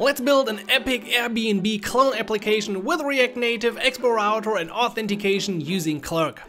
Let's build an epic Airbnb clone application with React Native, Expo Router and authentication using Clerk.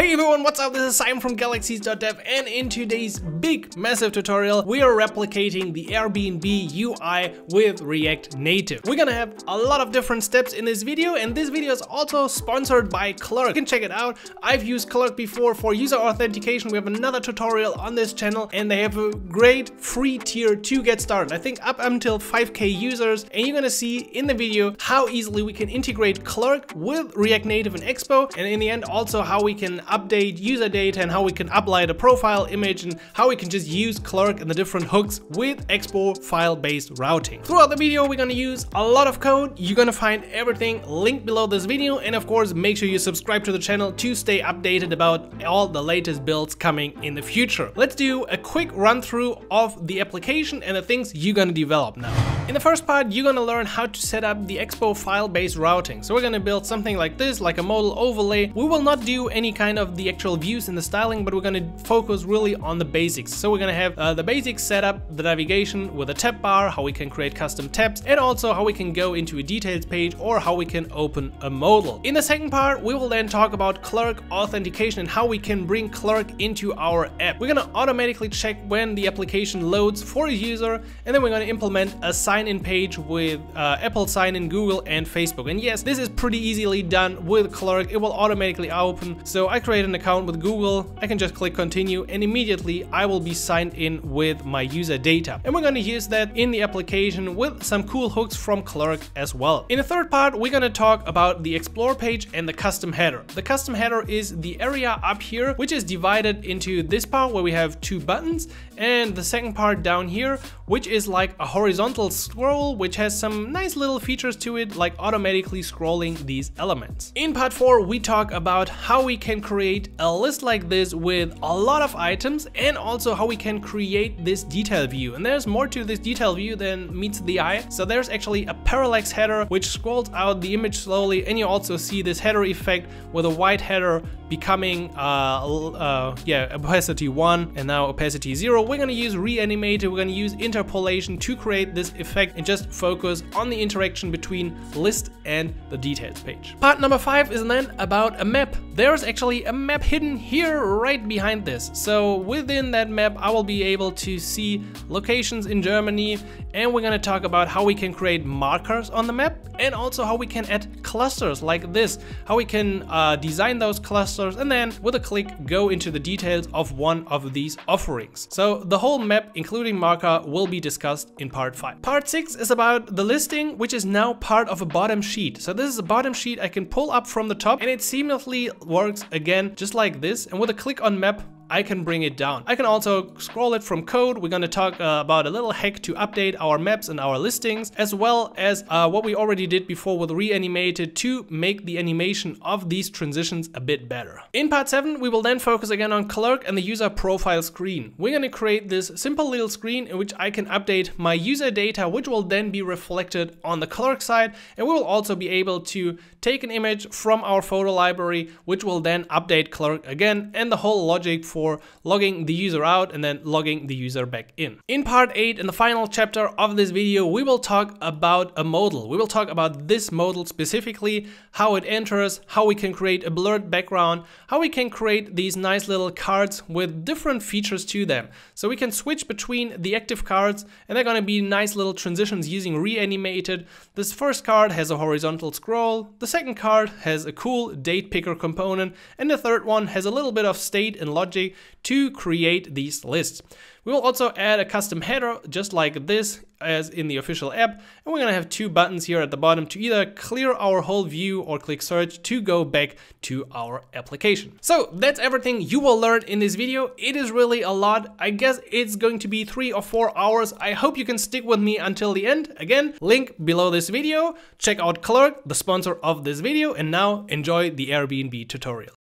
Hey everyone, what's up? This is Simon from Galaxies.dev and in today's big, massive tutorial, we are replicating the Airbnb UI with React Native. We're gonna have a lot of different steps in this video and this video is also sponsored by Clerk. You can check it out. I've used Clerk before for user authentication. We have another tutorial on this channel and they have a great free tier to get started. I think up until 5k users and you're gonna see in the video how easily we can integrate Clerk with React Native and Expo and in the end also how we can update user data and how we can upload a profile image and how we can just use Clerk and the different hooks with Expo file-based routing. Throughout the video, we're gonna use a lot of code. You're gonna find everything linked below this video. And of course, make sure you subscribe to the channel to stay updated about all the latest builds coming in the future. Let's do a quick run through of the application and the things you're gonna develop now. In the first part, you're gonna learn how to set up the Expo file-based routing. So we're gonna build something like this, like a modal overlay. We will not do any kind of the actual views and the styling, but we're gonna focus really on the basics. So we're gonna have uh, the basic setup, the navigation with a tab bar, how we can create custom tabs, and also how we can go into a details page or how we can open a modal. In the second part, we will then talk about Clerk authentication and how we can bring Clerk into our app. We're gonna automatically check when the application loads for a user, and then we're gonna implement a sign-in page with uh, Apple sign-in, Google, and Facebook. And yes, this is pretty easily done with Clerk. It will automatically open. So I create an account with Google, I can just click continue and immediately I will be signed in with my user data. And we're gonna use that in the application with some cool hooks from Clerk as well. In the third part, we're gonna talk about the explore page and the custom header. The custom header is the area up here, which is divided into this part where we have two buttons and the second part down here, which is like a horizontal scroll, which has some nice little features to it, like automatically scrolling these elements. In part four, we talk about how we can create a list like this with a lot of items and also how we can create this detail view. And there's more to this detail view than meets the eye. So there's actually a parallax header which scrolls out the image slowly and you also see this header effect with a white header becoming uh, uh, yeah opacity 1 and now opacity 0. We're gonna use reanimated, we're gonna use interpolation to create this effect and just focus on the interaction between list and the details page. Part number 5 is then about a map. There's actually a map hidden here right behind this. So within that map I will be able to see locations in Germany and we're gonna talk about how we can create markers on the map and also how we can add clusters like this, how we can uh, design those clusters and then with a click go into the details of one of these offerings. So the whole map including marker will be discussed in part 5. Part 6 is about the listing which is now part of a bottom sheet. So this is a bottom sheet I can pull up from the top and it seamlessly works again just like this and with a click on map I can bring it down. I can also scroll it from code. We're gonna talk uh, about a little hack to update our maps and our listings, as well as uh, what we already did before with reanimated to make the animation of these transitions a bit better. In part 7, we will then focus again on Clerk and the user profile screen. We're gonna create this simple little screen in which I can update my user data, which will then be reflected on the Clerk side, and we will also be able to take an image from our photo library, which will then update Clerk again, and the whole logic for logging the user out and then logging the user back in. In part 8, in the final chapter of this video, we will talk about a modal. We will talk about this modal specifically, how it enters, how we can create a blurred background, how we can create these nice little cards with different features to them. So we can switch between the active cards and they're gonna be nice little transitions using reanimated. This first card has a horizontal scroll, the second card has a cool date picker component, and the third one has a little bit of state and logic to create these lists. We will also add a custom header just like this as in the official app and we're gonna have two buttons here at the bottom to either clear our whole view or click search to go back to our application. So that's everything you will learn in this video. It is really a lot. I guess it's going to be three or four hours. I hope you can stick with me until the end. Again, link below this video. Check out Clerk, the sponsor of this video and now enjoy the Airbnb tutorial.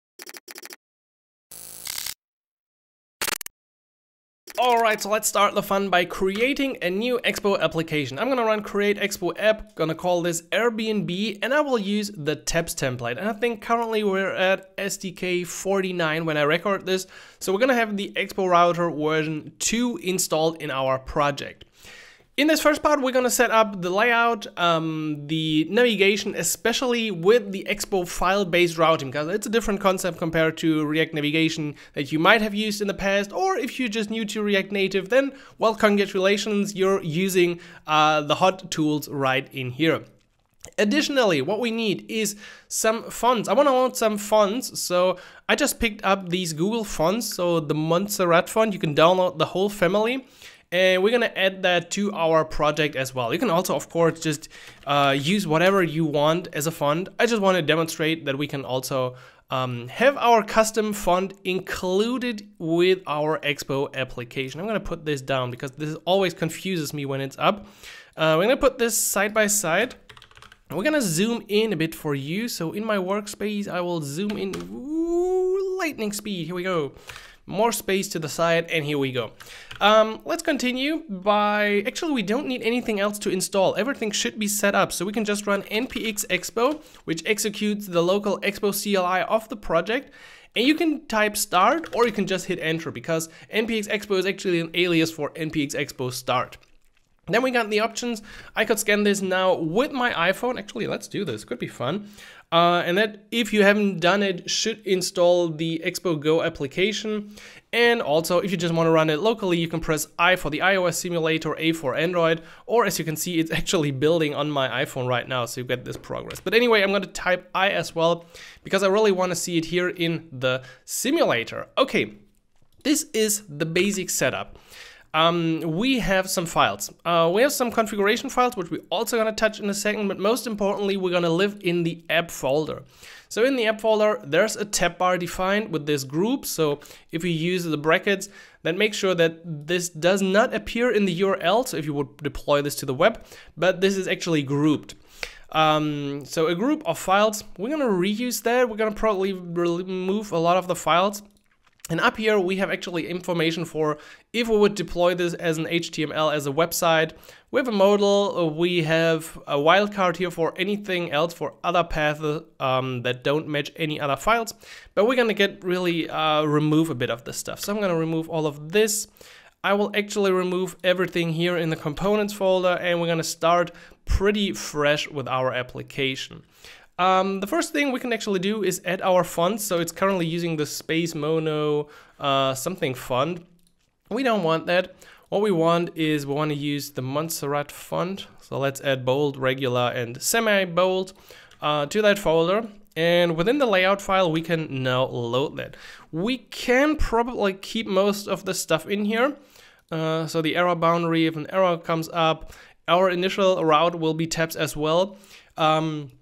Alright, so let's start the fun by creating a new Expo application. I'm gonna run create Expo app, gonna call this Airbnb, and I will use the tabs template. And I think currently we're at SDK 49 when I record this. So we're gonna have the Expo router version 2 installed in our project. In this first part, we're going to set up the layout, um, the navigation, especially with the Expo file-based routing, because it's a different concept compared to React Navigation that you might have used in the past, or if you're just new to React Native, then, well, congratulations, you're using uh, the hot tools right in here. Additionally, what we need is some fonts. I want to load some fonts, so I just picked up these Google fonts, so the Montserrat font, you can download the whole family and we're gonna add that to our project as well. You can also, of course, just uh, use whatever you want as a font. I just want to demonstrate that we can also um, have our custom font included with our Expo application. I'm gonna put this down because this always confuses me when it's up. Uh, we're gonna put this side by side. We're gonna zoom in a bit for you. So in my workspace, I will zoom in, Ooh, lightning speed, here we go more space to the side, and here we go. Um, let's continue by, actually we don't need anything else to install. Everything should be set up, so we can just run npx expo, which executes the local expo CLI of the project, and you can type start, or you can just hit enter, because npx expo is actually an alias for npx expo start. Then we got the options. I could scan this now with my iPhone. Actually, let's do this. Could be fun. Uh, and that, if you haven't done it, should install the Expo Go application. And also, if you just want to run it locally, you can press I for the iOS simulator, A for Android, or as you can see, it's actually building on my iPhone right now, so you get this progress. But anyway, I'm going to type I as well, because I really want to see it here in the simulator. Okay, this is the basic setup um, we have some files. Uh, we have some configuration files, which we're also gonna touch in a second, but most importantly, we're gonna live in the app folder. So in the app folder, there's a tab bar defined with this group. So if you use the brackets, then make sure that this does not appear in the URL. So if you would deploy this to the web, but this is actually grouped. Um, so a group of files, we're gonna reuse that. We're gonna probably remove a lot of the files and up here we have actually information for if we would deploy this as an HTML as a website. We have a modal, uh, we have a wildcard here for anything else for other paths um, that don't match any other files. But we're gonna get really uh, remove a bit of this stuff. So I'm gonna remove all of this. I will actually remove everything here in the components folder and we're gonna start pretty fresh with our application. Um, the first thing we can actually do is add our font. So it's currently using the Space Mono uh, something font. We don't want that. What we want is we want to use the Montserrat font. So let's add bold, regular, and semi-bold uh, to that folder. And within the layout file, we can now load that. We can probably keep most of the stuff in here. Uh, so the error boundary, if an error comes up, our initial route will be tabs as well. Um,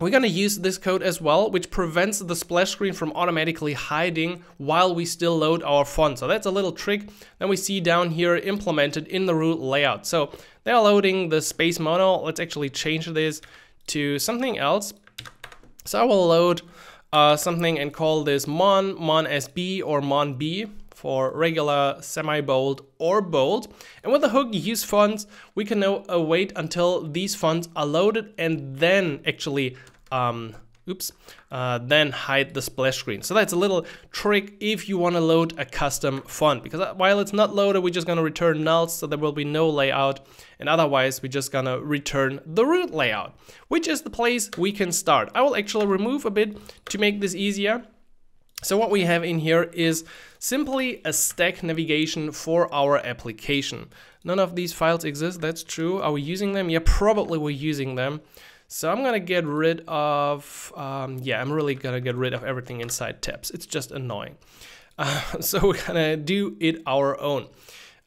we're gonna use this code as well, which prevents the splash screen from automatically hiding while we still load our font. So that's a little trick that we see down here implemented in the root layout. So they're loading the space mono. Let's actually change this to something else. So I will load uh, something and call this mon, mon SB or mon B for regular, semi-bold, or bold. And with the hook use fonts, we can now uh, wait until these fonts are loaded and then actually um, oops, uh, then hide the splash screen. So that's a little trick if you want to load a custom font, because uh, while it's not loaded, we're just going to return nulls, so there will be no layout, and otherwise we're just going to return the root layout, which is the place we can start. I will actually remove a bit to make this easier. So what we have in here is simply a stack navigation for our application. None of these files exist, that's true. Are we using them? Yeah, probably we're using them. So I'm gonna get rid of, um, yeah, I'm really gonna get rid of everything inside tabs. It's just annoying. Uh, so we're gonna do it our own.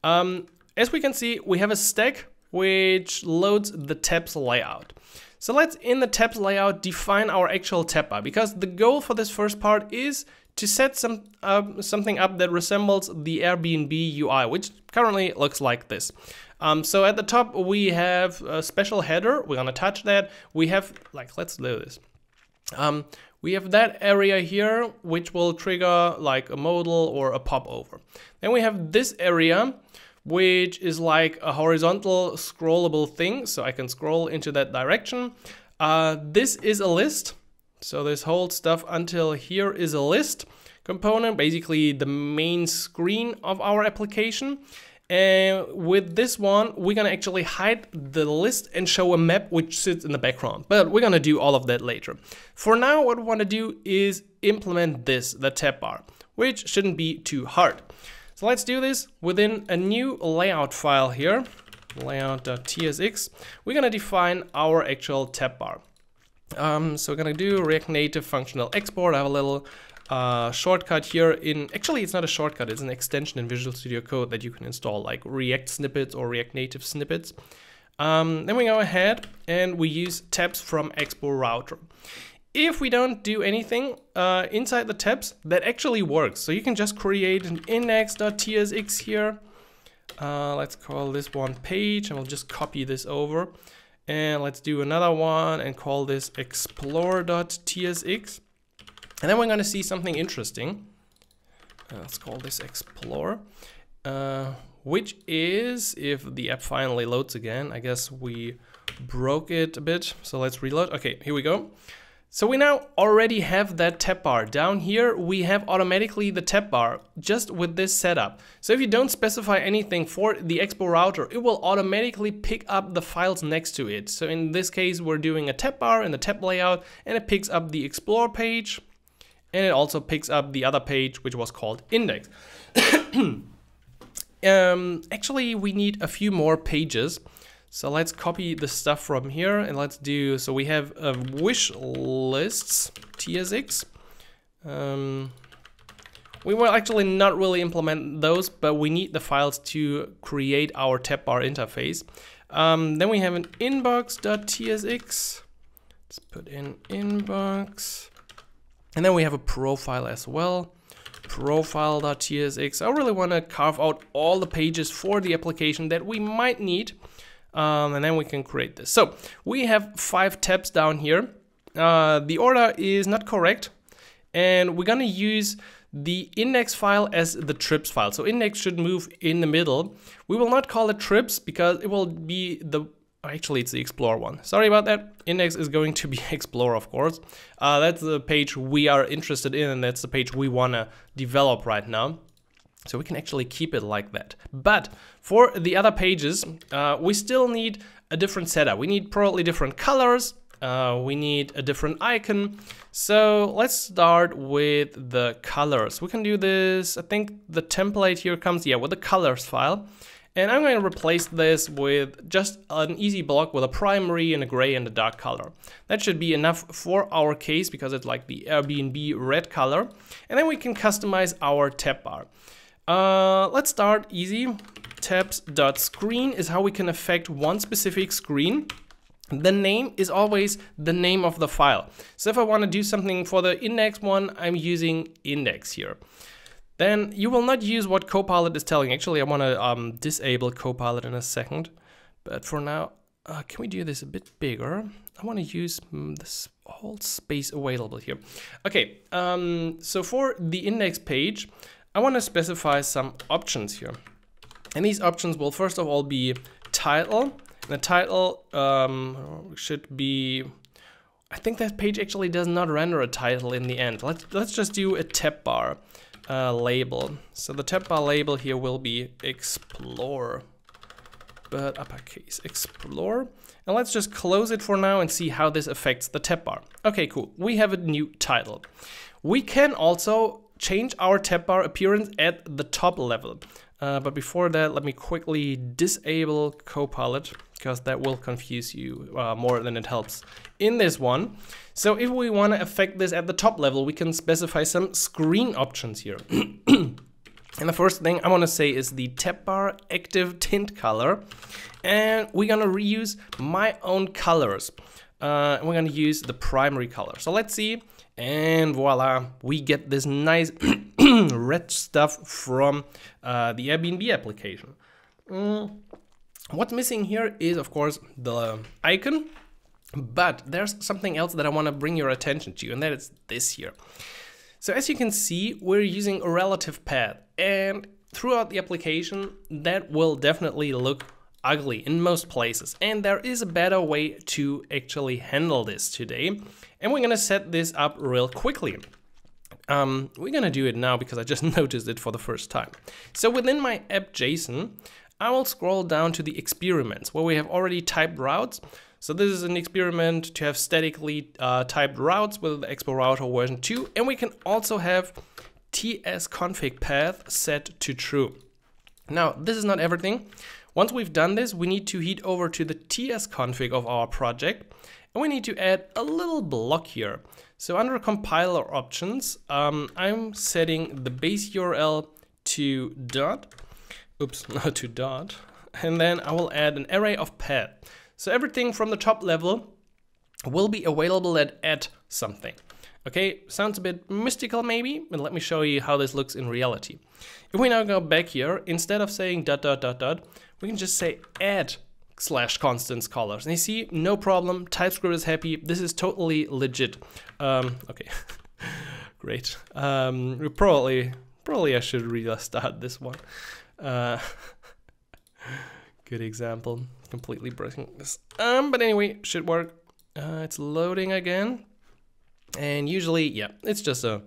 Um, as we can see, we have a stack which loads the tabs layout. So let's, in the tabs layout, define our actual tab bar because the goal for this first part is to set some uh, something up that resembles the Airbnb UI, which currently looks like this. Um, so at the top we have a special header. We're gonna touch that. We have like let's do this. Um, We have that area here, which will trigger like a modal or a popover. Then we have this area, which is like a horizontal scrollable thing. So I can scroll into that direction. Uh, this is a list. So this whole stuff until here is a list component, basically the main screen of our application. And with this one, we're gonna actually hide the list and show a map which sits in the background. But we're gonna do all of that later. For now, what we wanna do is implement this, the tab bar, which shouldn't be too hard. So let's do this within a new layout file here, layout.tsx. We're gonna define our actual tab bar. Um, so we're gonna do React Native functional export. I have a little uh, shortcut here in, actually it's not a shortcut, it's an extension in Visual Studio Code that you can install like React snippets or React Native snippets. Um, then we go ahead and we use tabs from Expo Router. If we don't do anything uh, inside the tabs, that actually works. So you can just create an index.tsx here. Uh, let's call this one page and we'll just copy this over. And let's do another one and call this explore.tsx. And then we're going to see something interesting. Uh, let's call this explore. Uh, which is, if the app finally loads again, I guess we broke it a bit. So let's reload. Okay, here we go. So we now already have that tab bar. Down here, we have automatically the tab bar just with this setup. So if you don't specify anything for the Expo router, it will automatically pick up the files next to it. So in this case, we're doing a tab bar in the tab layout and it picks up the Explore page and it also picks up the other page, which was called index. um, actually, we need a few more pages. So let's copy the stuff from here and let's do, so we have a wish lists, TSX. Um, we will actually not really implement those, but we need the files to create our tab bar interface. Um, then we have an inbox.tsx. Let's put in inbox. And then we have a profile as well profile.tsx. I really want to carve out all the pages for the application that we might need um, and then we can create this. So we have five tabs down here. Uh, the order is not correct and we're gonna use the index file as the trips file. So index should move in the middle. We will not call it trips because it will be the actually it's the explore one sorry about that index is going to be explore of course uh, that's the page we are interested in and that's the page we want to develop right now so we can actually keep it like that. But for the other pages, uh, we still need a different setup. We need probably different colors. Uh, we need a different icon. So let's start with the colors. We can do this, I think the template here comes, yeah, with the colors file. And I'm going to replace this with just an easy block with a primary and a gray and a dark color. That should be enough for our case because it's like the Airbnb red color. And then we can customize our tab bar. Uh, let's start easy. Tabs.screen is how we can affect one specific screen. The name is always the name of the file. So if I want to do something for the index one, I'm using index here. Then you will not use what Copilot is telling. Actually, I want to um, disable Copilot in a second. But for now, uh, can we do this a bit bigger? I want to use mm, this whole space available here. Okay, um, so for the index page, I want to specify some options here. And these options will first of all be title. And The title um, should be, I think that page actually does not render a title in the end. Let's, let's just do a tab bar uh, label. So the tab bar label here will be explore, but uppercase explore. And let's just close it for now and see how this affects the tab bar. Okay, cool. We have a new title. We can also change our tab bar appearance at the top level. Uh, but before that, let me quickly disable Copilot because that will confuse you uh, more than it helps in this one. So if we want to affect this at the top level, we can specify some screen options here. and the first thing I want to say is the tab bar active tint color. And we're going to reuse my own colors. Uh, and we're going to use the primary color. So let's see and voila, we get this nice red stuff from uh, the Airbnb application. Mm. What's missing here is, of course, the icon. But there's something else that I want to bring your attention to, and that is this here. So as you can see, we're using a relative path, and throughout the application, that will definitely look ugly in most places. And there is a better way to actually handle this today. And we're gonna set this up real quickly. Um, we're gonna do it now because I just noticed it for the first time. So within my app.json, I will scroll down to the experiments where we have already typed routes. So this is an experiment to have statically uh, typed routes with the Expo Router version 2. And we can also have tsconfig path set to true. Now, this is not everything. Once we've done this, we need to head over to the tsconfig of our project and we need to add a little block here. So under compiler options, um, I'm setting the base URL to dot, oops, not to dot, and then I will add an array of path. So everything from the top level will be available at add something. Okay, sounds a bit mystical maybe, but let me show you how this looks in reality. If we now go back here, instead of saying dot dot dot dot, we can just say add slash constants colors. And you see, no problem, TypeScript is happy, this is totally legit. Um, okay, great. Um, probably, probably I should restart this one. Uh, good example, completely breaking this. Um, but anyway, should work. Uh, it's loading again. And usually, yeah, it's just a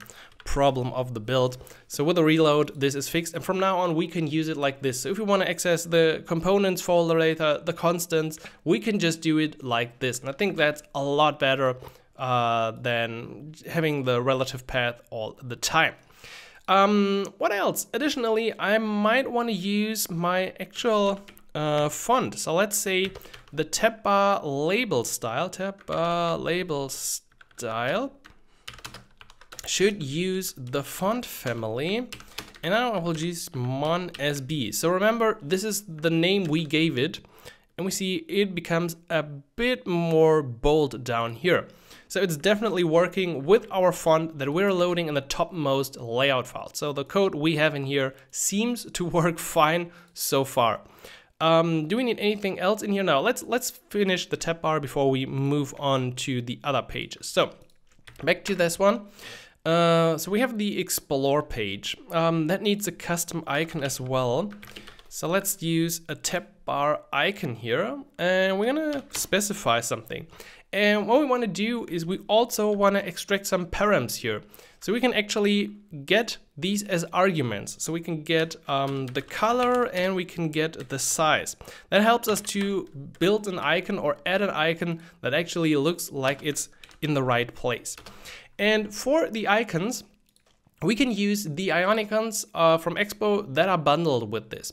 problem of the build. So with the reload, this is fixed. And from now on, we can use it like this. So if we want to access the components folder later, the constants, we can just do it like this. And I think that's a lot better uh, than having the relative path all the time. Um, what else? Additionally, I might want to use my actual uh, font. So let's say the tab bar label style, tab bar label style style should use the font family and now I will use MonSB. So remember, this is the name we gave it and we see it becomes a bit more bold down here. So it's definitely working with our font that we're loading in the topmost layout file. So the code we have in here seems to work fine so far. Um, do we need anything else in here? now? let's let's finish the tab bar before we move on to the other pages. So back to this one. Uh, so we have the explore page. Um, that needs a custom icon as well. So let's use a tab bar icon here and we're gonna specify something. And what we wanna do is we also wanna extract some params here. So we can actually get these as arguments. So we can get um, the color and we can get the size. That helps us to build an icon or add an icon that actually looks like it's in the right place. And for the icons, we can use the Ionicons uh, from Expo that are bundled with this.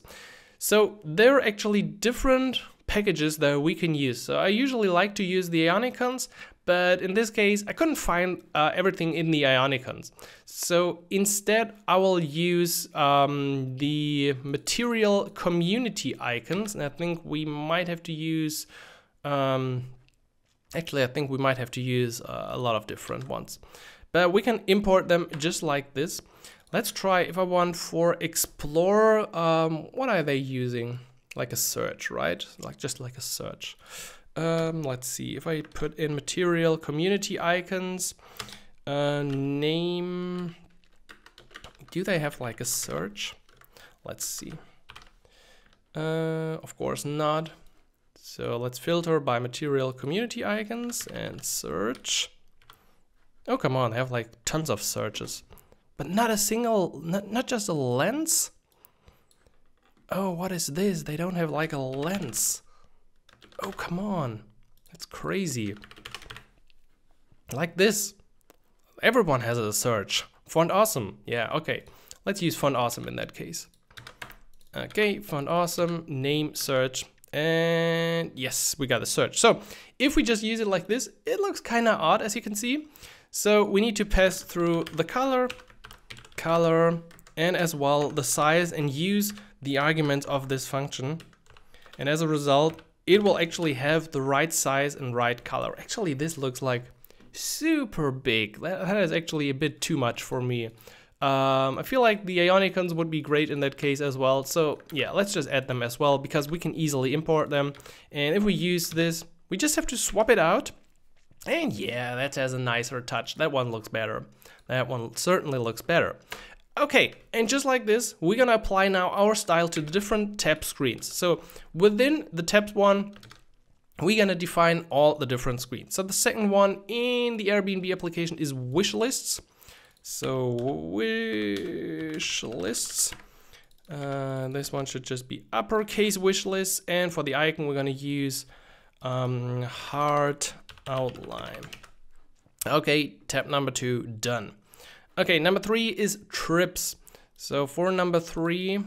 So there are actually different packages that we can use. So I usually like to use the Ionicons, but in this case, I couldn't find uh, everything in the Ionicons. So instead, I will use um, the material community icons, and I think we might have to use, um, actually, I think we might have to use uh, a lot of different ones. But we can import them just like this. Let's try if I want for Explorer, um, what are they using? Like a search, right? Like just like a search. Um, let's see if I put in material community icons, uh, name. Do they have like a search? Let's see. Uh, of course not. So let's filter by material community icons and search. Oh, come on, I have like tons of searches. But not a single, not, not just a lens? Oh, what is this? They don't have like a lens. Oh, come on. That's crazy. Like this. Everyone has a search. Font awesome. Yeah, okay. Let's use font awesome in that case. Okay, font awesome, name search. And yes, we got a search. So if we just use it like this, it looks kind of odd as you can see. So we need to pass through the color, color, and as well the size and use the arguments of this function. And as a result, it will actually have the right size and right color. Actually, this looks like super big. That is actually a bit too much for me. Um, I feel like the Ionicons would be great in that case as well. So yeah, let's just add them as well because we can easily import them. And if we use this, we just have to swap it out And yeah, that has a nicer touch. That one looks better. That one certainly looks better. Okay, and just like this, we're gonna apply now our style to the different tab screens. So within the tabs one, we're gonna define all the different screens. So the second one in the Airbnb application is wish lists. So wish lists. Uh, this one should just be uppercase wish lists. And for the icon, we're gonna use um, heart outline. Okay, tab number two, done. Okay, number three is trips. So for number three,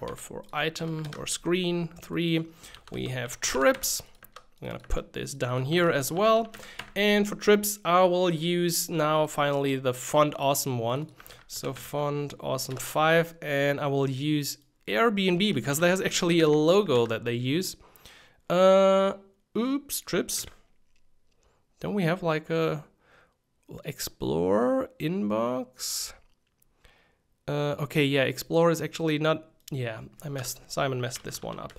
or for item or screen three, we have trips. I'm gonna put this down here as well. And for trips, I will use now finally the font awesome one. So font awesome 5 and I will use Airbnb because there's actually a logo that they use. Uh, oops, trips. Don't we have like a Explorer inbox? Uh, okay, yeah, Explorer is actually not, yeah, I messed, Simon messed this one up.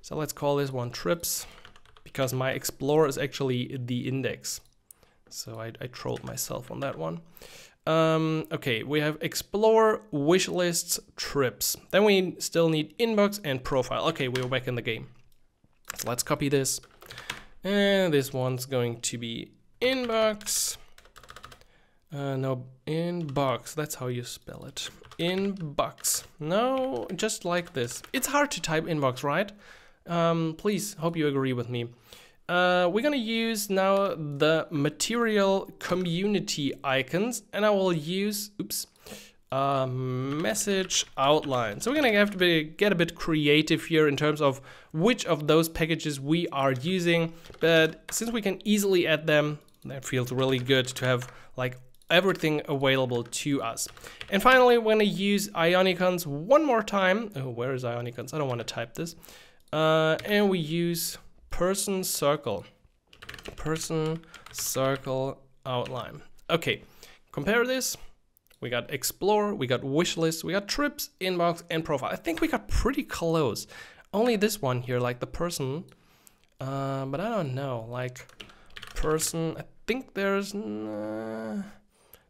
So let's call this one trips because my Explorer is actually the index. So I, I trolled myself on that one. Um, okay, we have explore, wish lists, trips. Then we still need inbox and profile. Okay, we're back in the game. So let's copy this. And this one's going to be inbox. Uh, no, inbox. That's how you spell it. Inbox. No, just like this. It's hard to type inbox, right? Um, please, hope you agree with me. Uh, we're gonna use now the material community icons and I will use, oops, uh, message outline. So we're gonna have to be, get a bit creative here in terms of which of those packages we are using. But since we can easily add them, that feels really good to have like everything available to us. And finally, we're gonna use Ionicons one more time. Oh, where is Ionicons? I don't wanna type this. Uh, and we use person circle. Person circle outline. Okay, compare this. We got explore, we got wish list, we got trips, inbox, and profile. I think we got pretty close. Only this one here, like the person. Uh, but I don't know, like person. I think there's not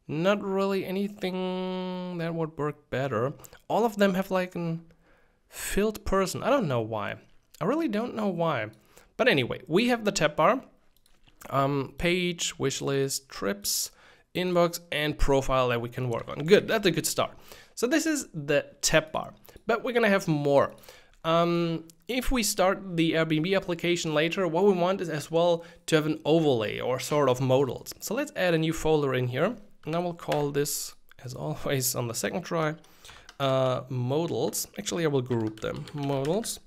really anything that would work better. All of them have like an filled person. I don't know why. I really don't know why. But anyway, we have the tab bar, um, page, wishlist, trips, inbox, and profile that we can work on. Good, that's a good start. So this is the tab bar, but we're gonna have more. Um, if we start the Airbnb application later, what we want is as well to have an overlay or sort of modals. So let's add a new folder in here, and I will call this, as always on the second try, uh, modals. Actually, I will group them, modals.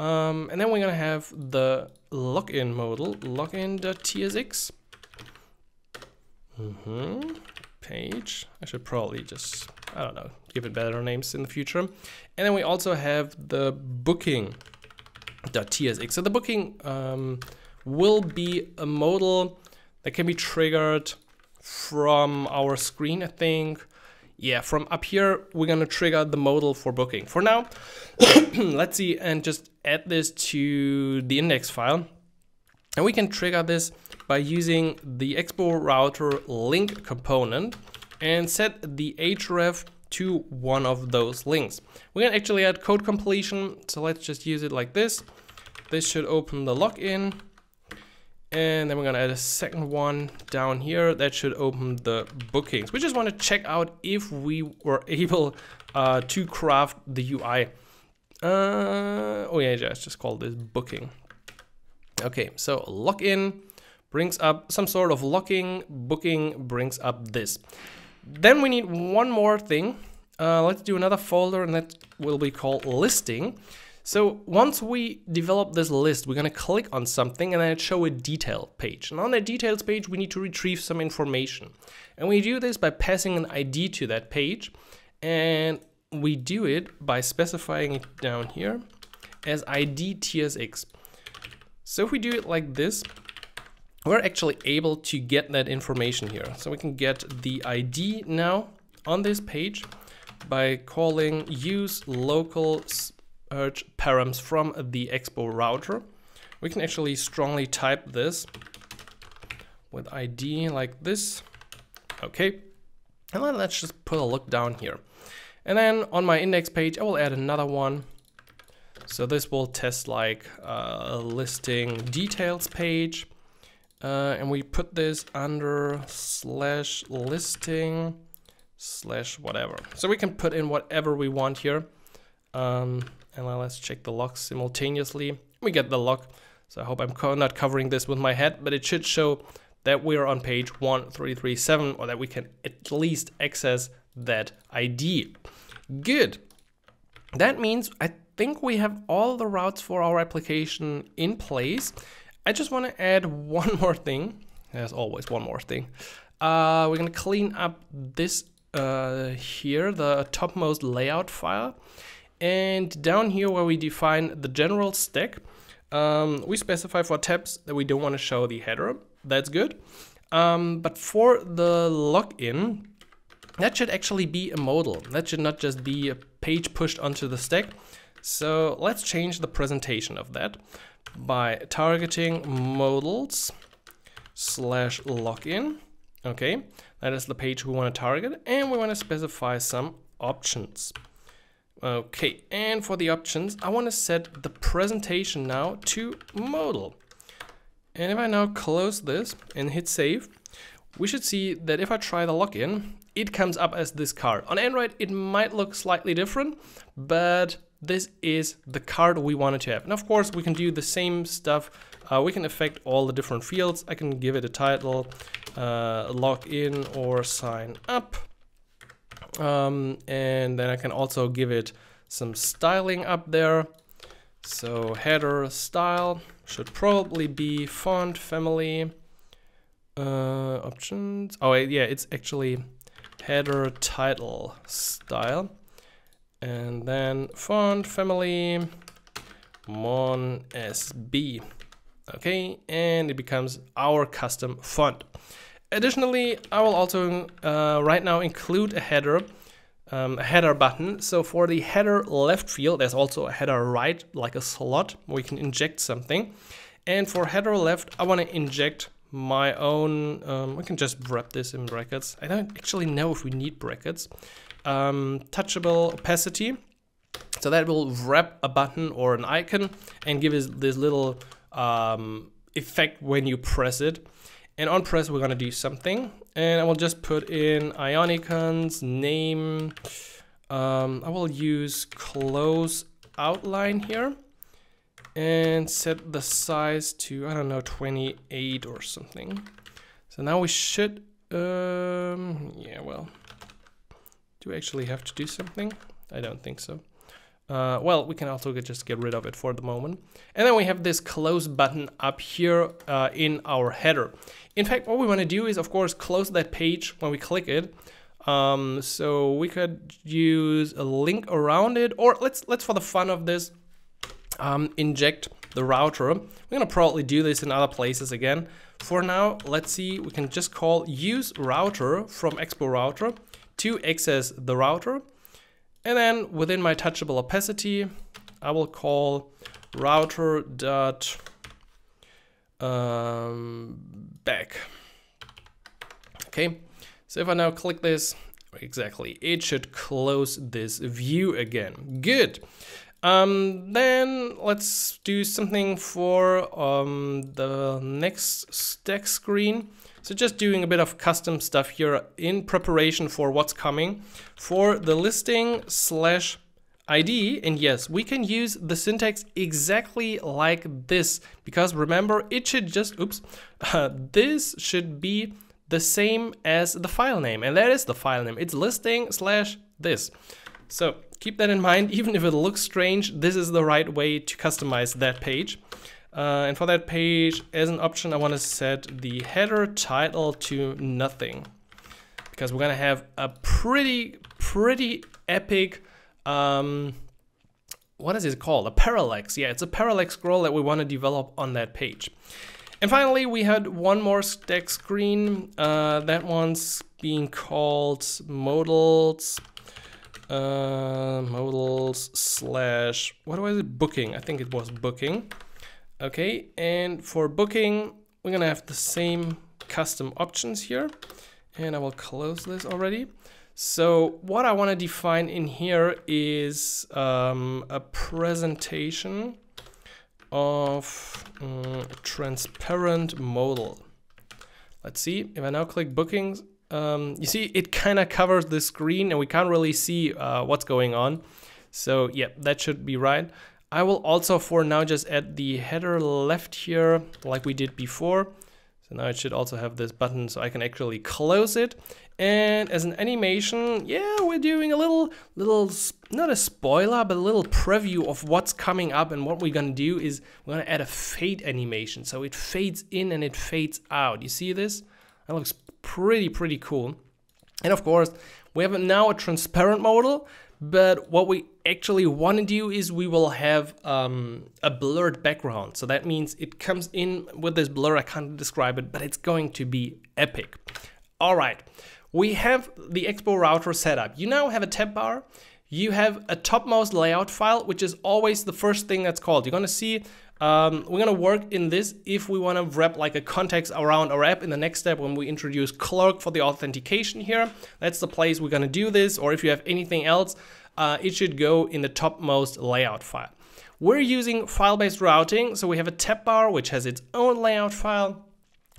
Um, and then we're gonna have the login modal, login.tsx. Mm -hmm. Page. I should probably just, I don't know, give it better names in the future. And then we also have the booking.tsx. So the booking um, will be a modal that can be triggered from our screen, I think, yeah, from up here, we're gonna trigger the modal for booking. For now, let's see and just add this to the index file. And we can trigger this by using the Expo router link component and set the href to one of those links. We can actually add code completion. So let's just use it like this. This should open the login and then we're gonna add a second one down here that should open the bookings. We just want to check out if we were able uh, to craft the UI. Uh, oh yeah, just, just call this booking. Okay, so login brings up some sort of locking, booking brings up this. Then we need one more thing. Uh, let's do another folder and that will be called listing. So once we develop this list, we're gonna click on something and then show a detail page. And on that details page, we need to retrieve some information. And we do this by passing an ID to that page. And we do it by specifying it down here as ID TSX. So if we do it like this, we're actually able to get that information here. So we can get the ID now on this page by calling use local urge params from the Expo router. We can actually strongly type this with ID like this. Okay. And then let's just put a look down here. And then on my index page, I will add another one. So this will test like uh, a listing details page. Uh, and we put this under slash listing slash whatever. So we can put in whatever we want here. Um, and let's check the lock simultaneously. We get the lock. So I hope I'm co not covering this with my head, but it should show that we're on page 1337 or that we can at least access that ID. Good. That means I think we have all the routes for our application in place. I just want to add one more thing. There's always one more thing. Uh, we're going to clean up this uh, here, the topmost layout file. And down here where we define the general stack, um, we specify for tabs that we don't want to show the header. That's good. Um, but for the login, that should actually be a modal. That should not just be a page pushed onto the stack. So let's change the presentation of that by targeting modals slash login. Okay, that is the page we want to target and we want to specify some options. Okay, and for the options, I want to set the presentation now to modal. And if I now close this and hit save, we should see that if I try the login, it comes up as this card. On Android, it might look slightly different, but this is the card we wanted to have. And of course, we can do the same stuff. Uh, we can affect all the different fields. I can give it a title, uh, or sign up. Um, and then I can also give it some styling up there. So header style should probably be font family uh, options. Oh yeah, it's actually header title style. And then font family mon SB. Okay, and it becomes our custom font. Additionally, I will also uh, right now include a header, um, a header button. So for the header left field, there's also a header right, like a slot where we can inject something. And for header left, I want to inject my own, um, we can just wrap this in brackets. I don't actually know if we need brackets um, touchable opacity. So that will wrap a button or an icon and give us this little um, effect when you press it. And on press, we're gonna do something. And I will just put in Ionicons, name. Um, I will use close outline here and set the size to, I don't know, 28 or something. So now we should, um, yeah, well, do we actually have to do something? I don't think so. Uh, well, we can also just get rid of it for the moment. And then we have this close button up here uh, in our header. In fact, what we want to do is, of course, close that page when we click it. Um, so we could use a link around it, or let's let's for the fun of this, um, inject the router. We're gonna probably do this in other places again. For now, let's see, we can just call use router from Expo router to access the router. And then within my touchable opacity, I will call router dot um, back. Okay, so if I now click this, exactly, it should close this view again. Good. Um, then let's do something for um, the next stack screen. So just doing a bit of custom stuff here in preparation for what's coming. For the listing slash ID, and yes, we can use the syntax exactly like this, because remember, it should just, oops, uh, this should be the same as the file name, and that is the file name. It's listing slash this. So keep that in mind, even if it looks strange, this is the right way to customize that page. Uh, and for that page, as an option, I want to set the header title to nothing. Because we're going to have a pretty, pretty epic, um, what is it called? A parallax. Yeah, it's a parallax scroll that we want to develop on that page. And finally, we had one more stack screen. Uh, that one's being called modals, uh, modals slash, what was it? Booking. I think it was booking. Okay, and for booking, we're gonna have the same custom options here. And I will close this already. So what I want to define in here is um, a presentation of um, transparent modal. Let's see, if I now click bookings, um, you see it kind of covers the screen and we can't really see uh, what's going on. So yeah, that should be right. I will also for now just add the header left here like we did before. So now it should also have this button so I can actually close it. And as an animation, yeah, we're doing a little, little, not a spoiler, but a little preview of what's coming up. And what we're gonna do is we're gonna add a fade animation. So it fades in and it fades out. You see this? That looks pretty, pretty cool. And of course, we have now a transparent modal, but what we actually want to do is we will have um, a blurred background. So that means it comes in with this blur, I can't describe it, but it's going to be epic. All right, we have the Expo router set up. You now have a tab bar, you have a topmost layout file, which is always the first thing that's called. You're gonna see um, we're gonna work in this if we wanna wrap like a context around our app in the next step when we introduce Clerk for the authentication here. That's the place we're gonna do this, or if you have anything else, uh, it should go in the topmost layout file. We're using file-based routing, so we have a tab bar which has its own layout file.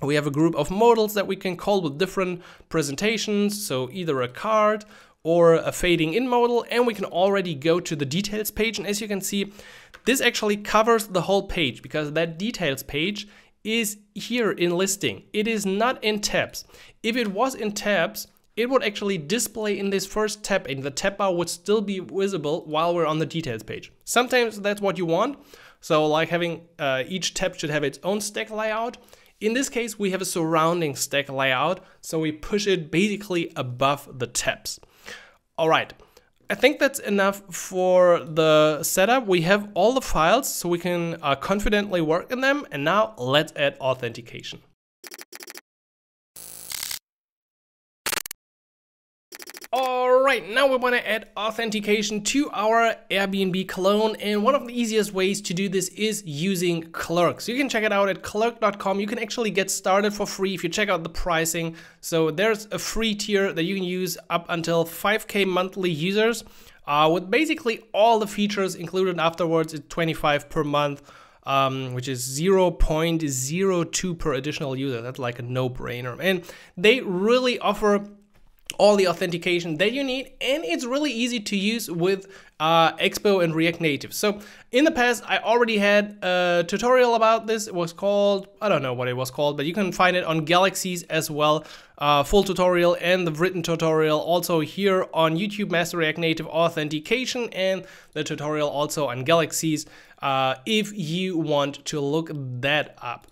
We have a group of modals that we can call with different presentations, so either a card or a fading in modal, and we can already go to the details page. And as you can see, this actually covers the whole page because that details page is here in listing. It is not in tabs. If it was in tabs, it would actually display in this first tab and the tab bar would still be visible while we're on the details page. Sometimes that's what you want. So like having uh, each tab should have its own stack layout. In this case, we have a surrounding stack layout. So we push it basically above the tabs. All right. I think that's enough for the setup. We have all the files so we can uh, confidently work in them. And now let's add authentication. Alright, now we want to add authentication to our Airbnb clone and one of the easiest ways to do this is using Clerk. So you can check it out at clerk.com. You can actually get started for free if you check out the pricing. So there's a free tier that you can use up until 5k monthly users uh, with basically all the features included afterwards. It's 25 per month. Um, which is 0.02 per additional user. That's like a no-brainer. And they really offer all the authentication that you need and it's really easy to use with uh, Expo and React Native. So in the past I already had a tutorial about this. It was called, I don't know what it was called, but you can find it on Galaxies as well. Uh, full tutorial and the written tutorial also here on YouTube Master React Native Authentication and the tutorial also on Galaxies uh, if you want to look that up.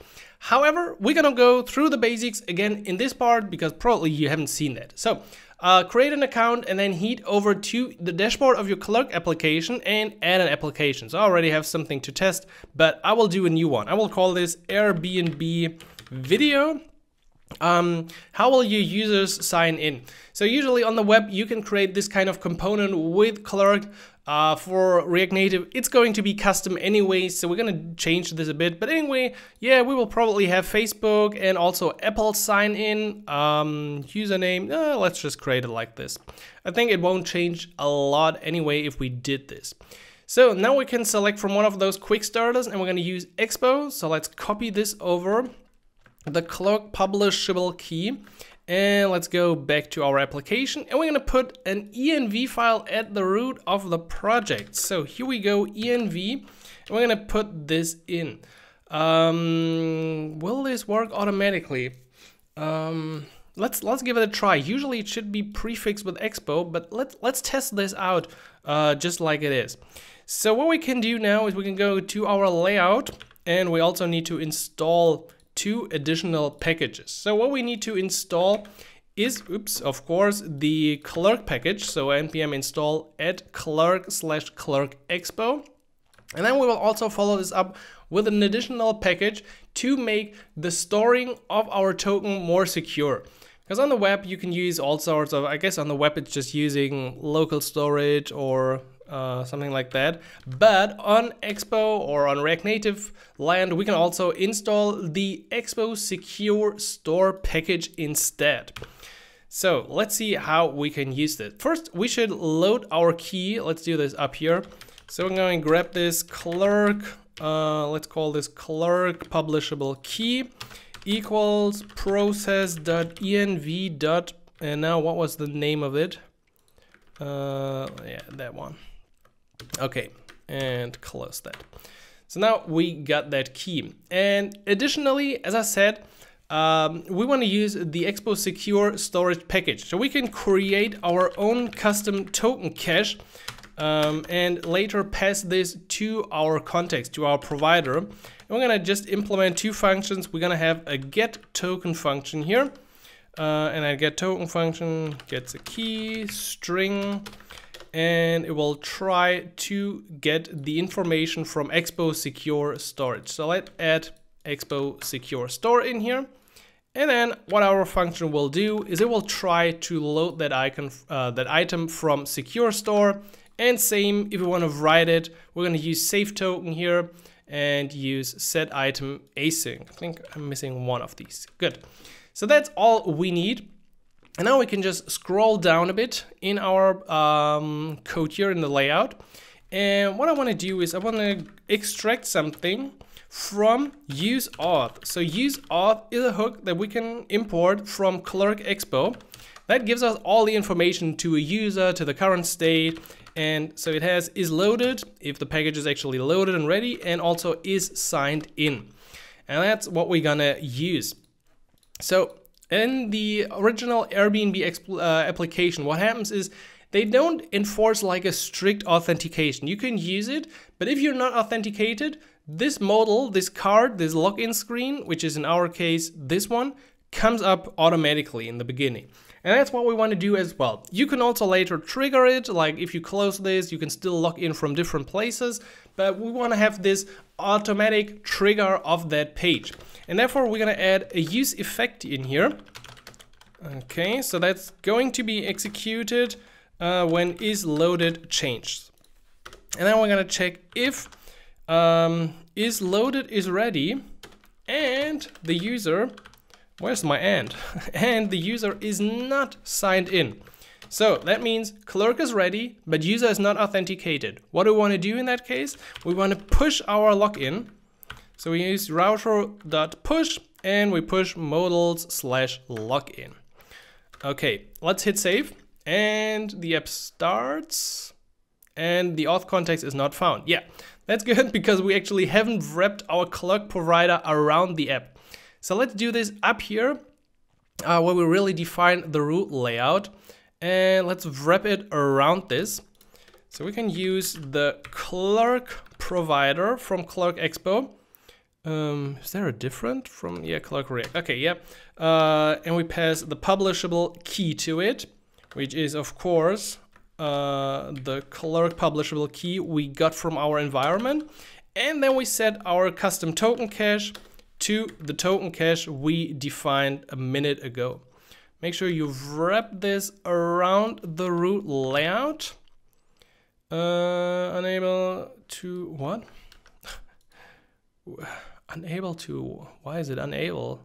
However, we're gonna go through the basics again in this part because probably you haven't seen that. So uh, create an account and then head over to the dashboard of your Clerk application and add an application. So I already have something to test, but I will do a new one. I will call this Airbnb video. Um, how will your users sign in? So usually on the web, you can create this kind of component with Clerk. Uh, for React Native, it's going to be custom anyway, so we're gonna change this a bit. But anyway, yeah, we will probably have Facebook and also Apple sign in. Um, username, uh, let's just create it like this. I think it won't change a lot anyway if we did this. So now we can select from one of those quick starters and we're gonna use Expo. So let's copy this over the Clerk publishable key and let's go back to our application and we're gonna put an env file at the root of the project. So here we go, env, and we're gonna put this in. Um, will this work automatically? Um, let's let's give it a try. Usually it should be prefixed with Expo, but let's let's test this out uh, just like it is. So what we can do now is we can go to our layout and we also need to install two additional packages. So what we need to install is, oops, of course, the clerk package. So npm install add clerk slash clerk expo. And then we will also follow this up with an additional package to make the storing of our token more secure. Because on the web, you can use all sorts of, I guess on the web, it's just using local storage or uh, something like that. But on Expo or on React Native land, we can also install the Expo Secure Store package instead. So let's see how we can use it. First, we should load our key. Let's do this up here. So I'm going to grab this clerk, uh, let's call this clerk publishable key equals process.env and now what was the name of it? Uh, yeah, that one. Okay, and close that. So now we got that key. And additionally, as I said, um, we want to use the Expo Secure storage package. So we can create our own custom token cache um, and later pass this to our context, to our provider. And we're gonna just implement two functions. We're gonna have a get token function here. Uh, and a get token function gets a key, string, and it will try to get the information from Expo Secure Storage. So let's add Expo Secure Store in here. And then what our function will do is it will try to load that icon, uh, that item from secure store. And same, if we want to write it, we're going to use save token here and use set item async. I think I'm missing one of these. Good. So that's all we need. And now we can just scroll down a bit in our um, code here in the layout. And what I want to do is I want to extract something from use auth. So use auth is a hook that we can import from Clerk Expo. That gives us all the information to a user, to the current state, and so it has is loaded if the package is actually loaded and ready, and also is signed in. And that's what we're gonna use. So in the original Airbnb uh, application, what happens is they don't enforce like a strict authentication. You can use it, but if you're not authenticated, this model, this card, this login screen, which is in our case this one, comes up automatically in the beginning. And that's what we want to do as well. You can also later trigger it, like if you close this, you can still log in from different places, but we want to have this automatic trigger of that page. And therefore we're to add a use effect in here. Okay, so that's going to be executed uh, when is loaded changed. And then we're to check if um, is loaded is ready and the user, where's my and? and the user is not signed in. So that means clerk is ready, but user is not authenticated. What do we want to do in that case? We want to push our login. So we use router.push and we push modals slash login. Okay, let's hit save and the app starts and the auth context is not found. Yeah, that's good because we actually haven't wrapped our clerk provider around the app. So let's do this up here uh, where we really define the root layout and let's wrap it around this. So we can use the clerk provider from Clerk Expo. Um, is there a different from, yeah, Clerk React. Okay, yeah. Uh, and we pass the publishable key to it, which is of course uh, the clerk publishable key we got from our environment. And then we set our custom token cache to the token cache we defined a minute ago. Make sure you wrap this around the root layout. Uh, unable to, what? Unable to, why is it unable?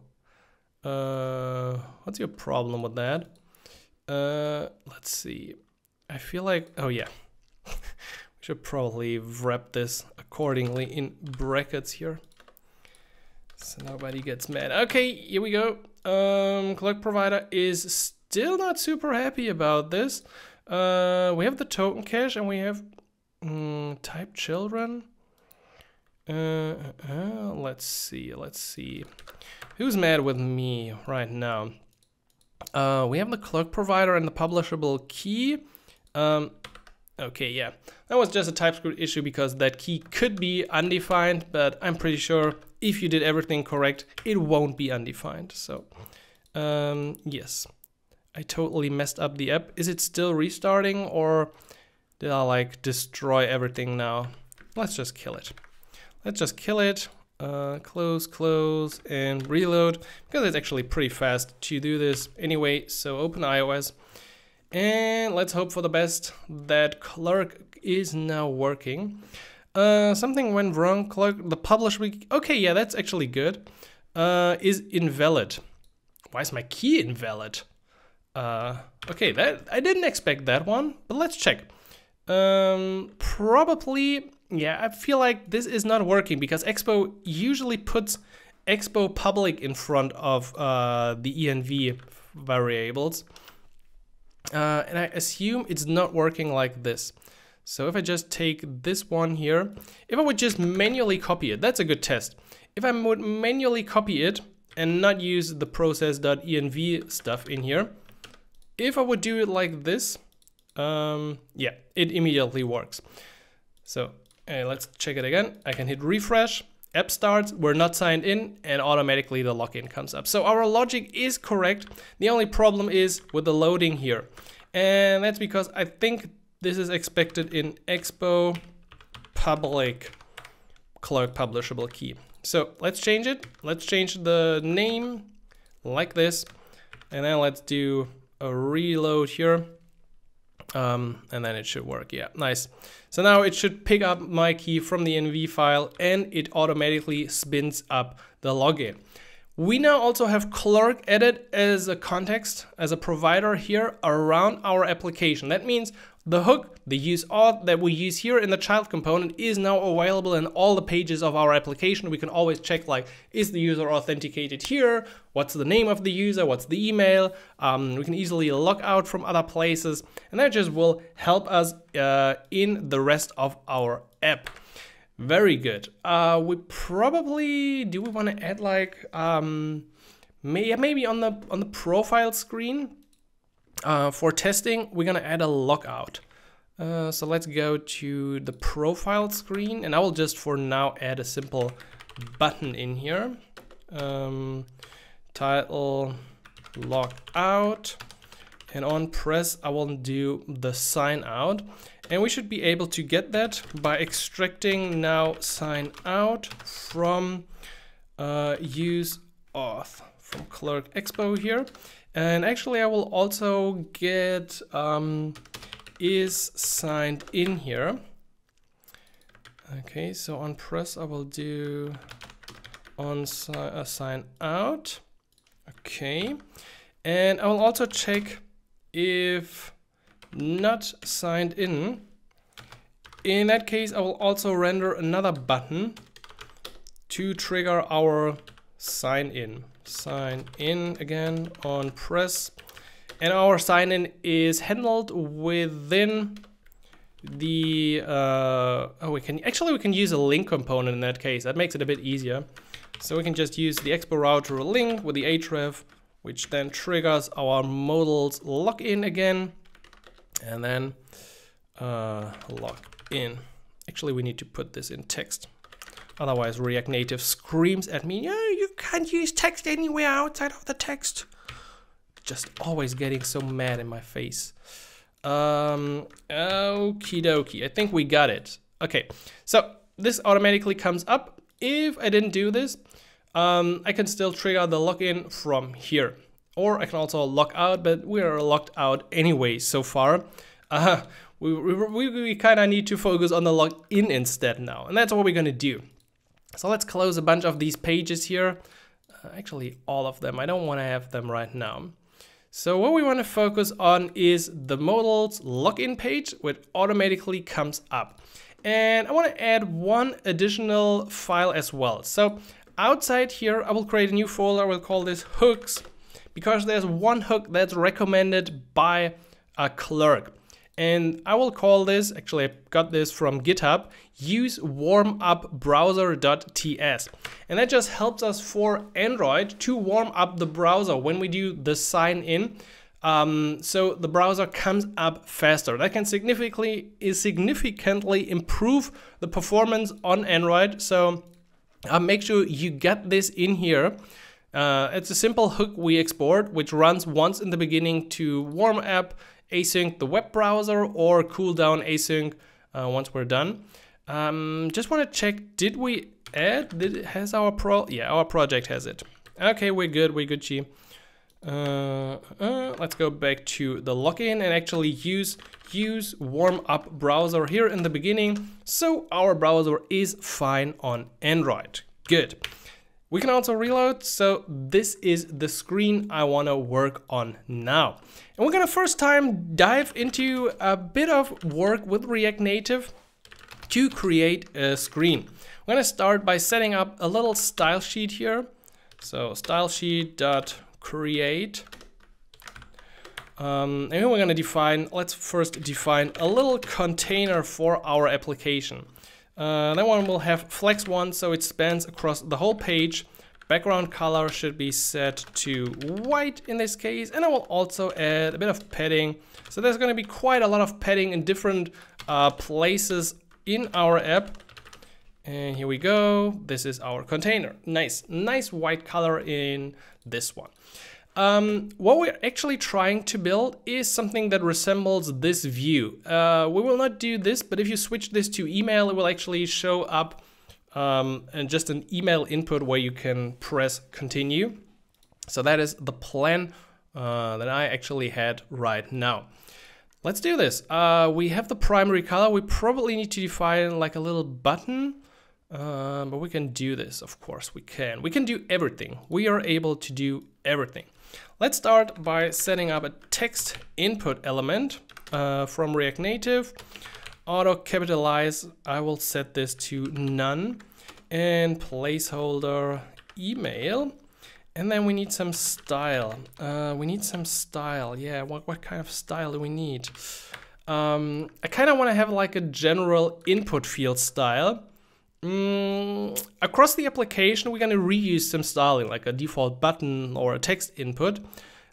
Uh, what's your problem with that? Uh, let's see. I feel like, oh yeah, we should probably wrap this accordingly in brackets here. So nobody gets mad. Okay, here we go. Um, clerk provider is still not super happy about this. Uh, we have the token cache and we have mm, type children. Uh, uh, let's see, let's see. Who's mad with me right now? Uh, we have the clerk provider and the publishable key. Um, okay, yeah. That was just a TypeScript issue because that key could be undefined, but I'm pretty sure if you did everything correct, it won't be undefined. So, um, yes. I totally messed up the app. Is it still restarting or did I like destroy everything now? Let's just kill it. Let's just kill it. Uh, close, close, and reload because it's actually pretty fast to do this anyway. So open iOS and let's hope for the best that Clerk is now working. Uh, something went wrong. Clerk, the publish week. Okay, yeah, that's actually good. Uh, is invalid. Why is my key invalid? Uh, okay, that I didn't expect that one, but let's check. Um, probably, yeah, I feel like this is not working because Expo usually puts Expo public in front of uh, the env variables. Uh, and I assume it's not working like this. So if I just take this one here, if I would just manually copy it, that's a good test. If I would manually copy it and not use the process.env stuff in here, if I would do it like this, um, yeah, it immediately works. So let's check it again. I can hit refresh, app starts, we're not signed in, and automatically the login comes up. So our logic is correct. The only problem is with the loading here. And that's because I think this is expected in Expo public clerk publishable key. So let's change it. Let's change the name like this. And then let's do a reload here. Um, and then it should work. Yeah, nice. So now it should pick up my key from the env file and it automatically spins up the login. We now also have clerk edit as a context, as a provider here around our application. That means the hook, the use auth that we use here in the child component is now available in all the pages of our application. We can always check like, is the user authenticated here? What's the name of the user? What's the email? Um, we can easily log out from other places and that just will help us uh, in the rest of our app. Very good. Uh, we probably do we want to add like um, may, maybe on the on the profile screen uh, for testing we're gonna add a logout. Uh, so let's go to the profile screen and I will just for now add a simple button in here. Um, title logout and on press I will do the sign out and we should be able to get that by extracting now sign out from uh, use auth from clerk expo here. And actually I will also get um, is signed in here. Okay, so on press I will do on si uh, sign out. Okay, and I will also check if not signed in. In that case, I will also render another button to trigger our sign in. Sign in again on press. And our sign in is handled within the, uh, oh, we can, actually we can use a link component in that case. That makes it a bit easier. So we can just use the Expo router link with the href, which then triggers our modal's login again and then uh, log in. Actually, we need to put this in text. Otherwise, React Native screams at me, yeah, you can't use text anywhere outside of the text. Just always getting so mad in my face. Um, okie dokie, I think we got it. Okay, so this automatically comes up. If I didn't do this, um, I can still trigger the login from here or I can also log out, but we are locked out anyway so far. Uh, we we, we kind of need to focus on the login instead now, and that's what we're gonna do. So let's close a bunch of these pages here. Uh, actually, all of them. I don't want to have them right now. So what we want to focus on is the modal's login page, which automatically comes up. And I want to add one additional file as well. So outside here, I will create a new folder. We'll call this hooks because there's one hook that's recommended by a clerk. And I will call this, actually I got this from GitHub, use warmupbrowser.ts. And that just helps us for Android to warm up the browser when we do the sign in. Um, so the browser comes up faster. That can significantly, significantly improve the performance on Android. So uh, make sure you get this in here. Uh, it's a simple hook we export, which runs once in the beginning to warm up async the web browser or cool down async uh, once we're done. Um, just want to check, did we add, did it has our pro, yeah, our project has it. Okay, we're good, we're good, Chi. Uh, uh, let's go back to the login and actually use use warm up browser here in the beginning. So our browser is fine on Android. Good. We can also reload. So this is the screen I want to work on now. And we're going to first time dive into a bit of work with React Native to create a screen. I'm going to start by setting up a little style sheet here. So style sheet dot create. Um, and we're going to define, let's first define a little container for our application. Uh, that one will have flex one, so it spans across the whole page. Background color should be set to white in this case, and I will also add a bit of padding. So there's going to be quite a lot of padding in different uh, places in our app. And here we go. This is our container. Nice, nice white color in this one. Um, what we're actually trying to build is something that resembles this view. Uh, we will not do this, but if you switch this to email, it will actually show up um, and just an email input where you can press continue. So that is the plan uh, that I actually had right now. Let's do this. Uh, we have the primary color. We probably need to define like a little button, uh, but we can do this. Of course we can. We can do everything. We are able to do everything. Let's start by setting up a text input element uh, from React Native. Auto capitalize, I will set this to none. And placeholder email. And then we need some style. Uh, we need some style. Yeah, what, what kind of style do we need? Um, I kind of want to have like a general input field style. Mm, across the application, we're going to reuse some styling, like a default button or a text input.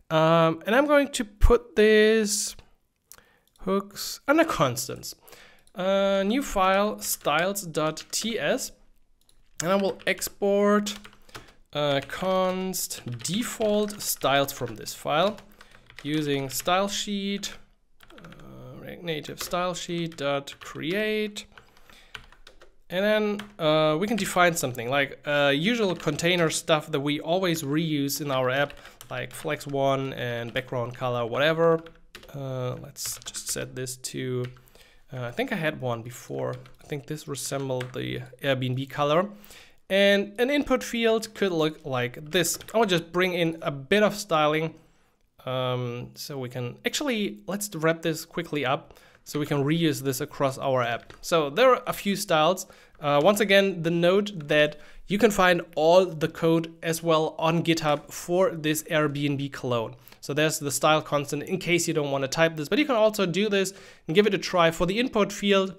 Um, and I'm going to put this hooks under constants. Uh, new file styles.ts and I will export uh, const default styles from this file using style sheet uh, native style sheet dot create and then uh, we can define something like uh, usual container stuff that we always reuse in our app, like flex one and background color, whatever. Uh, let's just set this to, uh, I think I had one before. I think this resembled the Airbnb color. And an input field could look like this. I will just bring in a bit of styling um, so we can actually, let's wrap this quickly up so we can reuse this across our app. So there are a few styles. Uh, once again, the note that you can find all the code as well on GitHub for this Airbnb clone. So there's the style constant in case you don't want to type this, but you can also do this and give it a try for the input field.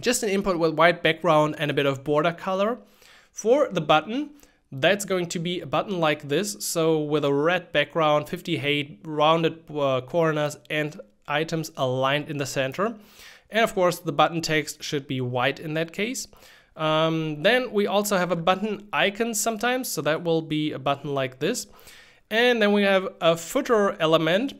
Just an input with white background and a bit of border color. For the button, that's going to be a button like this. So with a red background, 58 rounded uh, corners and items aligned in the center. And of course, the button text should be white in that case. Um, then we also have a button icon sometimes, so that will be a button like this. And then we have a footer element,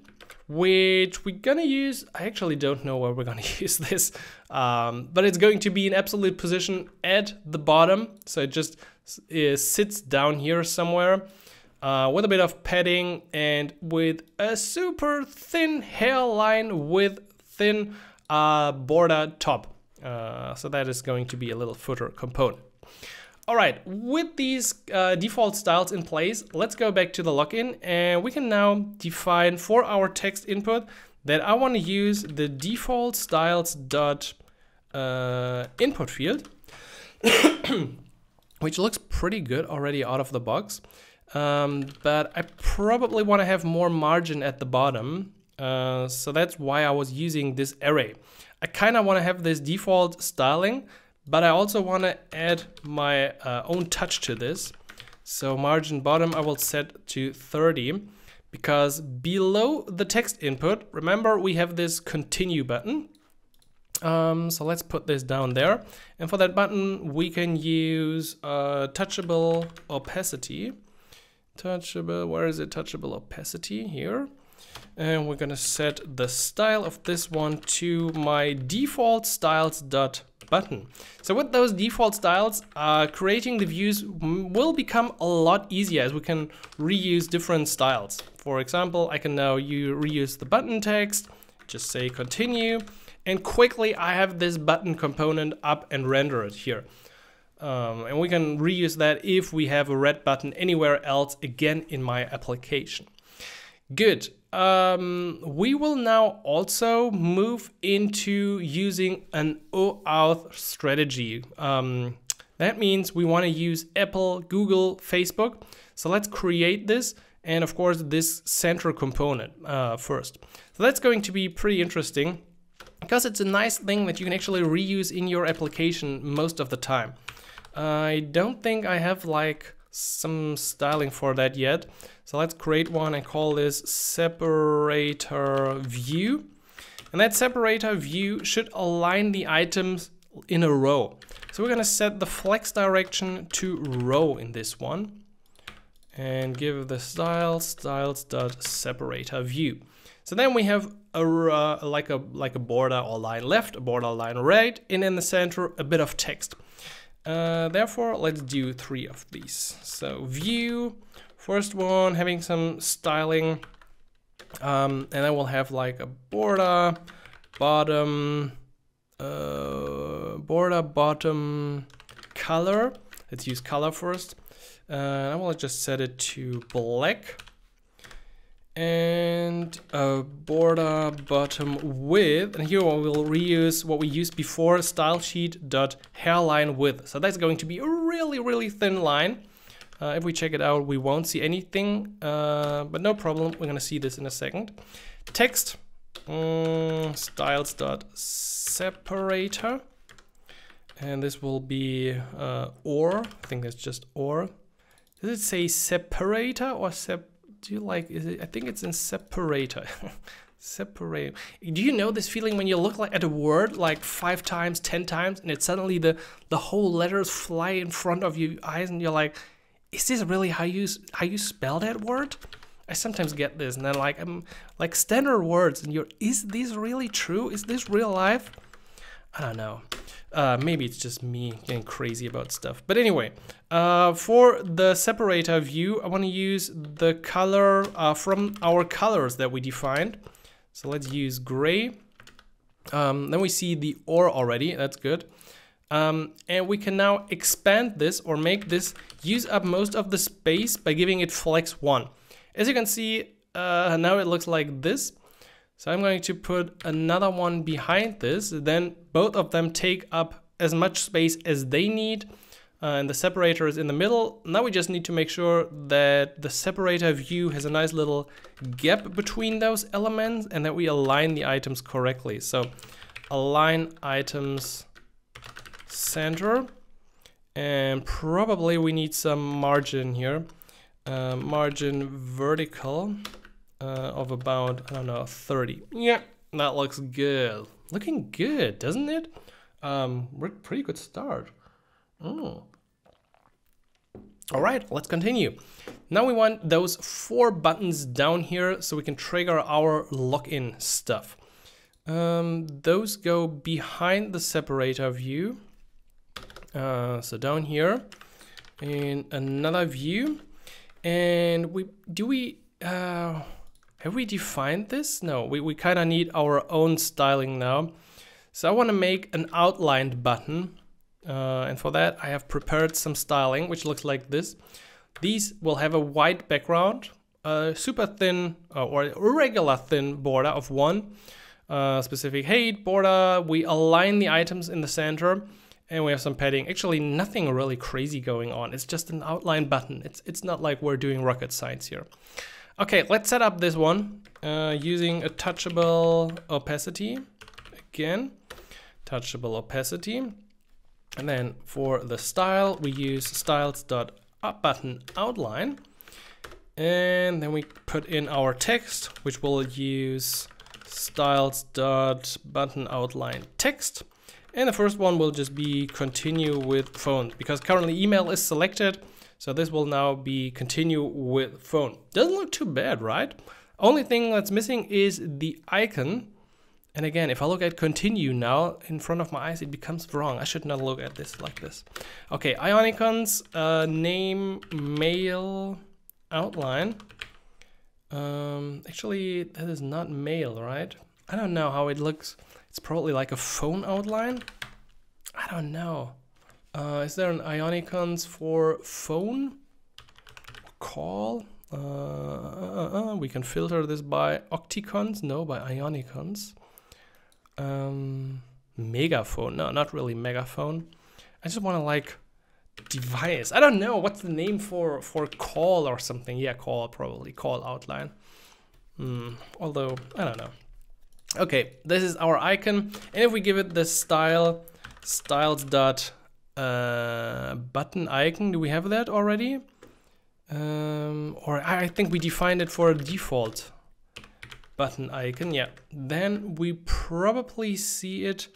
which we're gonna use, I actually don't know where we're gonna use this, um, but it's going to be in absolute position at the bottom. So it just uh, sits down here somewhere uh, with a bit of padding and with a super thin hairline with thin uh, border top. Uh, so that is going to be a little footer component. All right, with these uh, default styles in place, let's go back to the login and we can now define for our text input that I want to use the default styles dot uh, input field, which looks pretty good already out of the box. Um, but I probably want to have more margin at the bottom. Uh, so that's why I was using this array. I kind of want to have this default styling, but I also want to add my uh, own touch to this. So margin bottom I will set to 30 because below the text input, remember we have this continue button. Um, so let's put this down there. And for that button, we can use uh, touchable opacity touchable, where is it? Touchable opacity here. And we're gonna set the style of this one to my default styles dot button. So with those default styles, uh, creating the views will become a lot easier as we can reuse different styles. For example, I can now you reuse the button text, just say continue, and quickly I have this button component up and rendered here. Um, and we can reuse that if we have a red button anywhere else again in my application. Good. Um, we will now also move into using an OAuth strategy. Um, that means we want to use Apple, Google, Facebook. So let's create this and of course this central component uh, first. So that's going to be pretty interesting because it's a nice thing that you can actually reuse in your application most of the time. I don't think I have like some styling for that yet. So let's create one and call this separator view. And that separator view should align the items in a row. So we're gonna set the flex direction to row in this one and give the style styles dot separator view. So then we have a uh, like a like a border or line left, a border line right, and in the center a bit of text. Uh, therefore, let's do three of these. So view, first one having some styling, um, and I will have like a border, bottom, uh, border, bottom, color. Let's use color first. Uh, I will just set it to black and a border bottom width. And here we will reuse what we used before style sheet dot hairline width. So that's going to be a really really thin line. Uh, if we check it out we won't see anything uh, but no problem. We're gonna see this in a second. Text um, styles dot separator and this will be uh, or I think that's just or. Does it say separator or sep do you like is it i think it's in separator. Separate do you know this feeling when you look like at a word like five times ten times and it suddenly the the whole letters fly in front of your eyes and you're like is this really how you how you spell that word? I sometimes get this and then like i'm like standard words and you're is this really true? Is this real life i don't know uh, maybe it's just me getting crazy about stuff. But anyway, uh, for the separator view, I want to use the color uh, from our colors that we defined. So let's use gray. Um, then we see the or already, that's good. Um, and we can now expand this or make this use up most of the space by giving it flex 1. As you can see, uh, now it looks like this. So I'm going to put another one behind this. Then both of them take up as much space as they need. Uh, and the separator is in the middle. Now we just need to make sure that the separator view has a nice little gap between those elements and that we align the items correctly. So align items center and probably we need some margin here. Uh, margin vertical uh, of about, I don't know, 30. Yeah, that looks good. Looking good, doesn't it? Um, we're pretty good start. Oh. All right, let's continue. Now we want those four buttons down here so we can trigger our login stuff. Um, those go behind the separator view. Uh, so down here in another view. And we do we uh, have we defined this? No, we, we kind of need our own styling now. So I want to make an outlined button. Uh, and for that, I have prepared some styling, which looks like this. These will have a white background, a super thin uh, or irregular thin border of one uh, specific height border. We align the items in the center and we have some padding. Actually, nothing really crazy going on. It's just an outline button. It's, it's not like we're doing rocket science here. Okay, let's set up this one uh, using a touchable opacity. Again, touchable opacity. And then for the style, we use styles.button outline. And then we put in our text, which will use styles.button outline text. And the first one will just be continue with phone because currently email is selected. So this will now be continue with phone. Doesn't look too bad, right? Only thing that's missing is the icon. And again, if I look at continue now in front of my eyes, it becomes wrong. I should not look at this like this. Okay, ionicons, uh, name, mail, outline. Um, actually, that is not mail, right? I don't know how it looks. It's probably like a phone outline. I don't know. Uh, is there an Ionicons for phone? Call? Uh, uh, uh, we can filter this by Octicons. No, by Ionicons. Um, megaphone. No, not really megaphone. I just want to like device. I don't know what's the name for for call or something. Yeah, call probably call outline. Hmm. Although I don't know. Okay, this is our icon, and if we give it the style styles dot uh, button icon, do we have that already? Um, or I think we defined it for a default button icon. Yeah, then we probably see it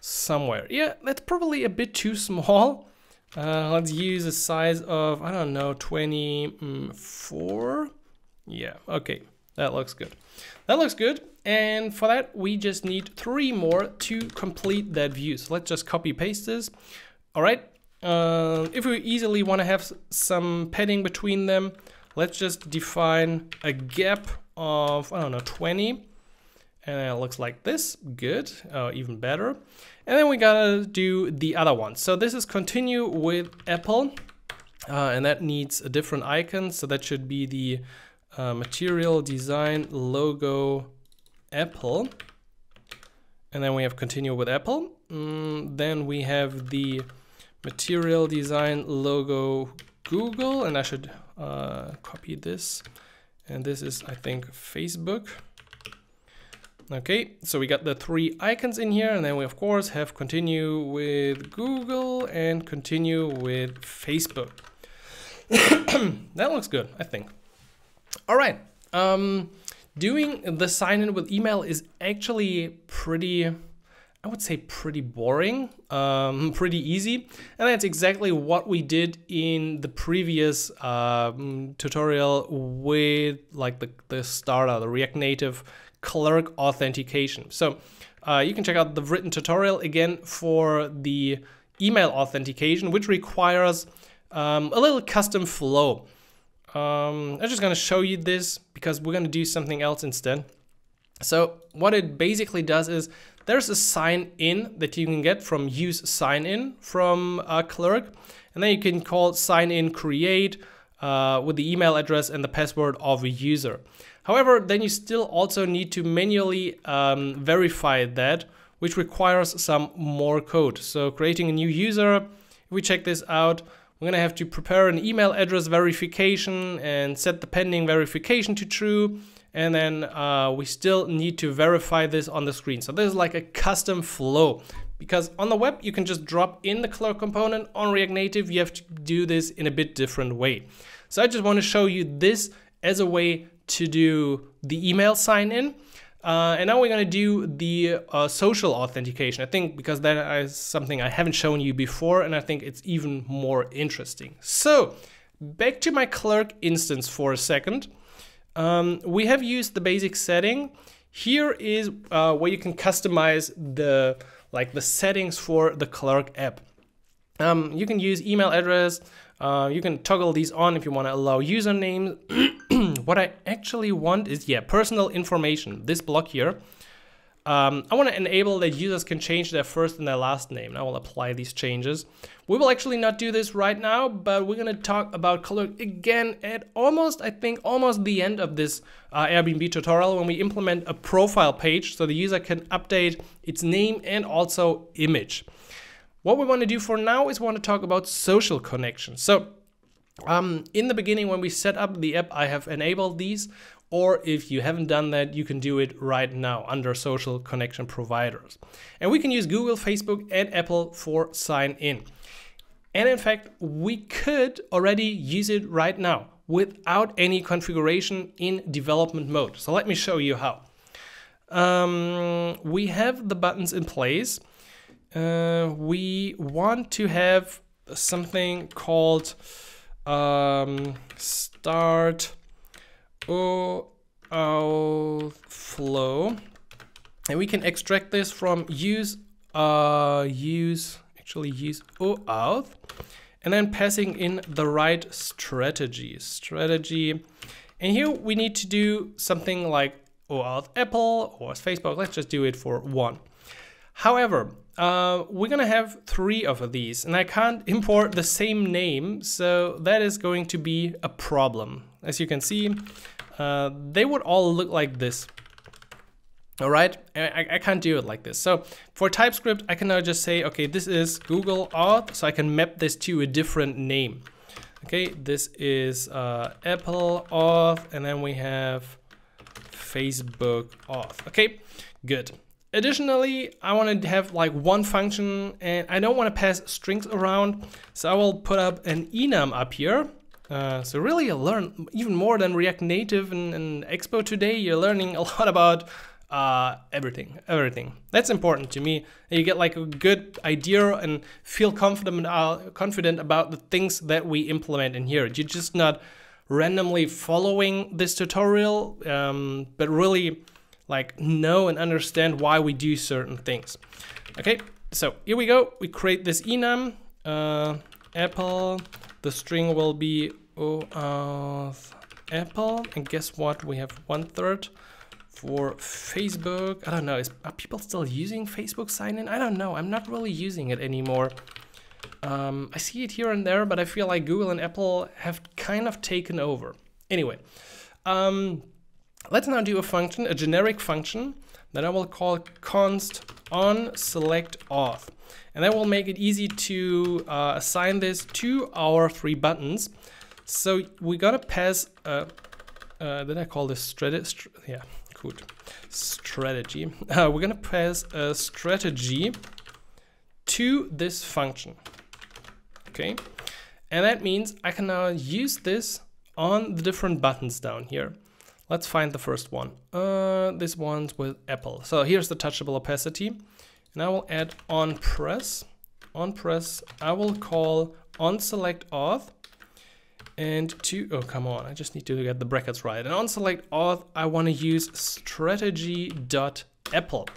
somewhere. Yeah, that's probably a bit too small. Uh, let's use a size of, I don't know, 24. Yeah, okay, that looks good. That looks good. And for that, we just need three more to complete that view. So let's just copy paste this. All right. Uh, if we easily want to have some padding between them, let's just define a gap of, I don't know, 20. And it looks like this. Good. Uh, even better. And then we gotta do the other one. So this is continue with Apple. Uh, and that needs a different icon. So that should be the uh, material design logo Apple. And then we have continue with Apple. Mm, then we have the material design logo Google. And I should uh, copy this. And this is, I think, Facebook. Okay, so we got the three icons in here, and then we of course have continue with Google and continue with Facebook. that looks good, I think. All right, um, doing the sign in with email is actually pretty, I would say pretty boring, um, pretty easy. And that's exactly what we did in the previous um, tutorial with like the, the starter, the React Native clerk authentication. So uh, you can check out the written tutorial again for the email authentication, which requires um, a little custom flow. Um, I'm just gonna show you this because we're gonna do something else instead. So what it basically does is there's a sign in that you can get from use sign in from a clerk, and then you can call sign in create uh, with the email address and the password of a user. However, then you still also need to manually um, verify that, which requires some more code. So creating a new user, if we check this out, we're gonna have to prepare an email address verification and set the pending verification to true. And then uh, we still need to verify this on the screen. So this is like a custom flow because on the web, you can just drop in the clerk component on React Native. You have to do this in a bit different way. So I just want to show you this as a way to do the email sign in. Uh, and now we're going to do the uh, social authentication. I think because that is something I haven't shown you before, and I think it's even more interesting. So back to my clerk instance for a second. Um, we have used the basic setting. Here is uh, where you can customize the like the settings for the clerk app. Um, you can use email address. Uh, you can toggle these on if you want to allow usernames. what I actually want is, yeah, personal information, this block here. Um, I want to enable that users can change their first and their last name. I will apply these changes. We will actually not do this right now, but we're going to talk about color again at almost, I think, almost the end of this uh, Airbnb tutorial when we implement a profile page so the user can update its name and also image. What we want to do for now is want to talk about social connections. So um, in the beginning, when we set up the app, I have enabled these. Or if you haven't done that, you can do it right now under social connection providers. And we can use Google, Facebook, and Apple for sign in. And in fact, we could already use it right now without any configuration in development mode. So let me show you how. Um, we have the buttons in place. Uh, we want to have something called um, start flow. And we can extract this from use uh, use actually use OAuth and then passing in the right strategy. Strategy And here we need to do something like OAuth Apple or Facebook. Let's just do it for one. However, uh, we're gonna have three of these and I can't import the same name, so that is going to be a problem. As you can see, uh, they would all look like this. All right, I, I, can't do it like this. So for TypeScript, I can now just say, okay, this is Google Auth, so I can map this to a different name. Okay, this is uh, Apple Auth, and then we have Facebook Auth. Okay, good. Additionally, I want to have like one function and I don't want to pass strings around. So I will put up an enum up here. Uh, so really you learn even more than React Native and, and Expo today. You're learning a lot about uh, everything, everything. That's important to me. You get like a good idea and feel confident, uh, confident about the things that we implement in here. You're just not randomly following this tutorial, um, but really like know and understand why we do certain things. Okay, so here we go. We create this enum, uh, Apple. The string will be OAuth Apple. And guess what? We have one third for Facebook. I don't know. Is, are people still using Facebook sign in? I don't know. I'm not really using it anymore. Um, I see it here and there, but I feel like Google and Apple have kind of taken over. Anyway, um, Let's now do a function, a generic function that I will call const on select auth. And that will make it easy to uh, assign this to our three buttons. So we're gonna pass uh, did I call this strategy? yeah, Strategy. Uh, we're gonna pass a strategy to this function. Okay. And that means I can now use this on the different buttons down here. Let's find the first one. Uh, this one's with Apple. So here's the touchable opacity. And I will add on press. On press, I will call on select auth. And to, oh, come on, I just need to get the brackets right. And on select auth, I want to use strategy.apple.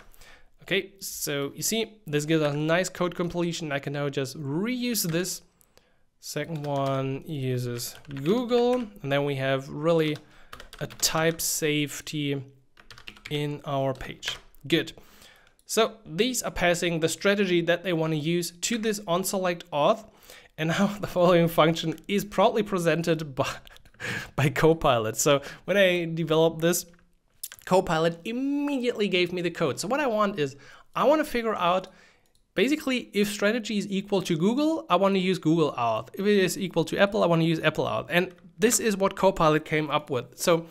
Okay, so you see, this gives us nice code completion. I can now just reuse this. Second one uses Google, and then we have really a type safety in our page. Good. So these are passing the strategy that they want to use to this onSelect auth. And now the following function is proudly presented by, by Copilot. So when I developed this, Copilot immediately gave me the code. So what I want is, I want to figure out basically if strategy is equal to Google, I want to use Google auth. If it is equal to Apple, I want to use Apple auth. And this is what Copilot came up with. So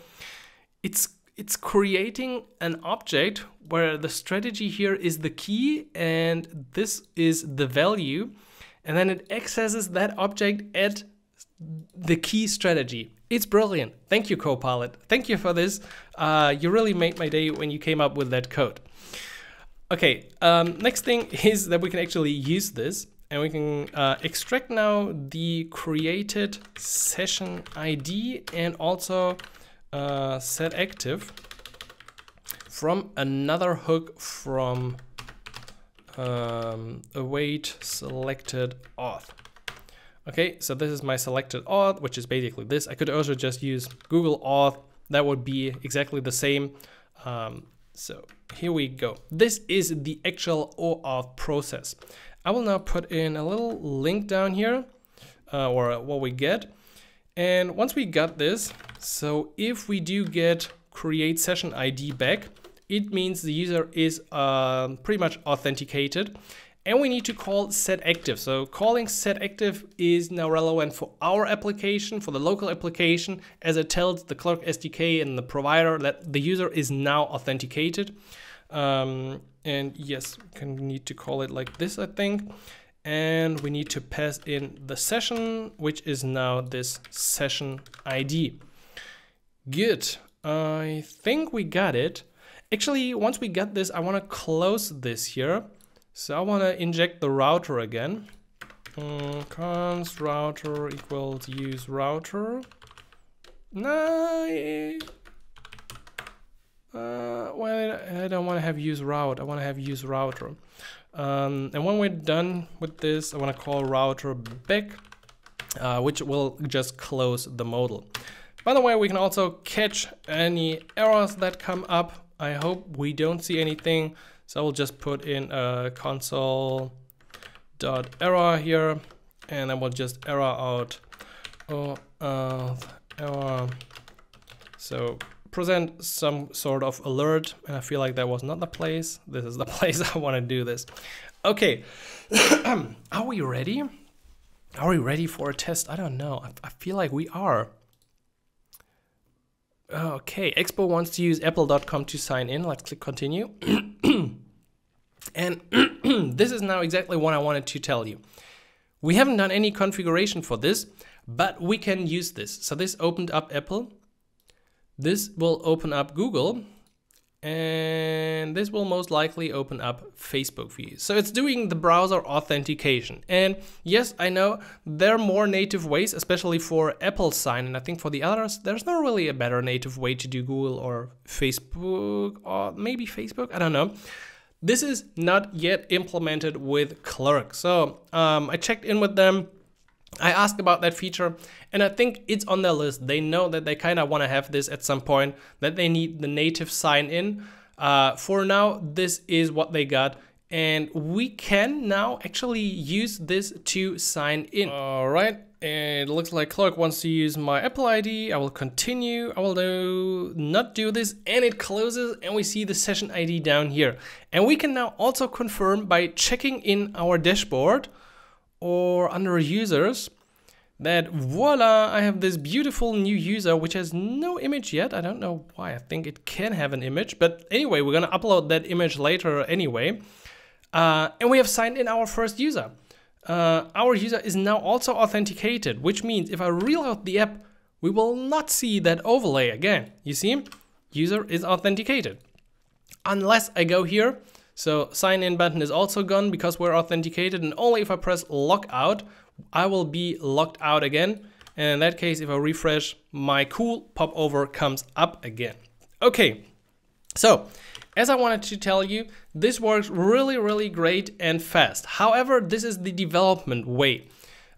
it's it's creating an object where the strategy here is the key and this is the value and then it accesses that object at the key strategy. It's brilliant. Thank you, Copilot. Thank you for this. Uh, you really made my day when you came up with that code. Okay, um, next thing is that we can actually use this and we can uh, extract now the created session ID and also uh, set active from another hook from um, await selected auth. Okay, so this is my selected auth, which is basically this. I could also just use Google auth. That would be exactly the same. Um, so here we go. This is the actual OAuth process. I will now put in a little link down here uh, or what we get. And once we got this, so if we do get create session ID back, it means the user is uh, pretty much authenticated and we need to call set active. So calling set active is now relevant for our application, for the local application, as it tells the Clerk SDK and the provider that the user is now authenticated. Um, and yes, we need to call it like this, I think. And we need to pass in the session, which is now this session ID. Good, I think we got it. Actually, once we get this, I wanna close this here. So I wanna inject the router again. Um, const router equals use router. No, uh, well, I don't want to have use route. I want to have use router. Um, and when we're done with this, I want to call router back, uh, which will just close the modal. By the way, we can also catch any errors that come up. I hope we don't see anything. So I will just put in a console dot error here and I will just error out oh, uh, error. So present some sort of alert and I feel like that was not the place. This is the place I want to do this. Okay, are we ready? Are we ready for a test? I don't know. I, I feel like we are. Okay, Expo wants to use apple.com to sign in. Let's click continue. and this is now exactly what I wanted to tell you. We haven't done any configuration for this, but we can use this. So this opened up Apple. This will open up Google and this will most likely open up Facebook for you. So it's doing the browser authentication. And yes, I know there are more native ways, especially for Apple sign. And I think for the others, there's not really a better native way to do Google or Facebook or maybe Facebook. I don't know. This is not yet implemented with Clerk. So um, I checked in with them. I asked about that feature and I think it's on their list. They know that they kind of want to have this at some point, that they need the native sign in. Uh, for now, this is what they got. And we can now actually use this to sign in. All right, and it looks like Clerk wants to use my Apple ID. I will continue. I will do not do this and it closes and we see the session ID down here. And we can now also confirm by checking in our dashboard or under users that voila, I have this beautiful new user which has no image yet. I don't know why. I think it can have an image, but anyway, we're gonna upload that image later anyway. Uh, and we have signed in our first user. Uh, our user is now also authenticated, which means if I reload the app, we will not see that overlay again. You see, user is authenticated. Unless I go here so sign in button is also gone because we're authenticated and only if I press lock out, I will be locked out again. And in that case, if I refresh, my cool popover comes up again. Okay, so as I wanted to tell you, this works really, really great and fast. However, this is the development way.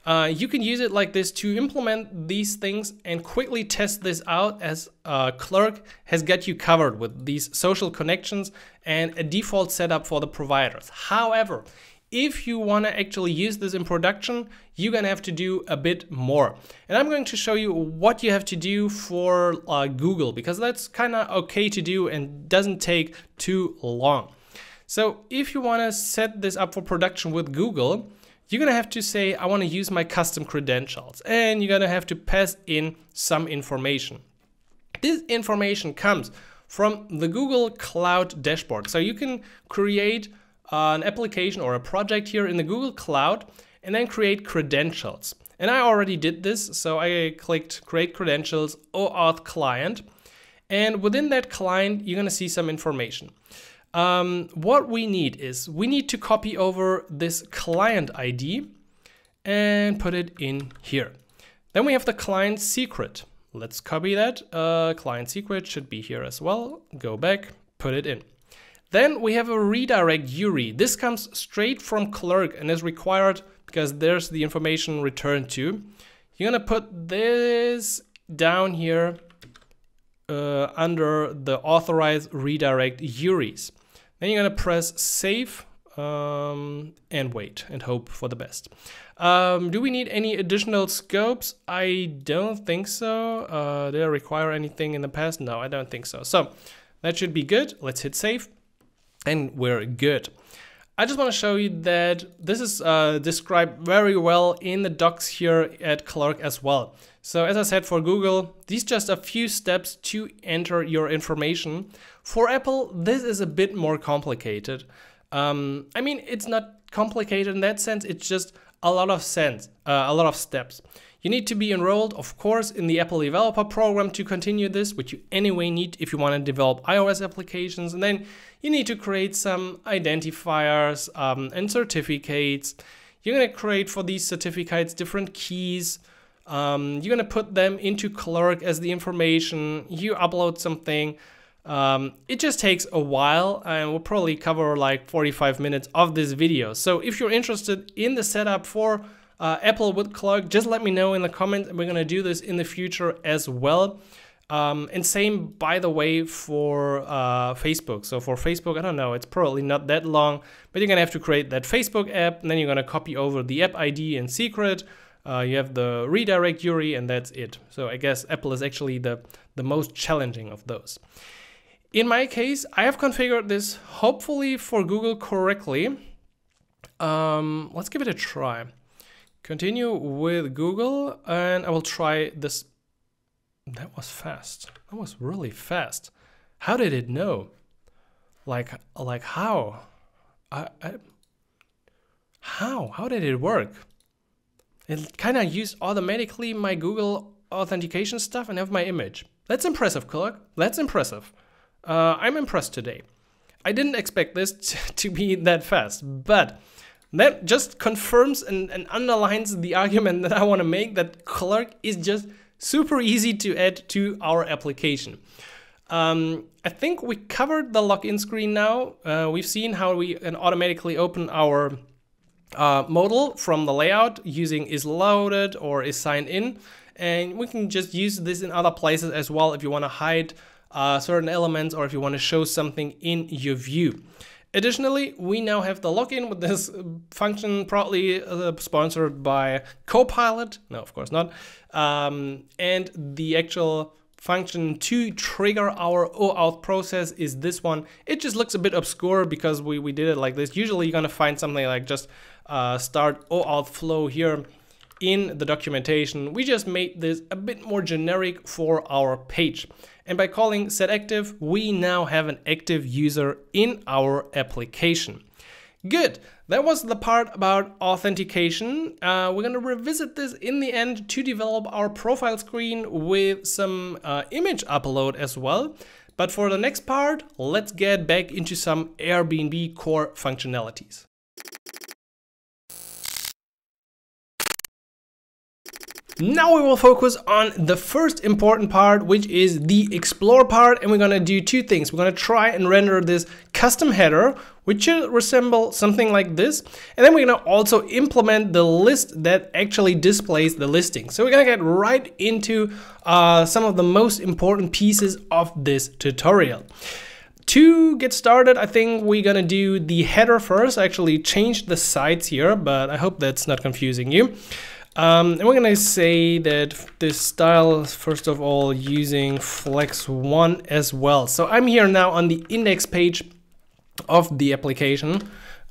Uh, you can use it like this to implement these things and quickly test this out as a Clerk has got you covered with these social connections and a default setup for the providers. However, if you want to actually use this in production, you're going to have to do a bit more. And I'm going to show you what you have to do for uh, Google because that's kind of okay to do and doesn't take too long. So if you want to set this up for production with Google, you're gonna have to say, I wanna use my custom credentials and you're gonna have to pass in some information. This information comes from the Google Cloud dashboard. So you can create uh, an application or a project here in the Google Cloud and then create credentials. And I already did this, so I clicked create credentials OAuth client. And within that client, you're gonna see some information. Um, what we need is we need to copy over this client ID and put it in here. Then we have the client secret. Let's copy that. Uh, client secret should be here as well. Go back, put it in. Then we have a redirect URI. This comes straight from Clerk and is required because there's the information returned to. You're gonna put this down here uh, under the authorized redirect URIs. Then you're gonna press save um, and wait and hope for the best. Um, do we need any additional scopes? I don't think so. Uh, did I require anything in the past? No, I don't think so. So that should be good. Let's hit save and we're good. I just want to show you that this is uh, described very well in the docs here at Clerk as well. So as I said for Google, these just a few steps to enter your information. For Apple, this is a bit more complicated. Um, I mean, it's not complicated in that sense, it's just a lot of sense, uh, a lot of steps. You need to be enrolled, of course, in the Apple Developer Program to continue this, which you anyway need if you want to develop iOS applications. And then you need to create some identifiers um, and certificates. You're going to create for these certificates different keys. Um, you're going to put them into Clerk as the information. You upload something. Um, it just takes a while and we'll probably cover like 45 minutes of this video. So if you're interested in the setup for uh, Apple with Clerk, just let me know in the comments. We're gonna do this in the future as well. Um, and same, by the way, for uh, Facebook. So for Facebook, I don't know, it's probably not that long, but you're gonna have to create that Facebook app, and then you're gonna copy over the app ID and secret. Uh, you have the redirect URI, and that's it. So I guess Apple is actually the, the most challenging of those. In my case, I have configured this hopefully for Google correctly. Um, let's give it a try. Continue with Google, and I will try this that was fast. That was really fast. How did it know? Like, like how? I, I, how? How did it work? It kind of used automatically my Google authentication stuff and have my image. That's impressive, Clerk. That's impressive. Uh, I'm impressed today. I didn't expect this to be that fast, but that just confirms and, and underlines the argument that I want to make that Clerk is just super easy to add to our application. Um, I think we covered the login screen now. Uh, we've seen how we can automatically open our uh, modal from the layout using is loaded or is signed in. And we can just use this in other places as well if you want to hide uh, certain elements or if you want to show something in your view. Additionally, we now have the login with this function proudly uh, sponsored by Copilot. No, of course not. Um, and the actual function to trigger our OAuth process is this one. It just looks a bit obscure because we, we did it like this. Usually you're gonna find something like just uh, start OAuth flow here in the documentation. We just made this a bit more generic for our page. And by calling set active, we now have an active user in our application. Good, that was the part about authentication. Uh, we're gonna revisit this in the end to develop our profile screen with some uh, image upload as well. But for the next part, let's get back into some Airbnb core functionalities. Now we will focus on the first important part, which is the explore part. And we're gonna do two things. We're gonna try and render this custom header, which should resemble something like this. And then we're gonna also implement the list that actually displays the listing. So we're gonna get right into uh, some of the most important pieces of this tutorial. To get started, I think we're gonna do the header first. I actually changed the sides here, but I hope that's not confusing you. Um, and we're gonna say that this style is first of all using flex one as well. So I'm here now on the index page of the application,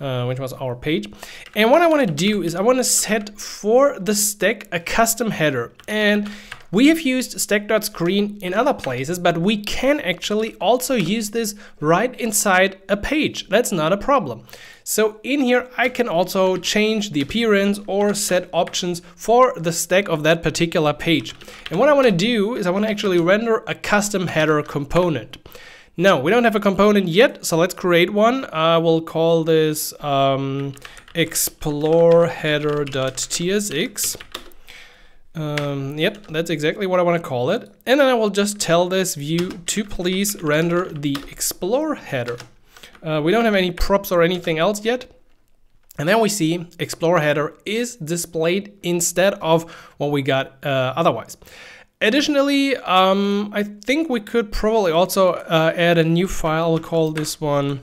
uh, which was our page. And what I wanna do is I wanna set for the stack a custom header. And we have used stack.screen in other places, but we can actually also use this right inside a page. That's not a problem. So in here, I can also change the appearance or set options for the stack of that particular page. And what I want to do is I want to actually render a custom header component. No, we don't have a component yet, so let's create one. I will call this um, explore header.tsx. Um, yep, that's exactly what I want to call it. And then I will just tell this view to please render the explore header. Uh, we don't have any props or anything else yet. And then we see explore header is displayed instead of what we got uh, otherwise. Additionally, um, I think we could probably also uh, add a new file. I'll call this one,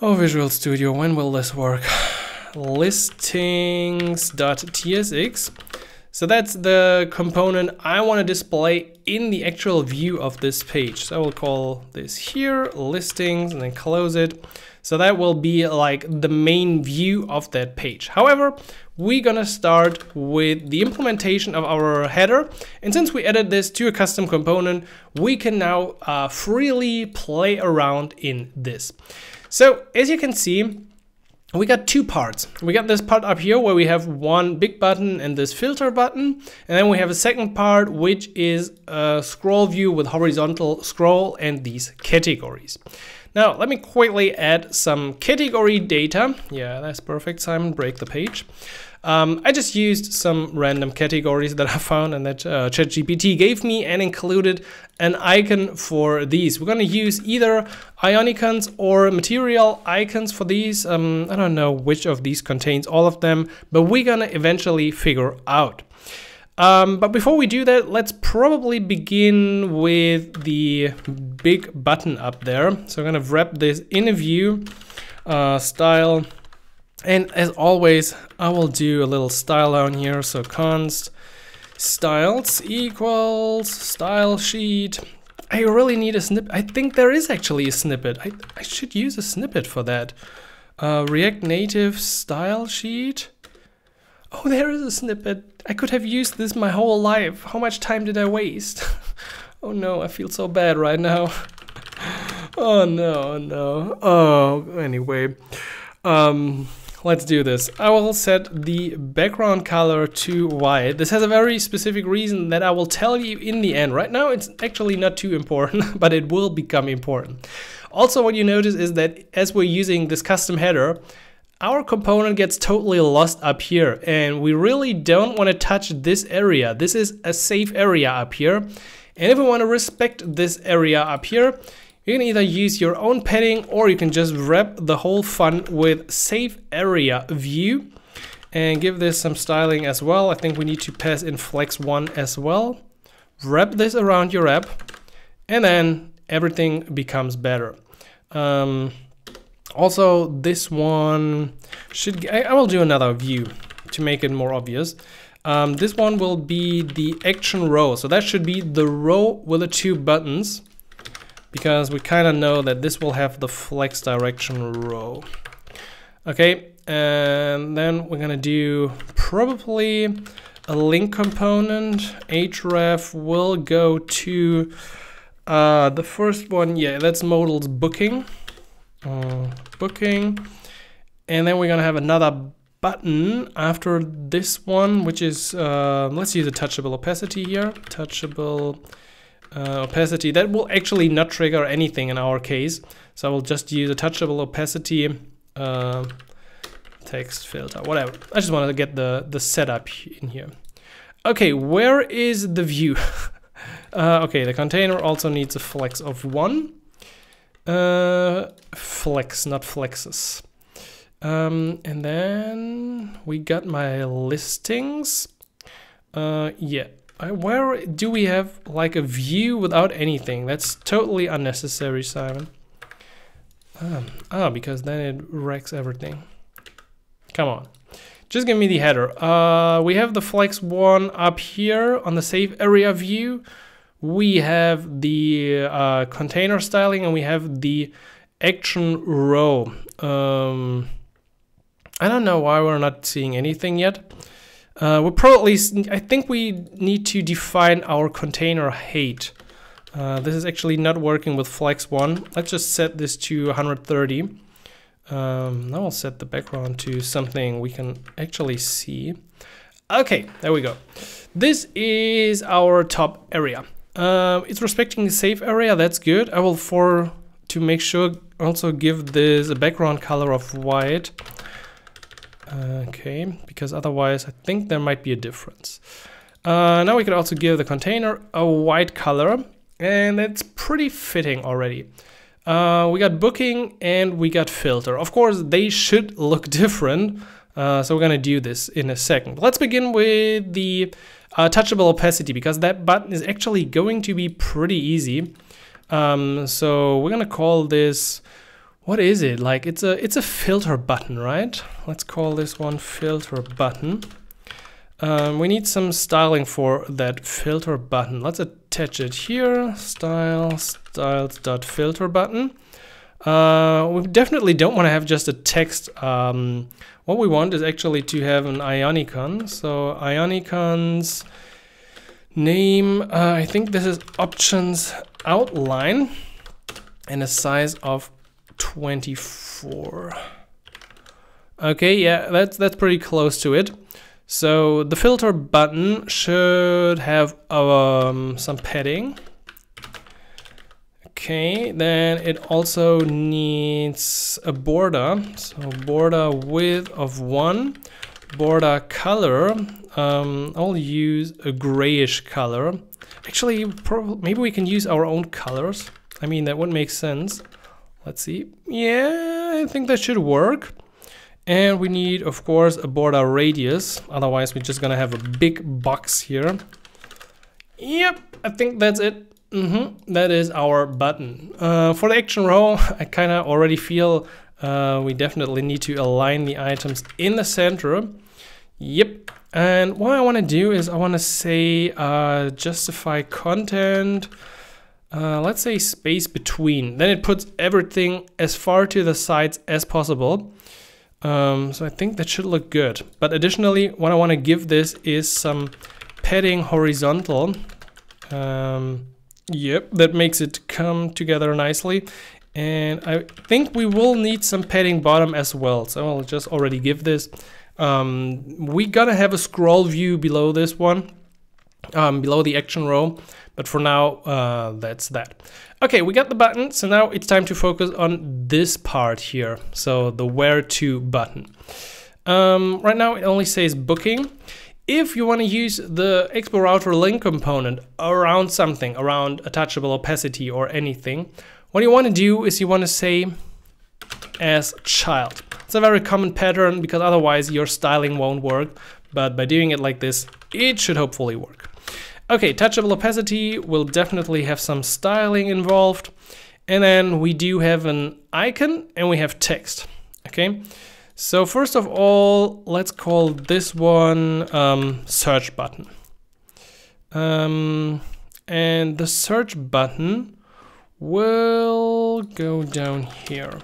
oh, Visual Studio, when will this work? Listings.tsx. So that's the component I want to display in the actual view of this page. So I will call this here listings and then close it. So that will be like the main view of that page. However, we're gonna start with the implementation of our header. And since we added this to a custom component, we can now uh, freely play around in this. So as you can see, we got two parts. We got this part up here where we have one big button and this filter button. And then we have a second part, which is a scroll view with horizontal scroll and these categories. Now, let me quickly add some category data. Yeah, that's perfect, Simon, break the page. Um, I just used some random categories that I found and that uh, ChatGPT gave me and included an icon for these. We're gonna use either Ionicons or material icons for these. Um, I don't know which of these contains all of them, but we're gonna eventually figure out. Um, but before we do that, let's probably begin with the big button up there. So I'm gonna wrap this in a view, uh, style, and as always, I will do a little style down here. So const styles equals style sheet. I really need a snippet. I think there is actually a snippet. I, I should use a snippet for that. Uh, React Native style sheet. Oh, there is a snippet. I could have used this my whole life. How much time did I waste? oh no, I feel so bad right now. oh no, no. Oh, anyway. Um, let's do this. I will set the background color to white. This has a very specific reason that I will tell you in the end. Right now it's actually not too important, but it will become important. Also what you notice is that as we're using this custom header, our component gets totally lost up here and we really don't want to touch this area. This is a safe area up here. And if we want to respect this area up here, you can either use your own padding or you can just wrap the whole fun with safe area view and give this some styling as well. I think we need to pass in flex one as well. Wrap this around your app and then everything becomes better. Um, also, this one should, I, I, will do another view to make it more obvious. Um, this one will be the action row. So that should be the row with the two buttons because we kind of know that this will have the flex direction row. Okay, and then we're gonna do probably a link component. href will go to uh, the first one, yeah, that's modals booking uh, booking. And then we're gonna have another button after this one, which is, uh, let's use a touchable opacity here. Touchable uh, opacity. That will actually not trigger anything in our case. So I will just use a touchable opacity uh, text filter, whatever. I just wanted to get the, the setup in here. Okay, where is the view? uh, okay, the container also needs a flex of one. Uh, flex, not flexes. Um, and then we got my listings. Uh, yeah. Where do we have like a view without anything? That's totally unnecessary, Simon. Um, ah, because then it wrecks everything. Come on. Just give me the header. Uh, we have the flex one up here on the safe area view we have the uh, container styling and we have the action row. Um, I don't know why we're not seeing anything yet. Uh, we probably, I think we need to define our container height. Uh, this is actually not working with Flex 1. Let's just set this to 130. Um, now I'll set the background to something we can actually see. Okay, there we go. This is our top area. Uh, it's respecting the safe area, that's good. I will for to make sure also give this a background color of white. Okay, because otherwise I think there might be a difference. Uh, now we can also give the container a white color and it's pretty fitting already. Uh, we got booking and we got filter. Of course, they should look different. Uh, so we're gonna do this in a second. Let's begin with the uh, touchable opacity because that button is actually going to be pretty easy. Um, so we're gonna call this, what is it? Like it's a it's a filter button, right? Let's call this one filter button. Um, we need some styling for that filter button. Let's attach it here. Style styles dot filter button. Uh, we definitely don't want to have just a text. Um, what we want is actually to have an Ionicon. So Ionicons name, uh, I think this is options outline and a size of 24. Okay, yeah, that's that's pretty close to it. So the filter button should have um, some padding. Okay, then it also needs a border. So border width of one, border color, um, I'll use a grayish color. Actually, maybe we can use our own colors. I mean, that would make sense. Let's see. Yeah, I think that should work. And we need, of course, a border radius. Otherwise, we're just gonna have a big box here. Yep, I think that's it. Mm -hmm. That is our button. Uh, for the action row, I kind of already feel uh, we definitely need to align the items in the center. Yep. And what I want to do is I want to say uh, justify content. Uh, let's say space between. Then it puts everything as far to the sides as possible. Um, so I think that should look good. But additionally, what I want to give this is some padding horizontal. Um, yep, that makes it come together nicely. And I think we will need some padding bottom as well. So I'll just already give this. Um, we gotta have a scroll view below this one, um, below the action row. But for now, uh, that's that. Okay, we got the button. So now it's time to focus on this part here. So the where to button. Um, right now it only says booking. If you want to use the Expo Router link component around something, around a touchable opacity or anything, what you want to do is you want to say as child. It's a very common pattern because otherwise your styling won't work. But by doing it like this, it should hopefully work. Okay, touchable opacity will definitely have some styling involved. And then we do have an icon and we have text. Okay, so first of all, let's call this one um, search button. Um, and the search button will go down here.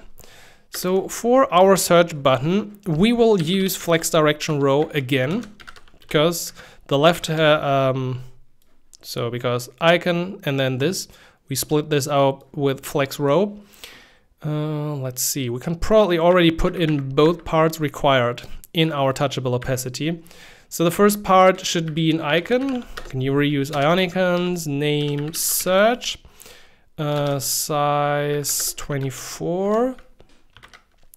So for our search button, we will use flex direction row again because the left, uh, um, so because icon and then this, we split this out with flex row. Uh, let's see, we can probably already put in both parts required in our touchable opacity. So the first part should be an icon. Can you reuse Ionicons, name, search uh, size 24.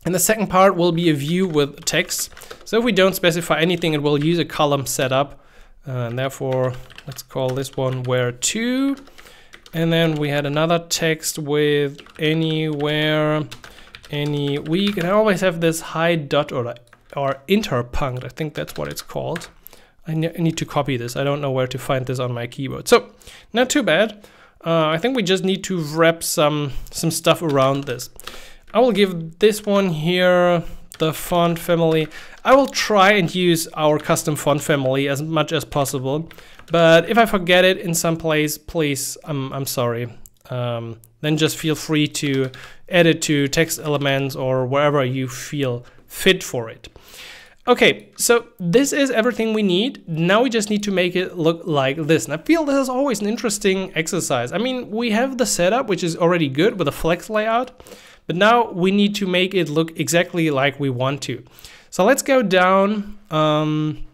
And the second part will be a view with text. So if we don't specify anything, it will use a column setup. Uh, and therefore, let's call this one where to. And then we had another text with anywhere, any week. And I always have this hide dot or, or interpunct. I think that's what it's called. I need to copy this. I don't know where to find this on my keyboard. So not too bad. Uh, I think we just need to wrap some, some stuff around this. I will give this one here the font family. I will try and use our custom font family as much as possible. But if I forget it in some place, please, I'm, I'm sorry. Um, then just feel free to add it to text elements or wherever you feel fit for it. Okay, so this is everything we need. Now we just need to make it look like this. And I feel this is always an interesting exercise. I mean, we have the setup, which is already good with a flex layout, but now we need to make it look exactly like we want to. So let's go down. Um,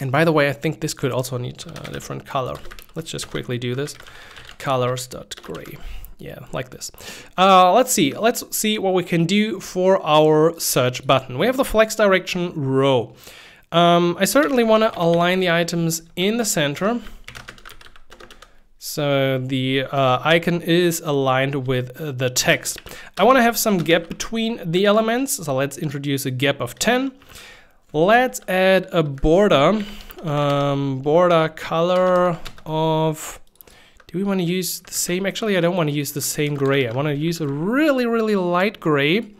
and by the way, I think this could also need a different color. Let's just quickly do this. Colors.gray yeah, like this. Uh, let's see, let's see what we can do for our search button. We have the flex direction row. Um, I certainly want to align the items in the center. So the uh, icon is aligned with uh, the text. I want to have some gap between the elements, so let's introduce a gap of 10. Let's add a border, um, border color of do we want to use the same? Actually, I don't want to use the same gray. I want to use a really, really light gray.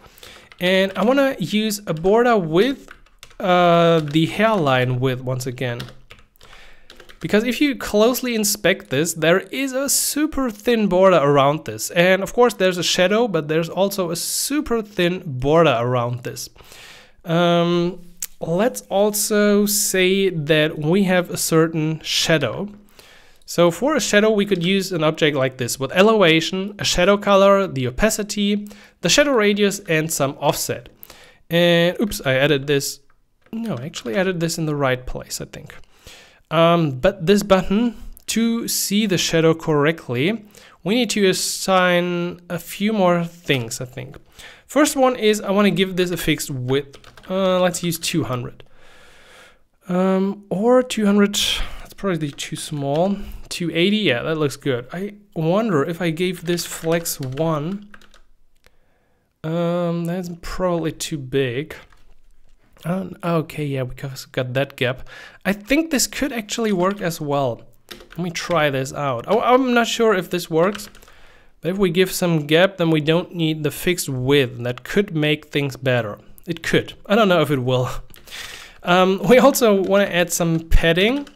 And I want to use a border with uh, the hairline width once again. Because if you closely inspect this, there is a super thin border around this. And of course there's a shadow, but there's also a super thin border around this. Um, let's also say that we have a certain shadow. So for a shadow, we could use an object like this with elevation, a shadow color, the opacity, the shadow radius, and some offset. And oops, I added this. No, I actually added this in the right place, I think. Um, but this button, to see the shadow correctly, we need to assign a few more things, I think. First one is I want to give this a fixed width. Uh, let's use 200. Um, or 200, that's probably too small. 280, yeah, that looks good. I wonder if I gave this flex 1, um, that's probably too big. Um, okay, yeah, we got that gap. I think this could actually work as well. Let me try this out. Oh, I'm not sure if this works. But if we give some gap, then we don't need the fixed width. That could make things better. It could. I don't know if it will. Um, we also want to add some padding.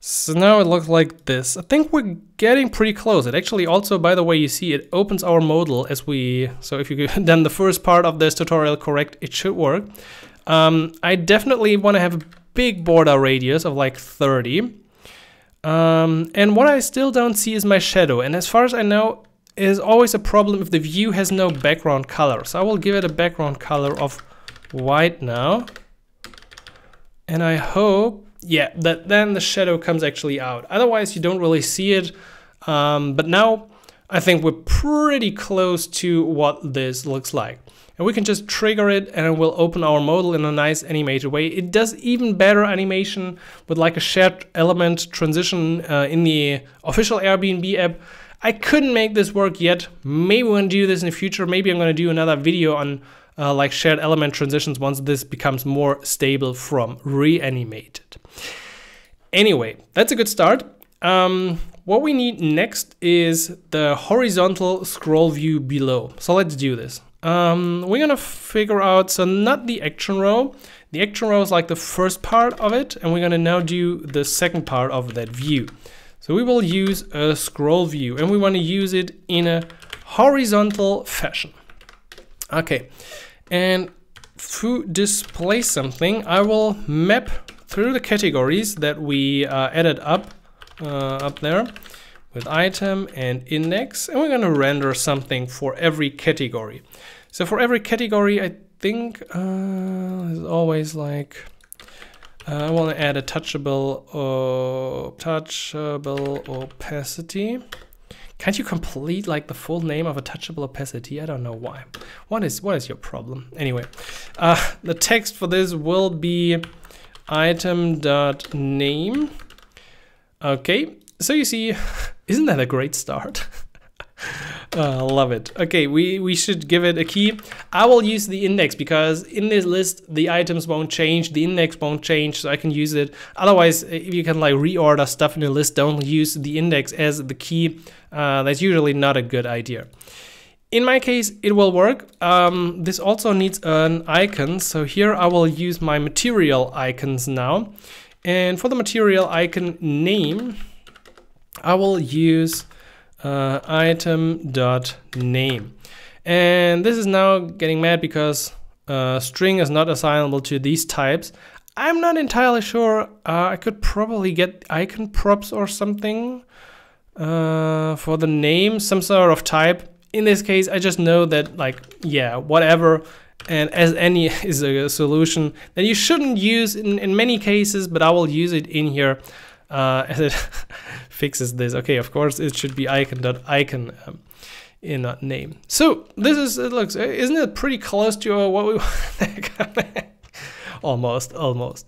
So now it looks like this. I think we're getting pretty close. It actually also, by the way, you see it opens our modal as we... So if you done the first part of this tutorial correct, it should work. Um, I definitely want to have a big border radius of like 30. Um, and what I still don't see is my shadow. And as far as I know, is always a problem if the view has no background color. So I will give it a background color of white now. And I hope, yeah, that then the shadow comes actually out. Otherwise you don't really see it. Um, but now I think we're pretty close to what this looks like. And we can just trigger it and it will open our modal in a nice animated way. It does even better animation with like a shared element transition uh, in the official Airbnb app. I couldn't make this work yet. Maybe we're gonna do this in the future. Maybe I'm gonna do another video on uh, like shared element transitions once this becomes more stable from reanimated. Anyway, that's a good start. Um, what we need next is the horizontal scroll view below. So let's do this. Um, we're gonna figure out, so not the action row. The action row is like the first part of it, and we're gonna now do the second part of that view. So we will use a scroll view and we want to use it in a horizontal fashion. Okay, and to display something, I will map through the categories that we uh, added up uh, up there with item and index, and we're going to render something for every category. So for every category, I think uh, always like uh, I want to add a touchable uh, touchable opacity. Can't you complete like the full name of a touchable opacity? I don't know why. What is what is your problem? Anyway, uh, the text for this will be item dot name. Okay, so you see, isn't that a great start? Uh, love it. Okay, we, we should give it a key. I will use the index because in this list, the items won't change, the index won't change, so I can use it. Otherwise, if you can like reorder stuff in the list, don't use the index as the key. Uh, that's usually not a good idea. In my case, it will work. Um, this also needs an icon. So here I will use my material icons now. And for the material icon name, I will use uh, item dot name. And this is now getting mad because uh, string is not assignable to these types. I'm not entirely sure. Uh, I could probably get icon props or something uh, for the name, some sort of type. In this case, I just know that like, yeah, whatever and as any is a solution that you shouldn't use in, in many cases, but I will use it in here uh, as it fixes this. Okay, of course it should be icon.icon icon, um, in a name. So this is, it looks, isn't it pretty close to uh, what we want? almost, almost.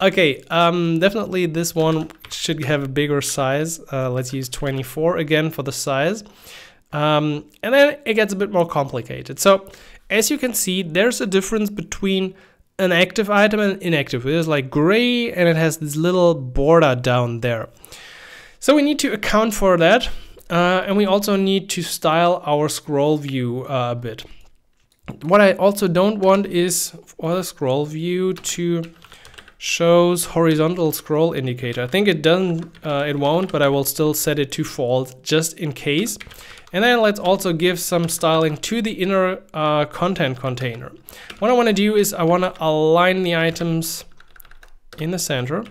Okay, um, definitely this one should have a bigger size. Uh, let's use 24 again for the size. Um, and then it gets a bit more complicated. So as you can see, there's a difference between an active item and inactive. It is like gray and it has this little border down there. So we need to account for that. Uh, and we also need to style our scroll view uh, a bit. What I also don't want is for the scroll view to shows horizontal scroll indicator. I think it doesn't, uh, it won't, but I will still set it to false just in case. And then let's also give some styling to the inner uh, content container. What I want to do is I want to align the items in the center.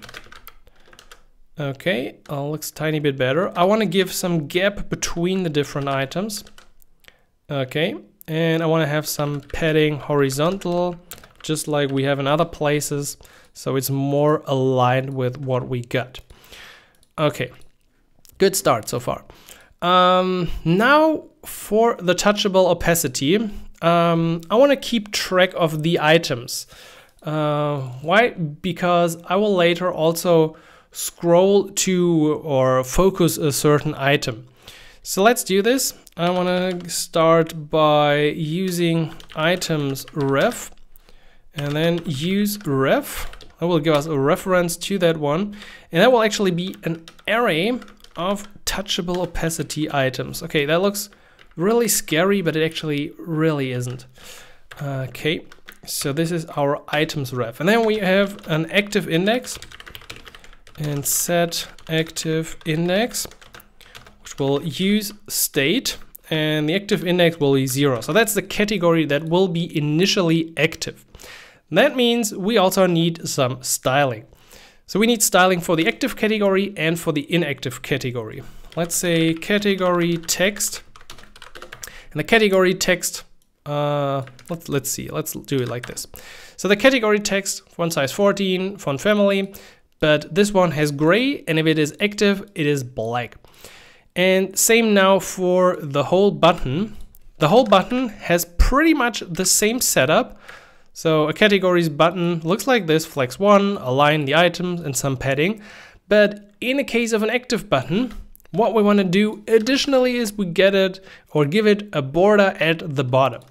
Okay, uh, looks tiny bit better. I want to give some gap between the different items. Okay, and I want to have some padding horizontal, just like we have in other places. So it's more aligned with what we got. Okay, good start so far. Um, now for the touchable opacity, um, I want to keep track of the items. Uh, why? Because I will later also scroll to or focus a certain item. So let's do this. I want to start by using items ref and then use ref. That will give us a reference to that one. And that will actually be an array of touchable opacity items. Okay, that looks really scary, but it actually really isn't. Okay, so this is our items ref. And then we have an active index and set active index, which will use state and the active index will be zero. So that's the category that will be initially active. That means we also need some styling. So we need styling for the active category and for the inactive category. Let's say category text and the category text uh, let's, let's see, let's do it like this. So the category text, font size 14, font family, but this one has gray, and if it is active, it is black. And same now for the whole button. The whole button has pretty much the same setup. So a categories button looks like this, flex one, align the items and some padding. But in the case of an active button, what we want to do additionally is we get it or give it a border at the bottom.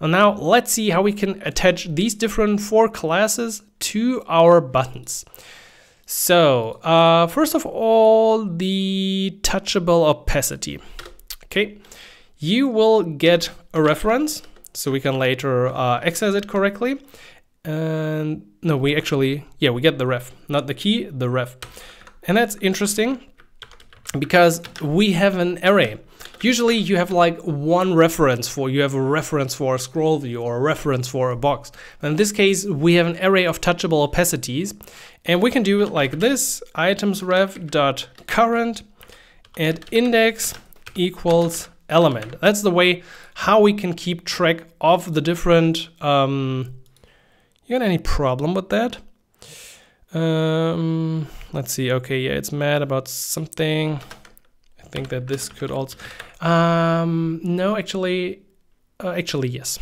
And now let's see how we can attach these different four classes to our buttons. So uh, first of all, the touchable opacity. Okay, you will get a reference so we can later uh, access it correctly. And no, we actually, yeah, we get the ref, not the key, the ref. And that's interesting because we have an array. Usually you have like one reference for, you have a reference for a scroll view or a reference for a box. In this case, we have an array of touchable opacities and we can do it like this, items dot current and index equals element. That's the way how we can keep track of the different, um, you got any problem with that? Um, let's see. Okay, yeah, it's mad about something. I think that this could also. Um, no, actually, uh, actually yes.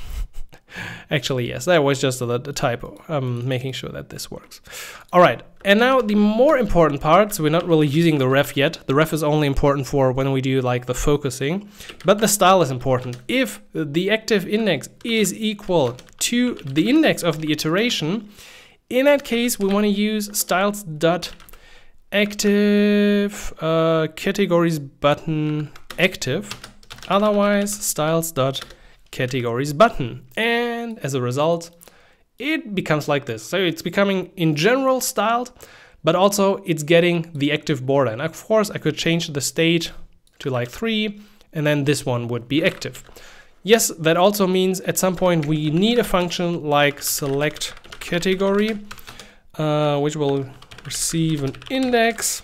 actually yes, that was just a, a typo. I'm making sure that this works. All right, and now the more important part. So we're not really using the ref yet. The ref is only important for when we do like the focusing, but the style is important. If the active index is equal to the index of the iteration in that case, we want to use styles dot active uh, categories button active. Otherwise, styles dot categories button. And as a result, it becomes like this. So it's becoming in general styled, but also it's getting the active border. And of course, I could change the state to like three, and then this one would be active. Yes, that also means at some point we need a function like select category, uh, which will receive an index.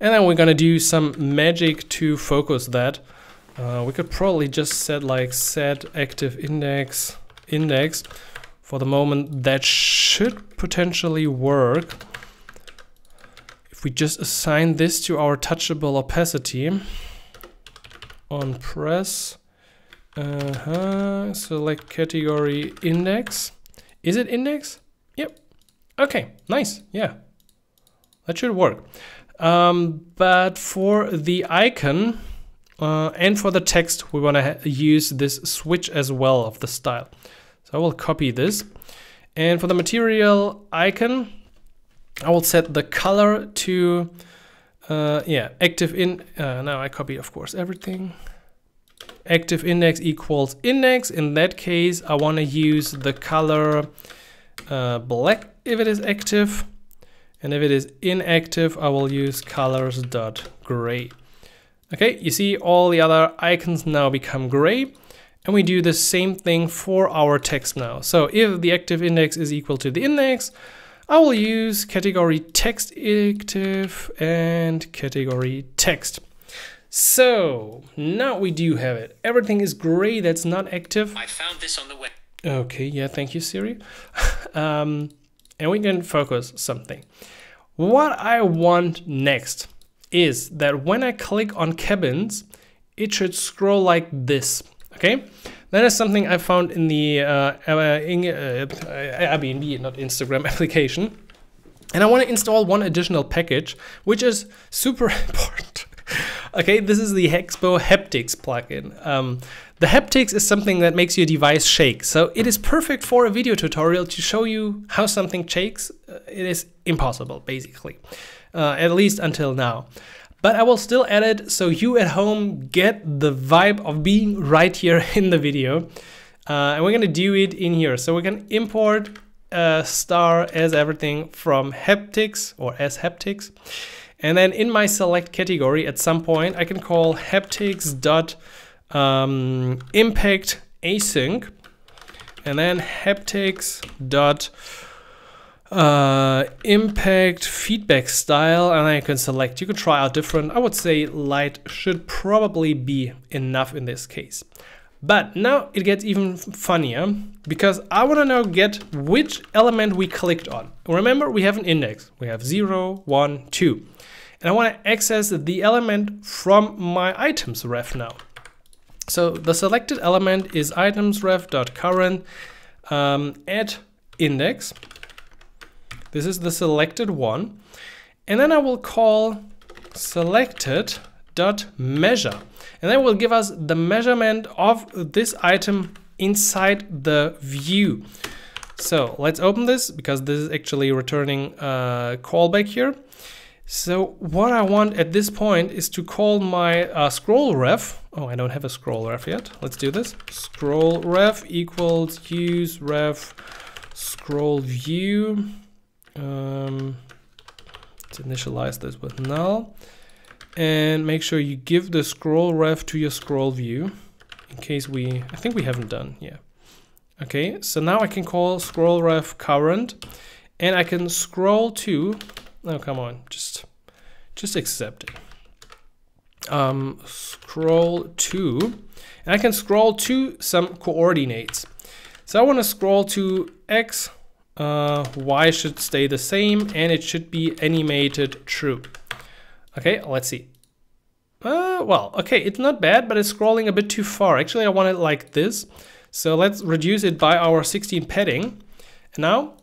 And then we're gonna do some magic to focus that. Uh, we could probably just set like set active index index. For the moment, that should potentially work. If we just assign this to our touchable opacity on press, uh -huh, select category index. Is it index? Yep. Okay, nice. Yeah, that should work. Um, but for the icon uh, and for the text, we want to use this switch as well of the style. So I will copy this. And for the material icon, I will set the color to, uh, yeah, active in, uh, now I copy, of course, everything active index equals index. In that case, I want to use the color uh, black if it is active. And if it is inactive, I will use colors dot gray. Okay, you see all the other icons now become gray. And we do the same thing for our text now. So if the active index is equal to the index, I will use category text active and category text. So now we do have it. Everything is gray that's not active. I found this on the web. Okay, yeah, thank you, Siri. um, and we can focus something. What I want next is that when I click on cabins, it should scroll like this. Okay, That is something I found in the uh, uh, uh, Airbnb, not Instagram application. And I want to install one additional package, which is super important. okay, this is the Expo Haptics plugin. Um, the haptics is something that makes your device shake. So it is perfect for a video tutorial to show you how something shakes. Uh, it is impossible, basically, uh, at least until now. But I will still add it so you at home get the vibe of being right here in the video. Uh, and we're gonna do it in here. So we can import uh, star as everything from haptics or as haptics. And then in my select category at some point, I can call haptics dot um, impact async and then haptics dot uh, impact feedback style and you can select you can try out different. I would say light should probably be enough in this case. But now it gets even funnier because I want to now get which element we clicked on. Remember we have an index. We have 0 1 2 and I want to access the element from my items ref now so the selected element is itemsref.current um, at index. This is the selected one. And then I will call selected.measure. And that will give us the measurement of this item inside the view. So let's open this because this is actually returning a callback here. So what I want at this point is to call my uh, scroll ref. Oh, I don't have a scroll ref yet. Let's do this. Scroll ref equals use ref scroll view. Um, let's initialize this with null. And make sure you give the scroll ref to your scroll view in case we, I think we haven't done, yeah. Okay, so now I can call scroll ref current and I can scroll to Oh, come on. Just just accept it. Um, scroll to, and I can scroll to some coordinates. So I want to scroll to X, uh, Y should stay the same, and it should be animated true. Okay, let's see. Uh, well, okay, it's not bad, but it's scrolling a bit too far. Actually, I want it like this. So let's reduce it by our 16 padding. And now,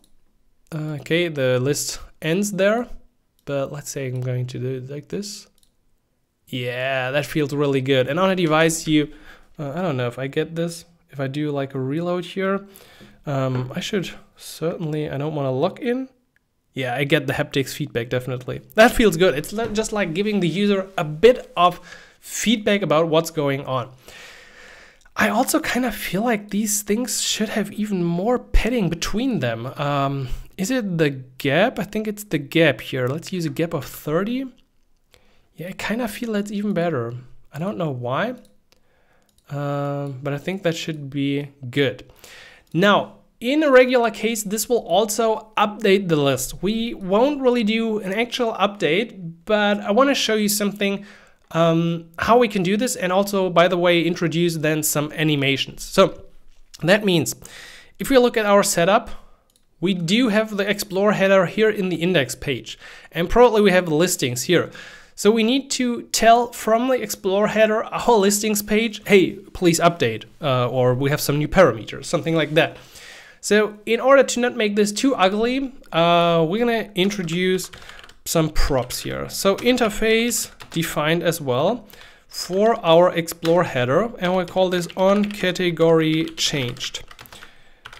uh, okay, the list ends there. But let's say I'm going to do it like this. Yeah, that feels really good. And on a device, you, uh, I don't know if I get this. If I do like a reload here, um, I should certainly, I don't want to lock in. Yeah, I get the haptics feedback, definitely. That feels good. It's just like giving the user a bit of feedback about what's going on. I also kind of feel like these things should have even more padding between them. Um, is it the gap? I think it's the gap here. Let's use a gap of 30. Yeah, I kind of feel that's even better. I don't know why, uh, but I think that should be good. Now, in a regular case, this will also update the list. We won't really do an actual update, but I want to show you something um, how we can do this and also, by the way, introduce then some animations. So that means if we look at our setup, we do have the Explore header here in the index page and probably we have listings here. So we need to tell from the Explore header our whole listings page, hey, please update, uh, or we have some new parameters, something like that. So in order to not make this too ugly, uh, we're gonna introduce some props here. So interface defined as well for our explore header and we call this on category changed.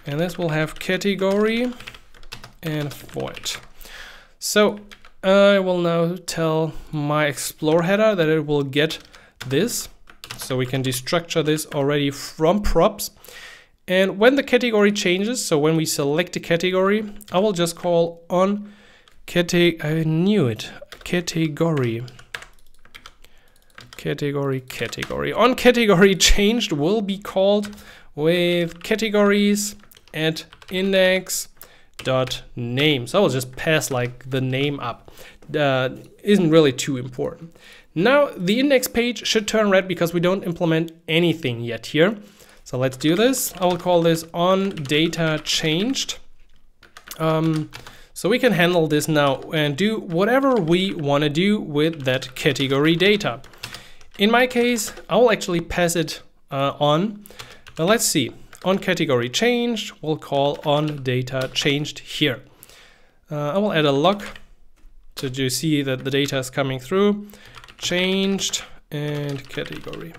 And this will have category and void. So I will now tell my explore header that it will get this. So we can destructure this already from props. And when the category changes, so when we select a category, I will just call on category, I knew it, category category category on category changed will be called with categories at index dot name so i'll just pass like the name up. Uh, isn't really too important. Now the index page should turn red because we don't implement anything yet here. So let's do this. I will call this on data changed. Um, so we can handle this now and do whatever we want to do with that category data. In my case, I will actually pass it uh, on. Now let's see. On category changed, we'll call on data changed here. Uh, I will add a lock so you see that the data is coming through. Changed and category.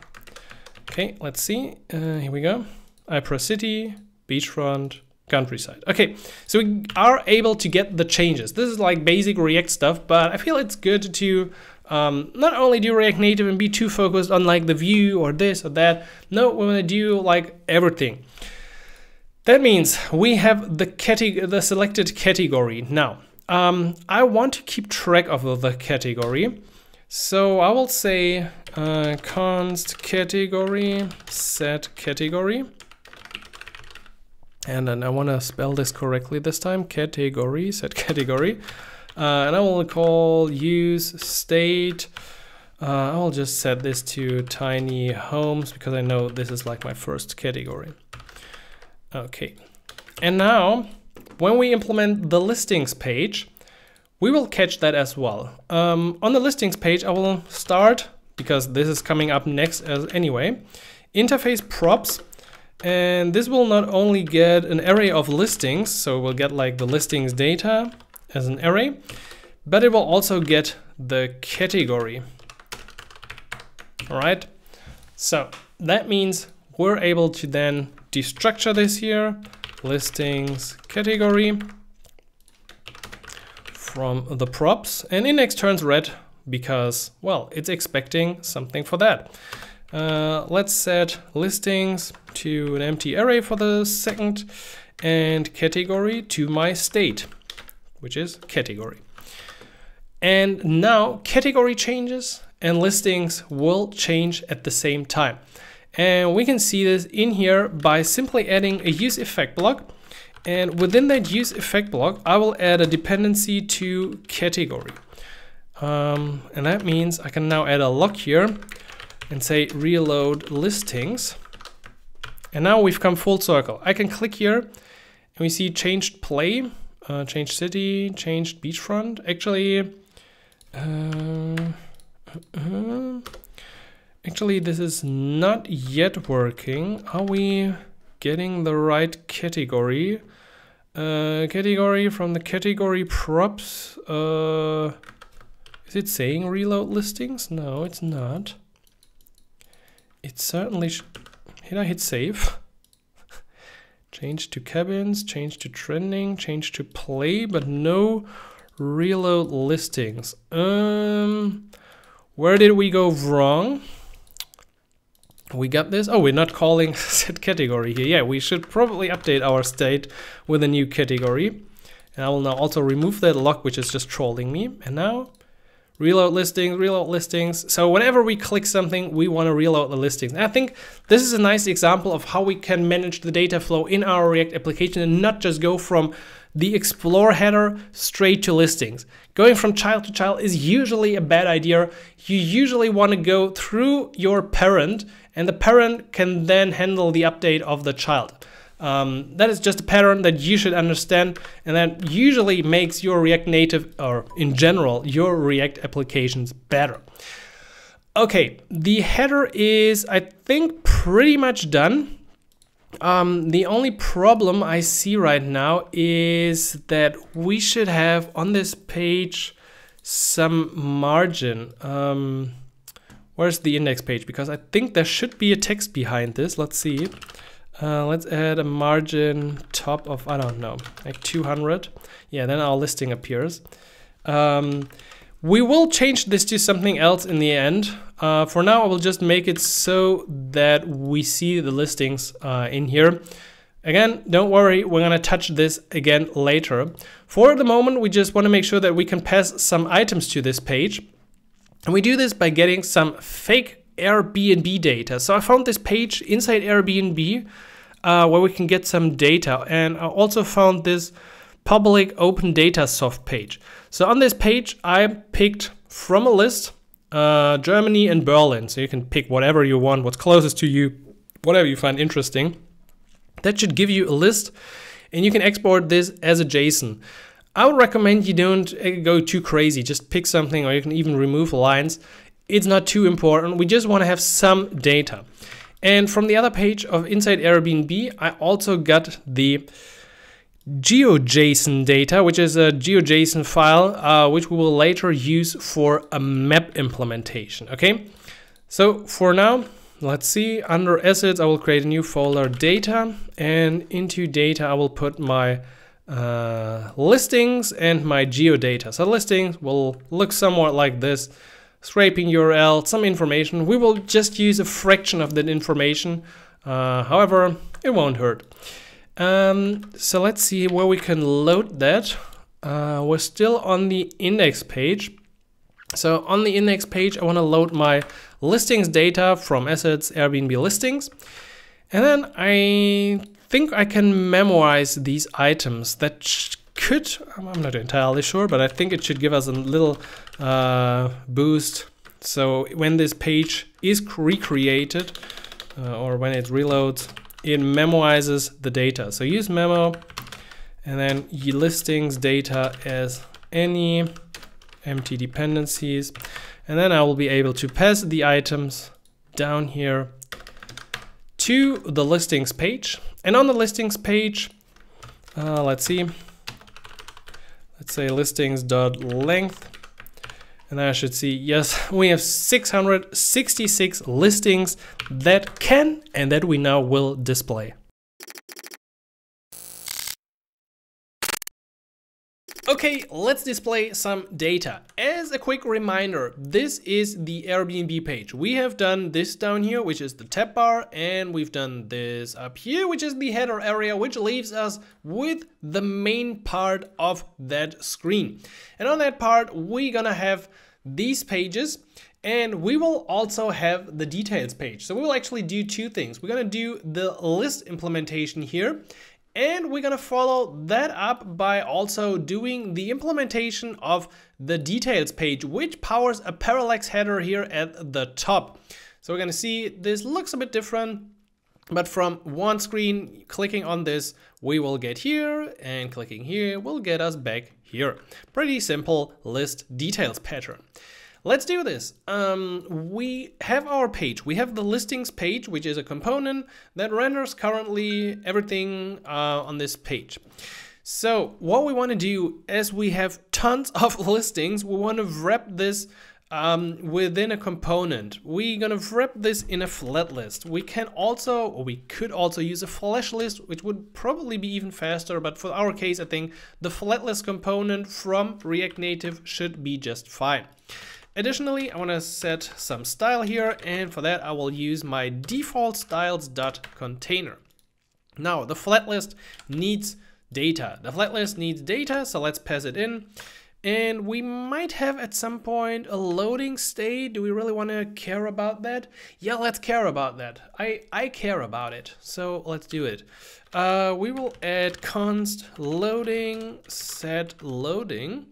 Okay, let's see. Uh, here we go. I press city, beachfront, countryside. Okay, so we are able to get the changes. This is like basic React stuff, but I feel it's good to um, not only do React Native and be too focused on like the view or this or that. No, we want to do like everything. That means we have the, category, the selected category. Now, um, I want to keep track of the category. So I will say uh, const category set category. And then I want to spell this correctly this time. Category set category. Uh, and I will call use state. Uh, I will just set this to tiny homes because I know this is like my first category. Okay. And now when we implement the listings page, we will catch that as well. Um, on the listings page, I will start, because this is coming up next as anyway, interface props. And this will not only get an array of listings, so we'll get like the listings data as an array, but it will also get the category. All right, so that means we're able to then destructure this here, listings category from the props and index turns red because, well, it's expecting something for that. Uh, let's set listings to an empty array for the second and category to my state, which is category. And now category changes and listings will change at the same time. And we can see this in here by simply adding a use effect block. And within that use effect block, I will add a dependency to category. Um, and that means I can now add a lock here and say reload listings. And now we've come full circle. I can click here and we see changed play, uh, changed city, changed beachfront. Actually, uh, uh, Actually, this is not yet working. Are we getting the right category? Uh, category from the category props. Uh, is it saying reload listings? No, it's not. It certainly Did I hit save? change to cabins, change to trending, change to play, but no reload listings. Um, where did we go wrong? we got this. Oh, we're not calling set category here. Yeah, we should probably update our state with a new category. And I will now also remove that lock, which is just trolling me. And now reload listings, reload listings. So whenever we click something, we want to reload the listings. And I think this is a nice example of how we can manage the data flow in our React application and not just go from the explore header straight to listings. Going from child to child is usually a bad idea. You usually want to go through your parent and the parent can then handle the update of the child. Um, that is just a pattern that you should understand and that usually makes your React Native or in general your React applications better. Okay, the header is I think pretty much done. Um, the only problem I see right now is that we should have on this page some margin. Um, where's the index page? Because I think there should be a text behind this. Let's see. Uh, let's add a margin top of, I don't know, like 200. Yeah, then our listing appears. Um, we will change this to something else in the end. Uh, for now, I will just make it so that we see the listings uh, in here. Again, don't worry, we're gonna touch this again later. For the moment, we just wanna make sure that we can pass some items to this page. And we do this by getting some fake Airbnb data. So I found this page inside Airbnb uh, where we can get some data. And I also found this public Opendatasoft page. So on this page, I picked from a list uh, Germany and Berlin. So you can pick whatever you want, what's closest to you, whatever you find interesting. That should give you a list and you can export this as a JSON. I would recommend you don't uh, go too crazy. Just pick something or you can even remove lines. It's not too important. We just want to have some data. And from the other page of Inside Airbnb, I also got the GeoJSON data, which is a GeoJSON file, uh, which we will later use for a map implementation. Okay, so for now, let's see. Under assets, I will create a new folder, data, and into data, I will put my uh, listings and my geodata. So listings will look somewhat like this. Scraping URL, some information. We will just use a fraction of that information. Uh, however, it won't hurt. Um, so let's see where we can load that. Uh, we're still on the index page. So on the index page, I want to load my listings data from assets Airbnb listings. And then I think I can memoize these items that could, I'm not entirely sure, but I think it should give us a little uh, boost. So when this page is recreated uh, or when it reloads, it memoizes the data. So use memo and then listings data as any empty dependencies. And then I will be able to pass the items down here to the listings page. And on the listings page, uh, let's see, let's say listings.length. And I should see, yes, we have 666 listings that can and that we now will display. Okay, let's display some data. As a quick reminder, this is the Airbnb page. We have done this down here, which is the tab bar, and we've done this up here, which is the header area, which leaves us with the main part of that screen. And on that part, we're gonna have these pages, and we will also have the details page. So we will actually do two things. We're gonna do the list implementation here, and we're gonna follow that up by also doing the implementation of the details page, which powers a parallax header here at the top. So we're gonna see this looks a bit different, but from one screen, clicking on this, we will get here, and clicking here will get us back here. Pretty simple list details pattern. Let's do this. Um, we have our page. We have the listings page, which is a component that renders currently everything uh, on this page. So what we want to do is we have tons of listings. We want to wrap this um, within a component. We're gonna wrap this in a flat list. We can also, or we could also use a flash list, which would probably be even faster, but for our case, I think the flat list component from React Native should be just fine. Additionally, I want to set some style here, and for that I will use my default styles.container. Now, the flat list needs data. The flat list needs data, so let's pass it in. And we might have at some point a loading state. Do we really want to care about that? Yeah, let's care about that. I, I care about it, so let's do it. Uh, we will add const loading set loading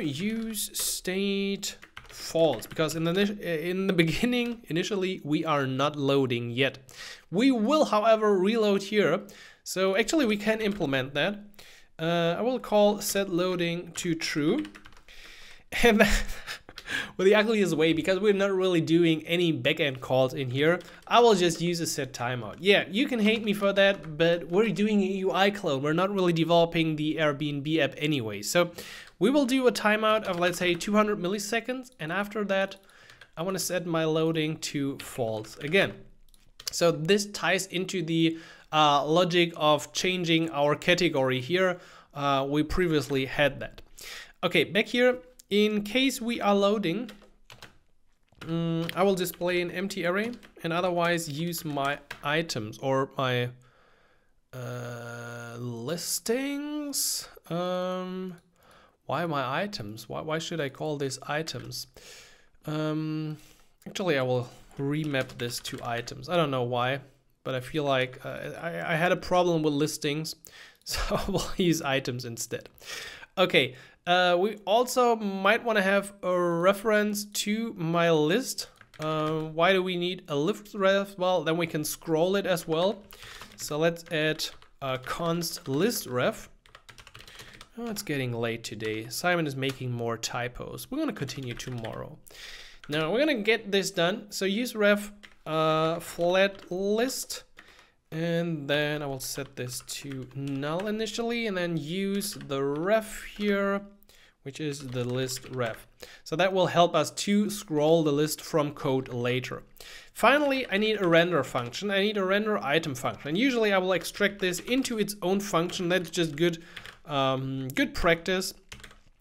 use state false because in the in the beginning initially we are not loading yet. We will however reload here. So actually we can implement that. Uh, I will call set loading to true. And with the ugliest way because we're not really doing any backend calls in here. I will just use a set timeout. Yeah, you can hate me for that, but we're doing a UI clone. We're not really developing the Airbnb app anyway. So we will do a timeout of let's say 200 milliseconds. And after that, I want to set my loading to false again. So this ties into the uh, logic of changing our category here. Uh, we previously had that. Okay, back here, in case we are loading, um, I will display an empty array and otherwise use my items or my uh, listings. Um, why my items? Why, why should I call this items? Um, actually, I will remap this to items. I don't know why, but I feel like uh, I, I had a problem with listings, so I will use items instead. Okay, uh, we also might want to have a reference to my list. Uh, why do we need a list ref? Well, then we can scroll it as well. So let's add a const list ref. Oh, it's getting late today. Simon is making more typos. We're going to continue tomorrow. Now we're gonna get this done. So use ref uh, flat list and then I will set this to null initially and then use the ref here which is the list ref. So that will help us to scroll the list from code later. Finally, I need a render function. I need a render item function. And usually I will extract this into its own function. That's just good, um, good practice.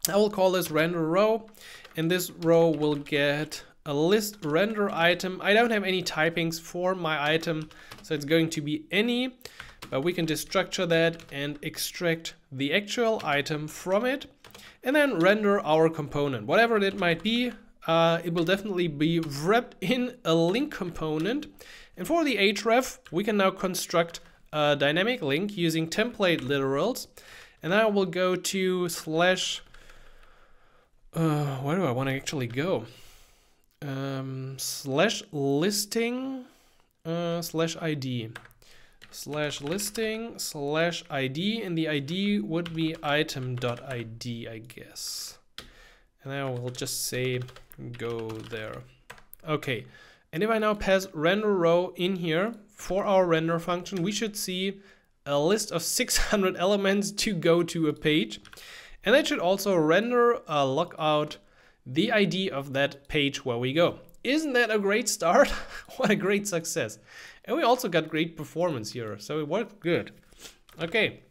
I will call this render row and this row will get a list render item. I don't have any typings for my item, so it's going to be any, but we can destructure that and extract the actual item from it and then render our component. Whatever it might be, uh, it will definitely be wrapped in a link component. And for the href, we can now construct a dynamic link using template literals. And I will go to slash, uh, where do I want to actually go? Um, slash listing uh, slash ID slash listing slash ID and the ID would be item.id I guess. And then we'll just say go there. Okay and if I now pass render row in here for our render function we should see a list of 600 elements to go to a page. And that should also render a lookout the ID of that page where we go. Isn't that a great start? What a great success and we also got great performance here, so it worked good. Okay.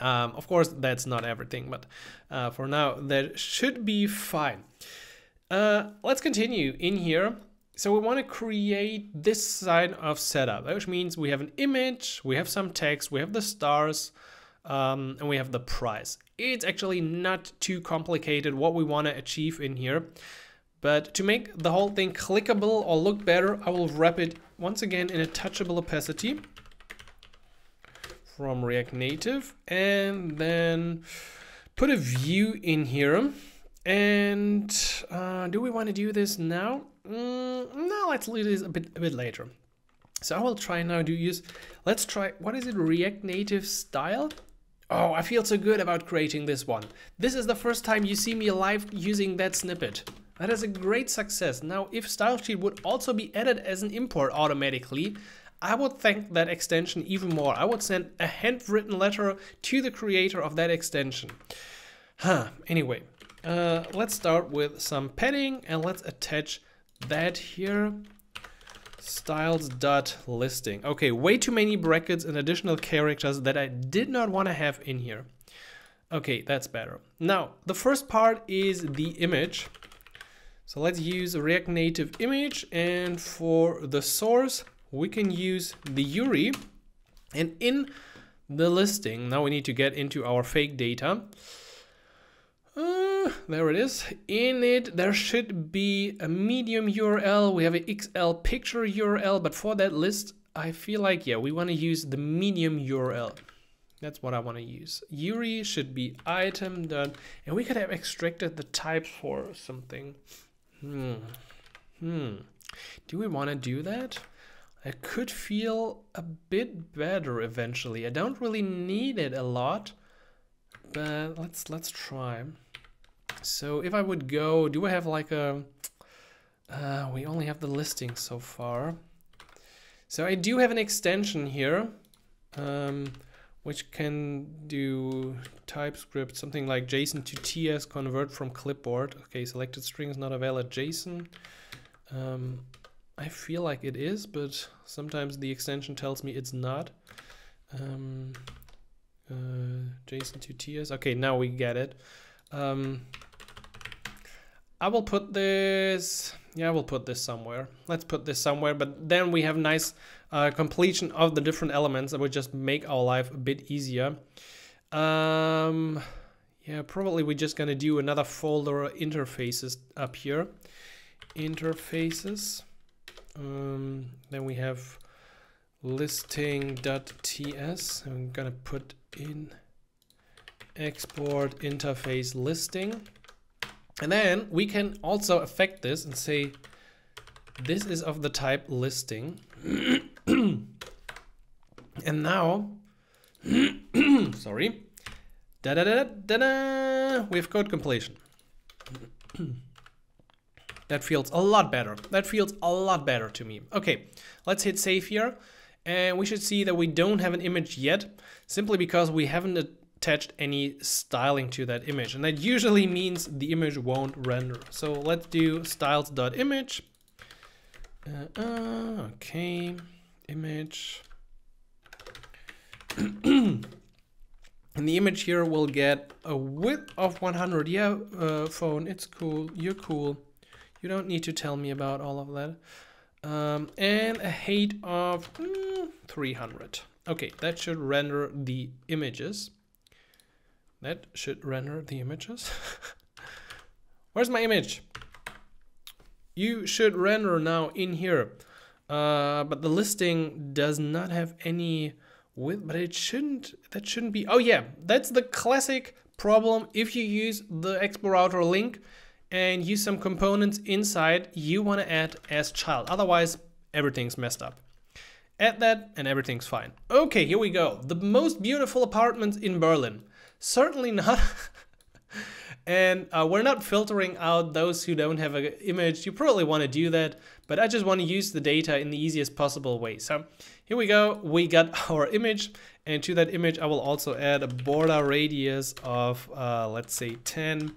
Um, of course, that's not everything, but uh, for now, that should be fine. Uh, let's continue in here. So we want to create this side of setup, which means we have an image, we have some text, we have the stars, um, and we have the price. It's actually not too complicated what we want to achieve in here. But to make the whole thing clickable or look better, I will wrap it once again in a touchable opacity from React Native and then put a view in here. And uh, do we want to do this now? Mm, no, let's do this a bit, a bit later. So I will try now to use, let's try, what is it, React Native style? Oh, I feel so good about creating this one. This is the first time you see me live using that snippet. That is a great success. Now, if style sheet would also be added as an import automatically, I would thank that extension even more. I would send a handwritten letter to the creator of that extension. Huh, anyway, uh, let's start with some padding and let's attach that here. Styles dot listing. Okay, way too many brackets and additional characters that I did not want to have in here. Okay, that's better. Now, the first part is the image. So let's use a React Native image and for the source we can use the URI and in the listing, now we need to get into our fake data. Uh, there it is. In it, there should be a medium URL. We have an XL picture URL, but for that list, I feel like, yeah, we want to use the medium URL. That's what I want to use. URI should be item done, and we could have extracted the type for something. Hmm. Hmm. Do we want to do that? I could feel a bit better eventually. I don't really need it a lot, but let's let's try. So if I would go, do I have like a? Uh, we only have the listing so far. So I do have an extension here. Um, which can do TypeScript, something like JSON to TS convert from clipboard. Okay, selected string is not a valid JSON. Um, I feel like it is, but sometimes the extension tells me it's not. Um, uh, JSON to TS. Okay, now we get it. Um, I will put this, yeah, I will put this somewhere. Let's put this somewhere, but then we have nice uh, completion of the different elements that would just make our life a bit easier. Um, yeah, probably we're just gonna do another folder interfaces up here. Interfaces. Um, then we have listing.ts. I'm gonna put in export interface listing. And then we can also affect this and say this is of the type listing. and now, sorry, da da da da da, we have code completion. That feels a lot better. That feels a lot better to me. Okay, let's hit save here. And we should see that we don't have an image yet, simply because we haven't attached any styling to that image. And that usually means the image won't render. So let's do styles.image. Uh, uh, okay, image. and the image here will get a width of 100. Yeah, uh, phone, it's cool. You're cool. You don't need to tell me about all of that. Um, and a height of mm, 300. Okay, that should render the images. That should render the images. Where's my image? You should render now in here. Uh, but the listing does not have any width, but it shouldn't, that shouldn't be, oh yeah, that's the classic problem. If you use the Explorer link and use some components inside you want to add as child. Otherwise, everything's messed up. Add that and everything's fine. Okay, here we go. The most beautiful apartments in Berlin. Certainly not. and uh, we're not filtering out those who don't have an image. You probably want to do that, but I just want to use the data in the easiest possible way. So here we go. We got our image and to that image, I will also add a border radius of, uh, let's say 10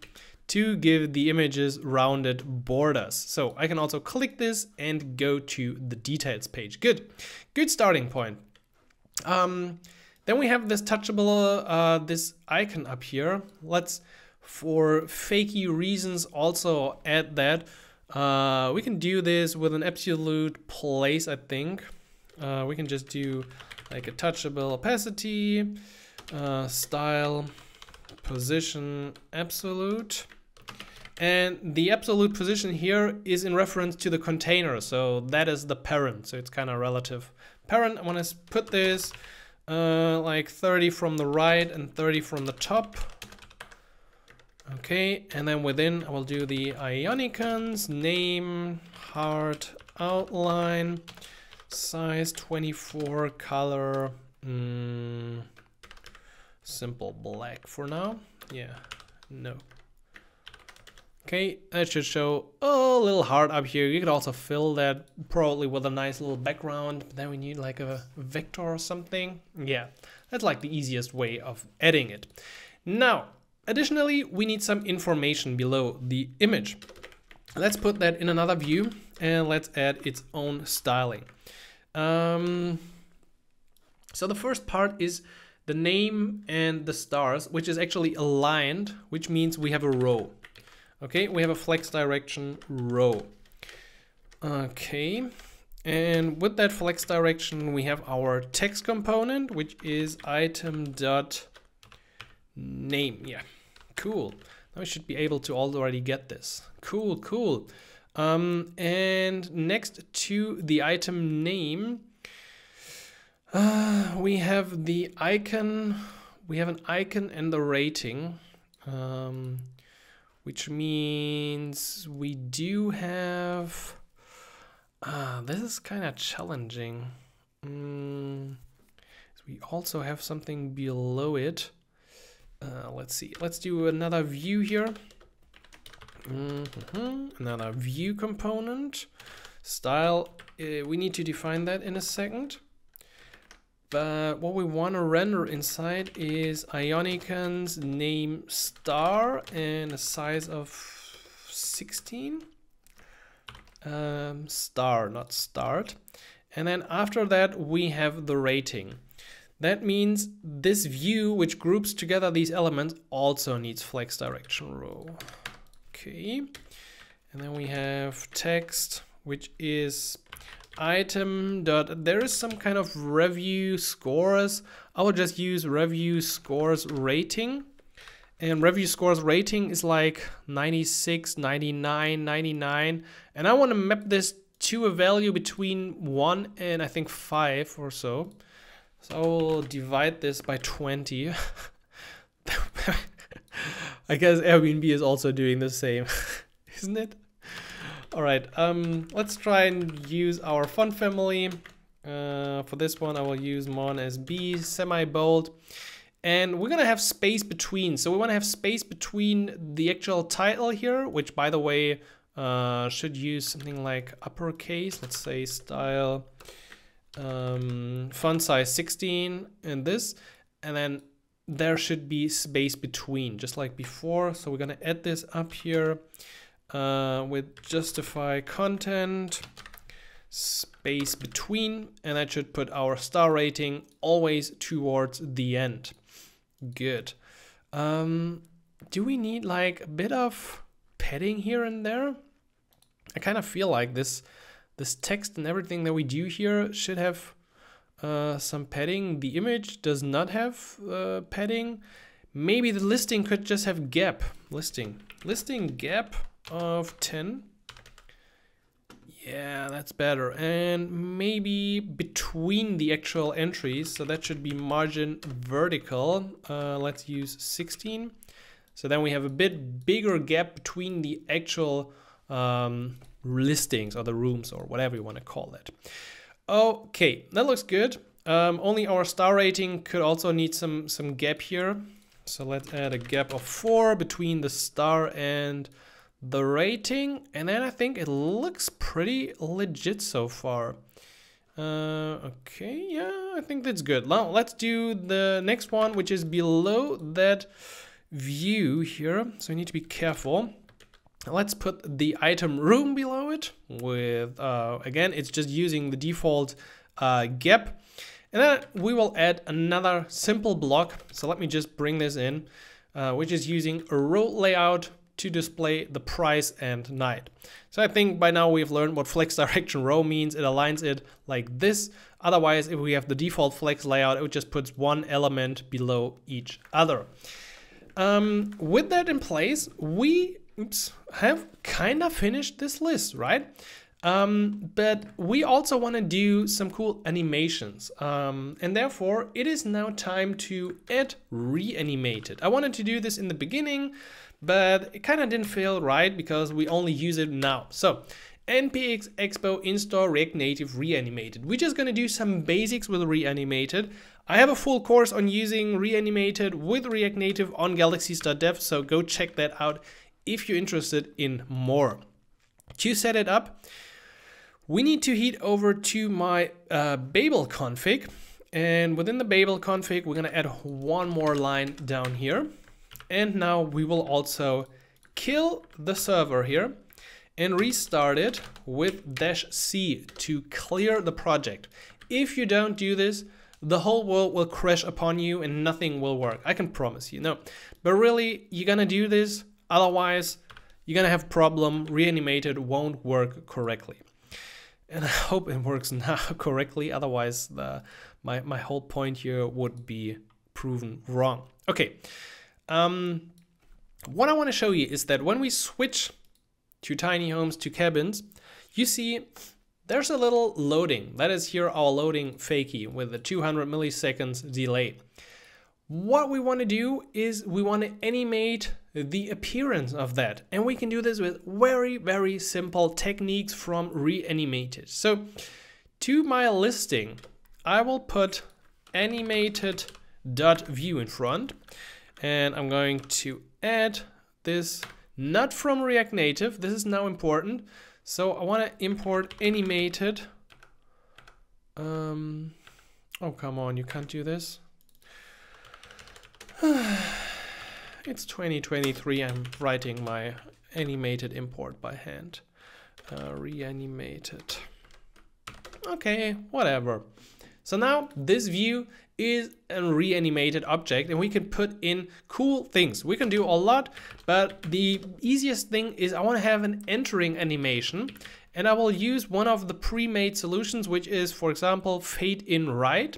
to give the images rounded borders. So I can also click this and go to the details page. Good, good starting point. Um, then we have this touchable, uh, this icon up here. Let's, for fakey reasons, also add that. Uh, we can do this with an absolute place, I think. Uh, we can just do like a touchable opacity, uh, style, position, absolute. And the absolute position here is in reference to the container. So that is the parent. So it's kind of relative. Parent, I want to put this uh, like 30 from the right and 30 from the top. Okay, and then within I will do the Ionicons, name, heart, outline, size 24, color, mm, simple black for now. Yeah, no. Okay, that should show a little heart up here. You could also fill that probably with a nice little background. Then we need like a vector or something. Yeah, that's like the easiest way of adding it. Now, additionally, we need some information below the image. Let's put that in another view and let's add its own styling. Um, so the first part is the name and the stars, which is actually aligned, which means we have a row. Okay, we have a flex direction row. Okay, and with that flex direction, we have our text component, which is item dot name. Yeah, cool. Now we should be able to already get this. Cool, cool. Um, and next to the item name, uh, we have the icon. We have an icon and the rating. Um, which means we do have. Ah, this is kind of challenging. Mm, we also have something below it. Uh, let's see. Let's do another view here. Mm -hmm. Another view component. Style, uh, we need to define that in a second. But what we want to render inside is Ionicon's name star and a size of 16. Um, star, not start. And then after that, we have the rating. That means this view, which groups together these elements, also needs flex direction row. Okay. And then we have text, which is item dot there is some kind of review scores i will just use review scores rating and review scores rating is like 96 99 99 and i want to map this to a value between 1 and i think 5 or so so i will divide this by 20 i guess airbnb is also doing the same isn't it all right, um, let's try and use our font family. Uh, for this one, I will use Mon SB, semi-bold. And we're gonna have space between. So we wanna have space between the actual title here, which by the way, uh, should use something like uppercase. Let's say style um, font size 16 and this, and then there should be space between, just like before. So we're gonna add this up here uh, with justify content space between, and that should put our star rating always towards the end. Good. Um, do we need like a bit of padding here and there? I kind of feel like this this text and everything that we do here should have uh, some padding. The image does not have uh, padding. Maybe the listing could just have gap. Listing. Listing gap of 10. Yeah, that's better. And maybe between the actual entries, so that should be margin vertical. Uh, let's use 16. So then we have a bit bigger gap between the actual um, listings or the rooms or whatever you want to call it. Okay, that looks good. Um, only our star rating could also need some, some gap here. So let's add a gap of 4 between the star and the rating. And then I think it looks pretty legit so far. Uh, okay, yeah, I think that's good. Now let's do the next one, which is below that view here. So we need to be careful. Let's put the item room below it with, uh, again, it's just using the default uh, gap. And then we will add another simple block. So let me just bring this in, uh, which is using a row layout to display the price and night. So I think by now we've learned what flex direction row means. It aligns it like this. Otherwise, if we have the default flex layout, it just puts one element below each other. Um, with that in place, we oops, I have kind of finished this list, right? Um, but we also want to do some cool animations. Um, and therefore, it is now time to add reanimated. I wanted to do this in the beginning, but it kind of didn't feel right because we only use it now. So NPX Expo Install React Native Reanimated. We're just gonna do some basics with Reanimated. I have a full course on using Reanimated with React Native on galaxies.dev, so go check that out if you're interested in more. To set it up, we need to head over to my uh, Babel config. And within the Babel config, we're gonna add one more line down here. And now we will also kill the server here and restart it with dash C to clear the project. If you don't do this, the whole world will crash upon you and nothing will work. I can promise you. No, but really, you're gonna do this. Otherwise, you're gonna have problem. Reanimated won't work correctly. And I hope it works now correctly. Otherwise, the, my, my whole point here would be proven wrong. Okay, um, what I want to show you is that when we switch to tiny homes to cabins, you see there's a little loading. That is here our loading fakie with a 200 milliseconds delay. What we want to do is we want to animate the appearance of that. And we can do this with very, very simple techniques from Reanimated. So to my listing, I will put animated dot view in front and I'm going to add this not from React Native. This is now important. So I want to import animated. Um, oh, come on, you can't do this. it's 2023. I'm writing my animated import by hand. Uh, reanimated. Okay, whatever. So now this view is a reanimated object and we can put in cool things. We can do a lot, but the easiest thing is I want to have an entering animation and I will use one of the pre-made solutions, which is, for example, fade in right.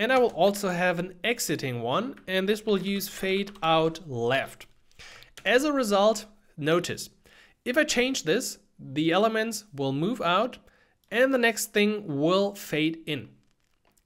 And I will also have an exiting one, and this will use fade out left. As a result, notice, if I change this, the elements will move out and the next thing will fade in.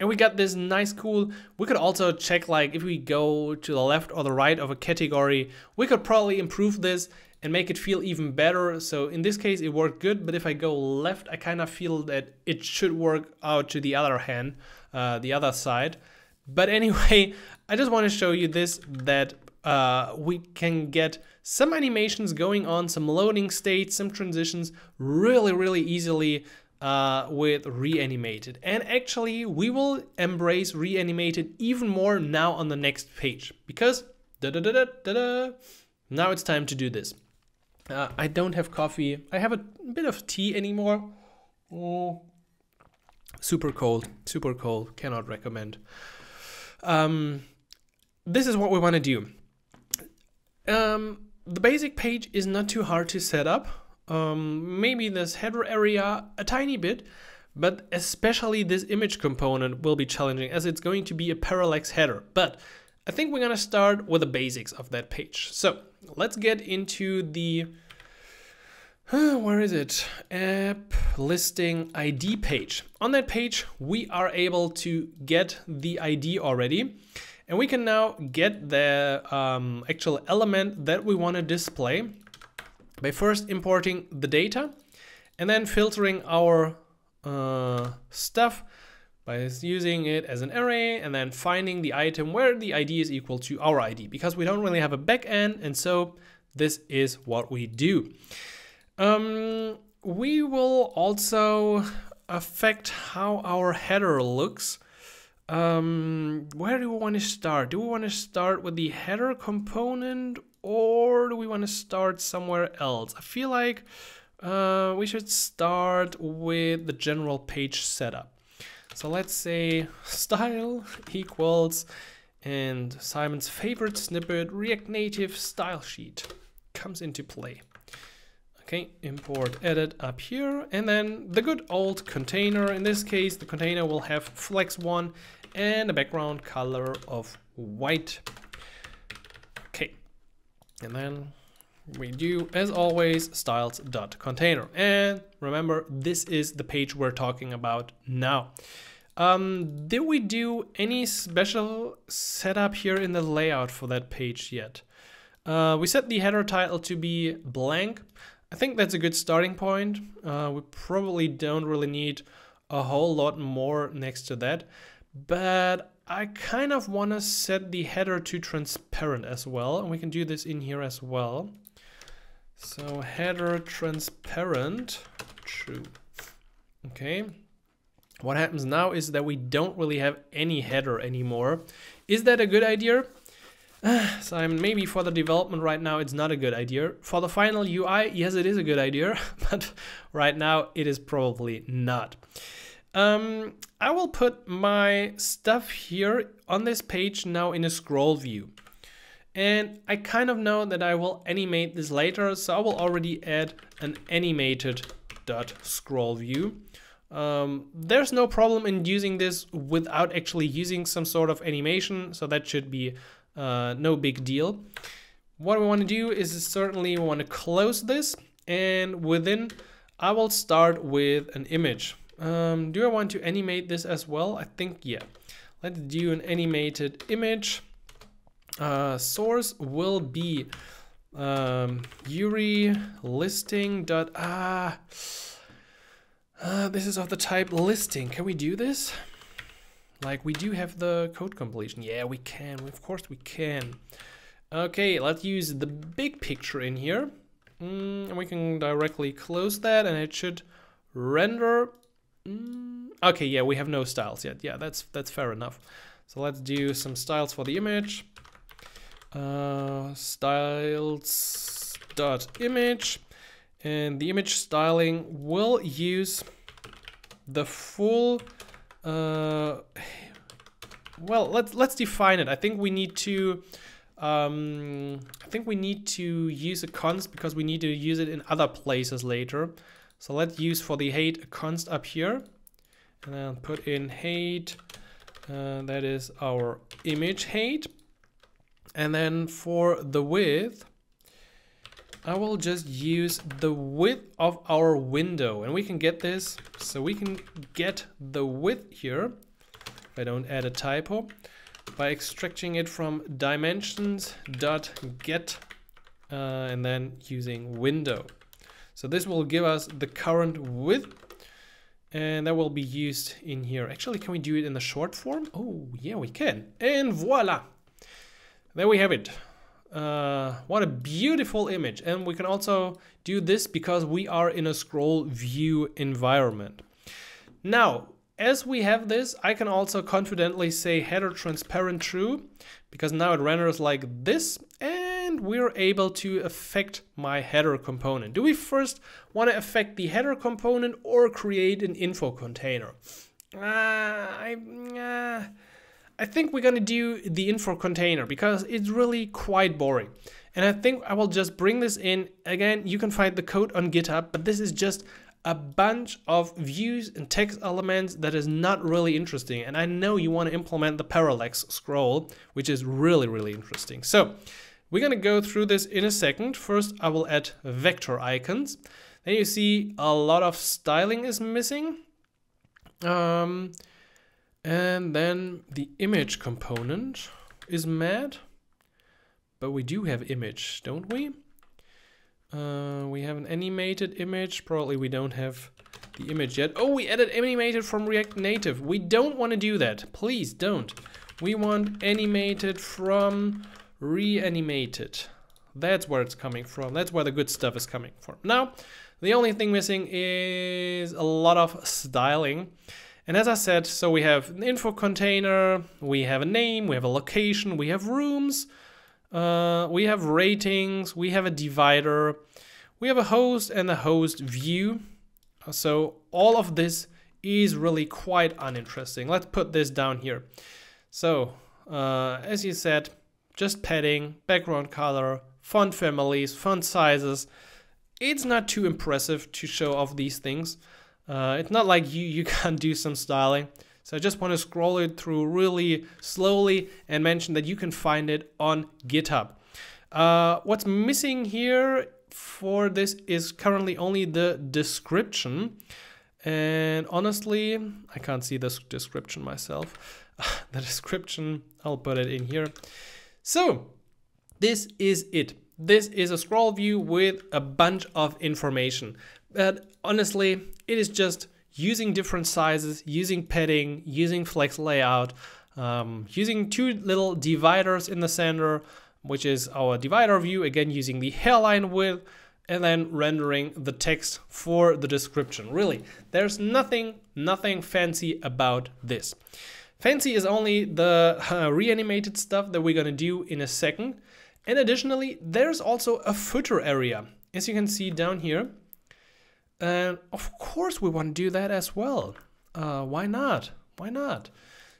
And we got this nice cool, we could also check like if we go to the left or the right of a category, we could probably improve this and make it feel even better. So in this case, it worked good, but if I go left, I kind of feel that it should work out to the other hand, uh, the other side. But anyway, I just want to show you this, that uh, we can get some animations going on, some loading states, some transitions really, really easily uh, with reanimated. And actually, we will embrace reanimated even more now on the next page because da da da now it's time to do this. Uh, I don't have coffee. I have a bit of tea anymore. Oh, super cold, super cold. Cannot recommend. Um, this is what we want to do. Um, the basic page is not too hard to set up. Um, maybe this header area a tiny bit, but especially this image component will be challenging as it's going to be a parallax header. But I think we're gonna start with the basics of that page. So let's get into the, where is it? App listing ID page. On that page, we are able to get the ID already. And we can now get the um, actual element that we want to display by first importing the data and then filtering our uh, stuff by using it as an array and then finding the item where the ID is equal to our ID because we don't really have a backend and so this is what we do. Um, we will also affect how our header looks um, where do we want to start? Do we want to start with the header component or do we want to start somewhere else? I feel like uh, we should start with the general page setup. So let's say style equals and Simon's favorite snippet React Native style sheet comes into play. Okay, import edit up here, and then the good old container. In this case, the container will have flex1 and a background color of white. Okay, and then we do, as always, styles.container. And remember, this is the page we're talking about now. Um, did we do any special setup here in the layout for that page yet? Uh, we set the header title to be blank. I think that's a good starting point. Uh, we probably don't really need a whole lot more next to that, but I kind of want to set the header to transparent as well, and we can do this in here as well. So header transparent, true. Okay. What happens now is that we don't really have any header anymore. Is that a good idea? Simon, maybe for the development right now it's not a good idea. For the final UI, yes, it is a good idea, but right now it is probably not. Um, I will put my stuff here on this page now in a scroll view. And I kind of know that I will animate this later, so I will already add an animated dot scroll view. Um, there's no problem in using this without actually using some sort of animation, so that should be uh, no big deal. What we want to do is certainly we want to close this and within I will start with an image. Um, do I want to animate this as well? I think yeah. Let's do an animated image. Uh, source will be um, Yuri listing dot ah. Uh, this is of the type listing. Can we do this? Like, we do have the code completion. Yeah, we can. Of course we can. Okay, let's use the big picture in here. Mm, and we can directly close that and it should render. Mm, okay, yeah, we have no styles yet. Yeah, that's that's fair enough. So let's do some styles for the image. Uh, styles dot image and the image styling will use the full uh, well, let's let's define it. I think we need to. Um, I think we need to use a const because we need to use it in other places later. So let's use for the height a const up here, and then put in height. Uh, that is our image height, and then for the width. I will just use the width of our window and we can get this. So we can get the width here, if I don't add a typo, by extracting it from dimensions dimensions.get uh, and then using window. So this will give us the current width and that will be used in here. Actually, can we do it in the short form? Oh, yeah, we can. And voila! There we have it. Uh, what a beautiful image. And we can also do this because we are in a scroll view environment. Now, as we have this, I can also confidently say header transparent true because now it renders like this and we're able to affect my header component. Do we first want to affect the header component or create an info container? Uh, I, uh, I think we're gonna do the info container because it's really quite boring. And I think I will just bring this in. Again, you can find the code on GitHub, but this is just a bunch of views and text elements that is not really interesting. And I know you want to implement the parallax scroll, which is really, really interesting. So we're going to go through this in a second. First, I will add vector icons. Then you see a lot of styling is missing. Um, and then the image component is mad. But we do have image, don't we? Uh, we have an animated image. Probably we don't have the image yet. Oh, we added animated from React Native. We don't want to do that. Please don't. We want animated from reanimated. That's where it's coming from. That's where the good stuff is coming from. Now, the only thing missing is a lot of styling. And as I said, so we have an info container, we have a name, we have a location, we have rooms, uh, we have ratings, we have a divider, we have a host and a host view. So all of this is really quite uninteresting. Let's put this down here. So uh, as you said, just padding, background color, font families, font sizes. It's not too impressive to show off these things. Uh, it's not like you, you can't do some styling. So I just want to scroll it through really slowly and mention that you can find it on GitHub. Uh, what's missing here for this is currently only the description. And honestly, I can't see this description myself. the description, I'll put it in here. So this is it. This is a scroll view with a bunch of information. But honestly, it is just using different sizes, using padding, using flex layout, um, using two little dividers in the center, which is our divider view, again using the hairline width, and then rendering the text for the description. Really, there's nothing, nothing fancy about this. Fancy is only the uh, reanimated stuff that we're gonna do in a second. And additionally, there's also a footer area. As you can see down here, and of course we want to do that as well. Uh, why not? Why not?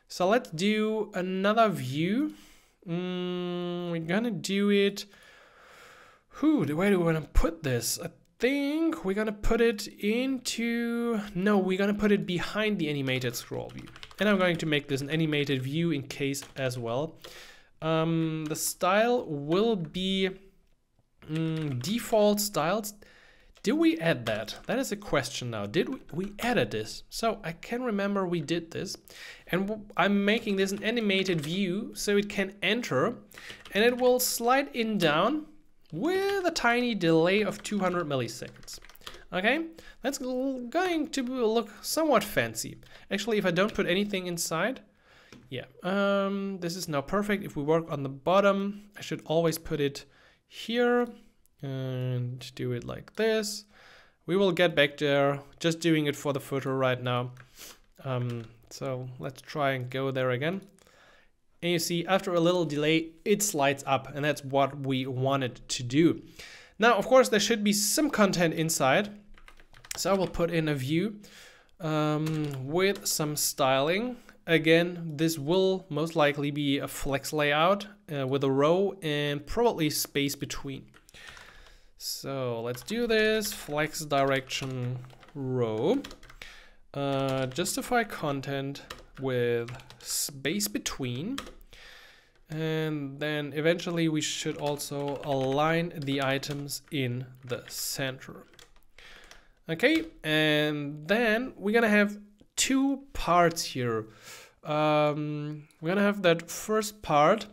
So let's do another view. Mm, we're gonna do it. Who? Where do we want to put this? I think we're gonna put it into. No, we're gonna put it behind the animated scroll view. And I'm going to make this an animated view in case as well. Um, the style will be mm, default styles. Did we add that? That is a question now. Did we, we added this? So I can remember we did this and I'm making this an animated view so it can enter and it will slide in down with a tiny delay of 200 milliseconds. Okay, that's going to look somewhat fancy. Actually, if I don't put anything inside, yeah, um, this is now perfect. If we work on the bottom, I should always put it here and do it like this. We will get back there, just doing it for the footer right now. Um, so let's try and go there again. And you see, after a little delay, it slides up, and that's what we wanted to do. Now, of course, there should be some content inside. So I will put in a view um, with some styling. Again, this will most likely be a flex layout uh, with a row and probably space between. So let's do this, flex direction row. Uh, justify content with space between. And then eventually we should also align the items in the center. Okay, and then we're gonna have two parts here. Um, we're gonna have that first part,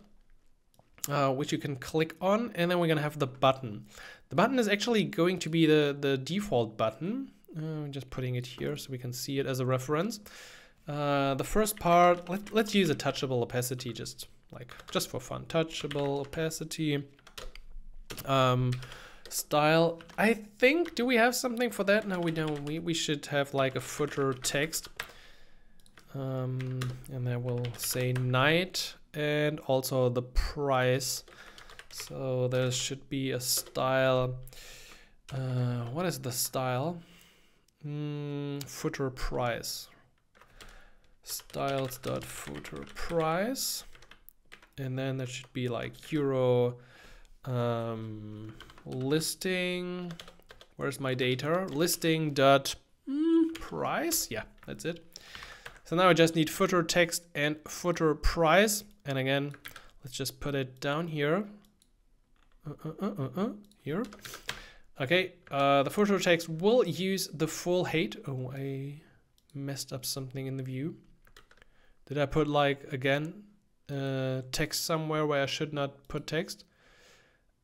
uh, which you can click on, and then we're gonna have the button. The button is actually going to be the, the default button. Uh, just putting it here so we can see it as a reference. Uh, the first part, let, let's use a touchable opacity just like just for fun. Touchable opacity Um, style, I think, do we have something for that? No, we don't. We, we should have like a footer text. Um, and then we'll say night and also the price. So there should be a style. Uh, what is the style? Mm, footer price. Styles.footer price. And then there should be like euro um, listing. Where's my data? Listing dot mm, price. Yeah, that's it. So now I just need footer text and footer price. And again, let's just put it down here. Uh, uh, here. Okay, uh, the footer text will use the full height. Oh, I messed up something in the view. Did I put like, again, uh, text somewhere where I should not put text?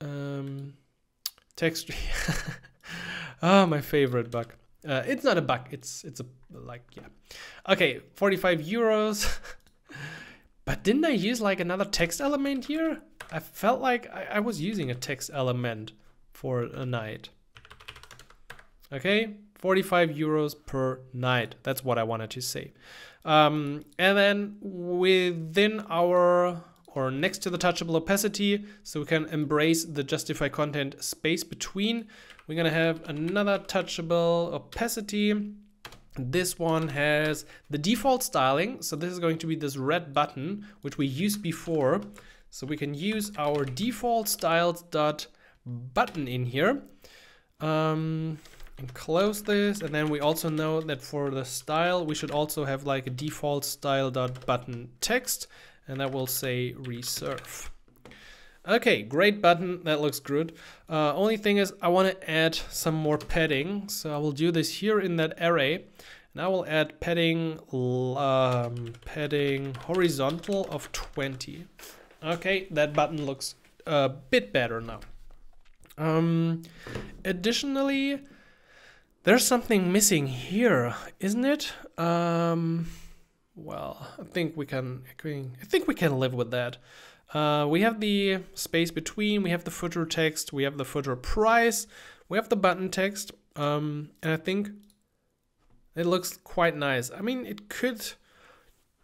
Um, text, ah, my favorite bug. Uh, it's not a bug, it's, it's a, like, yeah. Okay, 45 euros. but didn't I use like another text element here? I felt like I, I was using a text element for a night. Okay, 45 euros per night. That's what I wanted to say. Um, and then within our or next to the touchable opacity, so we can embrace the justify content space between, we're gonna have another touchable opacity. This one has the default styling. So this is going to be this red button, which we used before. So we can use our default styles dot button in here. Um, and close this. And then we also know that for the style, we should also have like a default style dot button text, and that will say reserve. Okay, great button. That looks good. Uh, only thing is I want to add some more padding. So I will do this here in that array. And I will add padding, um, padding horizontal of 20. Okay, that button looks a bit better now. Um, additionally, there's something missing here, isn't it? Um, well, I think we can. I think we can live with that. Uh, we have the space between. We have the footer text. We have the footer price. We have the button text. Um, and I think it looks quite nice. I mean, it could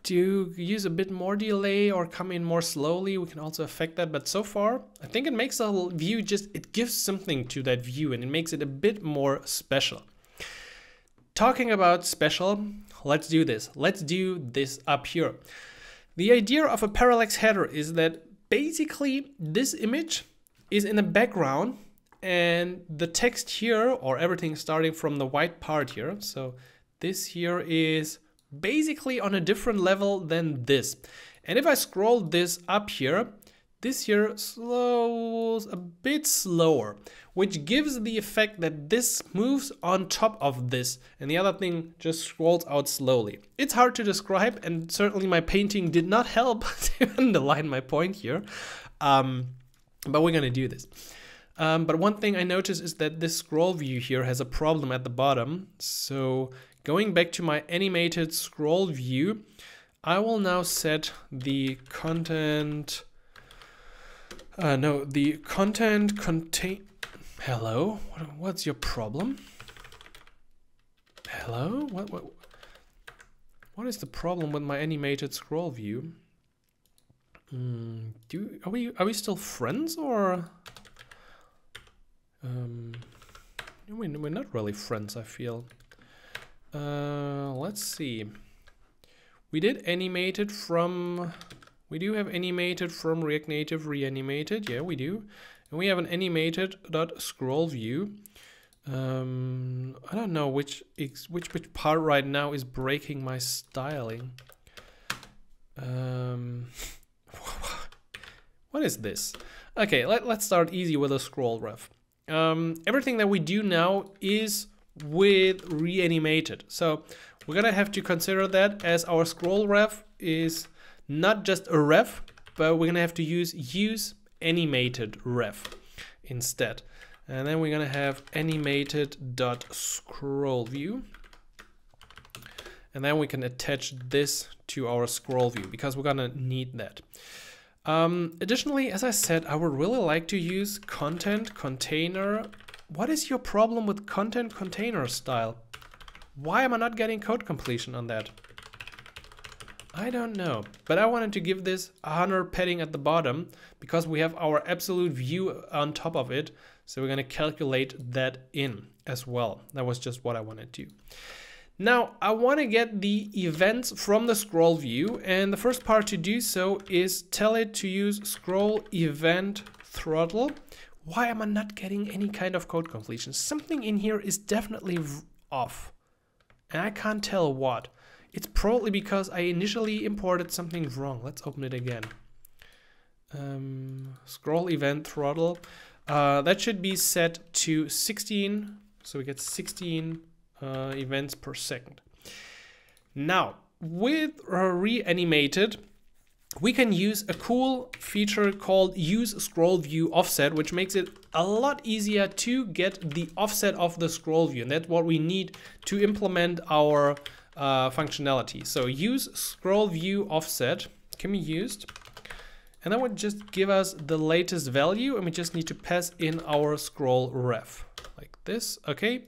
do use a bit more delay or come in more slowly, we can also affect that. But so far, I think it makes a view just, it gives something to that view and it makes it a bit more special. Talking about special, let's do this. Let's do this up here. The idea of a parallax header is that basically this image is in the background and the text here or everything starting from the white part here. So this here is basically on a different level than this. And if I scroll this up here, this here slows a bit slower, which gives the effect that this moves on top of this and the other thing just scrolls out slowly. It's hard to describe and certainly my painting did not help to underline my point here, um, but we're gonna do this. Um, but one thing I noticed is that this scroll view here has a problem at the bottom. So going back to my animated scroll view, I will now set the content uh, no, the content contain. Hello, what, what's your problem? Hello, what what? What is the problem with my animated scroll view? Mm, do are we are we still friends or? Um, we, we're not really friends. I feel. Uh, let's see. We did animated from we do have animated from React Native reanimated. Yeah, we do. And we have an animated dot scroll view. Um, I don't know which, which which part right now is breaking my styling. Um, what is this? Okay, let, let's start easy with a scroll ref. Um, everything that we do now is with reanimated. So we're gonna have to consider that as our scroll ref is not just a ref, but we're gonna have to use use animated ref instead. And then we're gonna have animated dot scroll view. And then we can attach this to our scroll view because we're gonna need that. Um, additionally, as I said, I would really like to use content container. What is your problem with content container style? Why am I not getting code completion on that? I don't know, but I wanted to give this a 100 padding at the bottom because we have our absolute view on top of it. So we're gonna calculate that in as well. That was just what I wanted to. Now I wanna get the events from the scroll view and the first part to do so is tell it to use scroll event throttle. Why am I not getting any kind of code completion? Something in here is definitely off and I can't tell what. It's probably because I initially imported something wrong. Let's open it again. Um, scroll event throttle. Uh, that should be set to 16. So we get 16 uh, events per second. Now, with reanimated, we can use a cool feature called use scroll view offset, which makes it a lot easier to get the offset of the scroll view. And that's what we need to implement our uh, functionality. So use scroll view offset can be used. And that would just give us the latest value and we just need to pass in our scroll ref like this. Okay.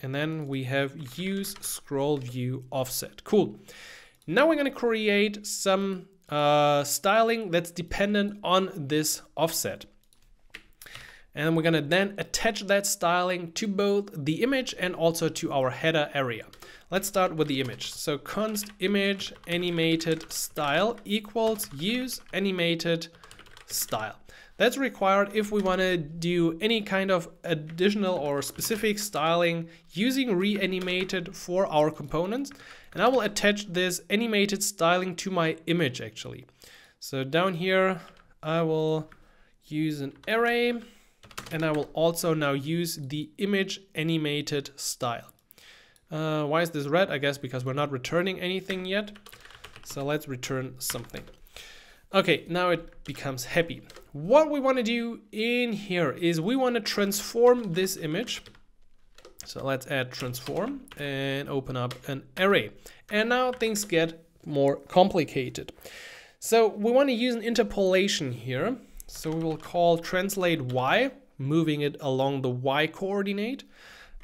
And then we have use scroll view offset. Cool. Now we're going to create some uh, styling that's dependent on this offset. And we're gonna then attach that styling to both the image and also to our header area. Let's start with the image. So const image animated style equals use animated style. That's required if we want to do any kind of additional or specific styling using reanimated for our components. And I will attach this animated styling to my image actually. So down here, I will use an array and I will also now use the image animated style. Uh, why is this red? I guess because we're not returning anything yet. So let's return something. Okay, now it becomes happy. What we want to do in here is we want to transform this image. So let's add transform and open up an array. And now things get more complicated. So we want to use an interpolation here. So we will call translate y, moving it along the y coordinate.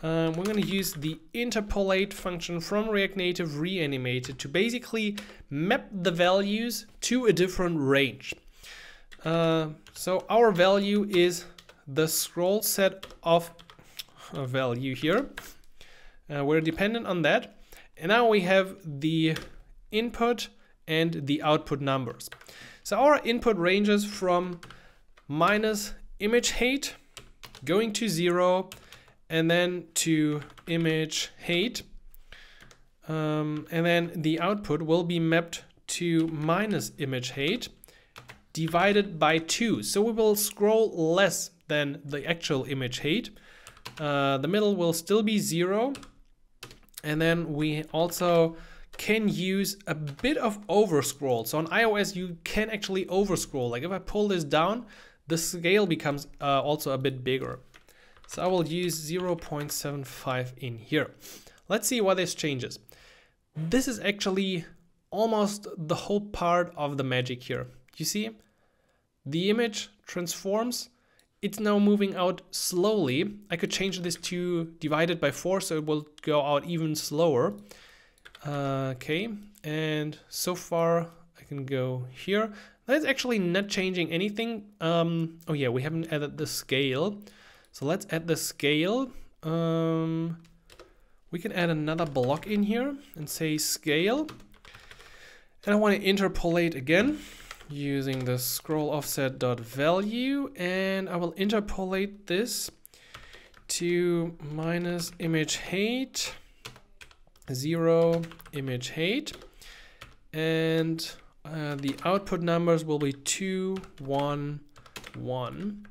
Um, we're going to use the interpolate function from React Native reanimated to basically map the values to a different range. Uh, so our value is the scroll set of value here. Uh, we're dependent on that. And now we have the input and the output numbers. So our input ranges from minus image height going to zero and then to image height. Um, and then the output will be mapped to minus image height divided by 2. So we will scroll less than the actual image height. Uh, the middle will still be 0. And then we also can use a bit of overscroll. So on iOS, you can actually overscroll. Like if I pull this down, the scale becomes uh, also a bit bigger. So I will use 0.75 in here. Let's see what this changes. This is actually almost the whole part of the magic here. You see, the image transforms. It's now moving out slowly. I could change this to divided by four, so it will go out even slower. Uh, okay, and so far I can go here. That's actually not changing anything. Um, oh yeah, we haven't added the scale. So let's add the scale. Um, we can add another block in here and say scale. And I want to interpolate again using the scroll offset dot value and I will interpolate this to minus image height zero image height and uh, the output numbers will be two one one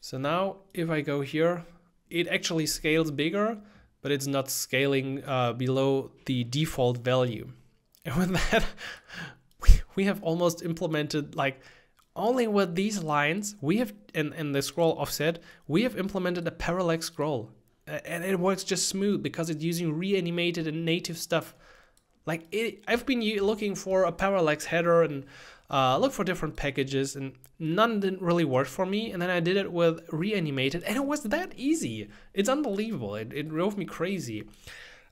so now if I go here, it actually scales bigger, but it's not scaling uh, below the default value. And with that, we have almost implemented like only with these lines, we have, and, and the scroll offset, we have implemented a parallax scroll. And it works just smooth because it's using reanimated and native stuff. like it, I've been looking for a parallax header and uh, look for different packages and none didn't really work for me and then I did it with reanimated and it was that easy. It's unbelievable. It, it drove me crazy.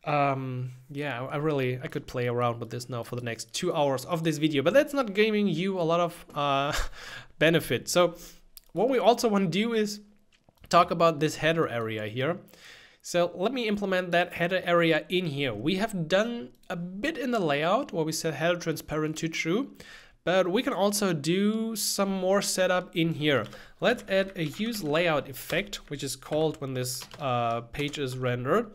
Um, yeah I really I could play around with this now for the next two hours of this video but that's not giving you a lot of uh, benefit. So what we also want to do is talk about this header area here. So let me implement that header area in here. We have done a bit in the layout where we set header transparent to true, but we can also do some more setup in here. Let's add a use layout effect, which is called when this uh, page is rendered.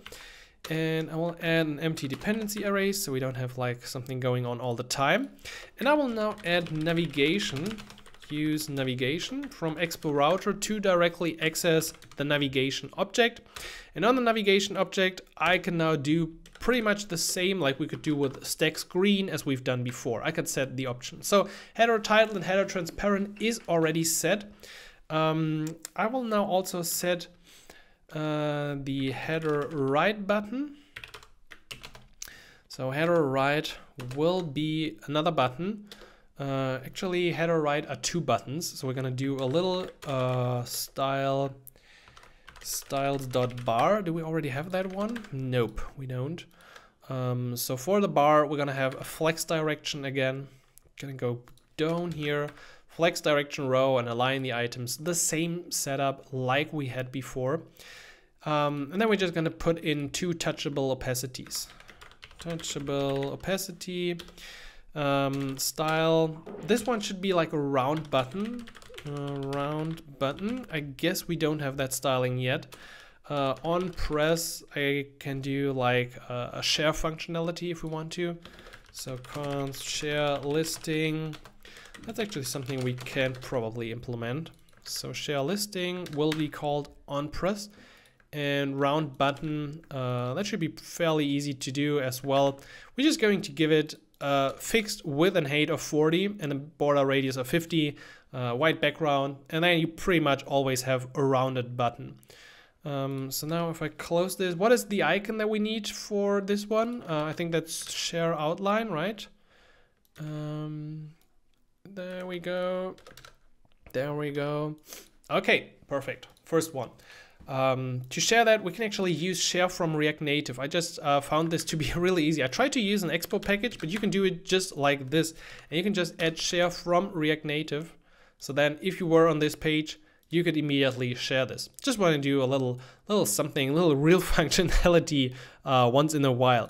And I will add an empty dependency array so we don't have like something going on all the time. And I will now add navigation use navigation from Expo Router to directly access the navigation object. And on the navigation object, I can now do pretty much the same like we could do with stack screen as we've done before. I could set the option. So header title and header transparent is already set. Um, I will now also set uh, the header right button. So header right will be another button uh, actually, header right are two buttons. So we're gonna do a little uh, style styles.bar. Do we already have that one? Nope, we don't. Um, so for the bar, we're gonna have a flex direction again. Gonna go down here, flex direction row and align the items. The same setup like we had before. Um, and then we're just gonna put in two touchable opacities. Touchable opacity um, style. This one should be like a round button. Uh, round button. I guess we don't have that styling yet. Uh, on press, I can do like a, a share functionality if we want to. So const share listing. That's actually something we can probably implement. So share listing will be called on press and round button. Uh, that should be fairly easy to do as well. We're just going to give it uh, fixed width and height of 40 and a border radius of 50, uh, white background, and then you pretty much always have a rounded button. Um, so now if I close this, what is the icon that we need for this one? Uh, I think that's share outline, right? Um, there we go. There we go. Okay, perfect. First one. Um, to share that, we can actually use share from React Native. I just uh, found this to be really easy. I tried to use an Expo package, but you can do it just like this. And you can just add share from React Native. So then if you were on this page, you could immediately share this. Just want to do a little, little something, a little real functionality uh, once in a while.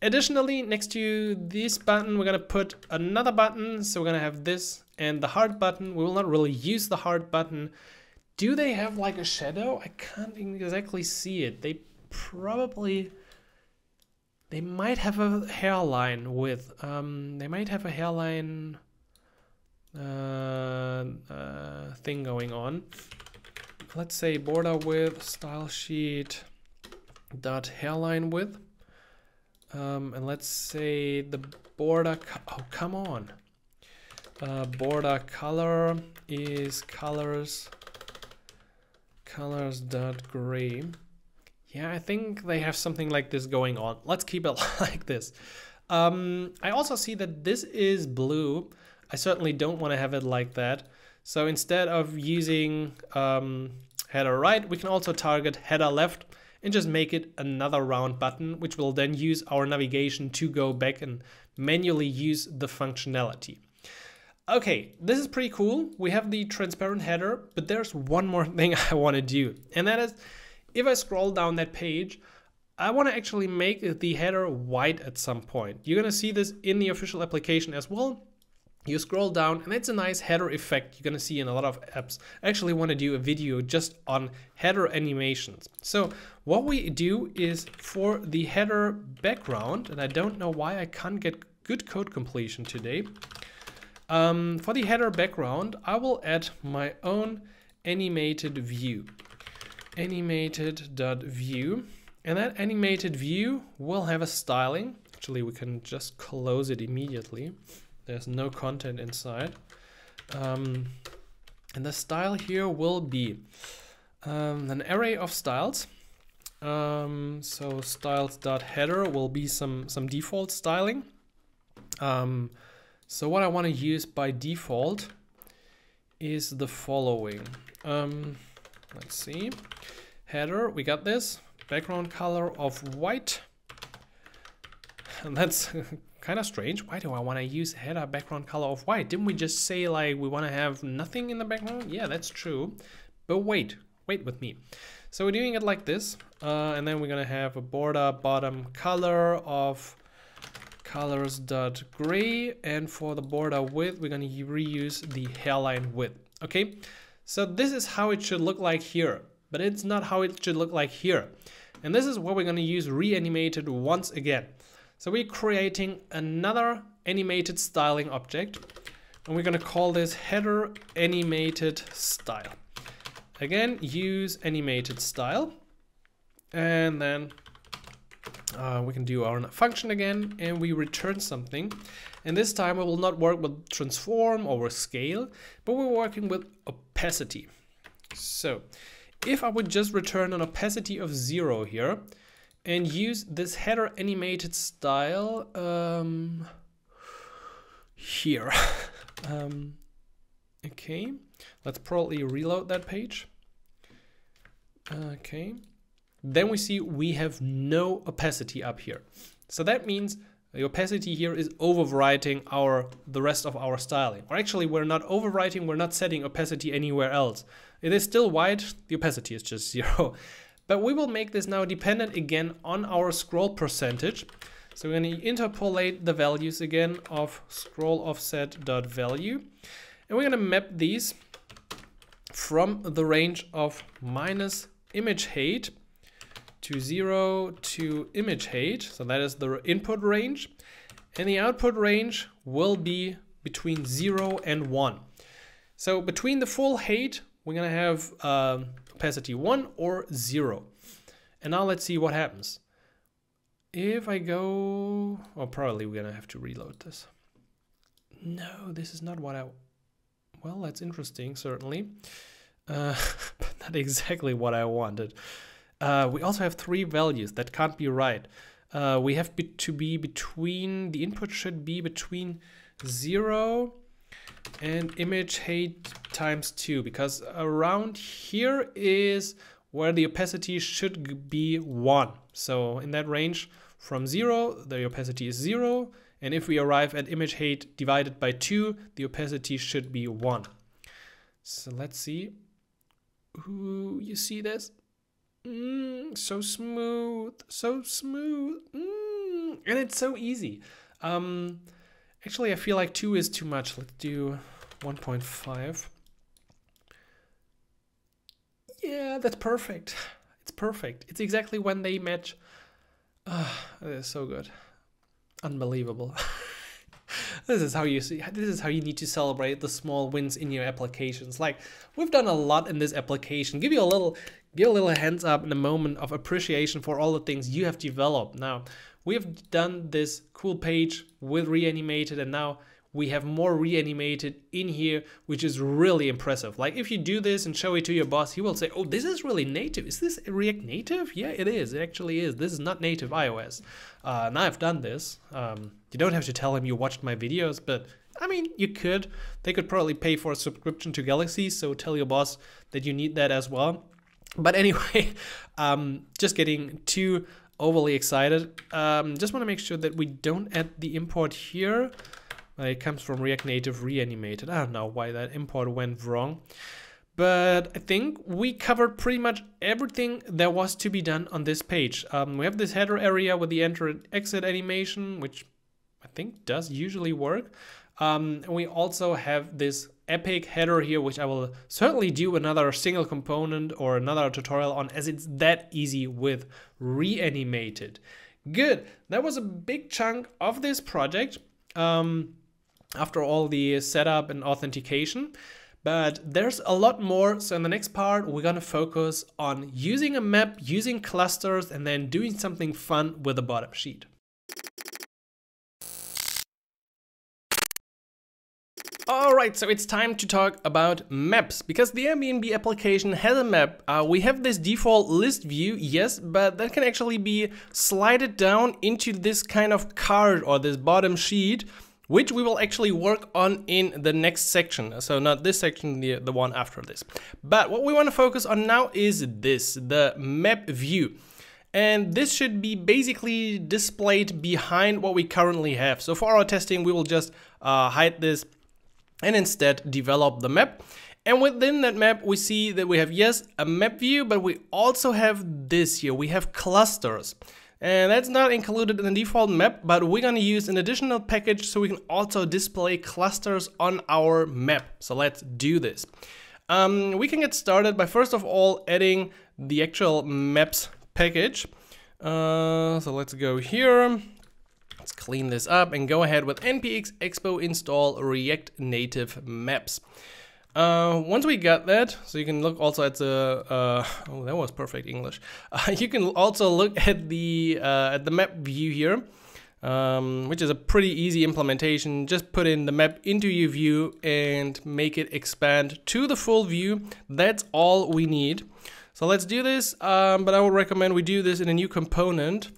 Additionally, next to this button, we're going to put another button. So we're going to have this and the heart button. We will not really use the heart button do they have like a shadow? I can't exactly see it. They probably... They might have a hairline with... Um, they might have a hairline uh, uh, thing going on. Let's say border width, style sheet, dot hairline width. Um, and let's say the border... Oh, come on. Uh, border color is colors colors dot gray. Yeah, I think they have something like this going on. Let's keep it like this. Um, I also see that this is blue. I certainly don't want to have it like that. So instead of using um, header right, we can also target header left and just make it another round button, which will then use our navigation to go back and manually use the functionality. Okay, this is pretty cool. We have the transparent header, but there's one more thing I want to do. And that is, if I scroll down that page, I want to actually make the header white at some point. You're going to see this in the official application as well. You scroll down and it's a nice header effect you're to see in a lot of apps. I actually want to do a video just on header animations. So what we do is for the header background, and I don't know why I can't get good code completion today. Um, for the header background, I will add my own animated view. Animated.view. And that animated view will have a styling. Actually, we can just close it immediately. There's no content inside. Um, and the style here will be um, an array of styles. Um, so styles.header will be some, some default styling. Um, so what I want to use by default is the following. Um, let's see. Header, we got this. Background color of white. And that's kind of strange. Why do I want to use header background color of white? Didn't we just say like we want to have nothing in the background? Yeah, that's true. But wait, wait with me. So we're doing it like this. Uh, and then we're going to have a border bottom color of colors dot gray and for the border width we're going to reuse the hairline width okay so this is how it should look like here but it's not how it should look like here and this is what we're going to use reanimated once again so we're creating another animated styling object and we're going to call this header animated style again use animated style and then uh, we can do our function again and we return something. And this time we will not work with transform or with scale, but we're working with opacity. So if I would just return an opacity of zero here and use this header animated style um, here. um, okay, let's probably reload that page. Okay, then we see we have no opacity up here. So that means the opacity here is overwriting our the rest of our styling. Or actually we're not overwriting, we're not setting opacity anywhere else. It is still white, the opacity is just zero. But we will make this now dependent again on our scroll percentage. So we're going to interpolate the values again of scroll offset dot value. And we're going to map these from the range of minus image height to 0 to image height. So that is the input range. And the output range will be between 0 and 1. So between the full height, we're going to have uh, opacity 1 or 0. And now let's see what happens. If I go... Oh, probably we're going to have to reload this. No, this is not what I... Well, that's interesting, certainly. Uh, but not exactly what I wanted. Uh, we also have three values that can't be right. Uh, we have to be between, the input should be between zero and image height times two because around here is where the opacity should be one. So in that range from zero, the opacity is zero. And if we arrive at image height divided by two, the opacity should be one. So let's see. Ooh, you see this? Mm, so smooth, so smooth. Mm, and it's so easy. Um, actually, I feel like 2 is too much. Let's do 1.5. Yeah, that's perfect. It's perfect. It's exactly when they match. Uh, it is so good. Unbelievable. this is how you see this is how you need to celebrate the small wins in your applications like we've done a lot in this application give you a little give a little hands up in a moment of appreciation for all the things you have developed. Now, we have done this cool page with reanimated and now we have more reanimated in here, which is really impressive. Like if you do this and show it to your boss, he will say, oh, this is really native. Is this React Native? Yeah, it is. It actually is. This is not native iOS. Uh, and I've done this. Um, you don't have to tell him you watched my videos, but I mean, you could. They could probably pay for a subscription to Galaxy, so tell your boss that you need that as well. But anyway, um, just getting too overly excited. Um, just want to make sure that we don't add the import here. It comes from React Native reanimated. I don't know why that import went wrong. But I think we covered pretty much everything there was to be done on this page. Um, we have this header area with the enter and exit animation, which I think does usually work. Um, we also have this epic header here, which I will certainly do another single component or another tutorial on as it's that easy with reanimated. Good, that was a big chunk of this project um, after all the setup and authentication. But there's a lot more, so in the next part we're gonna focus on using a map, using clusters, and then doing something fun with the bottom sheet. Alright, so it's time to talk about maps, because the Airbnb application has a map. Uh, we have this default list view, yes, but that can actually be slided down into this kind of card or this bottom sheet, which we will actually work on in the next section. So not this section, the, the one after this. But what we want to focus on now is this, the map view. And this should be basically displayed behind what we currently have. So for our testing, we will just uh, hide this and instead develop the map. And within that map, we see that we have, yes, a map view, but we also have this here. We have clusters. And that's not included in the default map, but we're gonna use an additional package so we can also display clusters on our map. So let's do this. Um, we can get started by first of all adding the actual maps package. Uh, so let's go here. Let's clean this up and go ahead with npx expo install react native maps. Uh, once we got that, so you can look also at the, uh, oh that was perfect English. Uh, you can also look at the, uh, at the map view here, um, which is a pretty easy implementation. Just put in the map into your view and make it expand to the full view. That's all we need. So let's do this, um, but I would recommend we do this in a new component.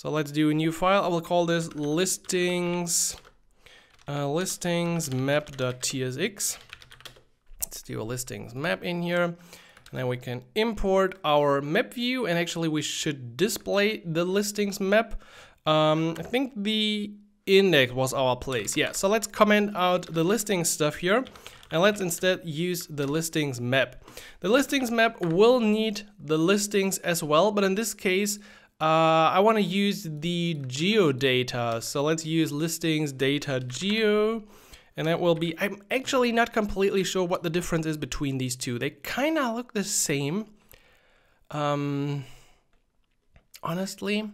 So let's do a new file. I will call this listings uh, listings map.tsx. Let's do a listings map in here. And then we can import our map view and actually we should display the listings map. Um, I think the index was our place. Yeah, so let's comment out the listings stuff here and let's instead use the listings map. The listings map will need the listings as well, but in this case, uh, I want to use the geo data. So let's use listings data geo. And that will be, I'm actually not completely sure what the difference is between these two. They kind of look the same. Um, honestly,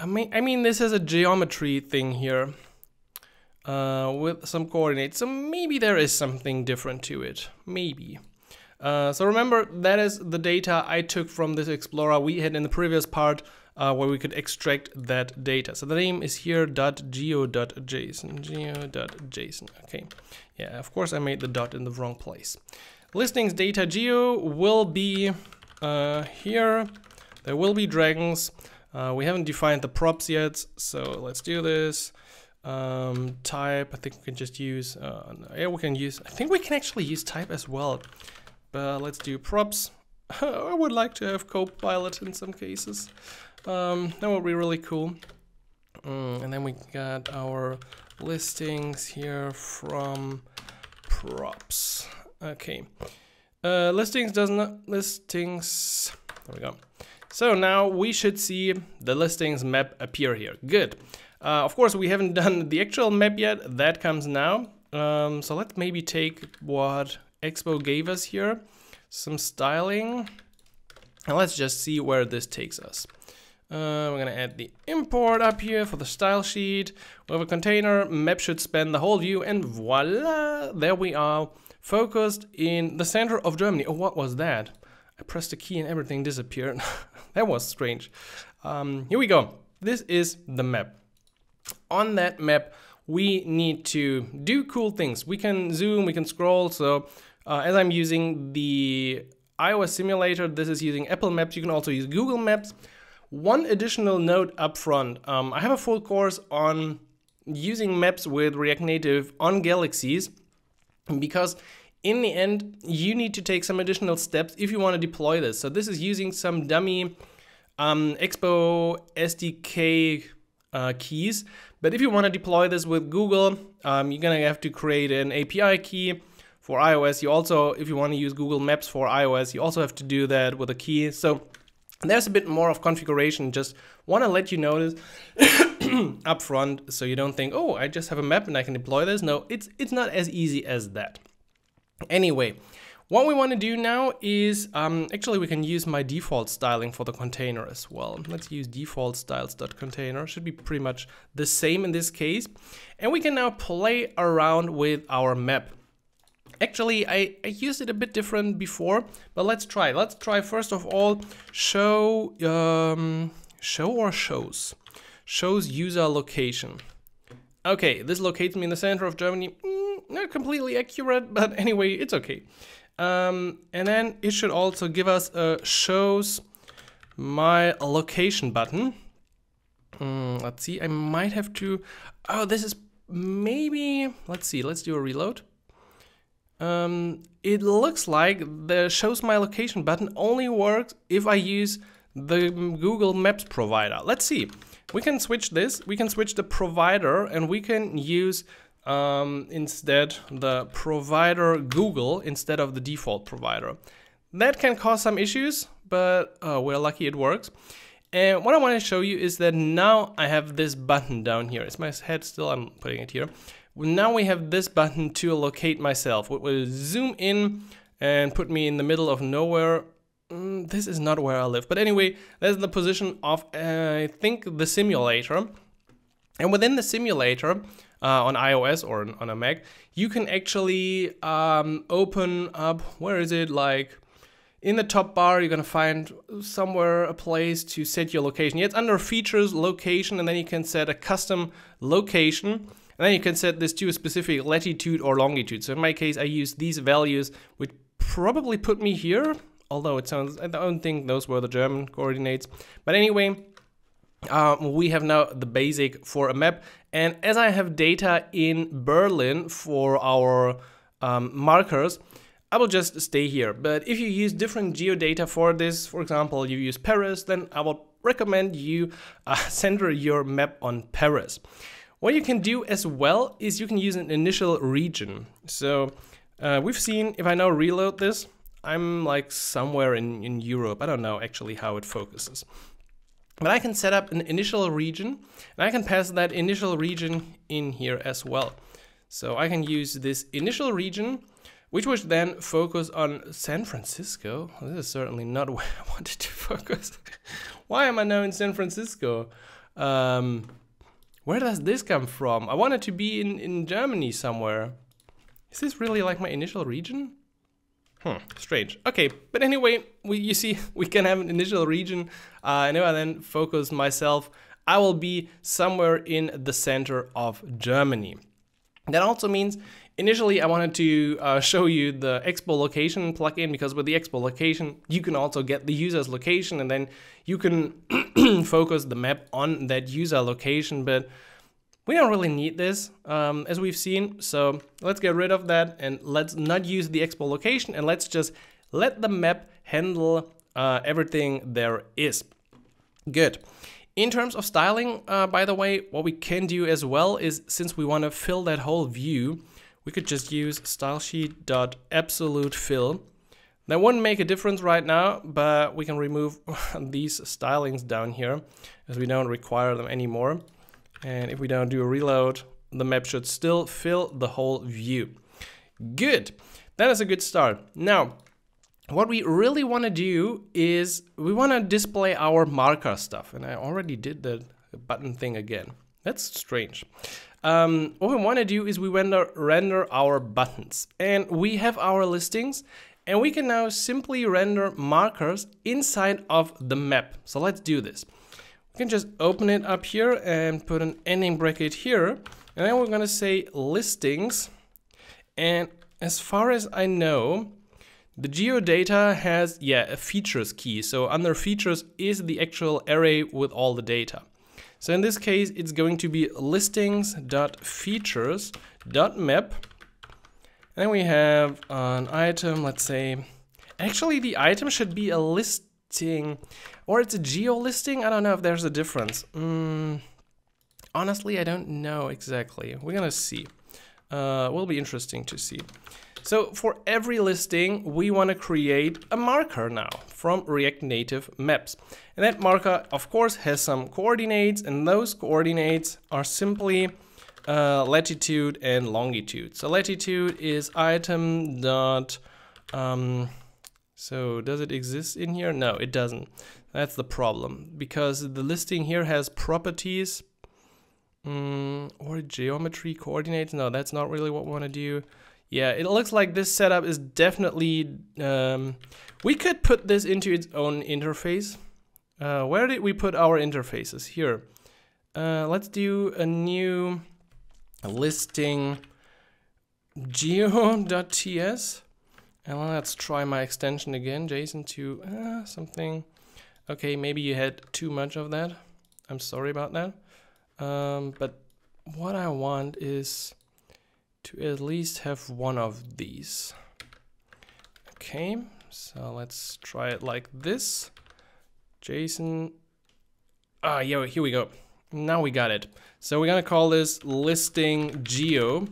I mean, I mean, this is a geometry thing here uh, with some coordinates. So maybe there is something different to it. Maybe. Uh, so remember, that is the data I took from this Explorer we had in the previous part uh, where we could extract that data. So the name is here .geo.json, geo.json, okay. Yeah, of course I made the dot in the wrong place. Listings data geo will be uh, here. There will be dragons. Uh, we haven't defined the props yet, so let's do this. Um, type, I think we can just use, uh, yeah, we can use, I think we can actually use type as well. But let's do props. I would like to have Copilot in some cases. Um, that would be really cool. Mm, and then we got our listings here from props. Okay. Uh, listings does not listings. There we go. So now we should see the listings map appear here. Good. Uh, of course, we haven't done the actual map yet. That comes now. Um, so let's maybe take what Expo gave us here, some styling. And let's just see where this takes us. Uh, we're gonna add the import up here for the style sheet. We have a container, map should span the whole view, and voila, there we are, focused in the center of Germany. Oh, what was that? I pressed a key and everything disappeared. that was strange. Um, here we go. This is the map. On that map, we need to do cool things. We can zoom, we can scroll, so uh, as I'm using the iOS simulator, this is using Apple Maps. You can also use Google Maps. One additional note up front. Um, I have a full course on using maps with React Native on Galaxies because in the end, you need to take some additional steps if you want to deploy this. So this is using some dummy um, Expo SDK uh, keys. But if you want to deploy this with Google, um, you're going to have to create an API key for iOS. You also, if you want to use Google Maps for iOS, you also have to do that with a key. So there's a bit more of configuration. Just want to let you this up front so you don't think, oh, I just have a map and I can deploy this. No, it's, it's not as easy as that. Anyway, what we want to do now is, um, actually we can use my default styling for the container as well. Let's use default styles.container, should be pretty much the same in this case. And we can now play around with our map. Actually, I, I used it a bit different before, but let's try. Let's try first of all, show, um, show or shows? Shows user location. Okay, this locates me in the center of Germany. Mm, not completely accurate, but anyway, it's okay. Um, and then it should also give us a shows my location button. Mm, let's see, I might have to, oh, this is maybe, let's see, let's do a reload. Um, it looks like the shows my location button only works if I use the Google Maps provider. Let's see. We can switch this. We can switch the provider and we can use um, instead the provider Google instead of the default provider. That can cause some issues, but uh, we're lucky it works. And what I want to show you is that now I have this button down here. Is my head still? I'm putting it here. Now we have this button to locate myself. It will zoom in and put me in the middle of nowhere. Mm, this is not where I live. But anyway, that's the position of, uh, I think, the simulator. And within the simulator, uh, on iOS or on a Mac, you can actually um, open up, where is it, like in the top bar, you're gonna find somewhere a place to set your location. Yeah, it's under features, location, and then you can set a custom location. And then you can set this to a specific latitude or longitude. So in my case, I use these values, which probably put me here. Although it sounds, I don't think those were the German coordinates. But anyway, um, we have now the basic for a map. And as I have data in Berlin for our um, markers, I will just stay here. But if you use different geodata for this, for example, you use Paris, then I will recommend you uh, center your map on Paris. What you can do as well is you can use an initial region. So uh, we've seen, if I now reload this, I'm like somewhere in, in Europe. I don't know actually how it focuses. But I can set up an initial region and I can pass that initial region in here as well. So I can use this initial region which would then focus on San Francisco. This is certainly not where I wanted to focus. Why am I now in San Francisco? Um, where does this come from? I wanted to be in, in Germany somewhere. Is this really like my initial region? Hmm, strange. Okay, but anyway, we, you see, we can have an initial region. Uh, I then focus myself. I will be somewhere in the center of Germany. That also means Initially, I wanted to uh, show you the Expo location plugin because with the Expo location, you can also get the user's location and then you can focus the map on that user location. But we don't really need this um, as we've seen. So let's get rid of that and let's not use the Expo location and let's just let the map handle uh, everything there is. Good. In terms of styling, uh, by the way, what we can do as well is since we want to fill that whole view, we could just use stylesheet.absolute fill. That wouldn't make a difference right now, but we can remove these stylings down here as we don't require them anymore. And if we don't do a reload, the map should still fill the whole view. Good, that is a good start. Now, what we really want to do is we want to display our marker stuff. And I already did the button thing again. That's strange. Um, what we want to do is we render, render our buttons and we have our listings and we can now simply render markers inside of the map. So let's do this. We can just open it up here and put an ending bracket here. And then we're going to say listings. And as far as I know, the geodata has, yeah, a features key. So under features is the actual array with all the data. So in this case, it's going to be listings.features.map. And we have an item, let's say, actually the item should be a listing or it's a geo listing. I don't know if there's a difference. Mm, honestly, I don't know exactly. We're gonna see. Uh, will be interesting to see. So for every listing, we want to create a marker now from React Native Maps. And that marker, of course, has some coordinates, and those coordinates are simply uh, latitude and longitude. So latitude is item dot. Um, so does it exist in here? No, it doesn't. That's the problem because the listing here has properties um, or geometry coordinates. No, that's not really what we want to do. Yeah, it looks like this setup is definitely... Um, we could put this into its own interface. Uh, where did we put our interfaces? Here. Uh, let's do a new listing geo.ts. And let's try my extension again, JSON to uh, something. Okay, maybe you had too much of that. I'm sorry about that. Um, but what I want is to at least have one of these. Okay, so let's try it like this. JSON. Ah, yeah, here we go. Now we got it. So we're gonna call this listing geo.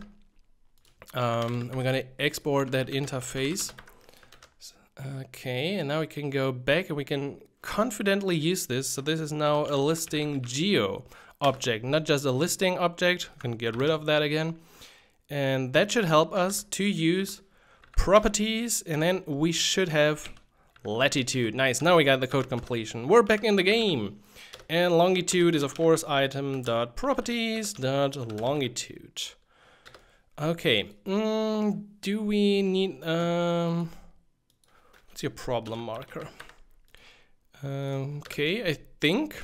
Um, and we're gonna export that interface. Okay, and now we can go back and we can confidently use this. So this is now a listing geo object, not just a listing object. We can get rid of that again. And that should help us to use properties and then we should have latitude. Nice, now we got the code completion. We're back in the game. And longitude is of course item dot properties dot longitude. Okay, mm, do we need, um, what's your problem marker? okay, I think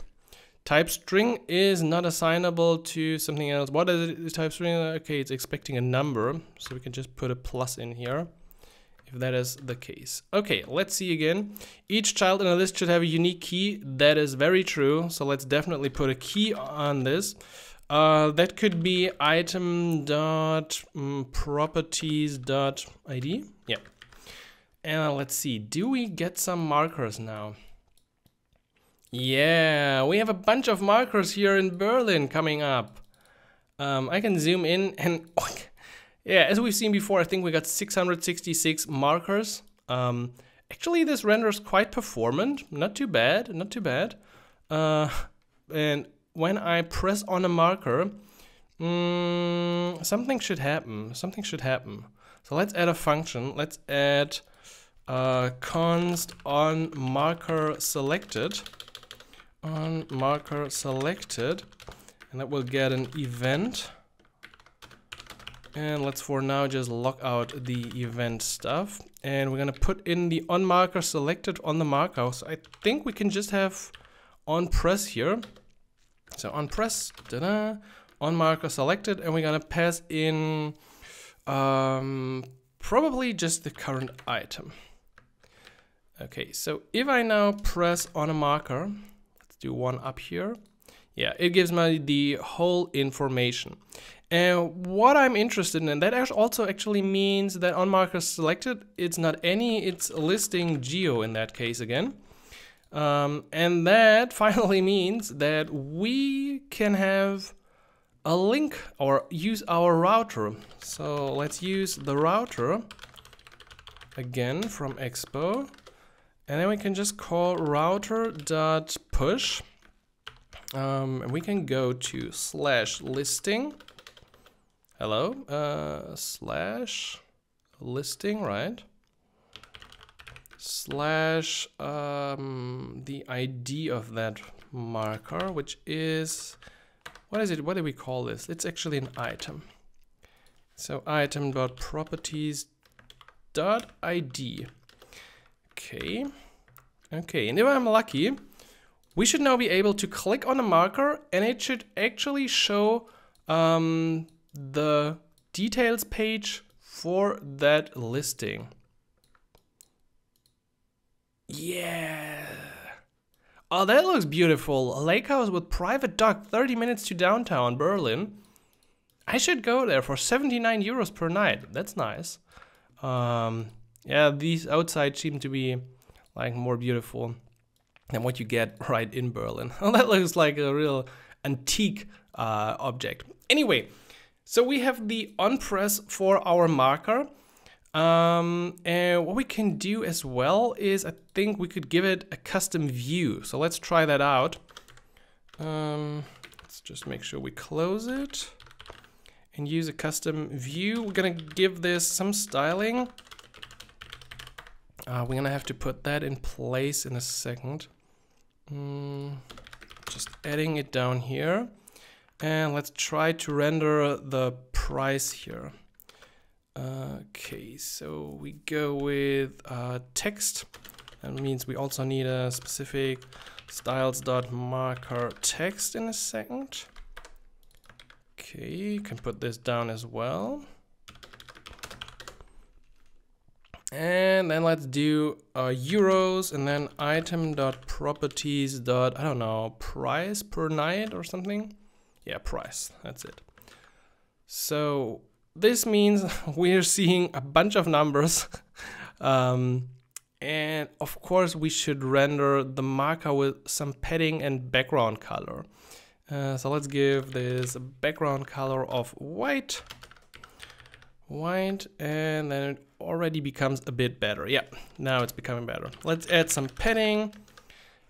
type string is not assignable to something else. What is it, type string? Okay, it's expecting a number, so we can just put a plus in here if that is the case. Okay, let's see again. Each child in a list should have a unique key. That is very true. So let's definitely put a key on this. Uh, that could be item dot um, properties dot id. Yeah. And let's see. Do we get some markers now? Yeah, we have a bunch of markers here in Berlin coming up. Um, I can zoom in and yeah, as we've seen before, I think we got 666 markers. Um, actually, this renders quite performant. Not too bad, not too bad. Uh, and when I press on a marker, mm, something should happen. Something should happen. So let's add a function. Let's add uh, const on marker selected. On marker selected. And that will get an event. And let's for now just lock out the event stuff. And we're gonna put in the on marker selected on the marker. So I think we can just have on press here. So on press, on marker selected, and we're gonna pass in um, probably just the current item. Okay, so if I now press on a marker, let's do one up here. Yeah, it gives me the whole information. And what I'm interested in, and that also actually means that on marker selected, it's not any, it's listing geo in that case again. Um, and that finally means that we can have a link or use our router. So let's use the router again from Expo. And then we can just call router.push. Um, and we can go to slash listing Hello, uh, slash listing, right? Slash um, the ID of that marker, which is, what is it? What do we call this? It's actually an item. So item dot properties dot ID. Okay. Okay, and if I'm lucky, we should now be able to click on a marker and it should actually show um, the details page for that listing. Yeah. Oh, that looks beautiful. A lake house with private dock, 30 minutes to downtown Berlin. I should go there for 79 euros per night. That's nice. Um, yeah, these outside seem to be like more beautiful than what you get right in Berlin. That looks like a real antique uh, object. Anyway, so we have the on press for our marker. Um, and what we can do as well is I think we could give it a custom view. So let's try that out. Um, let's just make sure we close it and use a custom view. We're gonna give this some styling. Uh, we're gonna have to put that in place in a second. Mm, just adding it down here. And let's try to render the price here. Okay, so we go with uh, text. That means we also need a specific styles.marker text in a second. Okay, you can put this down as well. And then let's do uh, euros and then item dot properties dot I don't know price per night or something. Yeah, price. That's it. So this means we're seeing a bunch of numbers. um, and of course, we should render the marker with some padding and background color. Uh, so let's give this a background color of white white and then already becomes a bit better. Yeah now it's becoming better. Let's add some padding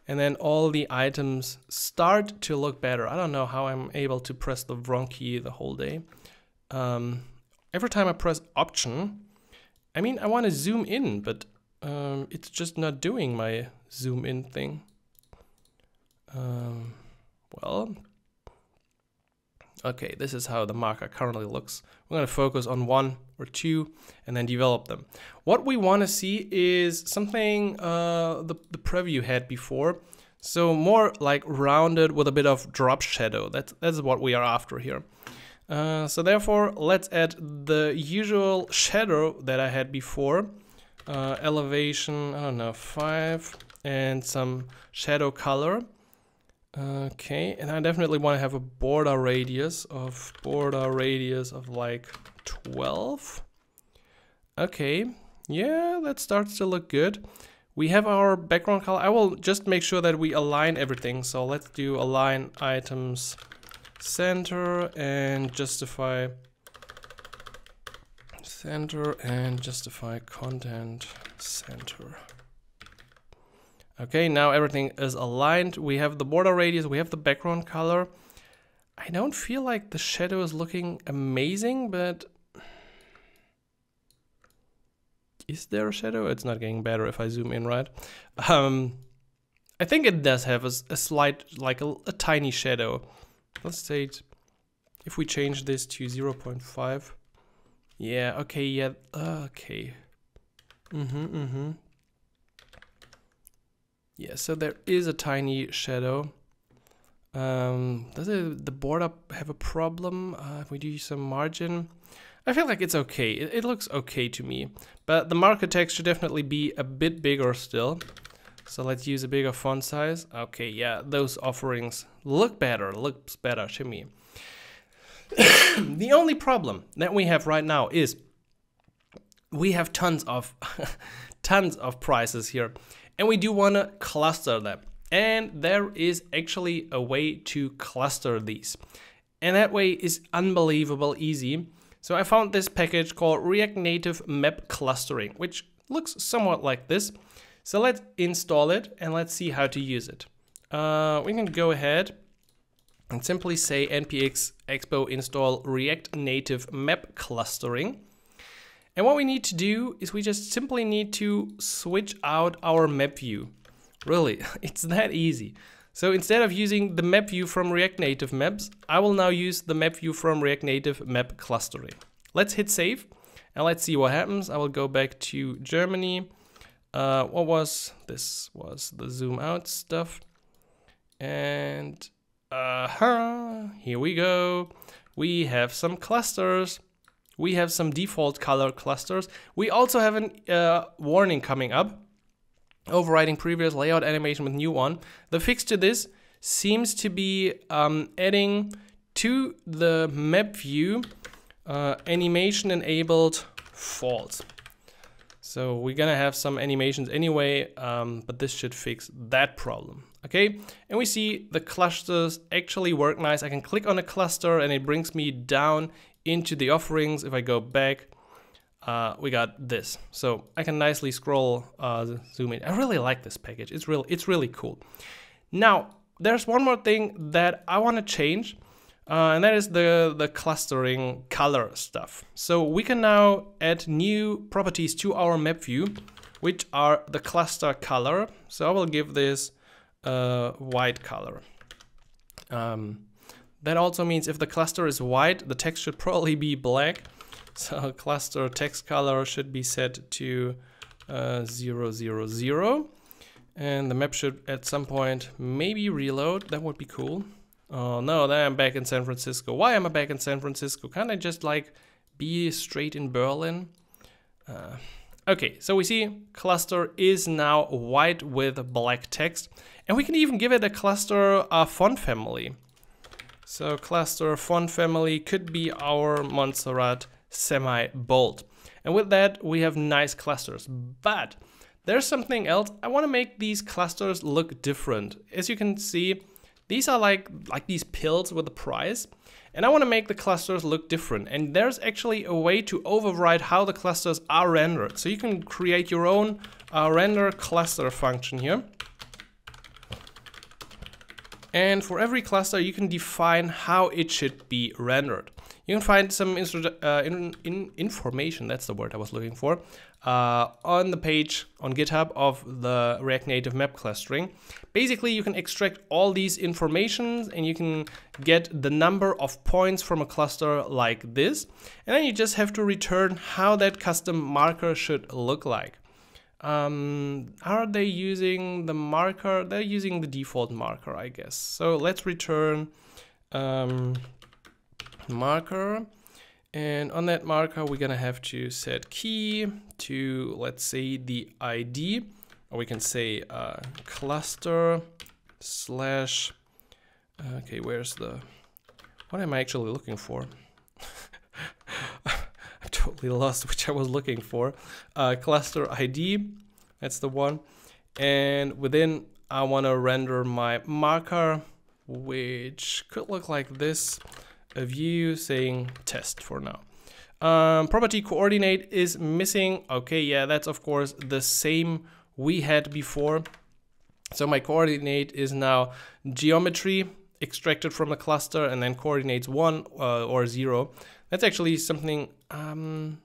and then all the items start to look better. I don't know how I'm able to press the wrong key the whole day. Um, every time I press option I mean I want to zoom in but um, it's just not doing my zoom in thing. Um, well okay, this is how the marker currently looks. We're going to focus on one or two and then develop them. What we want to see is something uh, the, the preview had before. So more like rounded with a bit of drop shadow. That's, that's what we are after here. Uh, so therefore, let's add the usual shadow that I had before. Uh, elevation, I don't know, 5 and some shadow color. Okay, and I definitely want to have a border radius of border radius of like 12. Okay, yeah, that starts to look good. We have our background color. I will just make sure that we align everything. So let's do align items center and justify center and justify content center. Okay, now everything is aligned. We have the border radius, we have the background color. I don't feel like the shadow is looking amazing, but... Is there a shadow? It's not getting better if I zoom in, right? Um, I think it does have a, a slight, like a, a, tiny shadow. Let's say if we change this to 0 0.5. Yeah, okay, yeah, okay. Mm-hmm, mm-hmm. Yeah, so there is a tiny shadow. Um, does it, the border have a problem? Uh, if we do some margin, I feel like it's okay. It, it, looks okay to me, but the marker text should definitely be a bit bigger still. So let's use a bigger font size. Okay, yeah, those offerings look better, looks better to me. the only problem that we have right now is we have tons of tons of prices here and we do want to cluster them. And there is actually a way to cluster these. And that way is unbelievable easy. So I found this package called React Native Map Clustering, which looks somewhat like this. So let's install it and let's see how to use it. Uh, we can go ahead and simply say npx expo install React Native Map Clustering. And what we need to do is we just simply need to switch out our map view. Really, it's that easy. So instead of using the map view from React Native Maps, I will now use the map view from React Native Map Clustering. Let's hit save and let's see what happens. I will go back to Germany. Uh, what was, this was the zoom out stuff. And uh -huh, here we go. We have some clusters we have some default color clusters. We also have a uh, warning coming up, overriding previous layout animation with new one. The fix to this seems to be um, adding to the map view uh, animation enabled false. So we're gonna have some animations anyway, um, but this should fix that problem. Okay, and we see the clusters actually work nice. I can click on a cluster and it brings me down into the offerings, if I go back, uh, we got this. So I can nicely scroll, uh, zoom in. I really like this package. It's really, it's really cool. Now, there's one more thing that I want to change, uh, and that is the, the clustering color stuff. So we can now add new properties to our map view, which are the cluster color. So I will give this a white color. Um, that also means if the cluster is white, the text should probably be black. So cluster text color should be set to uh, 000. And the map should at some point maybe reload. That would be cool. Oh no, then I'm back in San Francisco. Why am I back in San Francisco? Can't I just like be straight in Berlin? Uh, Okay, so we see cluster is now white with black text. And we can even give it a cluster uh, font family. So cluster font family could be our Montserrat semi-bold. And with that, we have nice clusters. But there's something else. I want to make these clusters look different. As you can see, these are like, like these pills with a price. And I want to make the clusters look different. And there's actually a way to override how the clusters are rendered. So you can create your own uh, render cluster function here. And for every cluster, you can define how it should be rendered. You can find some uh, in, in information, that's the word I was looking for, uh, on the page on GitHub of the React Native map clustering. Basically, you can extract all these informations and you can get the number of points from a cluster like this. And then you just have to return how that custom marker should look like. Um, are they using the marker? They're using the default marker, I guess. So let's return um, marker. And on that marker, we're gonna have to set key to, let's say, the ID, or we can say uh, cluster slash, okay, where's the, what am I actually looking for? Totally lost which I was looking for. Uh, cluster ID, that's the one. And within, I wanna render my marker, which could look like this a view saying test for now. Um, property coordinate is missing. Okay, yeah, that's of course the same we had before. So my coordinate is now geometry extracted from the cluster and then coordinates one uh, or zero. That's actually something, um,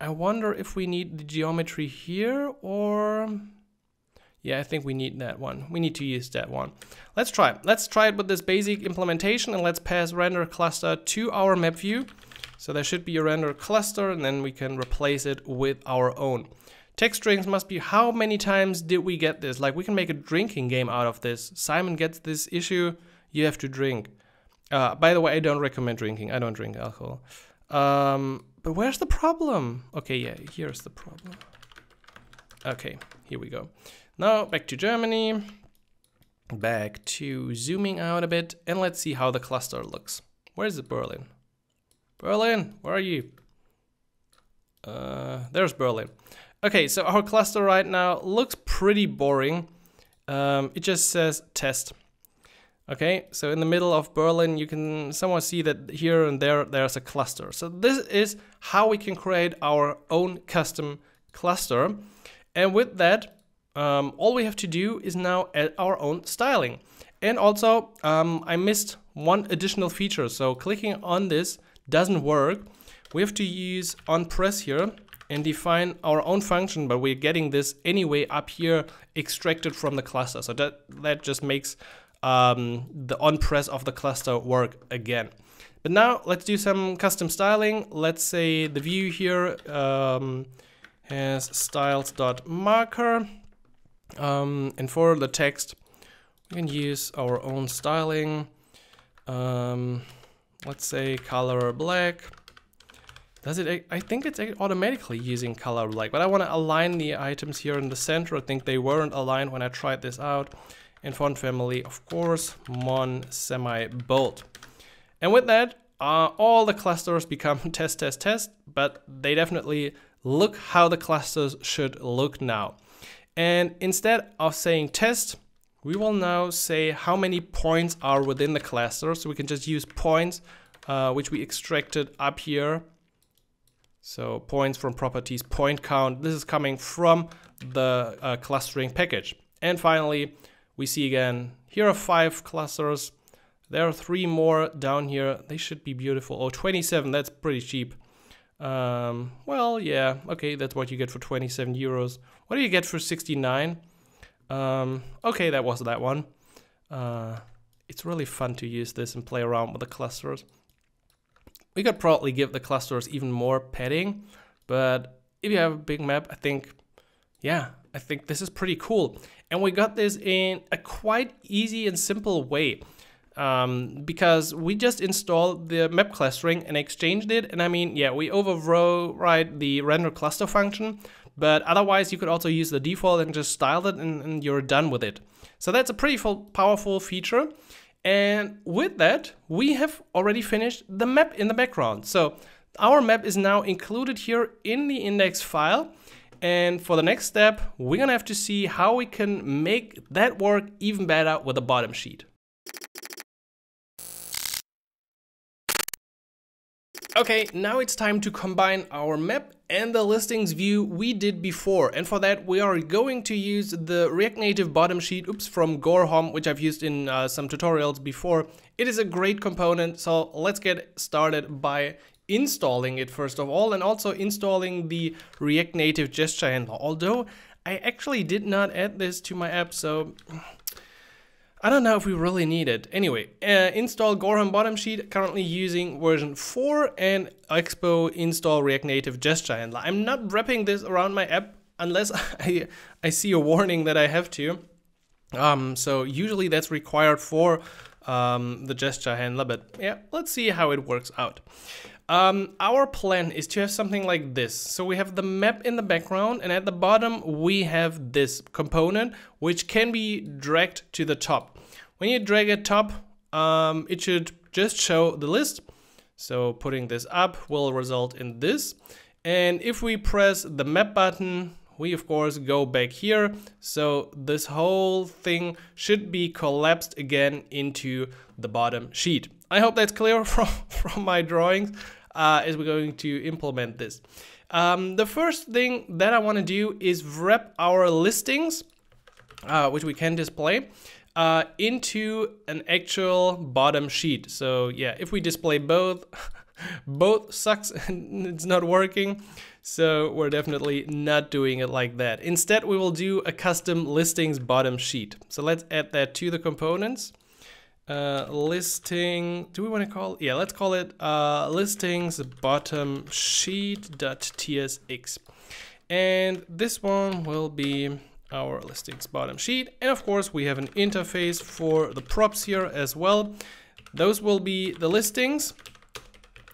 I wonder if we need the geometry here or yeah, I think we need that one. We need to use that one. Let's try. Let's try it with this basic implementation and let's pass render cluster to our map view. So there should be a render cluster and then we can replace it with our own. Text strings must be how many times did we get this? Like we can make a drinking game out of this. Simon gets this issue, you have to drink. Uh, by the way, I don't recommend drinking. I don't drink alcohol. Um, but where's the problem? Okay, yeah, here's the problem. Okay, here we go. Now back to Germany, back to zooming out a bit, and let's see how the cluster looks. Where is it, Berlin? Berlin, where are you? Uh, there's Berlin. Okay, so our cluster right now looks pretty boring. Um, it just says test. Okay, so in the middle of Berlin, you can somewhat see that here and there, there's a cluster. So this is how we can create our own custom cluster. And with that, um, all we have to do is now add our own styling. And also, um, I missed one additional feature. So clicking on this doesn't work. We have to use on press here and define our own function, but we're getting this anyway up here extracted from the cluster. So that, that just makes um, the on press of the cluster work again. But now let's do some custom styling. Let's say the view here um, has styles.marker um, and for the text, we can use our own styling. Um, let's say color black. Does it? I think it's automatically using color black, but I want to align the items here in the center. I think they weren't aligned when I tried this out. And font family, of course, mon semi bold. And with that, uh, all the clusters become test, test, test, but they definitely look how the clusters should look now. And instead of saying test, we will now say how many points are within the cluster. So we can just use points, uh, which we extracted up here. So points from properties, point count. This is coming from the uh, clustering package. And finally, we see again, here are five clusters. There are three more down here. They should be beautiful. Oh, 27, that's pretty cheap. Um, well, yeah, okay, that's what you get for 27 euros. What do you get for 69? Um, okay, that was that one. Uh, it's really fun to use this and play around with the clusters. We could probably give the clusters even more padding, but if you have a big map, I think, yeah, I think this is pretty cool. And we got this in a quite easy and simple way. um, because we just installed the map clustering and exchanged it. And I mean, yeah, we override the render cluster function, but otherwise you could also use the default and just style it and, and you're done with it. So that's a pretty powerful feature. And with that, we have already finished the map in the background. So our map is now included here in the index file. And for the next step, we're gonna have to see how we can make that work even better with a bottom sheet. Okay, now it's time to combine our map and the listings view we did before. And for that, we are going to use the React Native bottom sheet oops, from Gorhom, which I've used in uh, some tutorials before. It is a great component, so let's get started by installing it first of all, and also installing the React Native gesture handler. Although I actually did not add this to my app, so I don't know if we really need it. Anyway, uh, install Gorhom bottom sheet, currently using version 4 and Expo install React Native gesture handler. I'm not wrapping this around my app unless I, I see a warning that I have to. Um, so usually that's required for um, the gesture handler, but yeah, let's see how it works out. Um, our plan is to have something like this. So we have the map in the background and at the bottom we have this component which can be dragged to the top. When you drag it top, um, it should just show the list. So putting this up will result in this. And if we press the map button, we of course go back here. So this whole thing should be collapsed again into the bottom sheet. I hope that's clear from, from my drawings uh, as we're going to implement this. Um, the first thing that I want to do is wrap our listings, uh, which we can display, uh, into an actual bottom sheet. So yeah, if we display both, both sucks and it's not working. So we're definitely not doing it like that. Instead, we will do a custom listings bottom sheet. So let's add that to the components uh, listing, do we want to call, yeah, let's call it uh, listings bottom Sheet. Dot sheet.tsx. And this one will be our listings bottom sheet. And of course, we have an interface for the props here as well. Those will be the listings.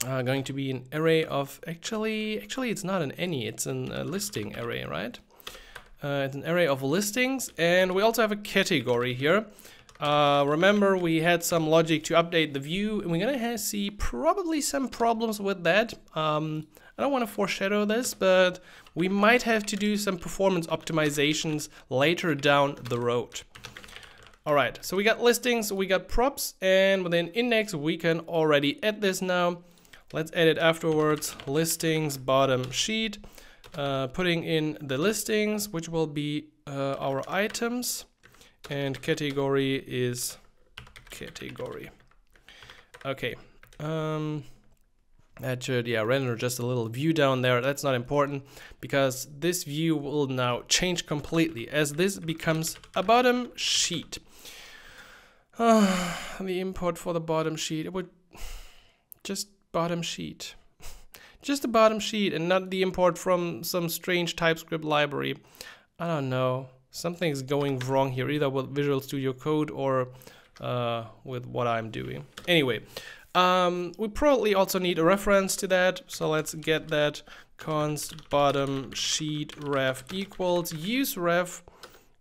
Uh, going to be an array of, actually, actually it's not an any, it's an, a listing array, right? Uh, it's an array of listings. And we also have a category here. Uh, remember, we had some logic to update the view, and we're gonna see probably some problems with that. Um, I don't want to foreshadow this, but we might have to do some performance optimizations later down the road. All right, so we got listings, we got props, and within index, we can already add this now. Let's add it afterwards. Listings, bottom sheet, uh, putting in the listings, which will be uh, our items and category is category. Okay. Um, that should, yeah, render just a little view down there. That's not important because this view will now change completely as this becomes a bottom sheet. Uh, the import for the bottom sheet, it would just bottom sheet. just a bottom sheet and not the import from some strange TypeScript library. I don't know something's going wrong here, either with Visual Studio Code or uh, with what I'm doing. Anyway, um, we probably also need a reference to that, so let's get that const bottom sheet ref equals use ref,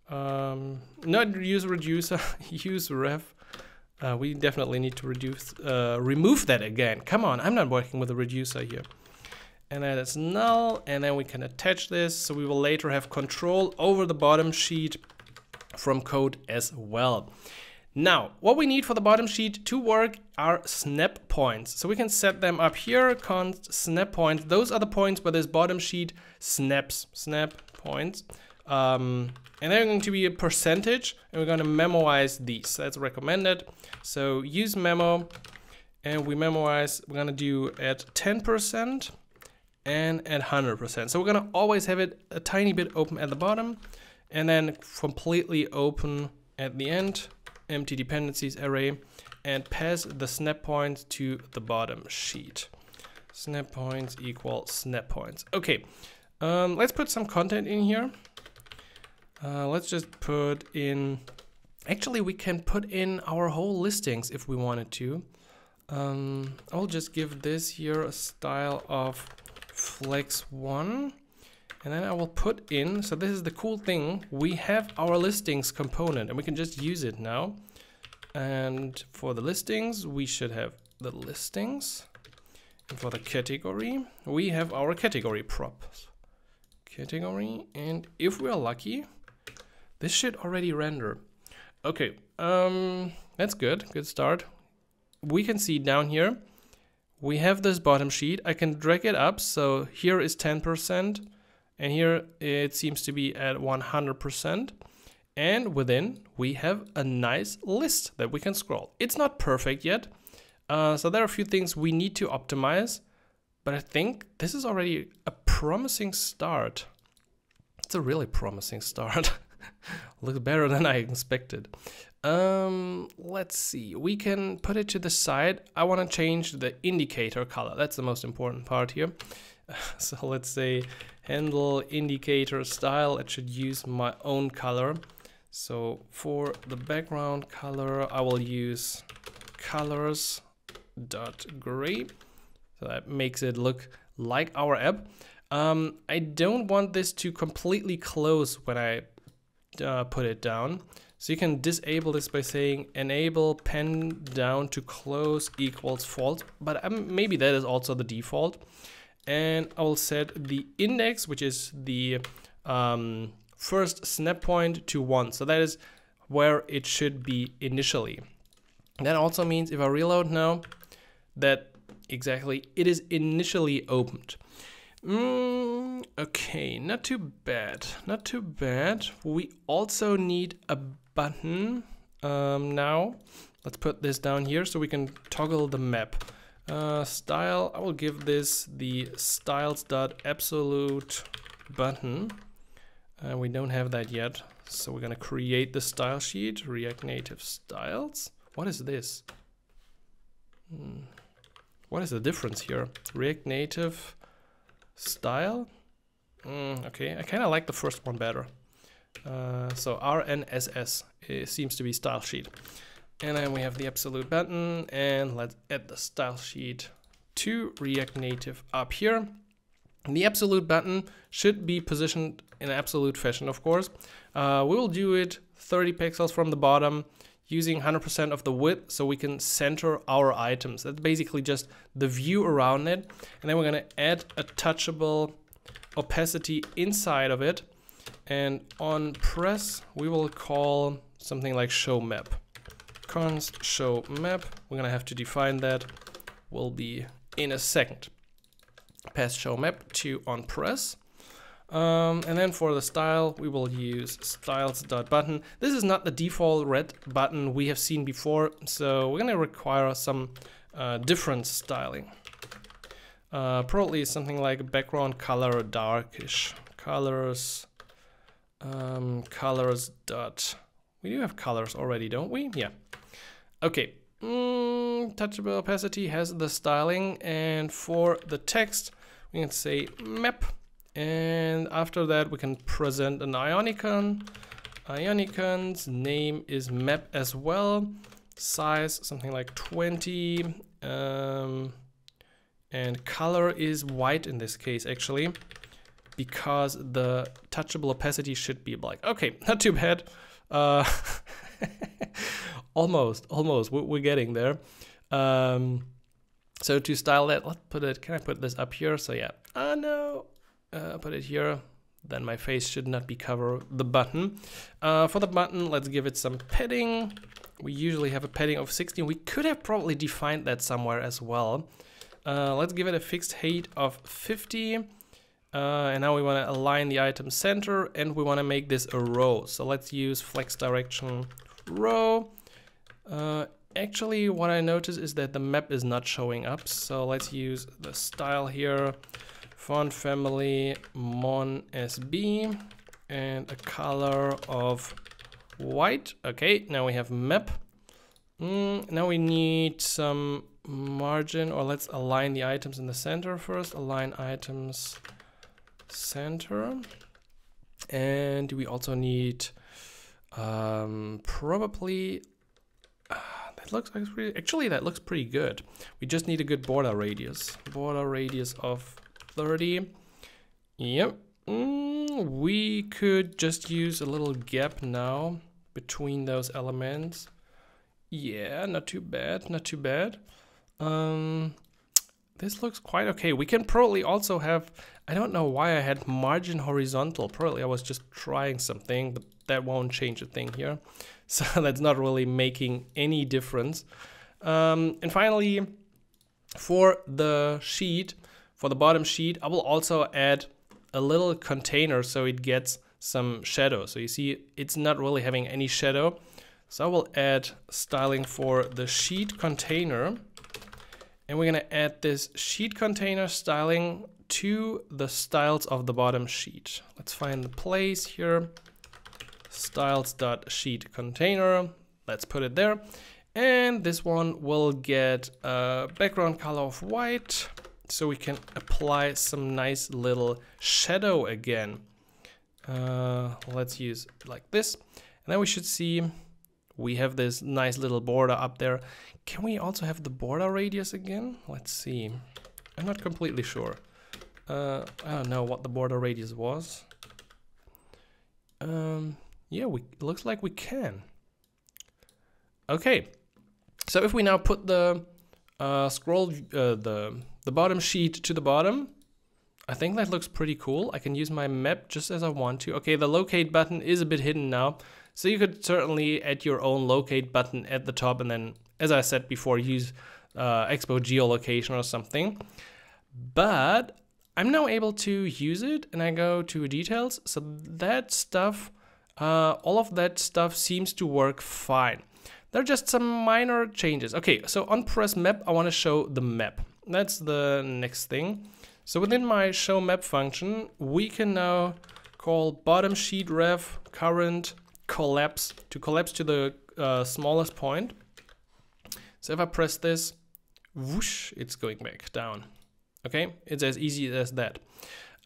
um, not use reducer, use ref. Uh, we definitely need to reduce, uh, remove that again. Come on, I'm not working with a reducer here and then it's null and then we can attach this so we will later have control over the bottom sheet from code as well. Now, what we need for the bottom sheet to work are snap points. So we can set them up here, const snap points. Those are the points where this bottom sheet snaps, snap points. Um, and they're going to be a percentage and we're going to memoize these. That's recommended. So use memo and we memoize, we're going to do at 10% and at 100%. So we're gonna always have it a tiny bit open at the bottom and then completely open at the end, empty dependencies array, and pass the snap points to the bottom sheet. Snap points equal snap points. Okay, um, let's put some content in here. Uh, let's just put in actually we can put in our whole listings if we wanted to. Um, I'll just give this here a style of flex one. And then I will put in, so this is the cool thing, we have our listings component and we can just use it now. And for the listings, we should have the listings. And for the category, we have our category props. Category, and if we're lucky, this should already render. Okay, um, that's good, good start. We can see down here, we have this bottom sheet. I can drag it up, so here is 10%, and here it seems to be at 100%. And within, we have a nice list that we can scroll. It's not perfect yet, uh, so there are a few things we need to optimize, but I think this is already a promising start. It's a really promising start. Looks better than I expected. Um, let's see. We can put it to the side. I want to change the indicator color. That's the most important part here. So let's say handle indicator style. It should use my own color. So for the background color, I will use colors dot gray. So that makes it look like our app. Um, I don't want this to completely close when I uh, put it down. So you can disable this by saying enable pan down to close equals false, but um, maybe that is also the default. And I will set the index, which is the um, first snap point to one. So that is where it should be initially. That also means if I reload now, that exactly it is initially opened. Mm, okay, not too bad, not too bad. We also need a button um, now. Let's put this down here so we can toggle the map. Uh, style, I will give this the styles.absolute button. Uh, we don't have that yet, so we're gonna create the style sheet, React Native styles. What is this? Hmm. What is the difference here? React Native Style? Mm, okay, I kind of like the first one better. Uh, so RNSS seems to be style sheet. And then we have the absolute button and let's add the style sheet to React Native up here. The absolute button should be positioned in absolute fashion, of course. Uh, we will do it 30 pixels from the bottom using 100% of the width so we can center our items. That's basically just the view around it. And then we're gonna add a touchable opacity inside of it. And on press, we will call something like show map. const show map, we're gonna have to define that, will be in a second. Pass show map to on press. Um, and then for the style, we will use styles.button. This is not the default red button we have seen before, so we're gonna require some uh, different styling. Uh, probably something like background color darkish. Colors, um, colors dot. We do have colors already, don't we? Yeah. Okay. Mm, touchable opacity has the styling, and for the text, we can say map and after that, we can present an Ionicon. Ionicon's name is map as well. Size, something like 20. Um, and color is white in this case, actually, because the touchable opacity should be black. Okay, not too bad. Uh, almost, almost, we're, we're getting there. Um, so to style that, let's put it, can I put this up here? So yeah, uh, no, uh, put it here then my face should not be cover the button. Uh, for the button, let's give it some padding. We usually have a padding of 16. We could have probably defined that somewhere as well. Uh, let's give it a fixed height of 50. Uh, and now we want to align the item center and we want to make this a row. So let's use flex direction row. Uh, actually, what I notice is that the map is not showing up. So let's use the style here font family mon sb and a color of white okay now we have map mm, now we need some margin or let's align the items in the center first align items center and we also need Um, probably uh, that looks actually, actually that looks pretty good. We just need a good border radius. Border radius of 30. Yep. Mm, we could just use a little gap now between those elements. Yeah, not too bad, not too bad. Um, this looks quite okay. We can probably also have, I don't know why I had margin horizontal. Probably I was just trying something, but that won't change a thing here. So that's not really making any difference. Um, and finally, for the sheet, for the bottom sheet, I will also add a little container so it gets some shadow. So you see it's not really having any shadow. So I will add styling for the sheet container. And we're gonna add this sheet container styling to the styles of the bottom sheet. Let's find the place here styles.sheet container. Let's put it there. And this one will get a background color of white so we can apply some nice little shadow again. Uh, let's use like this. And then we should see we have this nice little border up there. Can we also have the border radius again? Let's see. I'm not completely sure. Uh, I don't know what the border radius was. Um, yeah, we looks like we can. Okay, so if we now put the uh, scroll, uh, the, the bottom sheet to the bottom, I think that looks pretty cool. I can use my map just as I want to. Okay, the locate button is a bit hidden now. So you could certainly add your own locate button at the top and then, as I said before, use uh, Expo geolocation or something. But I'm now able to use it and I go to details. So that stuff uh, all of that stuff seems to work fine. There are just some minor changes. Okay, so on press map, I want to show the map. That's the next thing. So within my show map function, we can now call bottom sheet ref current collapse to collapse to the uh, smallest point. So if I press this, whoosh, it's going back down. Okay, it's as easy as that.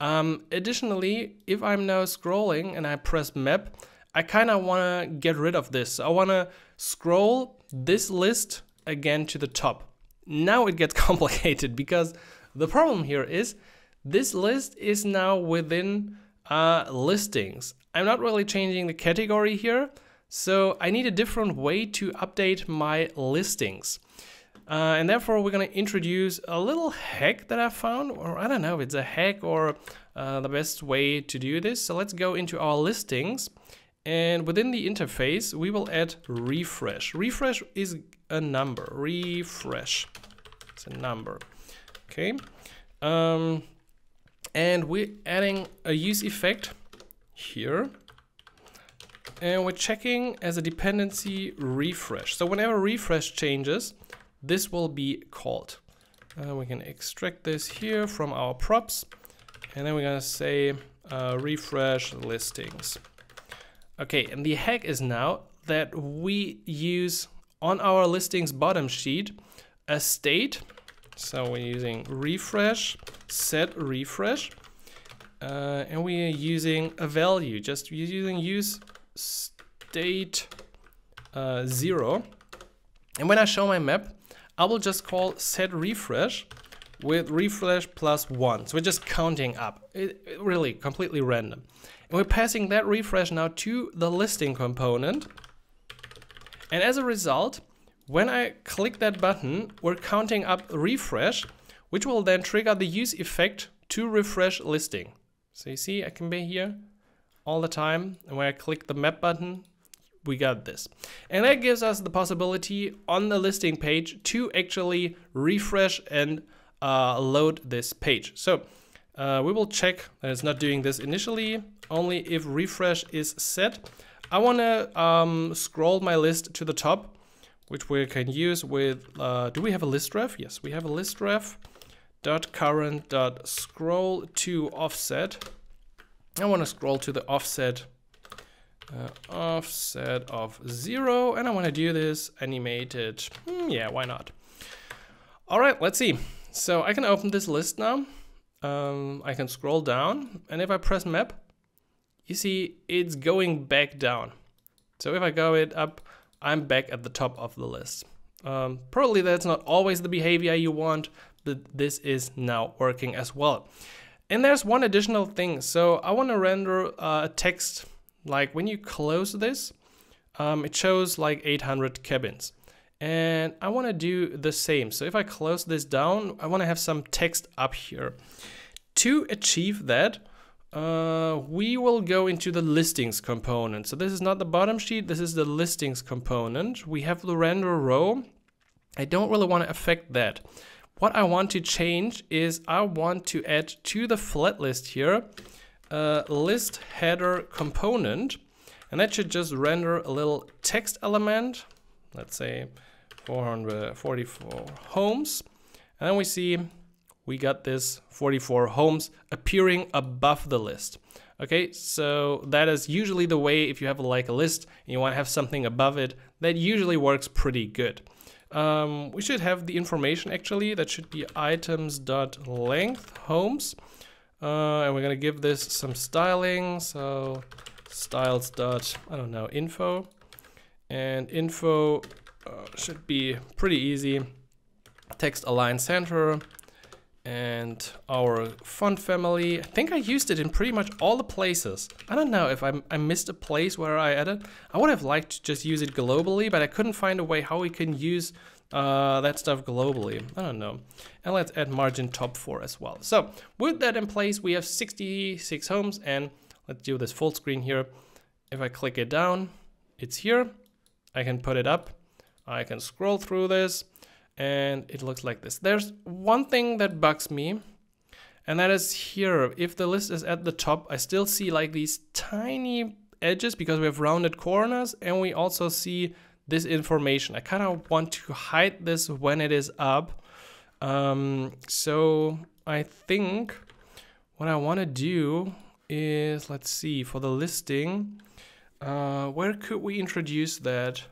Um, additionally, if I'm now scrolling and I press map, I kind of want to get rid of this. I want to scroll this list again to the top. Now it gets complicated because the problem here is this list is now within uh, listings. I'm not really changing the category here, so I need a different way to update my listings. Uh, and therefore, we're going to introduce a little hack that I found, or I don't know if it's a hack or uh, the best way to do this. So let's go into our listings. And within the interface, we will add refresh. Refresh is a number. Refresh. It's a number. Okay. Um, and we're adding a use effect here. And we're checking as a dependency refresh. So whenever refresh changes, this will be called. Uh, we can extract this here from our props and then we're gonna say uh, refresh listings. Okay, and the hack is now that we use on our listings bottom sheet a state. So we're using refresh, set refresh, uh, and we are using a value, just using use state uh, zero. And when I show my map, I will just call set refresh with refresh plus one. So we're just counting up, it, it really completely random. And we're passing that refresh now to the listing component. And as a result, when I click that button, we're counting up refresh, which will then trigger the use effect to refresh listing. So you see, I can be here all the time. And when I click the map button, we got this. And that gives us the possibility on the listing page to actually refresh and uh, load this page. So uh, we will check that it's not doing this initially, only if refresh is set. I want to um, scroll my list to the top, which we can use with, uh, do we have a list ref? Yes, we have a list ref dot current dot scroll to offset. I want to scroll to the offset uh, offset of zero, and I want to do this animated. Hmm, yeah, why not? All right, let's see. So I can open this list now. Um, I can scroll down, and if I press map, you see it's going back down. So if I go it up, I'm back at the top of the list. Um, probably that's not always the behavior you want, this is now working as well. And there's one additional thing. So I want to render uh, a text, like when you close this, um, it shows like 800 cabins. And I want to do the same. So if I close this down, I want to have some text up here. To achieve that, uh, we will go into the listings component. So this is not the bottom sheet, this is the listings component. We have the render row. I don't really want to affect that. What I want to change is I want to add to the flat list here a list header component. And that should just render a little text element. Let's say 444 homes. And then we see we got this 44 homes appearing above the list. Okay, so that is usually the way if you have like a list and you want to have something above it, that usually works pretty good. Um, we should have the information actually, that should be items.length homes. Uh, and we're gonna give this some styling, so styles dot, I don't know, info. And info uh, should be pretty easy. Text align center and our font family. I think I used it in pretty much all the places. I don't know if I, I missed a place where I added. I would have liked to just use it globally, but I couldn't find a way how we can use uh, that stuff globally. I don't know. And let's add margin top 4 as well. So with that in place, we have 66 homes and let's do this full screen here. If I click it down, it's here. I can put it up I can scroll through this and it looks like this. There's one thing that bugs me and that is here. If the list is at the top, I still see like these tiny edges because we have rounded corners and we also see this information. I kind of want to hide this when it is up. Um, so I think what I want to do is, let's see, for the listing, uh, where could we introduce that?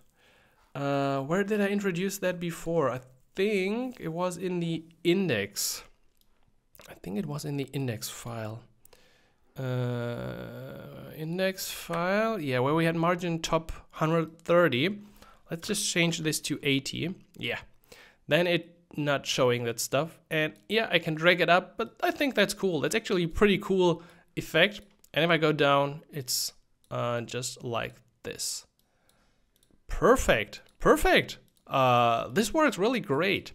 Uh, where did I introduce that before? I think it was in the index. I think it was in the index file. Uh, index file, yeah, where we had margin top 130. Let's just change this to 80. Yeah, then it not showing that stuff. And yeah, I can drag it up, but I think that's cool. That's actually a pretty cool effect. And if I go down, it's uh, just like this. Perfect. Perfect. Uh, this works really great.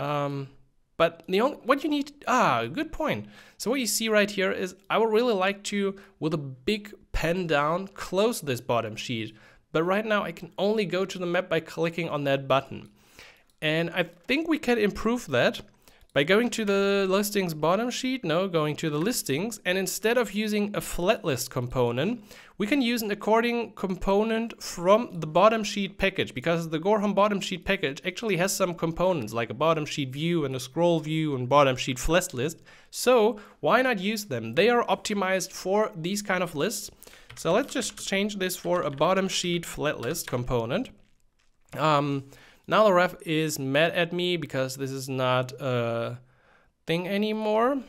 Um, but the only, what you need, ah, good point. So what you see right here is I would really like to, with a big pan down, close this bottom sheet. But right now I can only go to the map by clicking on that button. And I think we can improve that by going to the listings bottom sheet, no, going to the listings, and instead of using a flat list component, we can use an according component from the bottom sheet package because the Gorhom bottom sheet package actually has some components like a bottom sheet view and a scroll view and bottom sheet flat list. So why not use them? They are optimized for these kind of lists. So let's just change this for a bottom sheet flat list component. Um, now the ref is mad at me because this is not a thing anymore.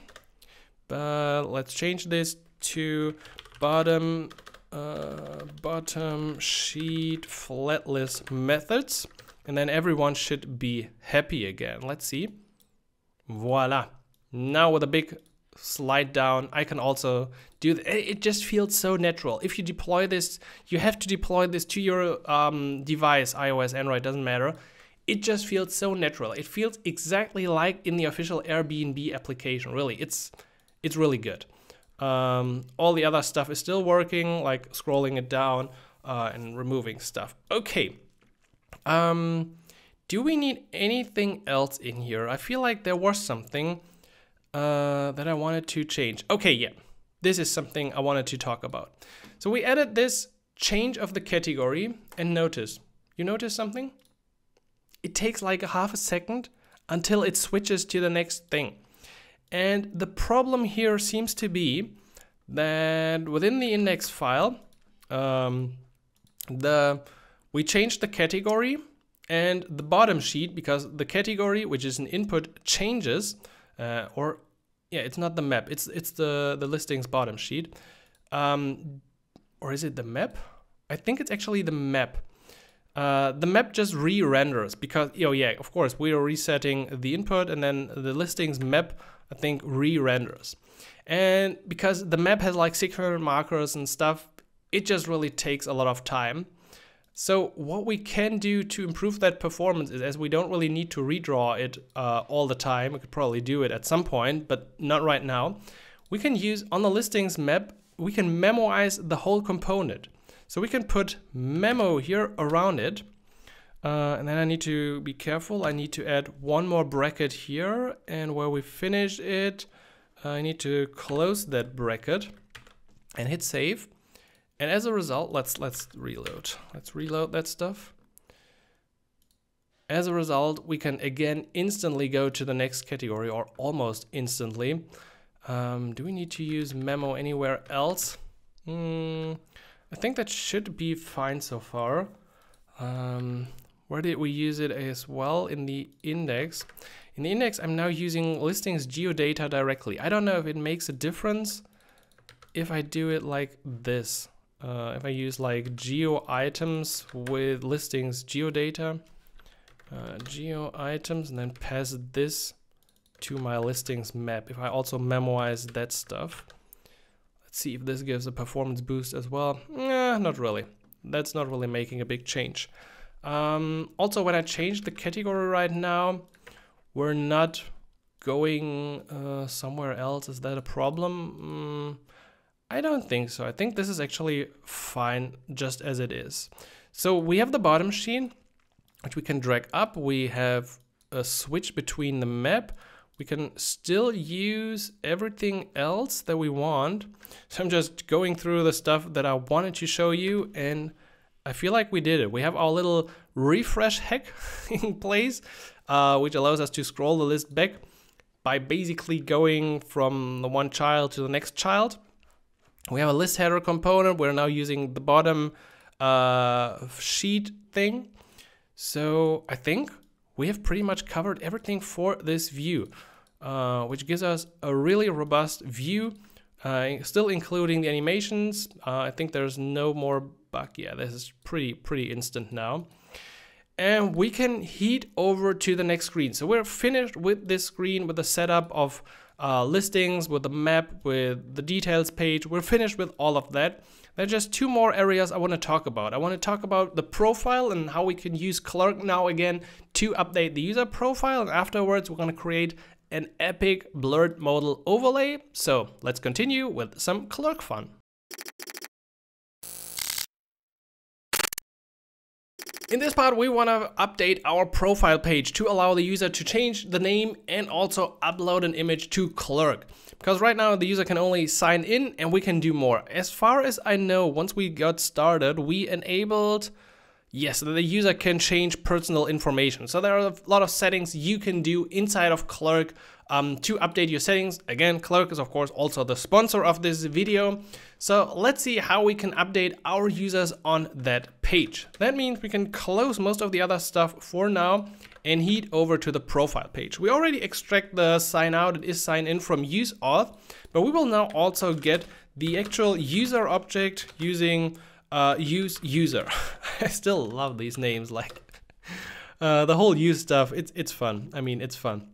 But let's change this to bottom uh, bottom sheet flat list methods. And then everyone should be happy again. Let's see. Voila. Now with a big slide down, I can also do It just feels so natural. If you deploy this, you have to deploy this to your um, device, iOS, Android, doesn't matter. It just feels so natural. It feels exactly like in the official Airbnb application. Really, it's it's really good. Um, all the other stuff is still working, like scrolling it down uh, and removing stuff. Okay. Um, do we need anything else in here? I feel like there was something uh, that I wanted to change. Okay, yeah this is something I wanted to talk about. So we added this change of the category and notice, you notice something? It takes like a half a second until it switches to the next thing. And the problem here seems to be that within the index file, um, the we changed the category and the bottom sheet because the category, which is an input, changes uh, or yeah, it's not the map. It's it's the the listings bottom sheet. Um, or is it the map? I think it's actually the map. Uh, the map just re-renders because, oh yeah, of course, we are resetting the input and then the listings map, I think, re-renders. And because the map has like 600 markers and stuff, it just really takes a lot of time. So what we can do to improve that performance is as we don't really need to redraw it uh, all the time, we could probably do it at some point, but not right now. We can use on the listings map, we can memoize the whole component. So we can put memo here around it. Uh, and then I need to be careful. I need to add one more bracket here and where we finish it, I need to close that bracket and hit save. And as a result, let's let's reload. Let's reload that stuff. As a result, we can again instantly go to the next category or almost instantly. Um, do we need to use memo anywhere else? Mm, I think that should be fine so far. Um, where did we use it as well? In the index. In the index, I'm now using listings geodata directly. I don't know if it makes a difference if I do it like this. Uh, if I use like geo items with listings geodata, uh, geo items, and then pass this to my listings map. If I also memoize that stuff, let's see if this gives a performance boost as well. Nah, not really. That's not really making a big change. Um, also, when I change the category right now, we're not going uh, somewhere else. Is that a problem? Mm, I don't think so. I think this is actually fine just as it is. So we have the bottom machine, which we can drag up. We have a switch between the map. We can still use everything else that we want. So I'm just going through the stuff that I wanted to show you and I feel like we did it. We have our little refresh hack in place, uh, which allows us to scroll the list back by basically going from the one child to the next child. We have a list header component. We're now using the bottom uh, sheet thing. So I think we have pretty much covered everything for this view, uh, which gives us a really robust view, uh, still including the animations. Uh, I think there's no more bug. Yeah, this is pretty, pretty instant now. And we can heat over to the next screen. So we're finished with this screen with the setup of uh, listings, with the map, with the details page. We're finished with all of that. There are just two more areas I want to talk about. I want to talk about the profile and how we can use Clerk now again to update the user profile. And afterwards, we're going to create an epic blurred modal overlay. So let's continue with some Clerk fun. In this part, we want to update our profile page to allow the user to change the name and also upload an image to Clerk. Because right now the user can only sign in and we can do more. As far as I know, once we got started, we enabled Yes, the user can change personal information. So there are a lot of settings you can do inside of Clerk um, to update your settings. Again, Clerk is of course also the sponsor of this video. So let's see how we can update our users on that page. That means we can close most of the other stuff for now and head over to the profile page. We already extract the sign out, it is sign in from use auth, but we will now also get the actual user object using uh, use user. I still love these names, like uh, the whole use stuff. It's it's fun. I mean, it's fun.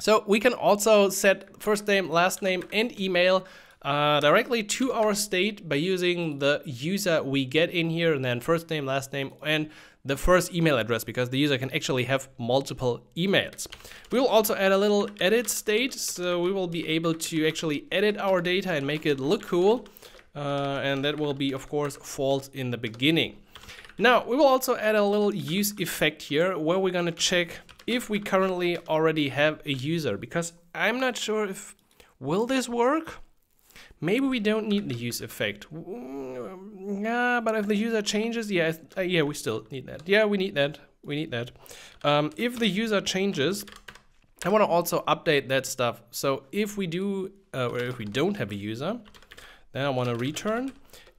So we can also set first name, last name, and email uh, directly to our state by using the user we get in here, and then first name, last name, and the first email address because the user can actually have multiple emails. We will also add a little edit state, so we will be able to actually edit our data and make it look cool uh, and that will be of course false in the beginning. Now we will also add a little use effect here where we're gonna check if we currently already have a user because I'm not sure if will this work? Maybe we don't need the use effect. Yeah, but if the user changes, yeah, uh, yeah, we still need that. Yeah, we need that. We need that. Um, if the user changes, I want to also update that stuff. So if we do, uh, or if we don't have a user, then I want to return.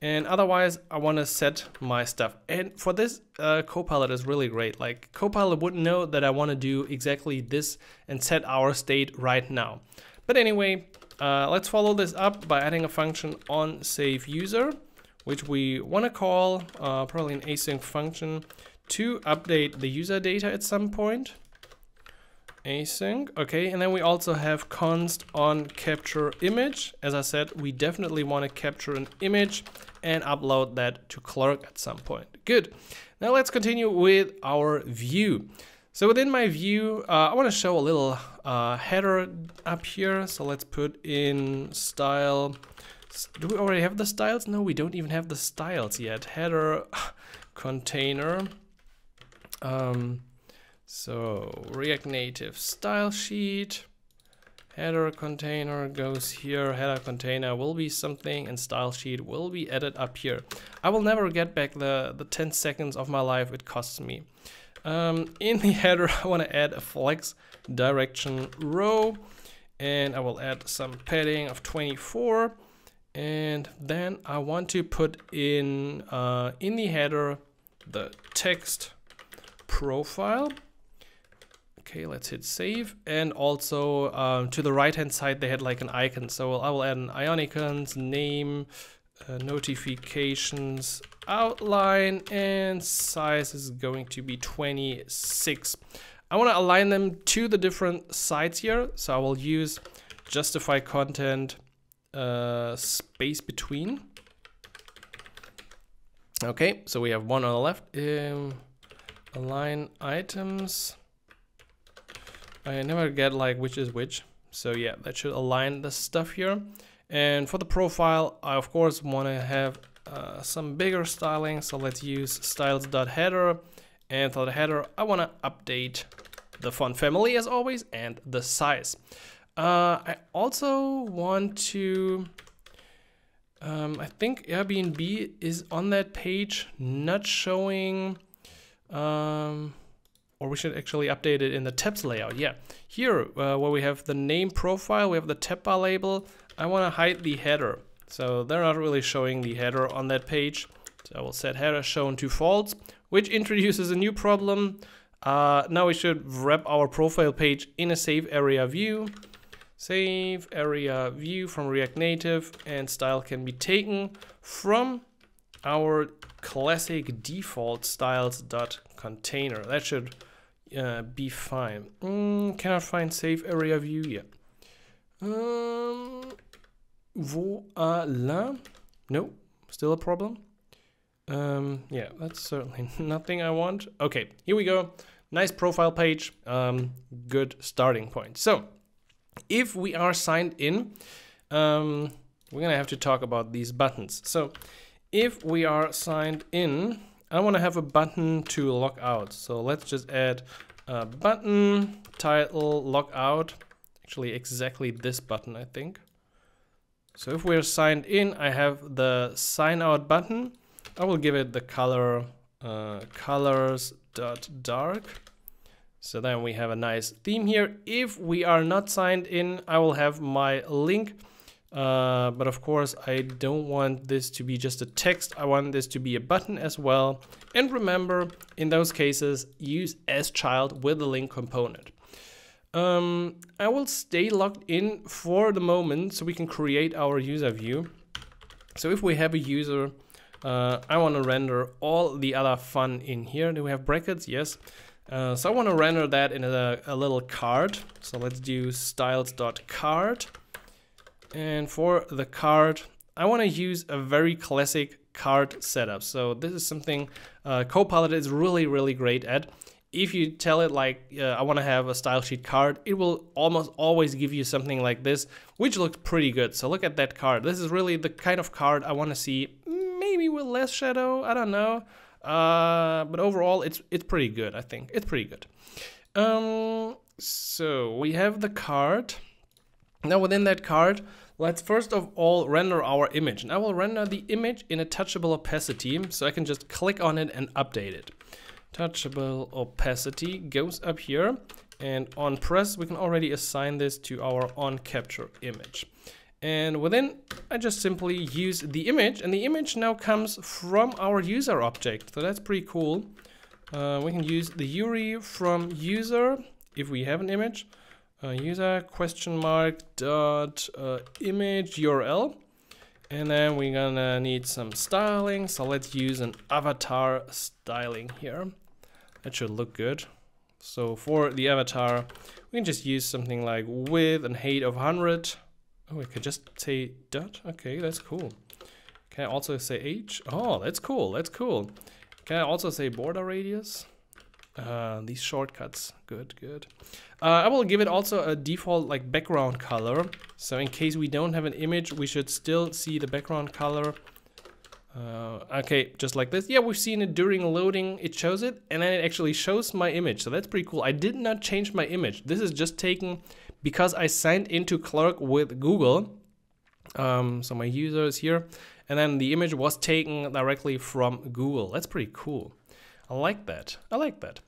And otherwise, I want to set my stuff. And for this, uh, Copilot is really great. Like Copilot wouldn't know that I want to do exactly this and set our state right now. But anyway, uh, let's follow this up by adding a function on save user, which we want to call uh, probably an async function to update the user data at some point. Async, okay, and then we also have const on capture image. As I said, we definitely want to capture an image and upload that to Clerk at some point. Good. Now let's continue with our view. So within my view, uh, I want to show a little uh, header up here. So let's put in style. Do we already have the styles? No, we don't even have the styles yet. Header container. Um, so React Native style sheet. Header container goes here. Header container will be something and style sheet will be added up here. I will never get back the, the 10 seconds of my life it costs me. Um, in the header, I want to add a flex direction row and I will add some padding of 24 and then I want to put in uh, in the header the text profile okay let's hit save and also um, to the right hand side they had like an icon so I will add an icons name uh, notifications outline and size is going to be 26. I want to align them to the different sides here. So I will use justify content uh, space between. Okay, so we have one on the left. Um, align items. I never get like which is which. So yeah, that should align the stuff here. And for the profile, I of course want to have uh, some bigger styling. So let's use styles.header. And for the header, I want to update the font family as always and the size. Uh, I also want to, um, I think Airbnb is on that page not showing, um, or we should actually update it in the tabs layout. Yeah, here uh, where we have the name profile, we have the tab bar label. I want to hide the header. So they're not really showing the header on that page. So I will set header shown to false, which introduces a new problem. Uh, now we should wrap our profile page in a safe area view. Safe area view from React Native and style can be taken from our classic default styles.container. That should uh, be fine. Mm, cannot find safe area view yet. Um, Voila. No, still a problem. Um, yeah, that's certainly nothing I want. Okay, here we go. Nice profile page. Um, good starting point. So, if we are signed in, um, we're gonna have to talk about these buttons. So, if we are signed in, I want to have a button to log out. So let's just add a button title log out. Actually, exactly this button, I think. So if we're signed in, I have the sign out button. I will give it the color uh, colors dot dark. So then we have a nice theme here. If we are not signed in, I will have my link. Uh, but of course, I don't want this to be just a text. I want this to be a button as well. And remember, in those cases, use as child with the link component. Um, I will stay logged in for the moment so we can create our user view. So if we have a user, uh, I want to render all the other fun in here. Do we have brackets? Yes. Uh, so I want to render that in a, a little card. So let's do styles.card. And for the card, I want to use a very classic card setup. So this is something uh, Copilot is really, really great at if you tell it like uh, I want to have a style sheet card, it will almost always give you something like this, which looks pretty good. So look at that card. This is really the kind of card I want to see, maybe with less shadow. I don't know, uh, but overall, it's it's pretty good. I think it's pretty good. Um, so we have the card. Now within that card, let's first of all render our image. And I will render the image in a touchable opacity, so I can just click on it and update it. Touchable opacity goes up here and on press we can already assign this to our on capture image. And within I just simply use the image and the image now comes from our user object. So that's pretty cool. Uh, we can use the URI from user if we have an image uh, user question mark dot uh, image URL And then we're gonna need some styling. So let's use an avatar styling here. That should look good. So for the avatar, we can just use something like width and height of 100. Oh, we could just say dot. Okay, that's cool. Can I also say h? Oh, that's cool. That's cool. Can I also say border radius? Uh, these shortcuts, good, good. Uh, I will give it also a default like background color. So in case we don't have an image, we should still see the background color. Uh, okay, just like this. Yeah, we've seen it during loading, it shows it, and then it actually shows my image. So that's pretty cool. I did not change my image. This is just taken because I signed into Clerk with Google. Um, so my user is here, and then the image was taken directly from Google. That's pretty cool. I like that. I like that.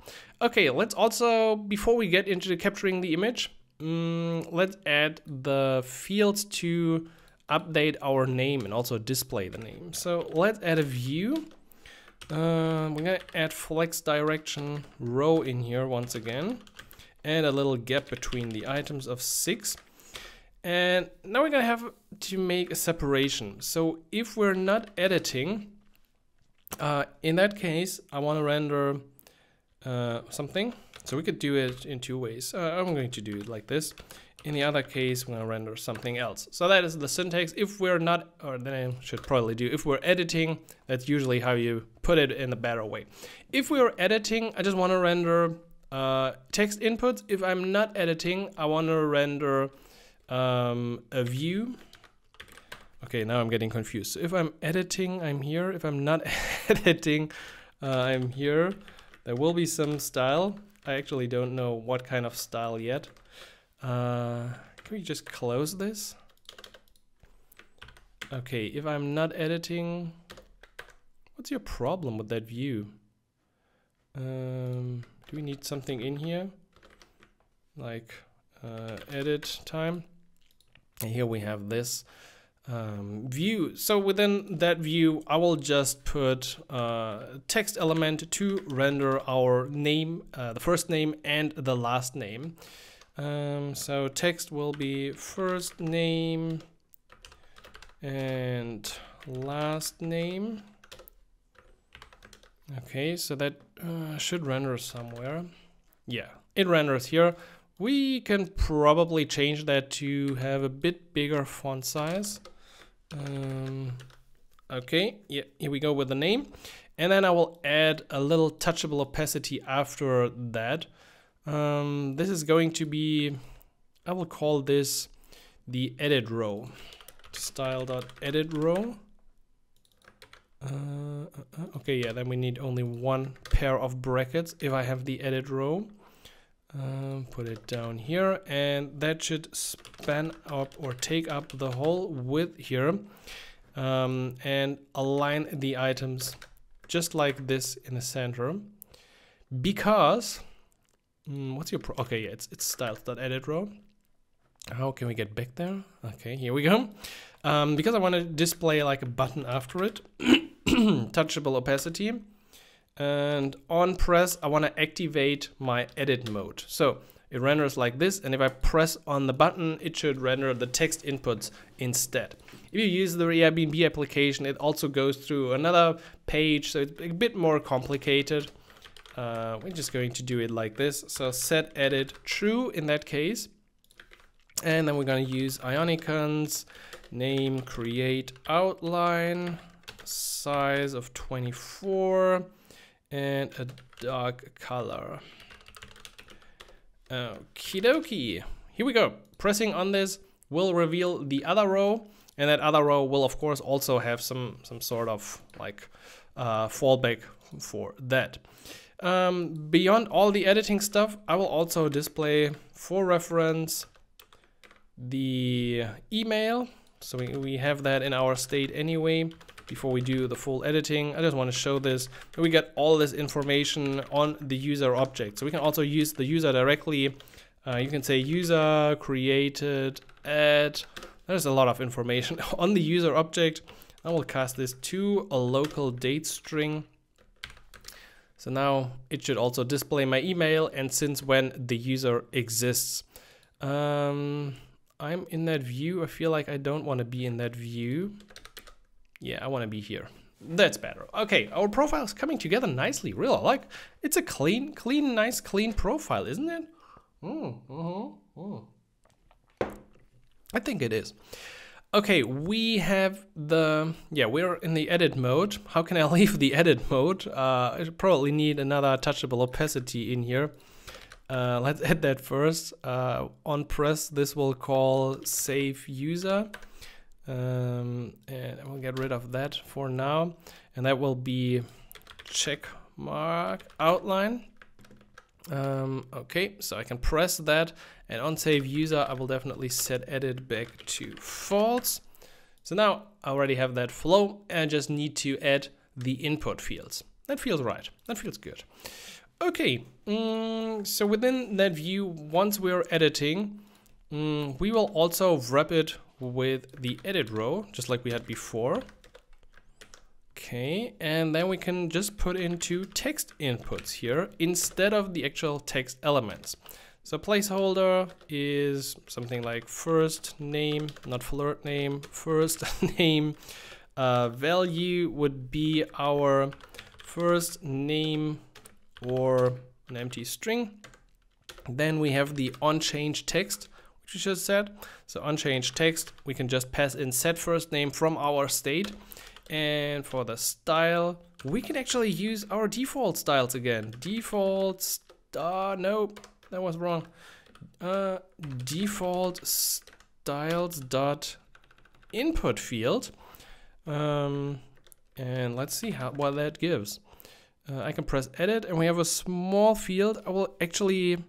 Okay, let's also, before we get into capturing the image, um, let's add the fields to update our name and also display the name. So let's add a view. Uh, we're gonna add flex direction row in here once again and a little gap between the items of six. And now we're gonna have to make a separation. So if we're not editing, uh, in that case, I want to render uh, something. So we could do it in two ways. Uh, I'm going to do it like this. In the other case, we're going to render something else. So that is the syntax. If we're not, or then I should probably do, if we're editing, that's usually how you put it in a better way. If we're editing, I just want to render uh, text inputs. If I'm not editing, I want to render um, a view. Okay, now I'm getting confused. So if I'm editing, I'm here. If I'm not editing, uh, I'm here. There will be some style. I actually don't know what kind of style yet. Uh, can we just close this? Okay, if I'm not editing, what's your problem with that view? Um, do we need something in here? Like uh, edit time. And here we have this um, view. So within that view, I will just put uh, text element to render our name, uh, the first name and the last name. Um, so text will be first name and last name. Okay, so that uh, should render somewhere. Yeah, it renders here. We can probably change that to have a bit bigger font size. Um, okay, yeah, here we go with the name. And then I will add a little touchable opacity after that. Um, this is going to be, I will call this the edit row. Style.edit row. Uh, uh, uh, okay, yeah, then we need only one pair of brackets if I have the edit row. Um, put it down here and that should span up or take up the whole width here um, and align the items just like this in the center. Because mm, what's your pro okay yeah it's it's styles.edit row. How can we get back there? Okay here we go. Um, because I want to display like a button after it touchable opacity and on press I want to activate my edit mode. So it renders like this and if I press on the button it should render the text inputs instead. If you use the Airbnb application it also goes through another page so it's a bit more complicated. Uh, we're just going to do it like this. So set edit true in that case. And then we're going to use Ionicons name create outline size of 24 and a dark color. Okie dokie. Here we go. Pressing on this will reveal the other row and that other row will of course also have some some sort of like uh, fallback for that. Um, beyond all the editing stuff, I will also display for reference the email. So we, we have that in our state anyway before we do the full editing. I just want to show this. We get all this information on the user object. So we can also use the user directly. Uh, you can say user created add. There's a lot of information on the user object. I will cast this to a local date string. So now it should also display my email and since when the user exists. Um, I'm in that view. I feel like I don't want to be in that view. Yeah, I want to be here. That's better. Okay, our profile is coming together nicely. Real, I like. It's a clean, clean, nice, clean profile, isn't it? Mm, mm, mm. I think it is. Okay, we have the, yeah, we're in the edit mode. How can I leave the edit mode? Uh, I probably need another touchable opacity in here. Uh, let's add that first. Uh, on press, this will call save user. Um, and we'll get rid of that for now. And that will be check mark outline. Um, okay, so I can press that and on save user, I will definitely set edit back to false. So now I already have that flow and I just need to add the input fields. That feels right. That feels good. Okay, mm, so within that view, once we're editing, mm, we will also wrap it with the edit row, just like we had before. Okay, and then we can just put into text inputs here instead of the actual text elements. So placeholder is something like first name, not flirt name, first name. Uh, value would be our first name or an empty string. Then we have the onChange text, which we just said. So onChange text, we can just pass in set first name from our state. And for the style, we can actually use our default styles again. Default, uh, no, that was wrong. Uh, default styles dot input field. Um, and let's see how what that gives. Uh, I can press edit and we have a small field. I will actually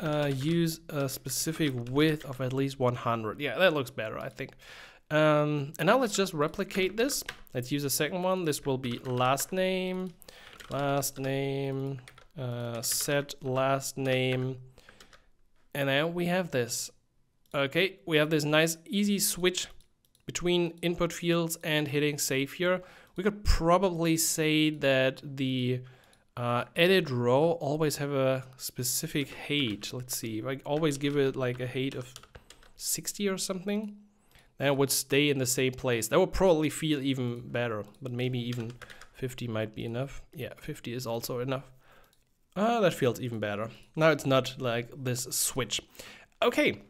uh, use a specific width of at least 100. Yeah, that looks better, I think. Um, and now let's just replicate this. Let's use a second one. This will be last name, last name, uh, set last name. And now we have this. Okay, we have this nice easy switch between input fields and hitting save here we could probably say that the uh, edit row always have a specific height. Let's see, if I always give it like a height of 60 or something, then it would stay in the same place. That would probably feel even better, but maybe even 50 might be enough. Yeah, 50 is also enough. Ah, that feels even better. Now it's not like this switch. Okay,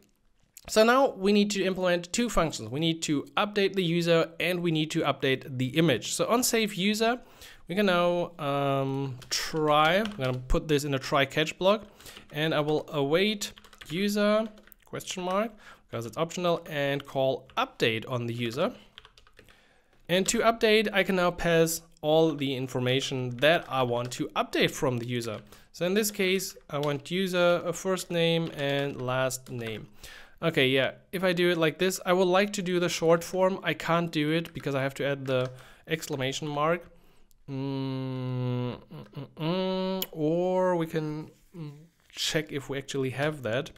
so now we need to implement two functions. We need to update the user and we need to update the image. So on save user, we can now um, try, I'm gonna put this in a try catch block and I will await user question mark because it's optional and call update on the user. And to update, I can now pass all the information that I want to update from the user. So in this case, I want user a first name and last name. Okay, yeah, if I do it like this, I would like to do the short form. I can't do it because I have to add the exclamation mark. Mm, mm, mm, or we can mm, check if we actually have that.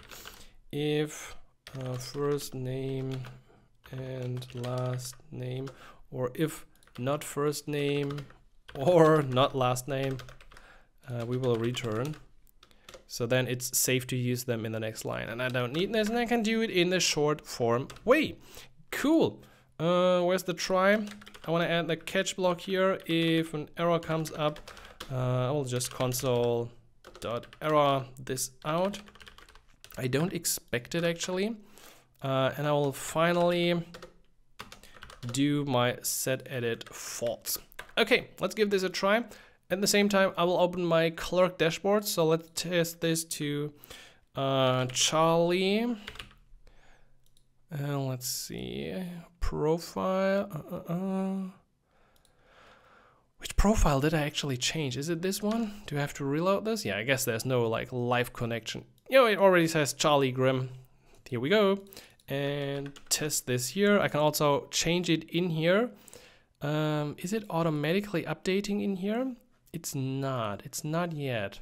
If uh, first name and last name, or if not first name or not last name, uh, we will return. So then it's safe to use them in the next line. And I don't need this and I can do it in the short form way. Cool. Uh, where's the try? I want to add the catch block here. If an error comes up, uh, I will just console dot error this out. I don't expect it actually. Uh, and I will finally do my set edit false. Okay, let's give this a try. At the same time, I will open my Clerk dashboard. So let's test this to uh, Charlie. Uh, let's see, profile. Uh, uh, uh, Which profile did I actually change? Is it this one? Do I have to reload this? Yeah, I guess there's no like live connection. You know, it already says Charlie Grimm. Here we go. And test this here. I can also change it in here. Um, is it automatically updating in here? It's not. It's not yet.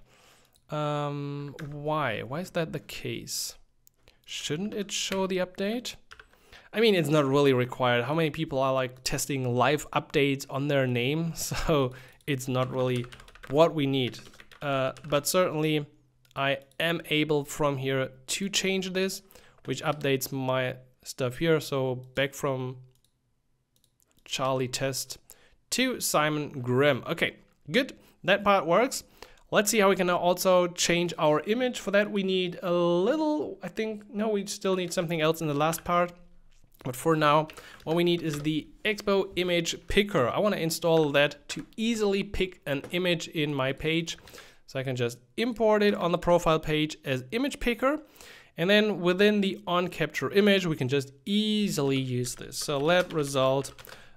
Um, why? Why is that the case? Shouldn't it show the update? I mean, it's not really required. How many people are like testing live updates on their name? So it's not really what we need. Uh, but certainly I am able from here to change this, which updates my stuff here. So back from Charlie test to Simon Grimm. Okay, good. That part works. Let's see how we can also change our image. For that, we need a little, I think, no, we still need something else in the last part. But for now, what we need is the Expo image picker. I want to install that to easily pick an image in my page. So I can just import it on the profile page as image picker. And then within the on capture image, we can just easily use this. So let result,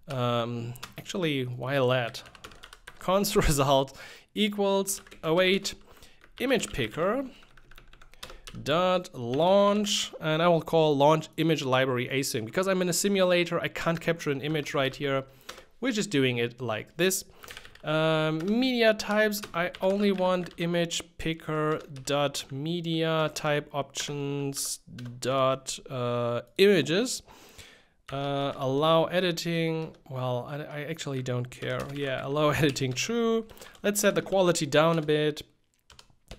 um, actually, why let? Const result equals await image picker dot launch and I will call launch image library async. Because I'm in a simulator I can't capture an image right here. We're just doing it like this. Um, media types I only want image picker dot media type options dot uh, images uh, allow editing well I, I actually don't care. Yeah allow editing true. Let's set the quality down a bit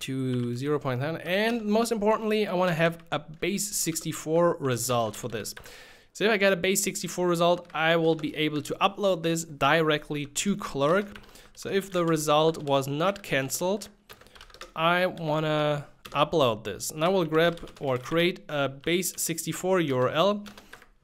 to 0 0.9 and most importantly I want to have a base 64 result for this. So if I get a base 64 result I will be able to upload this directly to Clerk. So if the result was not cancelled I want to upload this. And I will grab or create a base 64 URL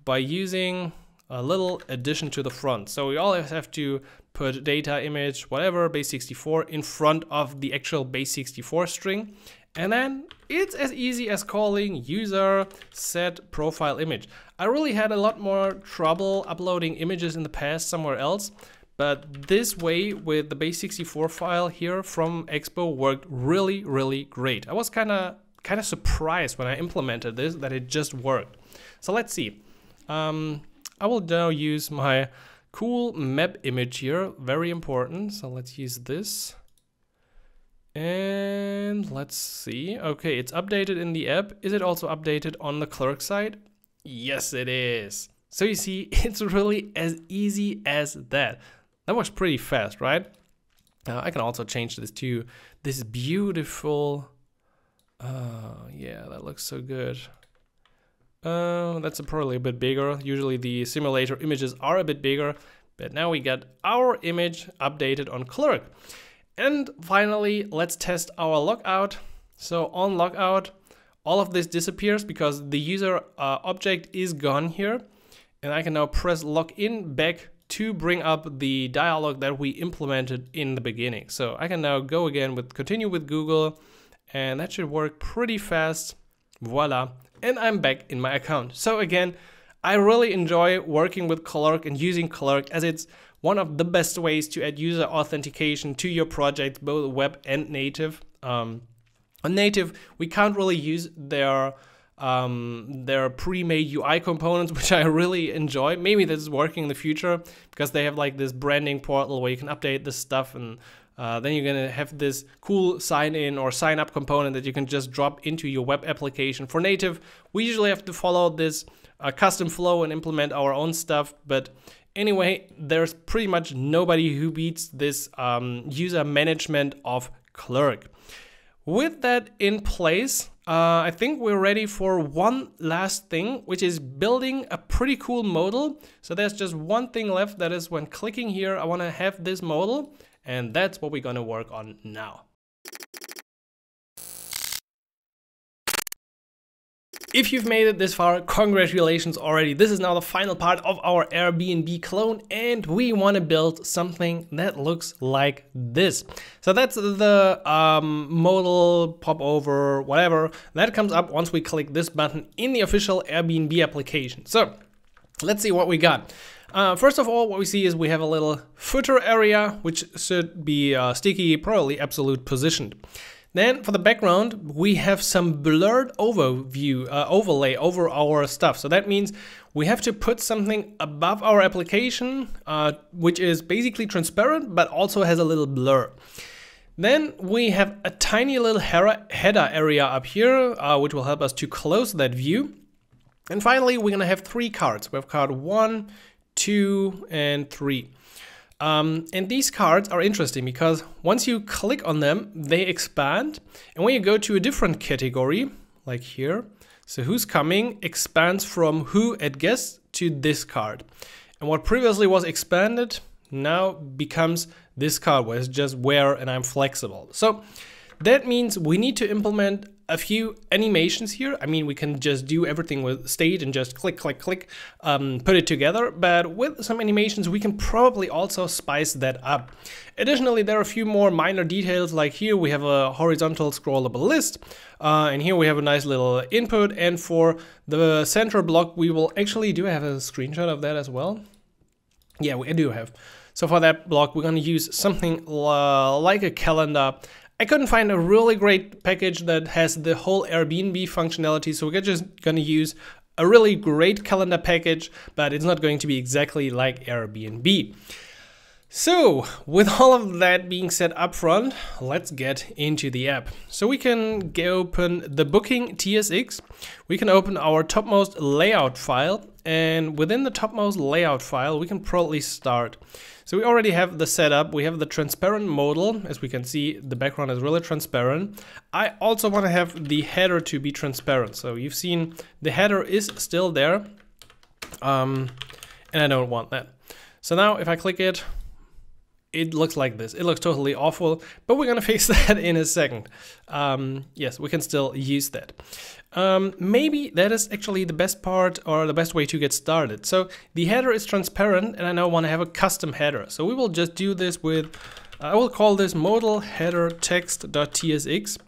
by using a little addition to the front so we always have to put data, image, whatever, base64 in front of the actual base64 string. And then it's as easy as calling user set profile image. I really had a lot more trouble uploading images in the past somewhere else, but this way with the base64 file here from Expo worked really, really great. I was kind of kind of surprised when I implemented this that it just worked. So let's see. Um, I will now use my Cool map image here, very important. So let's use this. And let's see. Okay, it's updated in the app. Is it also updated on the Clerk side? Yes, it is. So you see, it's really as easy as that. That was pretty fast, right? Uh, I can also change this to this beautiful, uh, yeah, that looks so good. Uh, that's probably a bit bigger. Usually the simulator images are a bit bigger, but now we get our image updated on Clerk. And finally, let's test our logout. So on logout, all of this disappears because the user uh, object is gone here. And I can now press login back to bring up the dialog that we implemented in the beginning. So I can now go again with continue with Google and that should work pretty fast. Voila and I'm back in my account. So again, I really enjoy working with Clerk and using Clerk as it's one of the best ways to add user authentication to your project, both web and native. Um, on native, we can't really use their um, their pre-made UI components, which I really enjoy. Maybe this is working in the future because they have like this branding portal where you can update this stuff and uh, then you're gonna have this cool sign in or sign up component that you can just drop into your web application. For native, we usually have to follow this uh, custom flow and implement our own stuff. But anyway, there's pretty much nobody who beats this um, user management of Clerk. With that in place, uh, I think we're ready for one last thing, which is building a pretty cool modal. So there's just one thing left, that is when clicking here, I wanna have this modal and that's what we're gonna work on now. If you've made it this far, congratulations already. This is now the final part of our Airbnb clone and we want to build something that looks like this. So that's the um, modal, popover, whatever. That comes up once we click this button in the official Airbnb application. So let's see what we got. Uh, first of all, what we see is we have a little footer area, which should be uh, sticky, probably absolute positioned. Then for the background, we have some blurred overview, uh, overlay over our stuff. So that means we have to put something above our application, uh, which is basically transparent, but also has a little blur. Then we have a tiny little header area up here, uh, which will help us to close that view. And finally, we're gonna have three cards. We have card one, two, and three. Um, and these cards are interesting because once you click on them, they expand. And when you go to a different category, like here, so who's coming expands from who at guest to this card. And what previously was expanded now becomes this card where it's just where and I'm flexible. So that means we need to implement a few animations here. I mean, we can just do everything with state and just click, click, click, um, put it together. But with some animations, we can probably also spice that up. Additionally, there are a few more minor details like here we have a horizontal scrollable list. Uh, and here we have a nice little input. And for the center block, we will actually, do I have a screenshot of that as well? Yeah, we do have. So for that block, we're going to use something uh, like a calendar I couldn't find a really great package that has the whole Airbnb functionality, so we're just gonna use a really great calendar package, but it's not going to be exactly like Airbnb. So, with all of that being said up front, let's get into the app. So we can open the booking TSX, we can open our topmost layout file, and within the topmost layout file, we can probably start. So we already have the setup. We have the transparent modal. As we can see, the background is really transparent. I also want to have the header to be transparent. So you've seen the header is still there. Um, and I don't want that. So now if I click it, it looks like this. It looks totally awful, but we're gonna fix that in a second. Um, yes, we can still use that. Um, maybe that is actually the best part or the best way to get started. So the header is transparent and I now want to have a custom header. So we will just do this with, I will call this modal header text.tsx.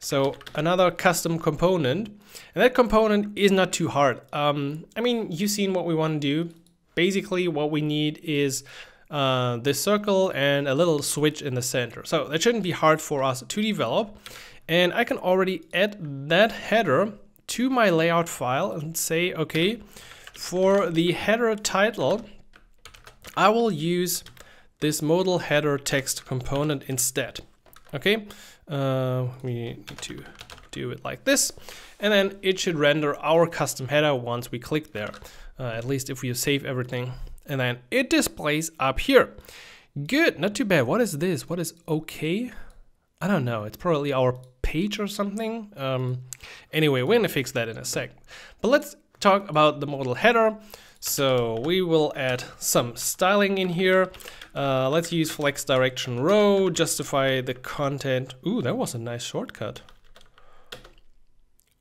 So another custom component. And that component is not too hard. Um, I mean, you've seen what we want to do. Basically, what we need is uh, this circle and a little switch in the center. So that shouldn't be hard for us to develop. And I can already add that header to my layout file and say, okay, for the header title, I will use this modal header text component instead. Okay, uh, we need to do it like this. And then it should render our custom header once we click there, uh, at least if we save everything. And then it displays up here. Good, not too bad. What is this? What is okay? I don't know. It's probably our page or something. Um, anyway, we're gonna fix that in a sec. But let's talk about the modal header. So we will add some styling in here. Uh, let's use flex direction row, justify the content. Ooh, that was a nice shortcut.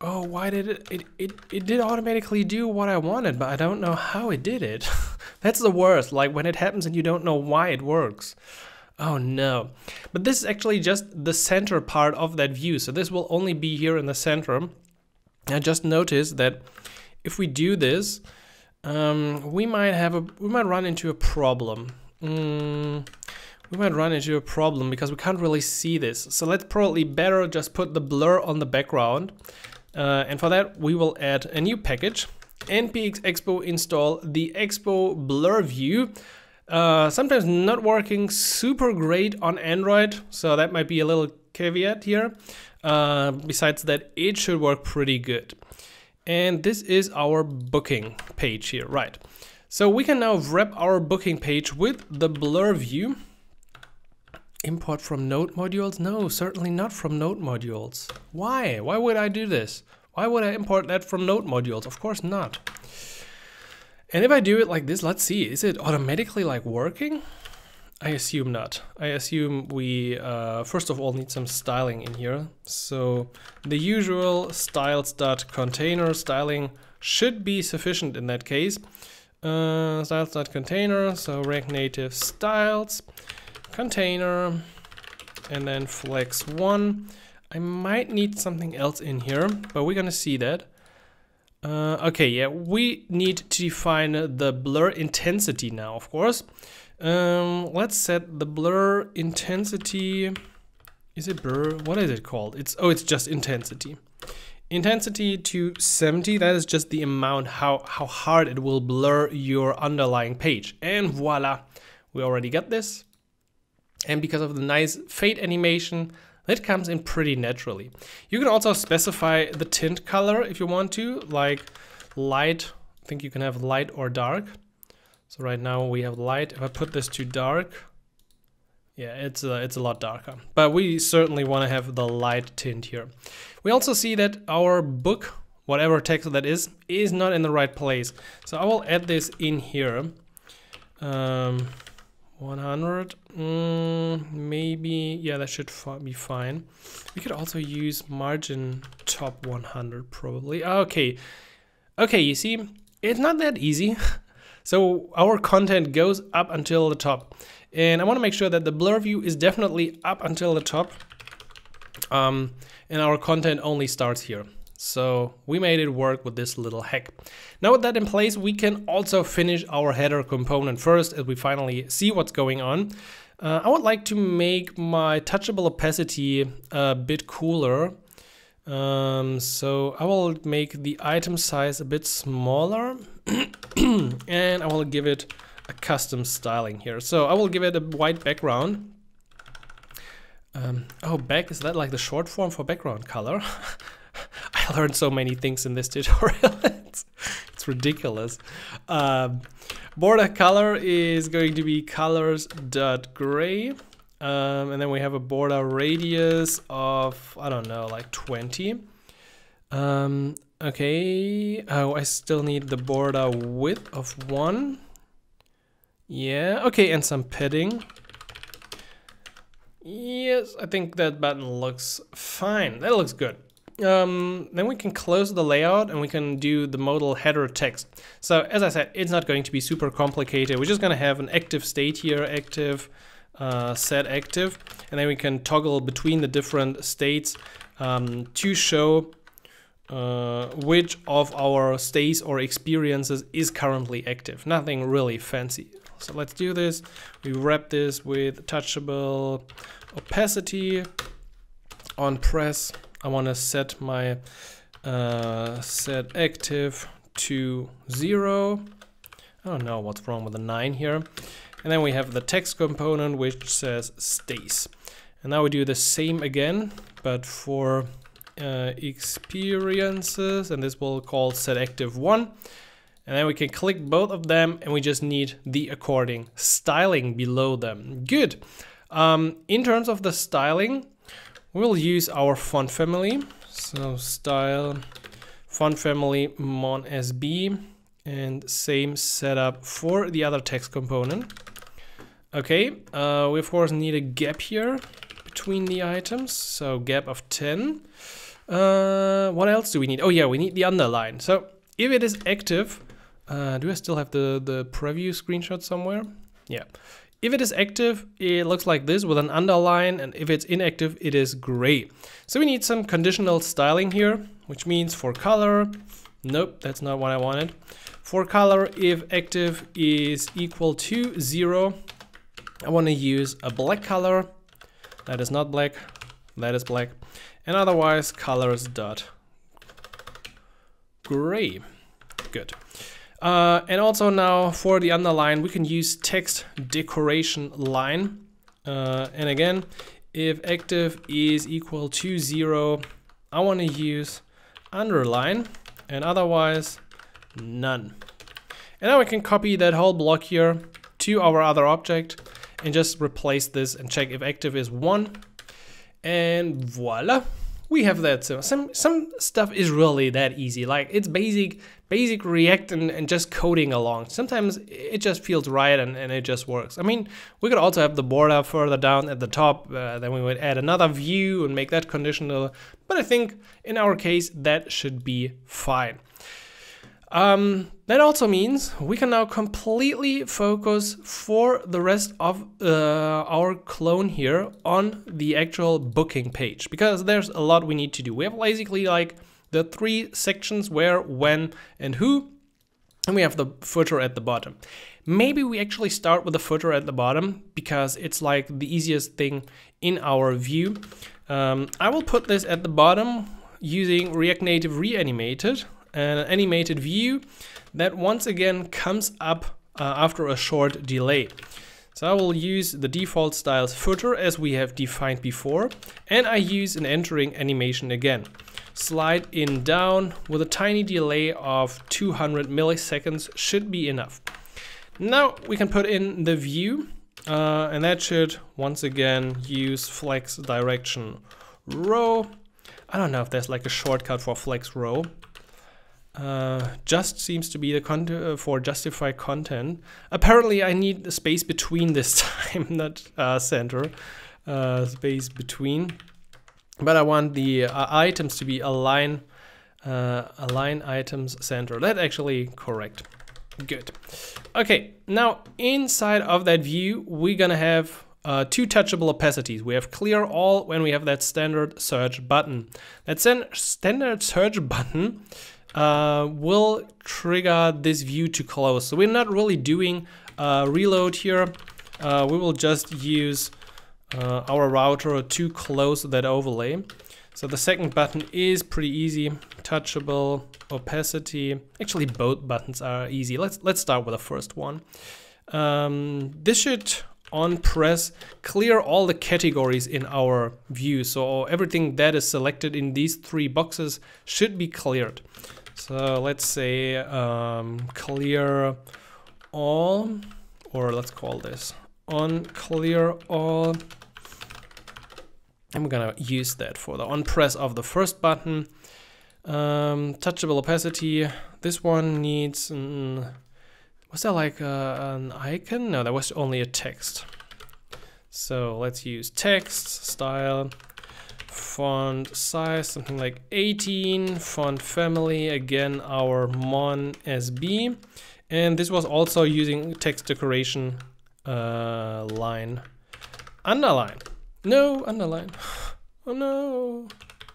Oh, why did it, it, it, it did automatically do what I wanted, but I don't know how it did it. That's the worst, like when it happens and you don't know why it works. Oh no. But this is actually just the center part of that view. So this will only be here in the center. I just noticed that if we do this, um, we might have a we might run into a problem. Mm, we might run into a problem because we can't really see this. So let's probably better just put the blur on the background. Uh, and for that, we will add a new package, npx expo install the expo blur view uh, sometimes not working super great on Android, so that might be a little caveat here. Uh, besides that, it should work pretty good. And this is our booking page here, right. So we can now wrap our booking page with the blur view. Import from node modules? No, certainly not from node modules. Why? Why would I do this? Why would I import that from node modules? Of course not. And if I do it like this, let's see, is it automatically like working? I assume not. I assume we uh, first of all need some styling in here. So the usual styles.container styling should be sufficient in that case. Uh, styles.container, so React Native styles, container, and then flex one. I might need something else in here, but we're gonna see that. Uh, okay, yeah, we need to define the blur intensity now, of course. Um, let's set the blur intensity. Is it blur? What is it called? It's oh, it's just intensity. Intensity to 70. That is just the amount how how hard it will blur your underlying page. And voila, we already got this. And because of the nice fade animation, that comes in pretty naturally. You can also specify the tint color if you want to, like light. I think you can have light or dark. So right now we have light. If I put this to dark, yeah, it's a, it's a lot darker. But we certainly want to have the light tint here. We also see that our book whatever text that is, is not in the right place. So I will add this in here. Um, 100, mm, maybe, yeah, that should be fine. We could also use margin top 100 probably. Okay, okay, you see, it's not that easy. so our content goes up until the top. And I want to make sure that the blur view is definitely up until the top. Um, and our content only starts here. So we made it work with this little hack. Now with that in place, we can also finish our header component first as we finally see what's going on. Uh, I would like to make my touchable opacity a bit cooler. Um, so I will make the item size a bit smaller and I will give it a custom styling here. So I will give it a white background. Um, oh, back, is that like the short form for background color? I learned so many things in this tutorial. it's, it's, ridiculous. Um, border color is going to be colors dot gray. Um, and then we have a border radius of, I don't know, like 20. Um, okay. Oh, I still need the border width of one. Yeah, okay, and some padding. Yes, I think that button looks fine. That looks good. Um, then we can close the layout and we can do the modal header text. So as I said, it's not going to be super complicated. We're just going to have an active state here, active, uh, set active, and then we can toggle between the different states um, to show uh, which of our states or experiences is currently active. Nothing really fancy. So let's do this. We wrap this with touchable opacity on press I want to set my uh, set active to zero. I don't know what's wrong with the nine here. And then we have the text component which says stays. And now we do the same again, but for uh, experiences, and this will call set active one. And then we can click both of them and we just need the according styling below them. Good. Um, in terms of the styling, We'll use our font family. So style font family mon SB and same setup for the other text component. Okay, uh, we of course need a gap here between the items. So gap of 10. Uh, what else do we need? Oh yeah, we need the underline. So if it is active, uh, do I still have the, the preview screenshot somewhere? Yeah. If it is active, it looks like this with an underline, and if it's inactive, it is gray. So we need some conditional styling here, which means for color, nope, that's not what I wanted. For color, if active is equal to zero, I want to use a black color. That is not black, that is black. And otherwise, colors dot gray. Good. Uh, and also now for the underline, we can use text decoration line. Uh, and again, if active is equal to zero, I want to use underline and otherwise none. And now we can copy that whole block here to our other object and just replace this and check if active is one. And voila, we have that. So some some stuff is really that easy. Like it's basic basic React and, and just coding along. Sometimes it just feels right and, and it just works. I mean, we could also have the border further down at the top. Uh, then we would add another view and make that conditional. But I think in our case, that should be fine. Um, that also means we can now completely focus for the rest of uh, our clone here on the actual booking page because there's a lot we need to do. We have basically like the three sections where, when, and who. And we have the footer at the bottom. Maybe we actually start with the footer at the bottom because it's like the easiest thing in our view. Um, I will put this at the bottom using React Native Reanimated, an animated view that once again comes up uh, after a short delay. So I will use the default styles footer as we have defined before, and I use an entering animation again slide in down with a tiny delay of 200 milliseconds should be enough. Now we can put in the view uh, and that should once again use flex direction row. I don't know if there's like a shortcut for flex row. uh, just seems to be the content uh, for justify content. Apparently, I need the space between this time, not uh, center. Uh, space between. But I want the uh, items to be align, uh, align items center. That actually correct. Good. Okay, now inside of that view, we're gonna have uh, two touchable opacities. We have clear all when we have that standard search button. That standard search button uh, will trigger this view to close. So we're not really doing a reload here. Uh, we will just use uh, our router to close that overlay. So the second button is pretty easy, touchable, opacity. Actually, both buttons are easy. Let's let's start with the first one. Um, this should on press clear all the categories in our view. So everything that is selected in these three boxes should be cleared. So let's say um, clear all, or let's call this on clear all. I'm gonna use that for the on press of the first button. Um, touchable opacity. This one needs. An, was that like a, an icon? No, that was only a text. So let's use text style font size, something like 18, font family, again our Mon SB. And this was also using text decoration uh, line. Underline. No, underline. Oh no.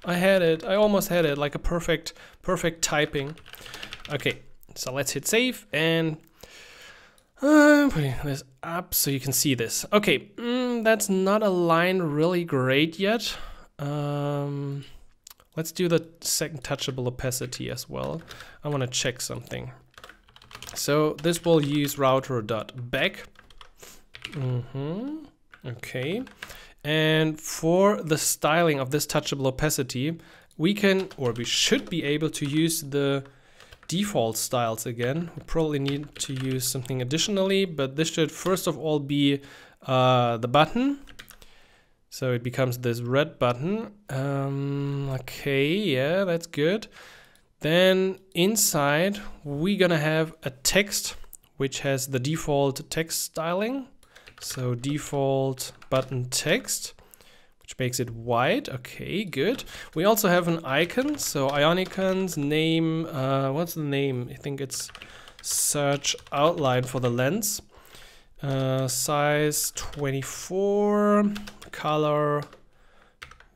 I had it. I almost had it, like a perfect, perfect typing. Okay, so let's hit save and I'm putting this up so you can see this. Okay, mm, that's not aligned really great yet. Um, let's do the second touchable opacity as well. I want to check something. So this will use router.back. Mm -hmm. Okay. And for the styling of this touchable opacity, we can, or we should be able to use the default styles again. We probably need to use something additionally, but this should first of all be uh, the button so it becomes this red button. Um, okay, yeah, that's good. Then inside we're gonna have a text which has the default text styling. So default button text, which makes it white. Okay, good. We also have an icon. So Ionicons name, uh, what's the name? I think it's search outline for the lens. Uh, size 24 color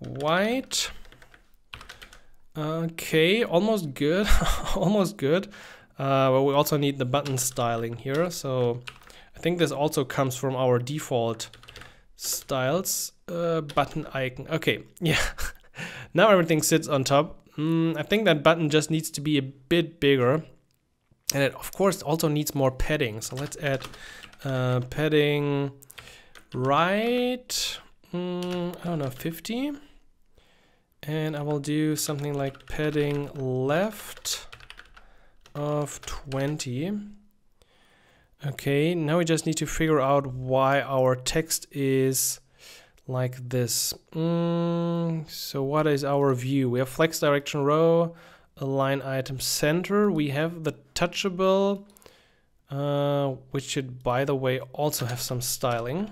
white. Okay, almost good, almost good. Uh, but we also need the button styling here. So I think this also comes from our default styles uh, button icon. Okay, yeah. now everything sits on top. Mm, I think that button just needs to be a bit bigger. And it of course also needs more padding. So let's add uh, padding right mm, I don't know, 50. And I will do something like padding left of 20. Okay, now we just need to figure out why our text is like this. Mm, so what is our view? We have flex direction row, align item center. We have the touchable, uh, which should, by the way, also have some styling.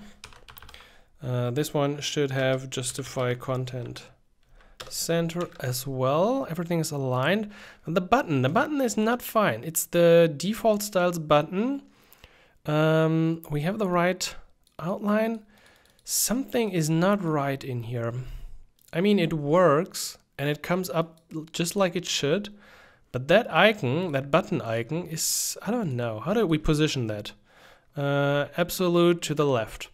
Uh, this one should have justify content center as well. Everything is aligned. And the button, the button is not fine. It's the default styles button. Um, we have the right outline. Something is not right in here. I mean, it works and it comes up just like it should. But that icon, that button icon is, I don't know. How do we position that? Uh, absolute to the left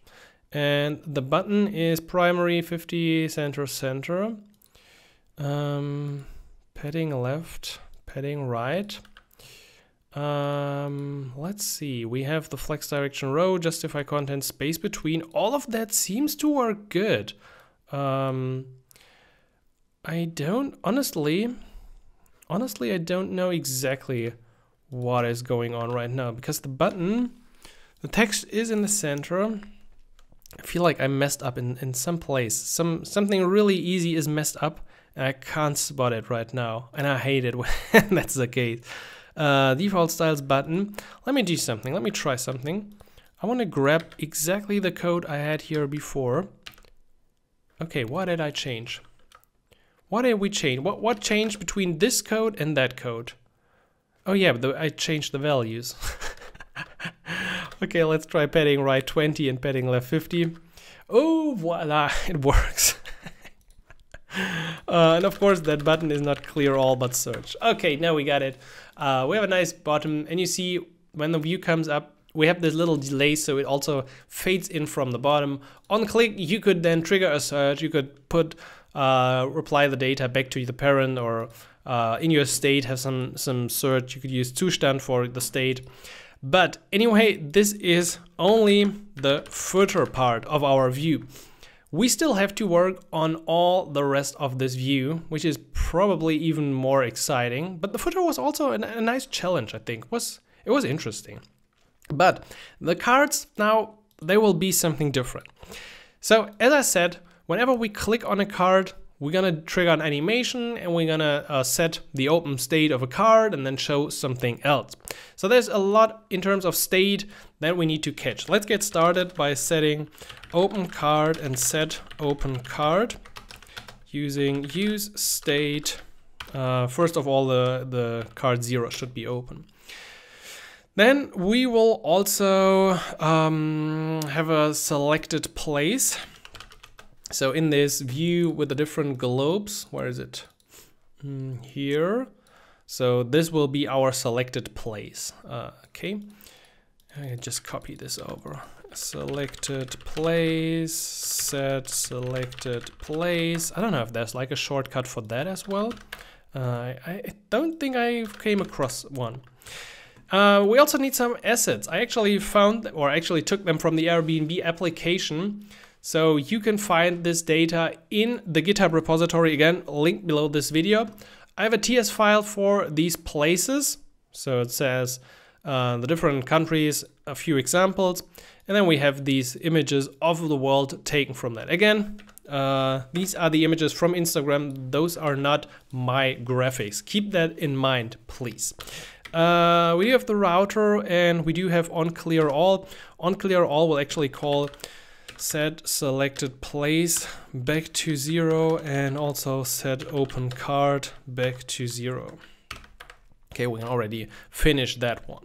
and the button is primary 50 center center um, padding left padding right um, let's see we have the flex direction row justify content space between all of that seems to work good um, I don't honestly honestly I don't know exactly what is going on right now because the button the text is in the center I feel like I messed up in, in some place. Some Something really easy is messed up and I can't spot it right now, and I hate it when that's the case. Uh, default styles button. Let me do something. Let me try something. I want to grab exactly the code I had here before. Okay, what did I change? What did we change? What what changed between this code and that code? Oh yeah, the, I changed the values. okay, let's try padding right 20 and padding left 50. Oh, voila, it works. uh, and of course that button is not clear all but search. Okay, now we got it. Uh, we have a nice bottom and you see when the view comes up, we have this little delay so it also fades in from the bottom. On click, you could then trigger a search. You could put uh, reply the data back to the parent or uh, in your state have some, some search. You could use Zustand for the state. But anyway, this is only the footer part of our view. We still have to work on all the rest of this view, which is probably even more exciting. But the footer was also a, nice challenge, I think. It was It was interesting. But the cards now, they will be something different. So as I said, whenever we click on a card, we're gonna trigger an animation and we're gonna uh, set the open state of a card and then show something else. So there's a lot in terms of state that we need to catch. Let's get started by setting open card and set open card using use state. Uh, first of all, the, the card zero should be open. Then we will also um, have a selected place so in this view with the different globes, where is it? Mm, here. So this will be our selected place. Uh, okay. I just copy this over. Selected place, set selected place. I don't know if there's like a shortcut for that as well. Uh, I don't think I came across one. Uh, we also need some assets. I actually found, or actually took them from the Airbnb application. So you can find this data in the GitHub repository, again, link below this video. I have a TS file for these places. So it says uh, the different countries, a few examples, and then we have these images of the world taken from that. Again, uh, these are the images from Instagram. Those are not my graphics. Keep that in mind, please. Uh, we do have the router and we do have on clear all. On clear all will actually call set selected place back to zero and also set open card back to zero. Okay, we already finished that one.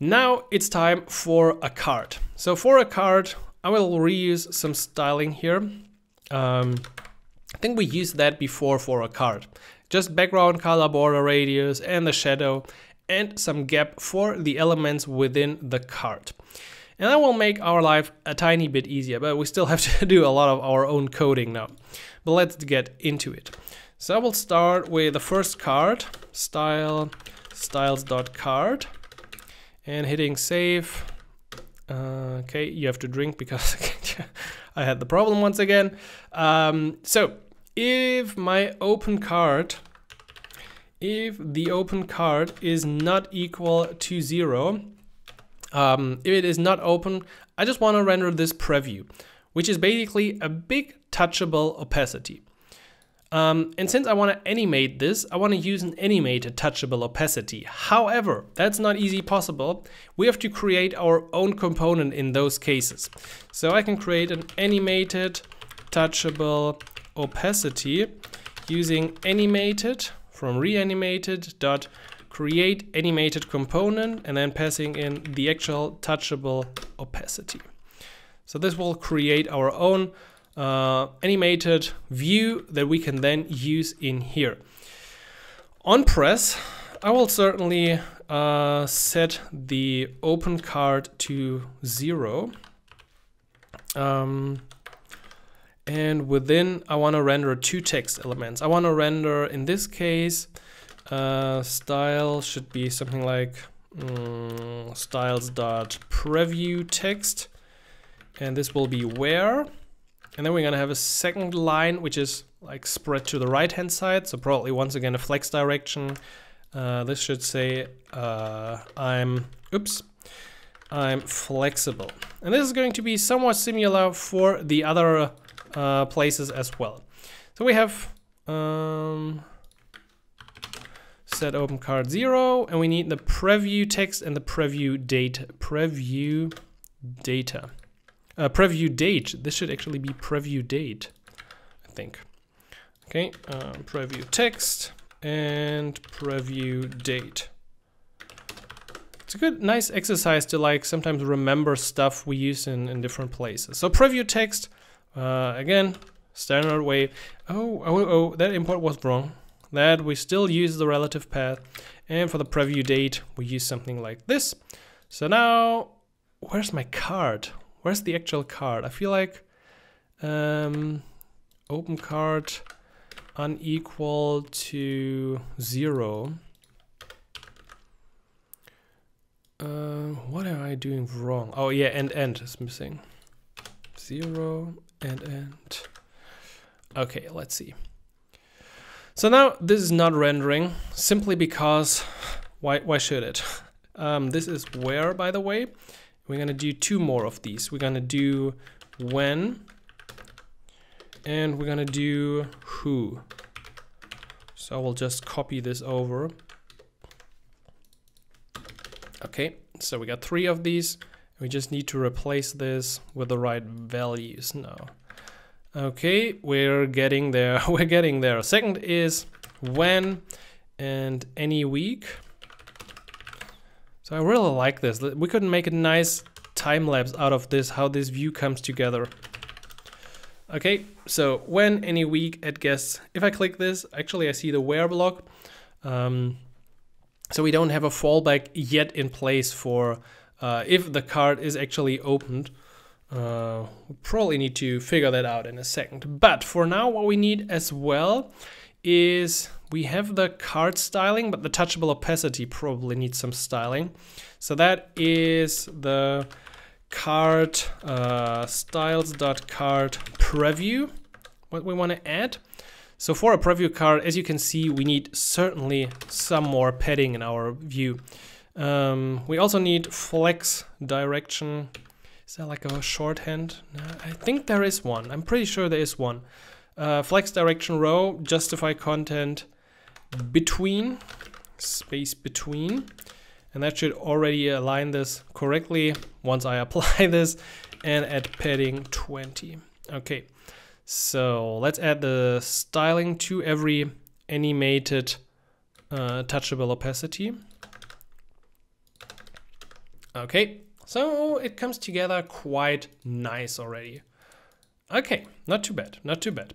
Now it's time for a card. So for a card, I will reuse some styling here. Um, I think we used that before for a card. Just background color, border radius, and the shadow, and some gap for the elements within the card. And that will make our life a tiny bit easier, but we still have to do a lot of our own coding now. But let's get into it. So I will start with the first card, style styles.card, and hitting save. Uh, okay, you have to drink because I had the problem once again. Um, so if my open card, if the open card is not equal to zero, um, if it is not open, I just want to render this preview, which is basically a big touchable opacity. Um, and since I want to animate this, I want to use an animated touchable opacity. However, that's not easy possible. We have to create our own component in those cases. So I can create an animated touchable opacity using animated from reanimated dot create animated component and then passing in the actual touchable opacity. So this will create our own uh, animated view that we can then use in here. On press, I will certainly uh, set the open card to zero. Um, and within, I want to render two text elements. I want to render, in this case, uh, style should be something like um, styles dot preview text, and this will be where. And then we're gonna have a second line which is like spread to the right hand side, so probably once again a flex direction. Uh, this should say uh, I'm oops I'm flexible, and this is going to be somewhat similar for the other uh, places as well. So we have Um, set open card zero, and we need the preview text and the preview date. Preview data. Uh, preview date. This should actually be preview date, I think. Okay, uh, preview text and preview date. It's a good, nice exercise to like sometimes remember stuff we use in, in different places. So preview text, uh, again, standard way. Oh, oh, oh, that import was wrong. That we still use the relative path. And for the preview date, we use something like this. So now, where's my card? Where's the actual card? I feel like um, open card unequal to zero. Uh, what am I doing wrong? Oh yeah, end end is missing. Zero and end. Okay, let's see. So now this is not rendering simply because why why should it? Um, this is where by the way. We're gonna do two more of these. We're gonna do when and we're gonna do who. So we'll just copy this over. Okay, so we got three of these. We just need to replace this with the right values now. Okay, we're getting there. we're getting there. Second is when and any week. So I really like this. We could make a nice time lapse out of this, how this view comes together. Okay, so when any week at guests, if I click this, actually I see the where block. Um, so we don't have a fallback yet in place for uh, if the card is actually opened. Uh, we probably need to figure that out in a second. But for now, what we need as well is we have the card styling, but the touchable opacity probably needs some styling. So that is the card uh, styles.card preview, what we want to add. So for a preview card, as you can see, we need certainly some more padding in our view. Um, we also need flex direction. Is that like a shorthand? I think there is one. I'm pretty sure there is one. Uh, flex direction row, justify content between, space between. And that should already align this correctly once I apply this and add padding 20. Okay. So let's add the styling to every animated uh, touchable opacity. Okay, so it comes together quite nice already. Okay, not too bad, not too bad.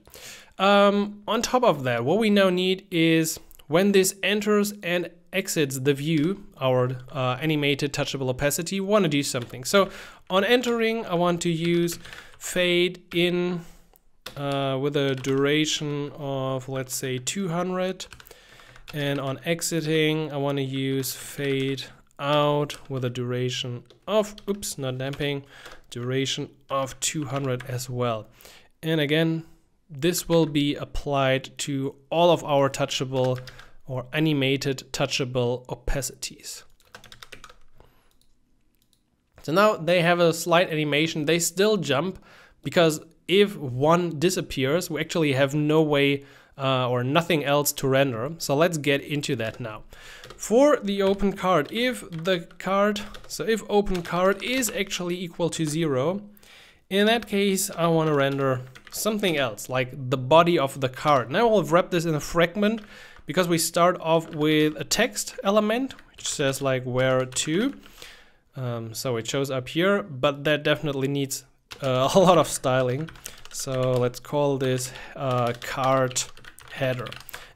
Um, on top of that, what we now need is when this enters and exits the view, our uh, animated touchable opacity, we want to do something. So on entering, I want to use fade in uh, with a duration of let's say 200 and on exiting I want to use fade out with a duration of oops not damping duration of 200 as well. And again this will be applied to all of our touchable or animated touchable opacities. So now they have a slight animation. They still jump because if one disappears, we actually have no way uh, or nothing else to render. So let's get into that now. For the open card, if the card, so if open card is actually equal to zero, in that case, I want to render something else, like the body of the card. Now I'll wrap this in a fragment because we start off with a text element, which says like where to. Um, so it shows up here, but that definitely needs uh, a lot of styling. So let's call this uh, card header.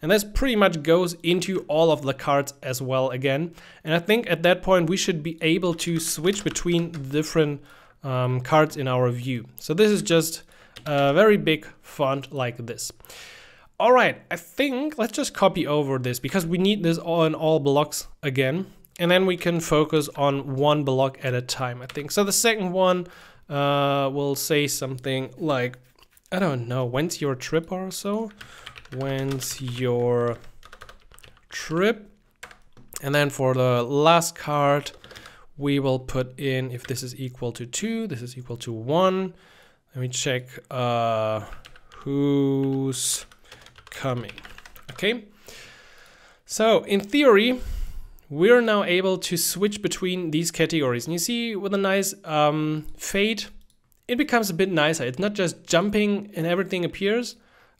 And this pretty much goes into all of the cards as well again. And I think at that point we should be able to switch between different um, cards in our view. So this is just a very big font like this. All right, I think let's just copy over this because we need this in all blocks again. And then we can focus on one block at a time, I think. So the second one uh, will say something like, I don't know, when's your trip or so? When's your trip? And then for the last card, we will put in if this is equal to 2, this is equal to 1. Let me check uh, whose coming. Okay. So in theory, we're now able to switch between these categories. And you see with a nice um, fade, it becomes a bit nicer. It's not just jumping and everything appears.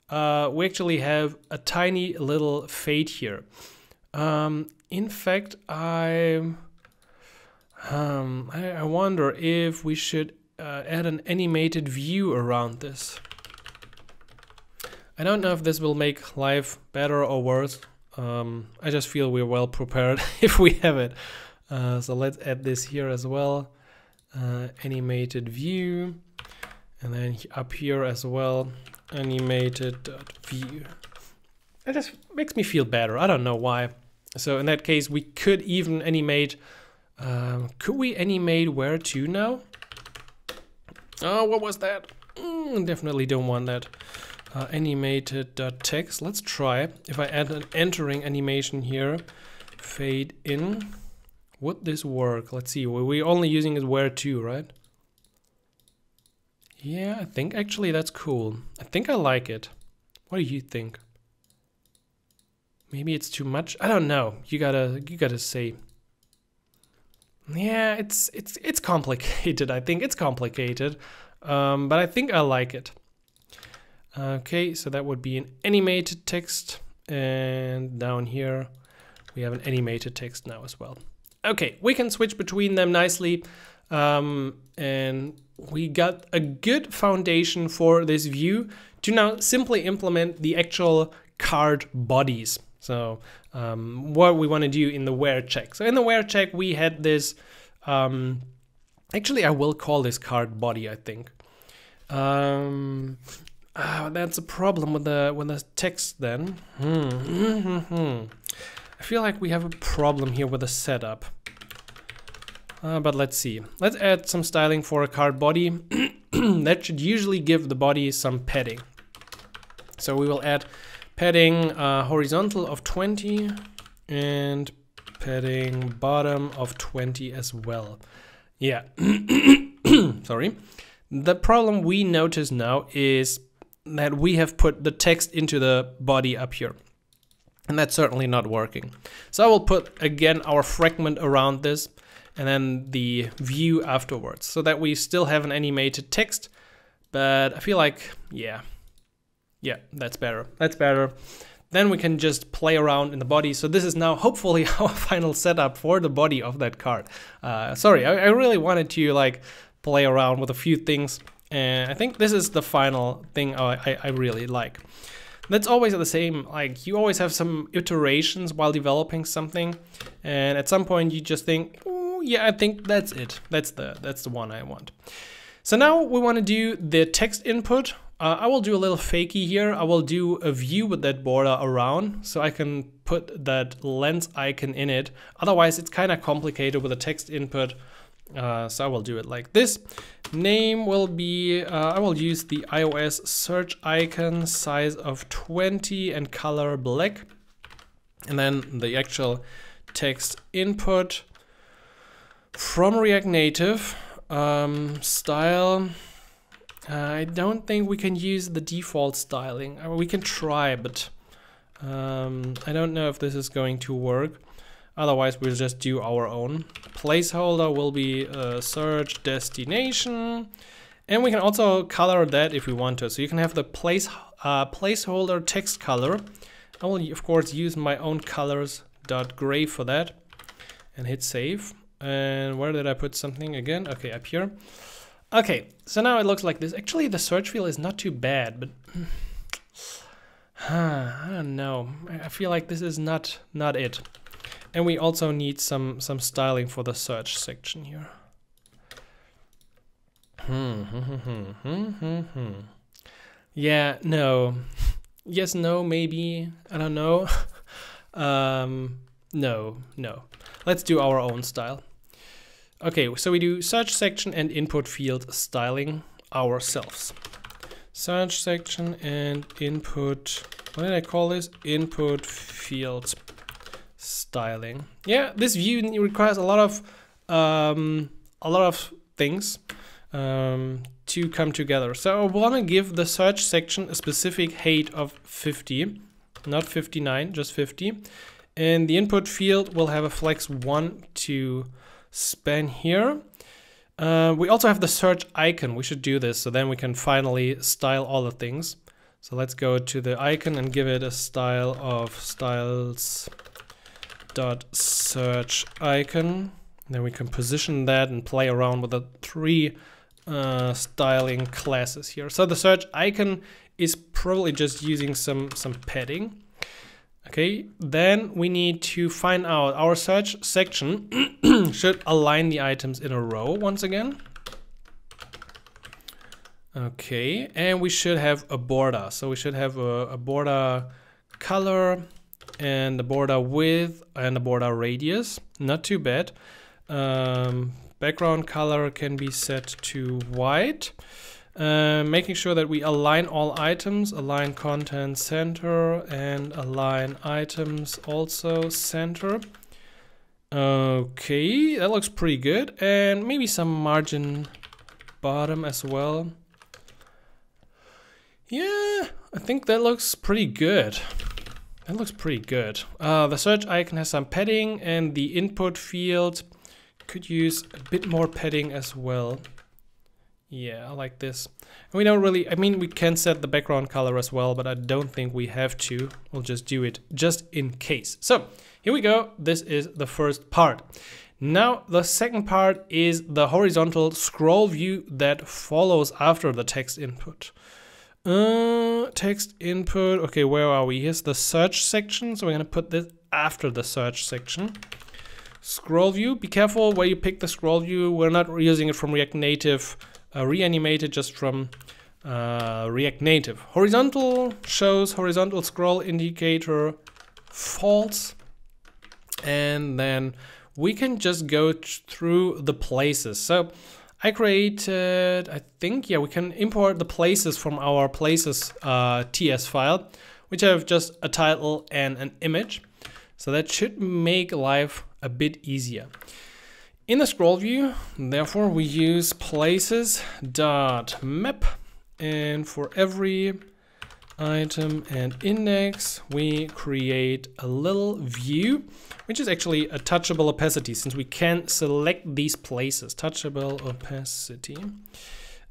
Uh, we actually have a tiny little fade here. Um, in fact, I, um, I, I wonder if we should uh, add an animated view around this. I don't know if this will make life better or worse. Um, I just feel we're well prepared if we have it. Uh, so let's add this here as well. Uh, animated view. And then up here as well, animated view. It just makes me feel better. I don't know why. So in that case, we could even animate. Um, could we animate where to now? Oh, what was that? Mm, definitely don't want that. Uh, animated text. Let's try. If I add an entering animation here, fade in. Would this work? Let's see. We're only using it where to, right? Yeah, I think actually that's cool. I think I like it. What do you think? Maybe it's too much. I don't know. You gotta you gotta say. Yeah, it's it's it's complicated. I think it's complicated, um, but I think I like it. Okay, so that would be an animated text, and down here we have an animated text now as well. Okay, we can switch between them nicely, um, and we got a good foundation for this view to now simply implement the actual card bodies. So um, what we want to do in the where check. So in the where check, we had this, um, actually I will call this card body, I think. Um, uh, that's a problem with the with the text then. Hmm. I feel like we have a problem here with the setup. Uh, but let's see. Let's add some styling for a card body. that should usually give the body some padding. So we will add padding uh, horizontal of 20 and padding bottom of 20 as well. Yeah, sorry. The problem we notice now is that we have put the text into the body up here. And that's certainly not working. So I will put again our fragment around this and then the view afterwards so that we still have an animated text. But I feel like, yeah, yeah, that's better. That's better. Then we can just play around in the body. So this is now hopefully our final setup for the body of that card. Uh, sorry, I, I really wanted to like play around with a few things. And I think this is the final thing I, I, I really like. That's always the same, like you always have some iterations while developing something. And at some point you just think, yeah, I think that's it. That's the, that's the one I want. So now we want to do the text input. Uh, I will do a little fakey here. I will do a view with that border around so I can put that lens icon in it. Otherwise, it's kind of complicated with a text input. Uh, so I will do it like this. Name will be, uh, I will use the iOS search icon size of 20 and color black. And then the actual text input from React Native, um, style, uh, I don't think we can use the default styling. Uh, we can try, but um, I don't know if this is going to work. Otherwise, we'll just do our own. Placeholder will be uh, search destination. And we can also color that if we want to. So you can have the place uh, placeholder text color. I will, of course, use my own colors dot gray for that and hit save. And where did I put something again? Okay, up here. Okay, so now it looks like this. Actually, the search field is not too bad, but I don't know. I feel like this is not not it. And we also need some some styling for the search section here. Hmm. Yeah, no. Yes, no, maybe. I don't know. um, no, no. Let's do our own style. Okay, so we do search section and input field styling ourselves. Search section and input, what did I call this? Input field styling. Yeah, this view requires a lot of um, a lot of things um, to come together. So I want to give the search section a specific height of 50 not 59, just 50. And the input field will have a flex 1 to span here. Uh, we also have the search icon. We should do this so then we can finally style all the things. So let's go to the icon and give it a style of styles dot search icon. Then we can position that and play around with the three uh, styling classes here. So the search icon is probably just using some, some padding. Okay, then we need to find out our search section should align the items in a row once again. Okay, and we should have a border. So we should have a, a border color and a border width and a border radius. Not too bad. Um, background color can be set to white. Uh, making sure that we align all items, align content center and align items also center. Okay, that looks pretty good. And maybe some margin bottom as well. Yeah, I think that looks pretty good. That looks pretty good. Uh, the search icon has some padding and the input field could use a bit more padding as well. Yeah, I like this. we don't really, I mean, we can set the background color as well, but I don't think we have to. We'll just do it just in case. So here we go. This is the first part. Now, the second part is the horizontal scroll view that follows after the text input. Uh, text input. Okay, where are we? Here's the search section. So we're going to put this after the search section. Scroll view. Be careful where you pick the scroll view. We're not using it from React Native reanimated just from uh, React Native. Horizontal shows horizontal scroll indicator false. And then we can just go through the places. So I created, I think, yeah, we can import the places from our places uh, TS file, which have just a title and an image. So that should make life a bit easier. In the scroll view, therefore, we use places dot map, and for every item and index, we create a little view, which is actually a touchable opacity, since we can select these places. Touchable opacity.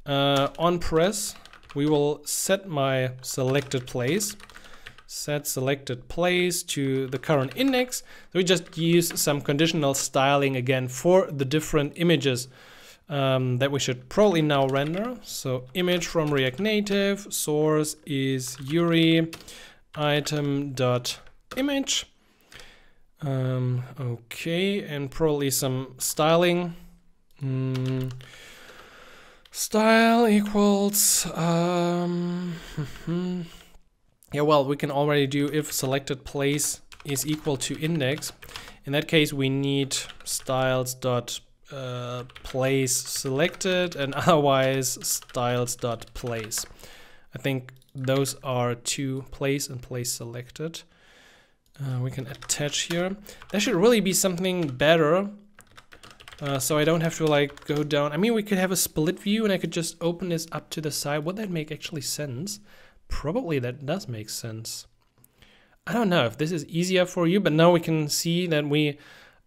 Uh, on press, we will set my selected place set selected place to the current index. So we just use some conditional styling again for the different images um, that we should probably now render. So image from React Native, source is URI item dot image. Um, okay, and probably some styling. Mm. Style equals um, yeah, well, we can already do if selected place is equal to index. In that case, we need styles dot uh, place selected and otherwise styles dot place. I think those are two place and place selected. Uh, we can attach here. There should really be something better. Uh, so I don't have to like go down. I mean, we could have a split view and I could just open this up to the side. Would that make actually sense? Probably that does make sense. I don't know if this is easier for you, but now we can see that we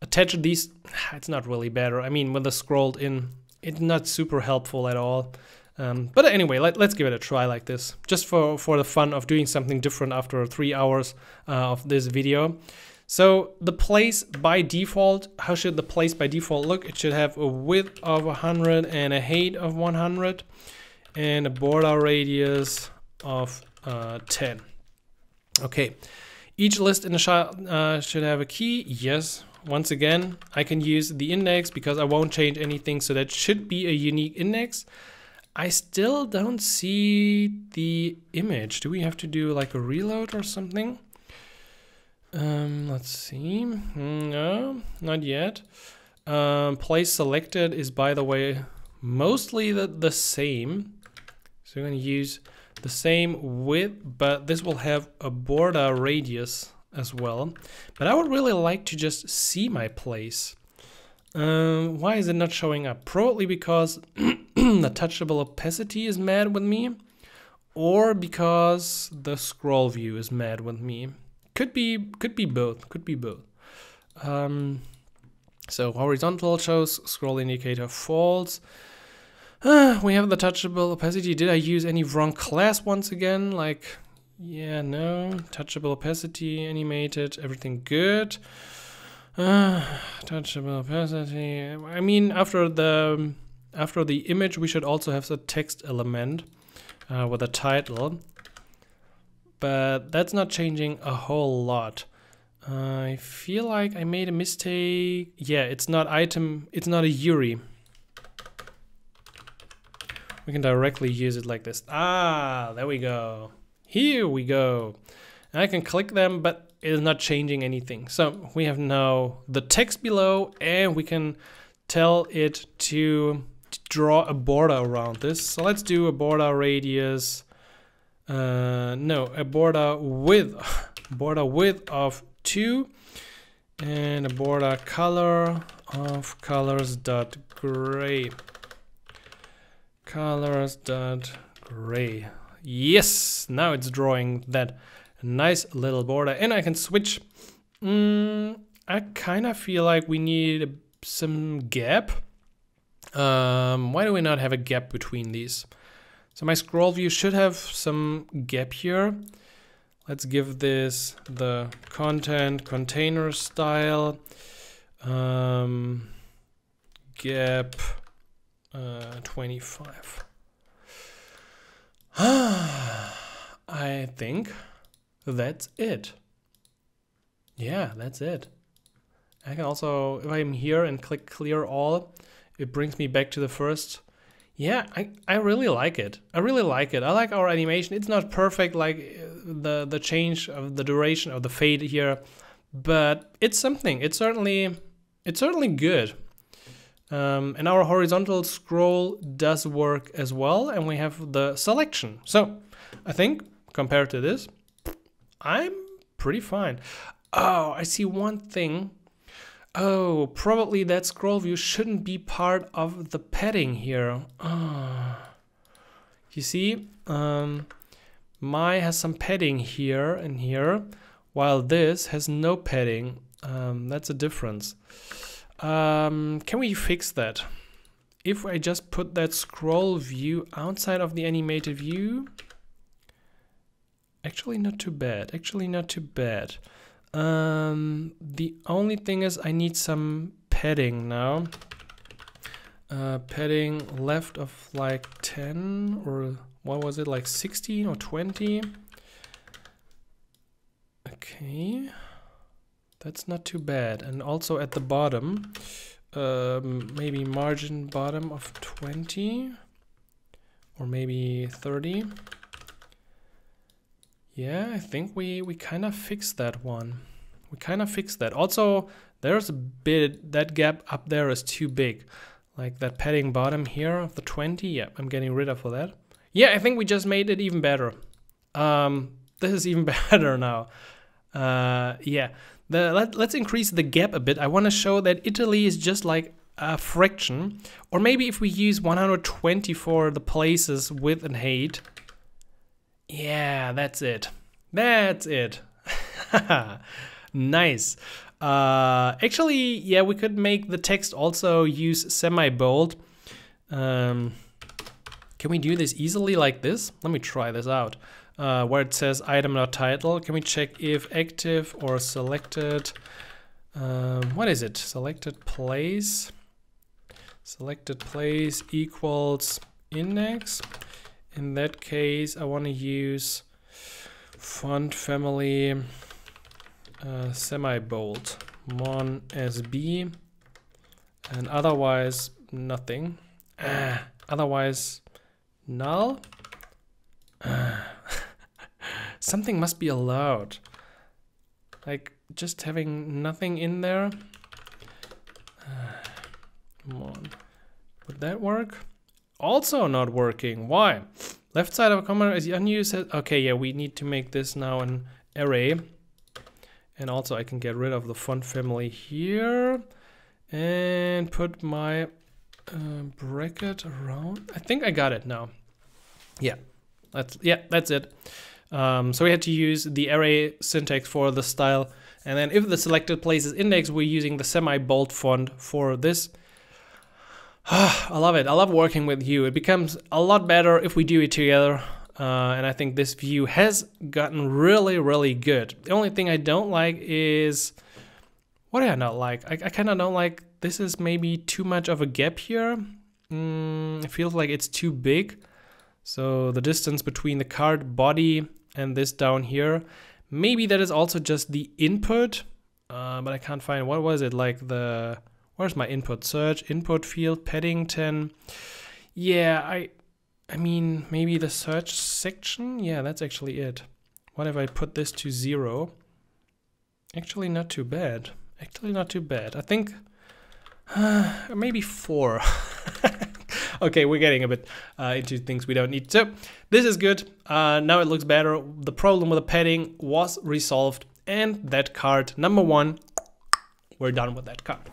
attach these. It's not really better. I mean, with the scrolled in, it's not super helpful at all. Um, but anyway, let, us give it a try like this, just for, for the fun of doing something different after three hours uh, of this video. So the place by default, how should the place by default look? It should have a width of 100 and a height of 100 and a border radius of uh, 10. Okay, each list in the child uh, should have a key. Yes, once again, I can use the index because I won't change anything. So that should be a unique index. I still don't see the image. Do we have to do like a reload or something? Um, let's see. No, not yet. Um, place selected is, by the way, mostly the, the same. So we're going to use the same width, but this will have a border radius as well. But I would really like to just see my place. Um, why is it not showing up? Probably because the touchable opacity is mad with me, or because the scroll view is mad with me. could be could be both. Could be both. Um, so horizontal shows scroll indicator false. Uh, we have the touchable opacity. Did I use any wrong class once again? Like, yeah, no. Touchable opacity, animated, everything good. Uh, touchable opacity. I mean, after the after the image, we should also have the text element uh, with a title. But that's not changing a whole lot. I feel like I made a mistake. Yeah, it's not item, it's not a URI. We can directly use it like this. Ah, there we go. Here we go. And I can click them, but it is not changing anything. So we have now the text below and we can tell it to draw a border around this. So let's do a border radius. Uh, no, a border width, border width of two, and a border color of colors dot gray. Colors dot gray. Yes, now it's drawing that nice little border, and I can switch. Mm, I kind of feel like we need some gap um, why do we not have a gap between these? So my scroll view should have some gap here. Let's give this the content container style. Um, gap uh, 25. I think that's it. Yeah, that's it. I can also, if I'm here and click clear all, it brings me back to the first. Yeah, I, I really like it. I really like it. I like our animation. It's not perfect like uh, the the change of the duration of the fade here, but it's something. It's certainly it's certainly good. Um, and our horizontal scroll does work as well, and we have the selection. So I think compared to this, I'm pretty fine. Oh, I see one thing Oh, probably that scroll view shouldn't be part of the padding here. Oh. You see, um, my has some padding here and here, while this has no padding. Um, that's a difference. Um, can we fix that? If I just put that scroll view outside of the animated view, actually not too bad, actually not too bad. Um, the only thing is I need some padding now. Uh, padding left of like 10 or what was it like 16 or 20 okay that's not too bad and also at the bottom um, maybe margin bottom of 20 or maybe 30 yeah, I think we, we kind of fixed that one. We kind of fixed that. Also, there's a bit, that gap up there is too big. Like that padding bottom here of the 20, yeah, I'm getting rid of that. Yeah, I think we just made it even better. Um, this is even better now. Uh, yeah, the, let, let's increase the gap a bit. I want to show that Italy is just like a fraction. Or maybe if we use 120 for the places width and height, yeah, that's it. That's it. nice. Uh, actually, yeah, we could make the text also use semi-bold. Um, can we do this easily like this? Let me try this out. Uh, where it says item not title, can we check if active or selected? Um, what is it? Selected place. Selected place equals index. In that case, I want to use font family uh, semi-bold mon sb and otherwise nothing. Ah, otherwise null. Ah. Something must be allowed. Like just having nothing in there. Come on. Would that work? also not working. Why? Left side of a comma is unused. Okay, yeah, we need to make this now an array. And also I can get rid of the font family here and put my uh, bracket around. I think I got it now. Yeah, that's yeah, that's it. Um, so we had to use the array syntax for the style. And then if the selected place is indexed, we're using the semi-bold font for this. I love it. I love working with you. It becomes a lot better if we do it together. Uh, and I think this view has gotten really, really good. The only thing I don't like is, what do I not like? I, I kind of don't like, this is maybe too much of a gap here. Mm, it feels like it's too big. So the distance between the card body and this down here, maybe that is also just the input, uh, but I can't find, what was it, like the, where's my input? Search, input field, Paddington. Yeah, I, I mean, maybe the search section? Yeah, that's actually it. What if I put this to zero? Actually not too bad. Actually not too bad. I think uh, maybe four. okay, we're getting a bit uh, into things we don't need. So this is good. Uh, now it looks better. The problem with the padding was resolved and that card, number one, we're done with that card.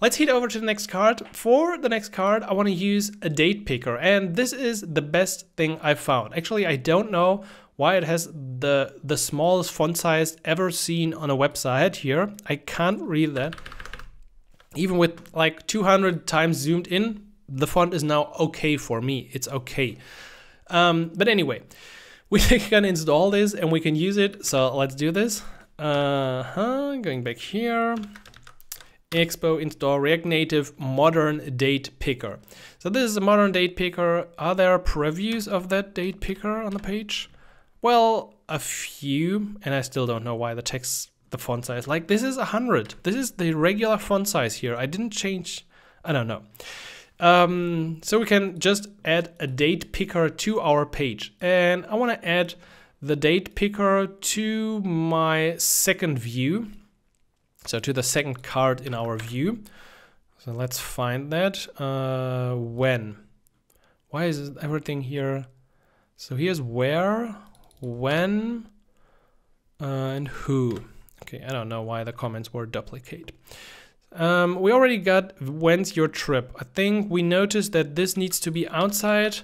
Let's head over to the next card. For the next card, I want to use a date picker, and this is the best thing I've found. Actually, I don't know why it has the, the smallest font size ever seen on a website here. I can't read that. Even with like 200 times zoomed in, the font is now okay for me. It's okay. Um, but anyway, we can install this and we can use it. So let's do this. Uh huh. Going back here. Expo install React Native modern date picker. So this is a modern date picker. Are there previews of that date picker on the page? Well, a few, and I still don't know why the text, the font size. Like this is a hundred. This is the regular font size here. I didn't change. I don't know. Um, so we can just add a date picker to our page, and I want to add the date picker to my second view. So to the second card in our view. So let's find that. Uh, when? Why is everything here? So here's where, when, uh, and who. Okay, I don't know why the comments were duplicate. Um, we already got when's your trip. I think we noticed that this needs to be outside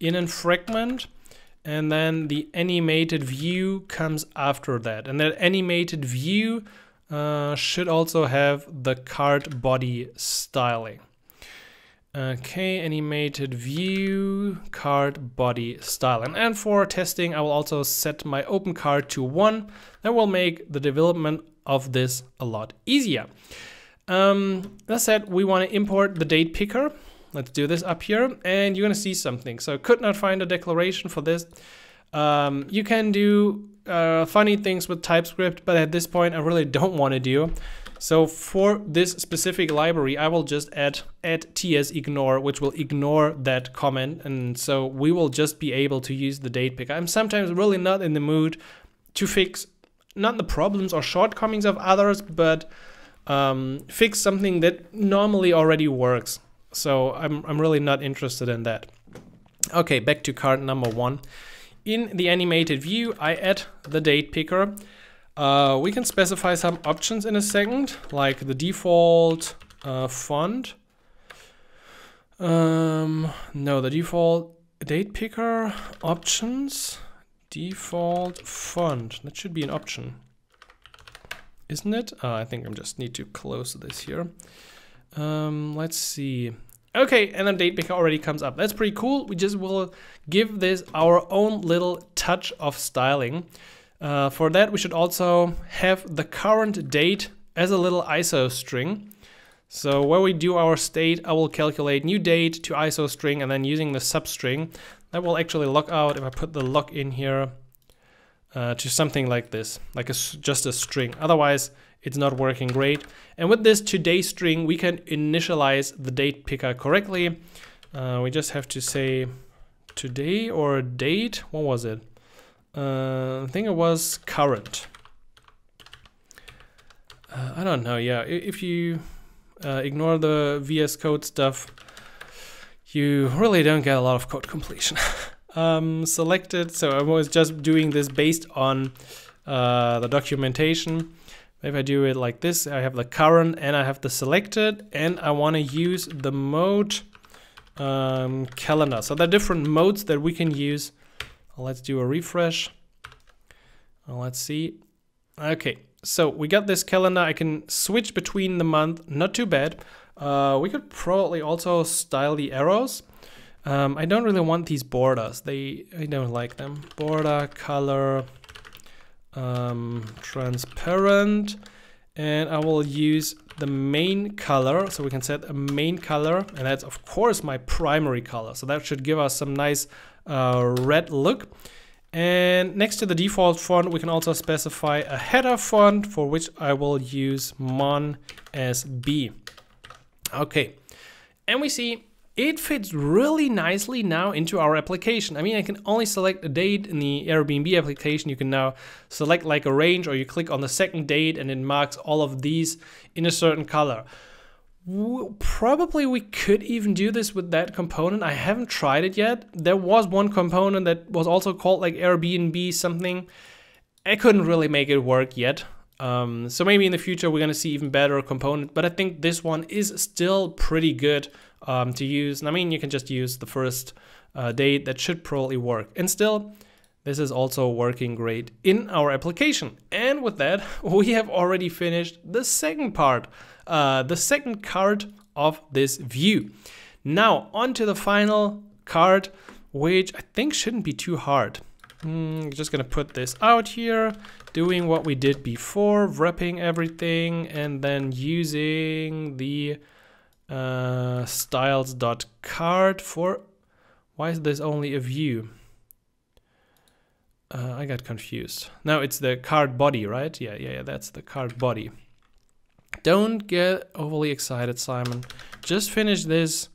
in a fragment and then the animated view comes after that. And that animated view uh, should also have the card body styling. Okay, animated view, card body styling. And for testing, I will also set my open card to one. That will make the development of this a lot easier. Um, that said, we want to import the date picker. Let's do this up here and you're gonna see something. So could not find a declaration for this. Um, you can do uh, funny things with TypeScript, but at this point I really don't want to do. So for this specific library, I will just add add ts ignore, which will ignore that comment. And so we will just be able to use the date picker. I'm sometimes really not in the mood to fix not the problems or shortcomings of others, but um, fix something that normally already works. So I'm, I'm really not interested in that. Okay, back to card number one. In the animated view, I add the date picker. Uh, we can specify some options in a second, like the default uh, font. Um, no, the default date picker options, default font. That should be an option, isn't it? Uh, I think I just need to close this here. Um, let's see. Okay, and then date picker already comes up. That's pretty cool. We just will give this our own little touch of styling. Uh, for that, we should also have the current date as a little ISO string. So where we do our state, I will calculate new date to ISO string and then using the substring, that will actually log out if I put the log in here uh, to something like this, like a, just a string. Otherwise, it's not working great. And with this today string, we can initialize the date picker correctly. Uh, we just have to say today or date. What was it? Uh, I think it was current. Uh, I don't know. Yeah, if you uh, ignore the VS Code stuff, you really don't get a lot of code completion. um, selected. So I was just doing this based on uh, the documentation. If I do it like this, I have the current and I have the selected and I want to use the mode um, calendar. So there are different modes that we can use. Let's do a refresh. Let's see. Okay, so we got this calendar. I can switch between the month. Not too bad. Uh, we could probably also style the arrows. Um, I don't really want these borders. They I don't like them. Border color um, transparent, and I will use the main color. So we can set a main color, and that's of course my primary color. So that should give us some nice uh, red look. And next to the default font, we can also specify a header font for which I will use Mon SB. Okay, and we see it fits really nicely now into our application. I mean, I can only select a date in the Airbnb application. You can now select like a range or you click on the second date and it marks all of these in a certain color. Probably we could even do this with that component. I haven't tried it yet. There was one component that was also called like Airbnb something. I couldn't really make it work yet. Um, so maybe in the future we're gonna see even better component, but I think this one is still pretty good um, to use. And I mean, you can just use the first uh, date. That should probably work. And still, this is also working great in our application. And with that, we have already finished the second part uh, the second card of this view. Now on to the final card, which I think shouldn't be too hard. Mm, just gonna put this out here, doing what we did before, wrapping everything, and then using the uh, styles.card for, why is this only a view? Uh, I got confused. No, it's the card body, right? Yeah, yeah, yeah, that's the card body. Don't get overly excited, Simon. Just finish this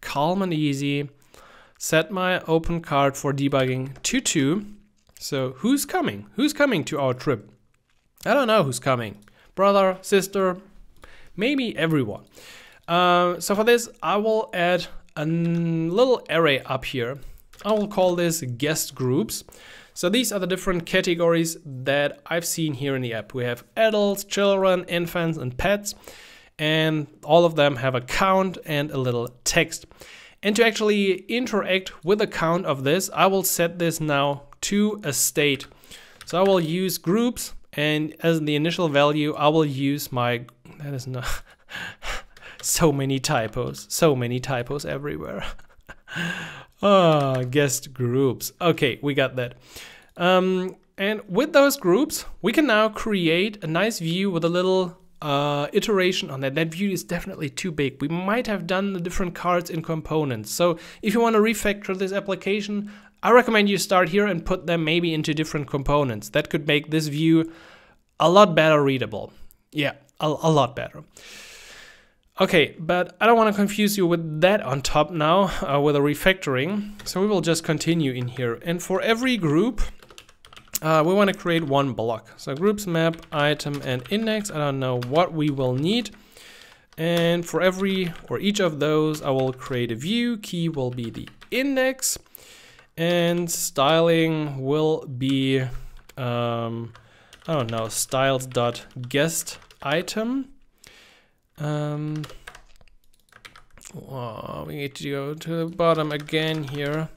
calm and easy. Set my open card for debugging to 2. So who's coming? Who's coming to our trip? I don't know who's coming. Brother, sister, maybe everyone. Uh, so for this, I will add a little array up here. I will call this guest groups. So these are the different categories that I've seen here in the app. We have adults, children, infants, and pets, and all of them have a count and a little text. And to actually interact with the count of this, I will set this now to a state. So I will use groups, and as the initial value, I will use my, that is not, so many typos, so many typos everywhere. Ah, guest groups. Okay, we got that. Um, and with those groups, we can now create a nice view with a little uh, iteration on that. That view is definitely too big. We might have done the different cards in components. So if you want to refactor this application, I recommend you start here and put them maybe into different components. That could make this view a lot better readable. Yeah, a, a lot better. Okay, but I don't want to confuse you with that on top now, uh, with a refactoring. So we will just continue in here. And for every group, uh, we want to create one block. So groups map, item, and index. I don't know what we will need. And for every or each of those, I will create a view. Key will be the index. And styling will be, um, I don't know, styles.guest item. Um, oh, we need to go to the bottom again here.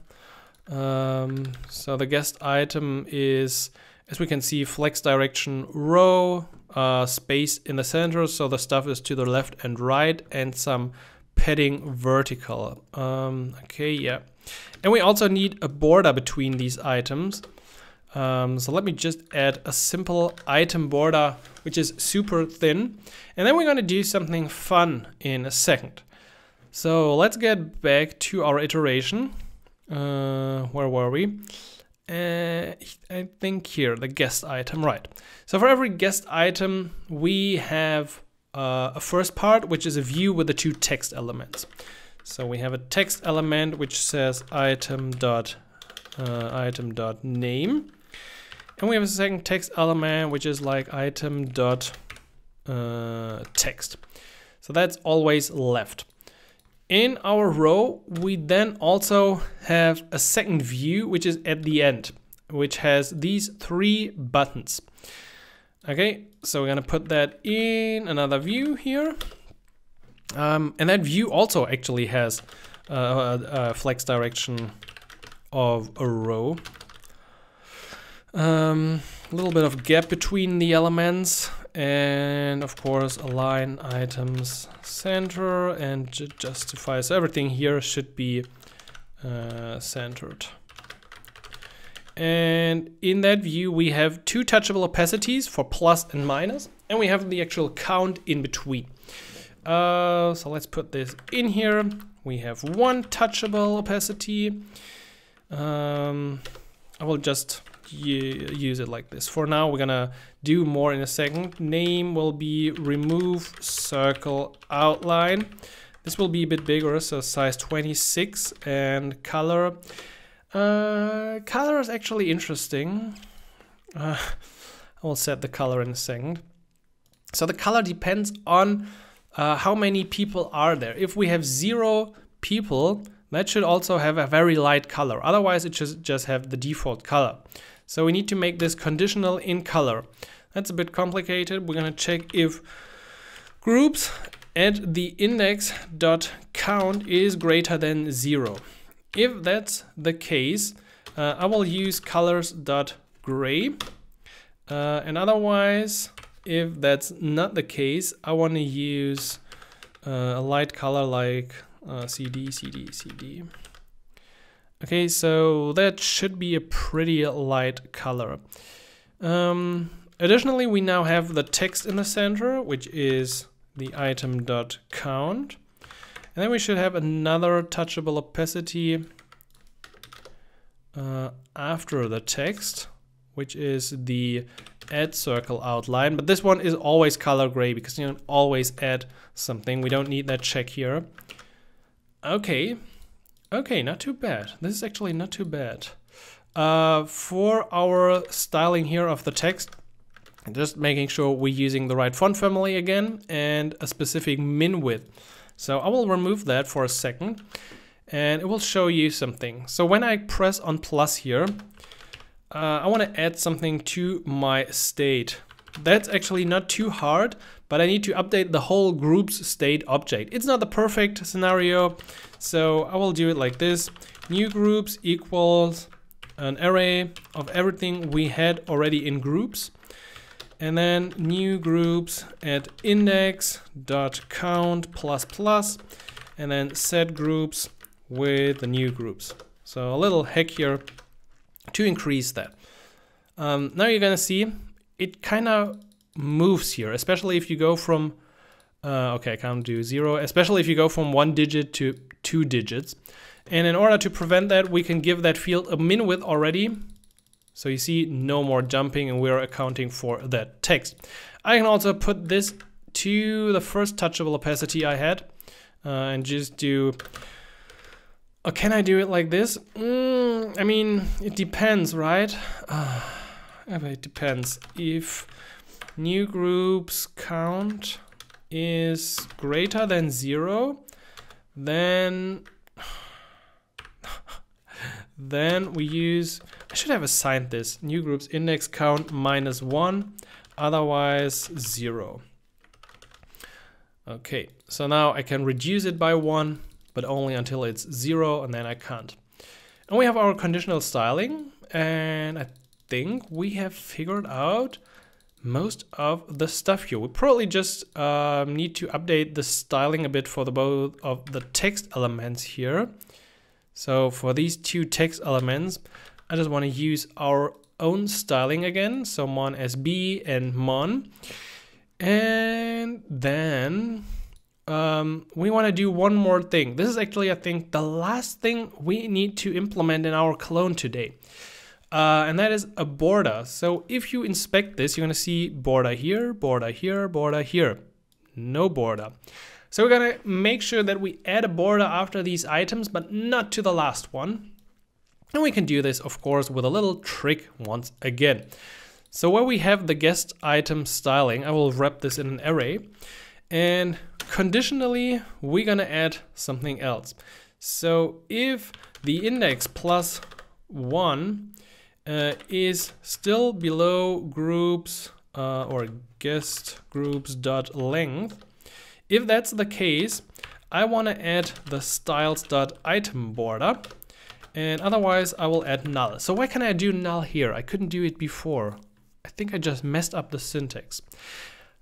Um, so the guest item is, as we can see, flex direction row, uh, space in the center, so the stuff is to the left and right, and some padding vertical. Um, okay, yeah. And we also need a border between these items. Um, so let me just add a simple item border, which is super thin. And then we're gonna do something fun in a second. So let's get back to our iteration. Uh, where were we? Uh, I think here, the guest item, right. So for every guest item, we have uh, a first part, which is a view with the two text elements. So we have a text element which says item dot uh, item dot name, and we have a second text element, which is like item dot uh, text. So that's always left. In our row, we then also have a second view, which is at the end, which has these three buttons. Okay, so we're gonna put that in another view here. Um, and that view also actually has uh, a, a flex direction of a row. Um, a little bit of gap between the elements and of course align items center and justify. So everything here should be uh, centered. And in that view we have two touchable opacities for plus and minus and we have the actual count in between. Uh, so let's put this in here. We have one touchable opacity. Um, I will just use it like this. For now, we're gonna do more in a second. Name will be remove circle outline. This will be a bit bigger, so size 26 and color. Uh, color is actually interesting. Uh, I will set the color in a second. So the color depends on uh, how many people are there. If we have zero people, that should also have a very light color. Otherwise, it should just have the default color. So we need to make this conditional in color. That's a bit complicated. We're gonna check if groups at the index dot count is greater than zero. If that's the case, uh, I will use colors dot gray. Uh, and otherwise, if that's not the case, I want to use uh, a light color like uh, CD, CD, CD. Okay, so that should be a pretty light color. Um, additionally, we now have the text in the center, which is the item dot count. And then we should have another touchable opacity uh, after the text, which is the add circle outline. But this one is always color gray because you can always add something. We don't need that check here. Okay, Okay, not too bad. This is actually not too bad. Uh, for our styling here of the text, just making sure we're using the right font family again and a specific min width. So I will remove that for a second and it will show you something. So when I press on plus here, uh, I want to add something to my state. That's actually not too hard, but I need to update the whole group's state object. It's not the perfect scenario, so I will do it like this. New groups equals an array of everything we had already in groups. And then new groups at index dot count plus plus, and then set groups with the new groups. So a little hack here to increase that. Um, now you're gonna see it kind of moves here, especially if you go from, uh, okay, I can't do zero, especially if you go from one digit to two digits. And in order to prevent that, we can give that field a min width already. So you see no more jumping and we're accounting for that text. I can also put this to the first touchable opacity I had uh, and just do, oh, can I do it like this? Mm, I mean, it depends, right? Uh, it depends. If new groups count is greater than zero, then then we use, I should have assigned this, new groups index count minus one, otherwise zero. Okay, so now I can reduce it by one, but only until it's zero and then I can't. And we have our conditional styling and I think we have figured out most of the stuff here. We probably just um, need to update the styling a bit for the both of the text elements here. So for these two text elements, I just want to use our own styling again. So mon sb and mon. And then um, we want to do one more thing. This is actually, I think, the last thing we need to implement in our clone today uh, and that is a border. So if you inspect this, you're gonna see border here, border here, border here, no border. So we're gonna make sure that we add a border after these items, but not to the last one. And we can do this, of course, with a little trick once again. So where we have the guest item styling, I will wrap this in an array. And conditionally, we're gonna add something else. So if the index plus one uh, is still below groups uh, or guest groups dot length. If that's the case, I want to add the styles dot item border and otherwise I will add null. So why can I do null here? I couldn't do it before. I think I just messed up the syntax.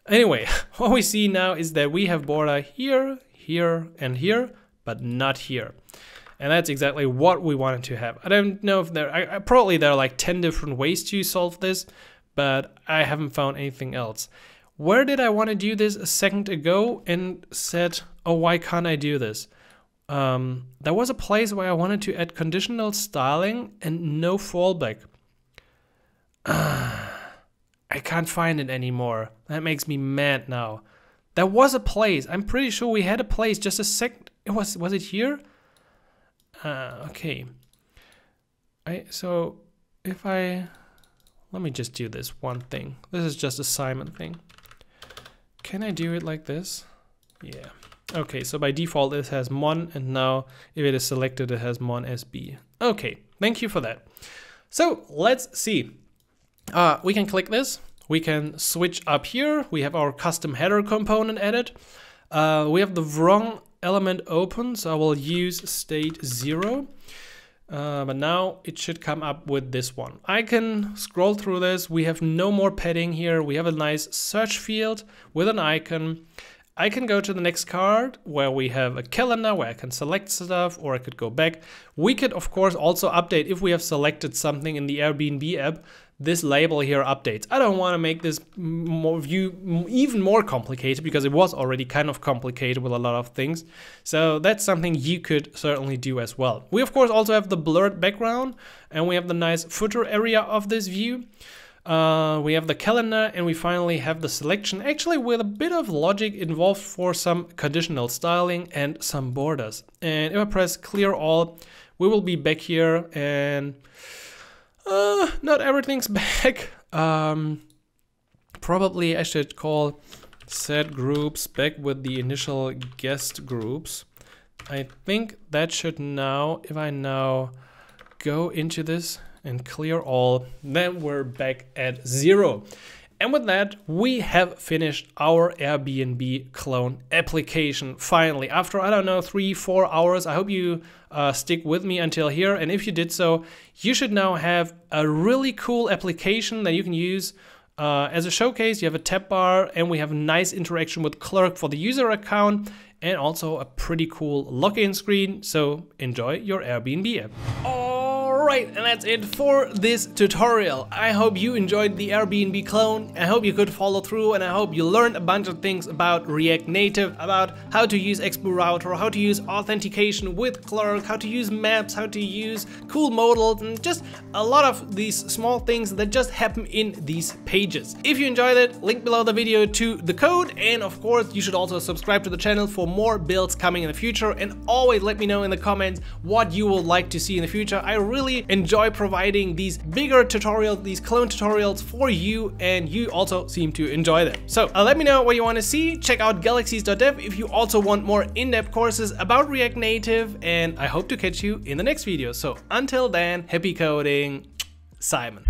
Anyway, what we see now is that we have border here, here, and here, but not here. And that's exactly what we wanted to have. I don't know if there, I, I, probably there are like 10 different ways to solve this, but I haven't found anything else. Where did I want to do this a second ago and said, oh, why can't I do this? Um, there was a place where I wanted to add conditional styling and no fallback. I can't find it anymore. That makes me mad now. There was a place. I'm pretty sure we had a place just a second. It was was it here? Uh, okay. I so if I let me just do this one thing. This is just a Simon thing. Can I do it like this? Yeah. Okay, so by default it has mon and now if it is selected it has mon sb. Okay, thank you for that. So let's see. Uh, we can click this. We can switch up here. We have our custom header component added. Uh, we have the wrong element open, so I will use state zero. Uh, but now it should come up with this one. I can scroll through this. We have no more padding here. We have a nice search field with an icon. I can go to the next card where we have a calendar where I can select stuff or I could go back. We could of course also update if we have selected something in the Airbnb app this label here updates. I don't want to make this more view even more complicated because it was already kind of complicated with a lot of things. So that's something you could certainly do as well. We of course also have the blurred background and we have the nice footer area of this view. Uh, we have the calendar and we finally have the selection actually with a bit of logic involved for some conditional styling and some borders. And if I press clear all, we will be back here and uh, not everything's back. Um, probably I should call set groups back with the initial guest groups. I think that should now, if I now go into this and clear all, then we're back at zero. And with that, we have finished our Airbnb clone application finally. After, I don't know, three, four hours, I hope you uh, stick with me until here. And if you did so, you should now have a really cool application that you can use uh, as a showcase. You have a tab bar and we have nice interaction with Clerk for the user account and also a pretty cool login screen. So enjoy your Airbnb app. Oh, Alright, and that's it for this tutorial. I hope you enjoyed the Airbnb clone, I hope you could follow through and I hope you learned a bunch of things about React Native, about how to use Expo Router, how to use authentication with Clerk, how to use maps, how to use cool modals, and just a lot of these small things that just happen in these pages. If you enjoyed it, link below the video to the code, and of course you should also subscribe to the channel for more builds coming in the future, and always let me know in the comments what you would like to see in the future. I really really enjoy providing these bigger tutorials, these clone tutorials for you, and you also seem to enjoy them. So uh, let me know what you want to see. Check out galaxies.dev if you also want more in-depth courses about React Native, and I hope to catch you in the next video. So until then, happy coding, Simon.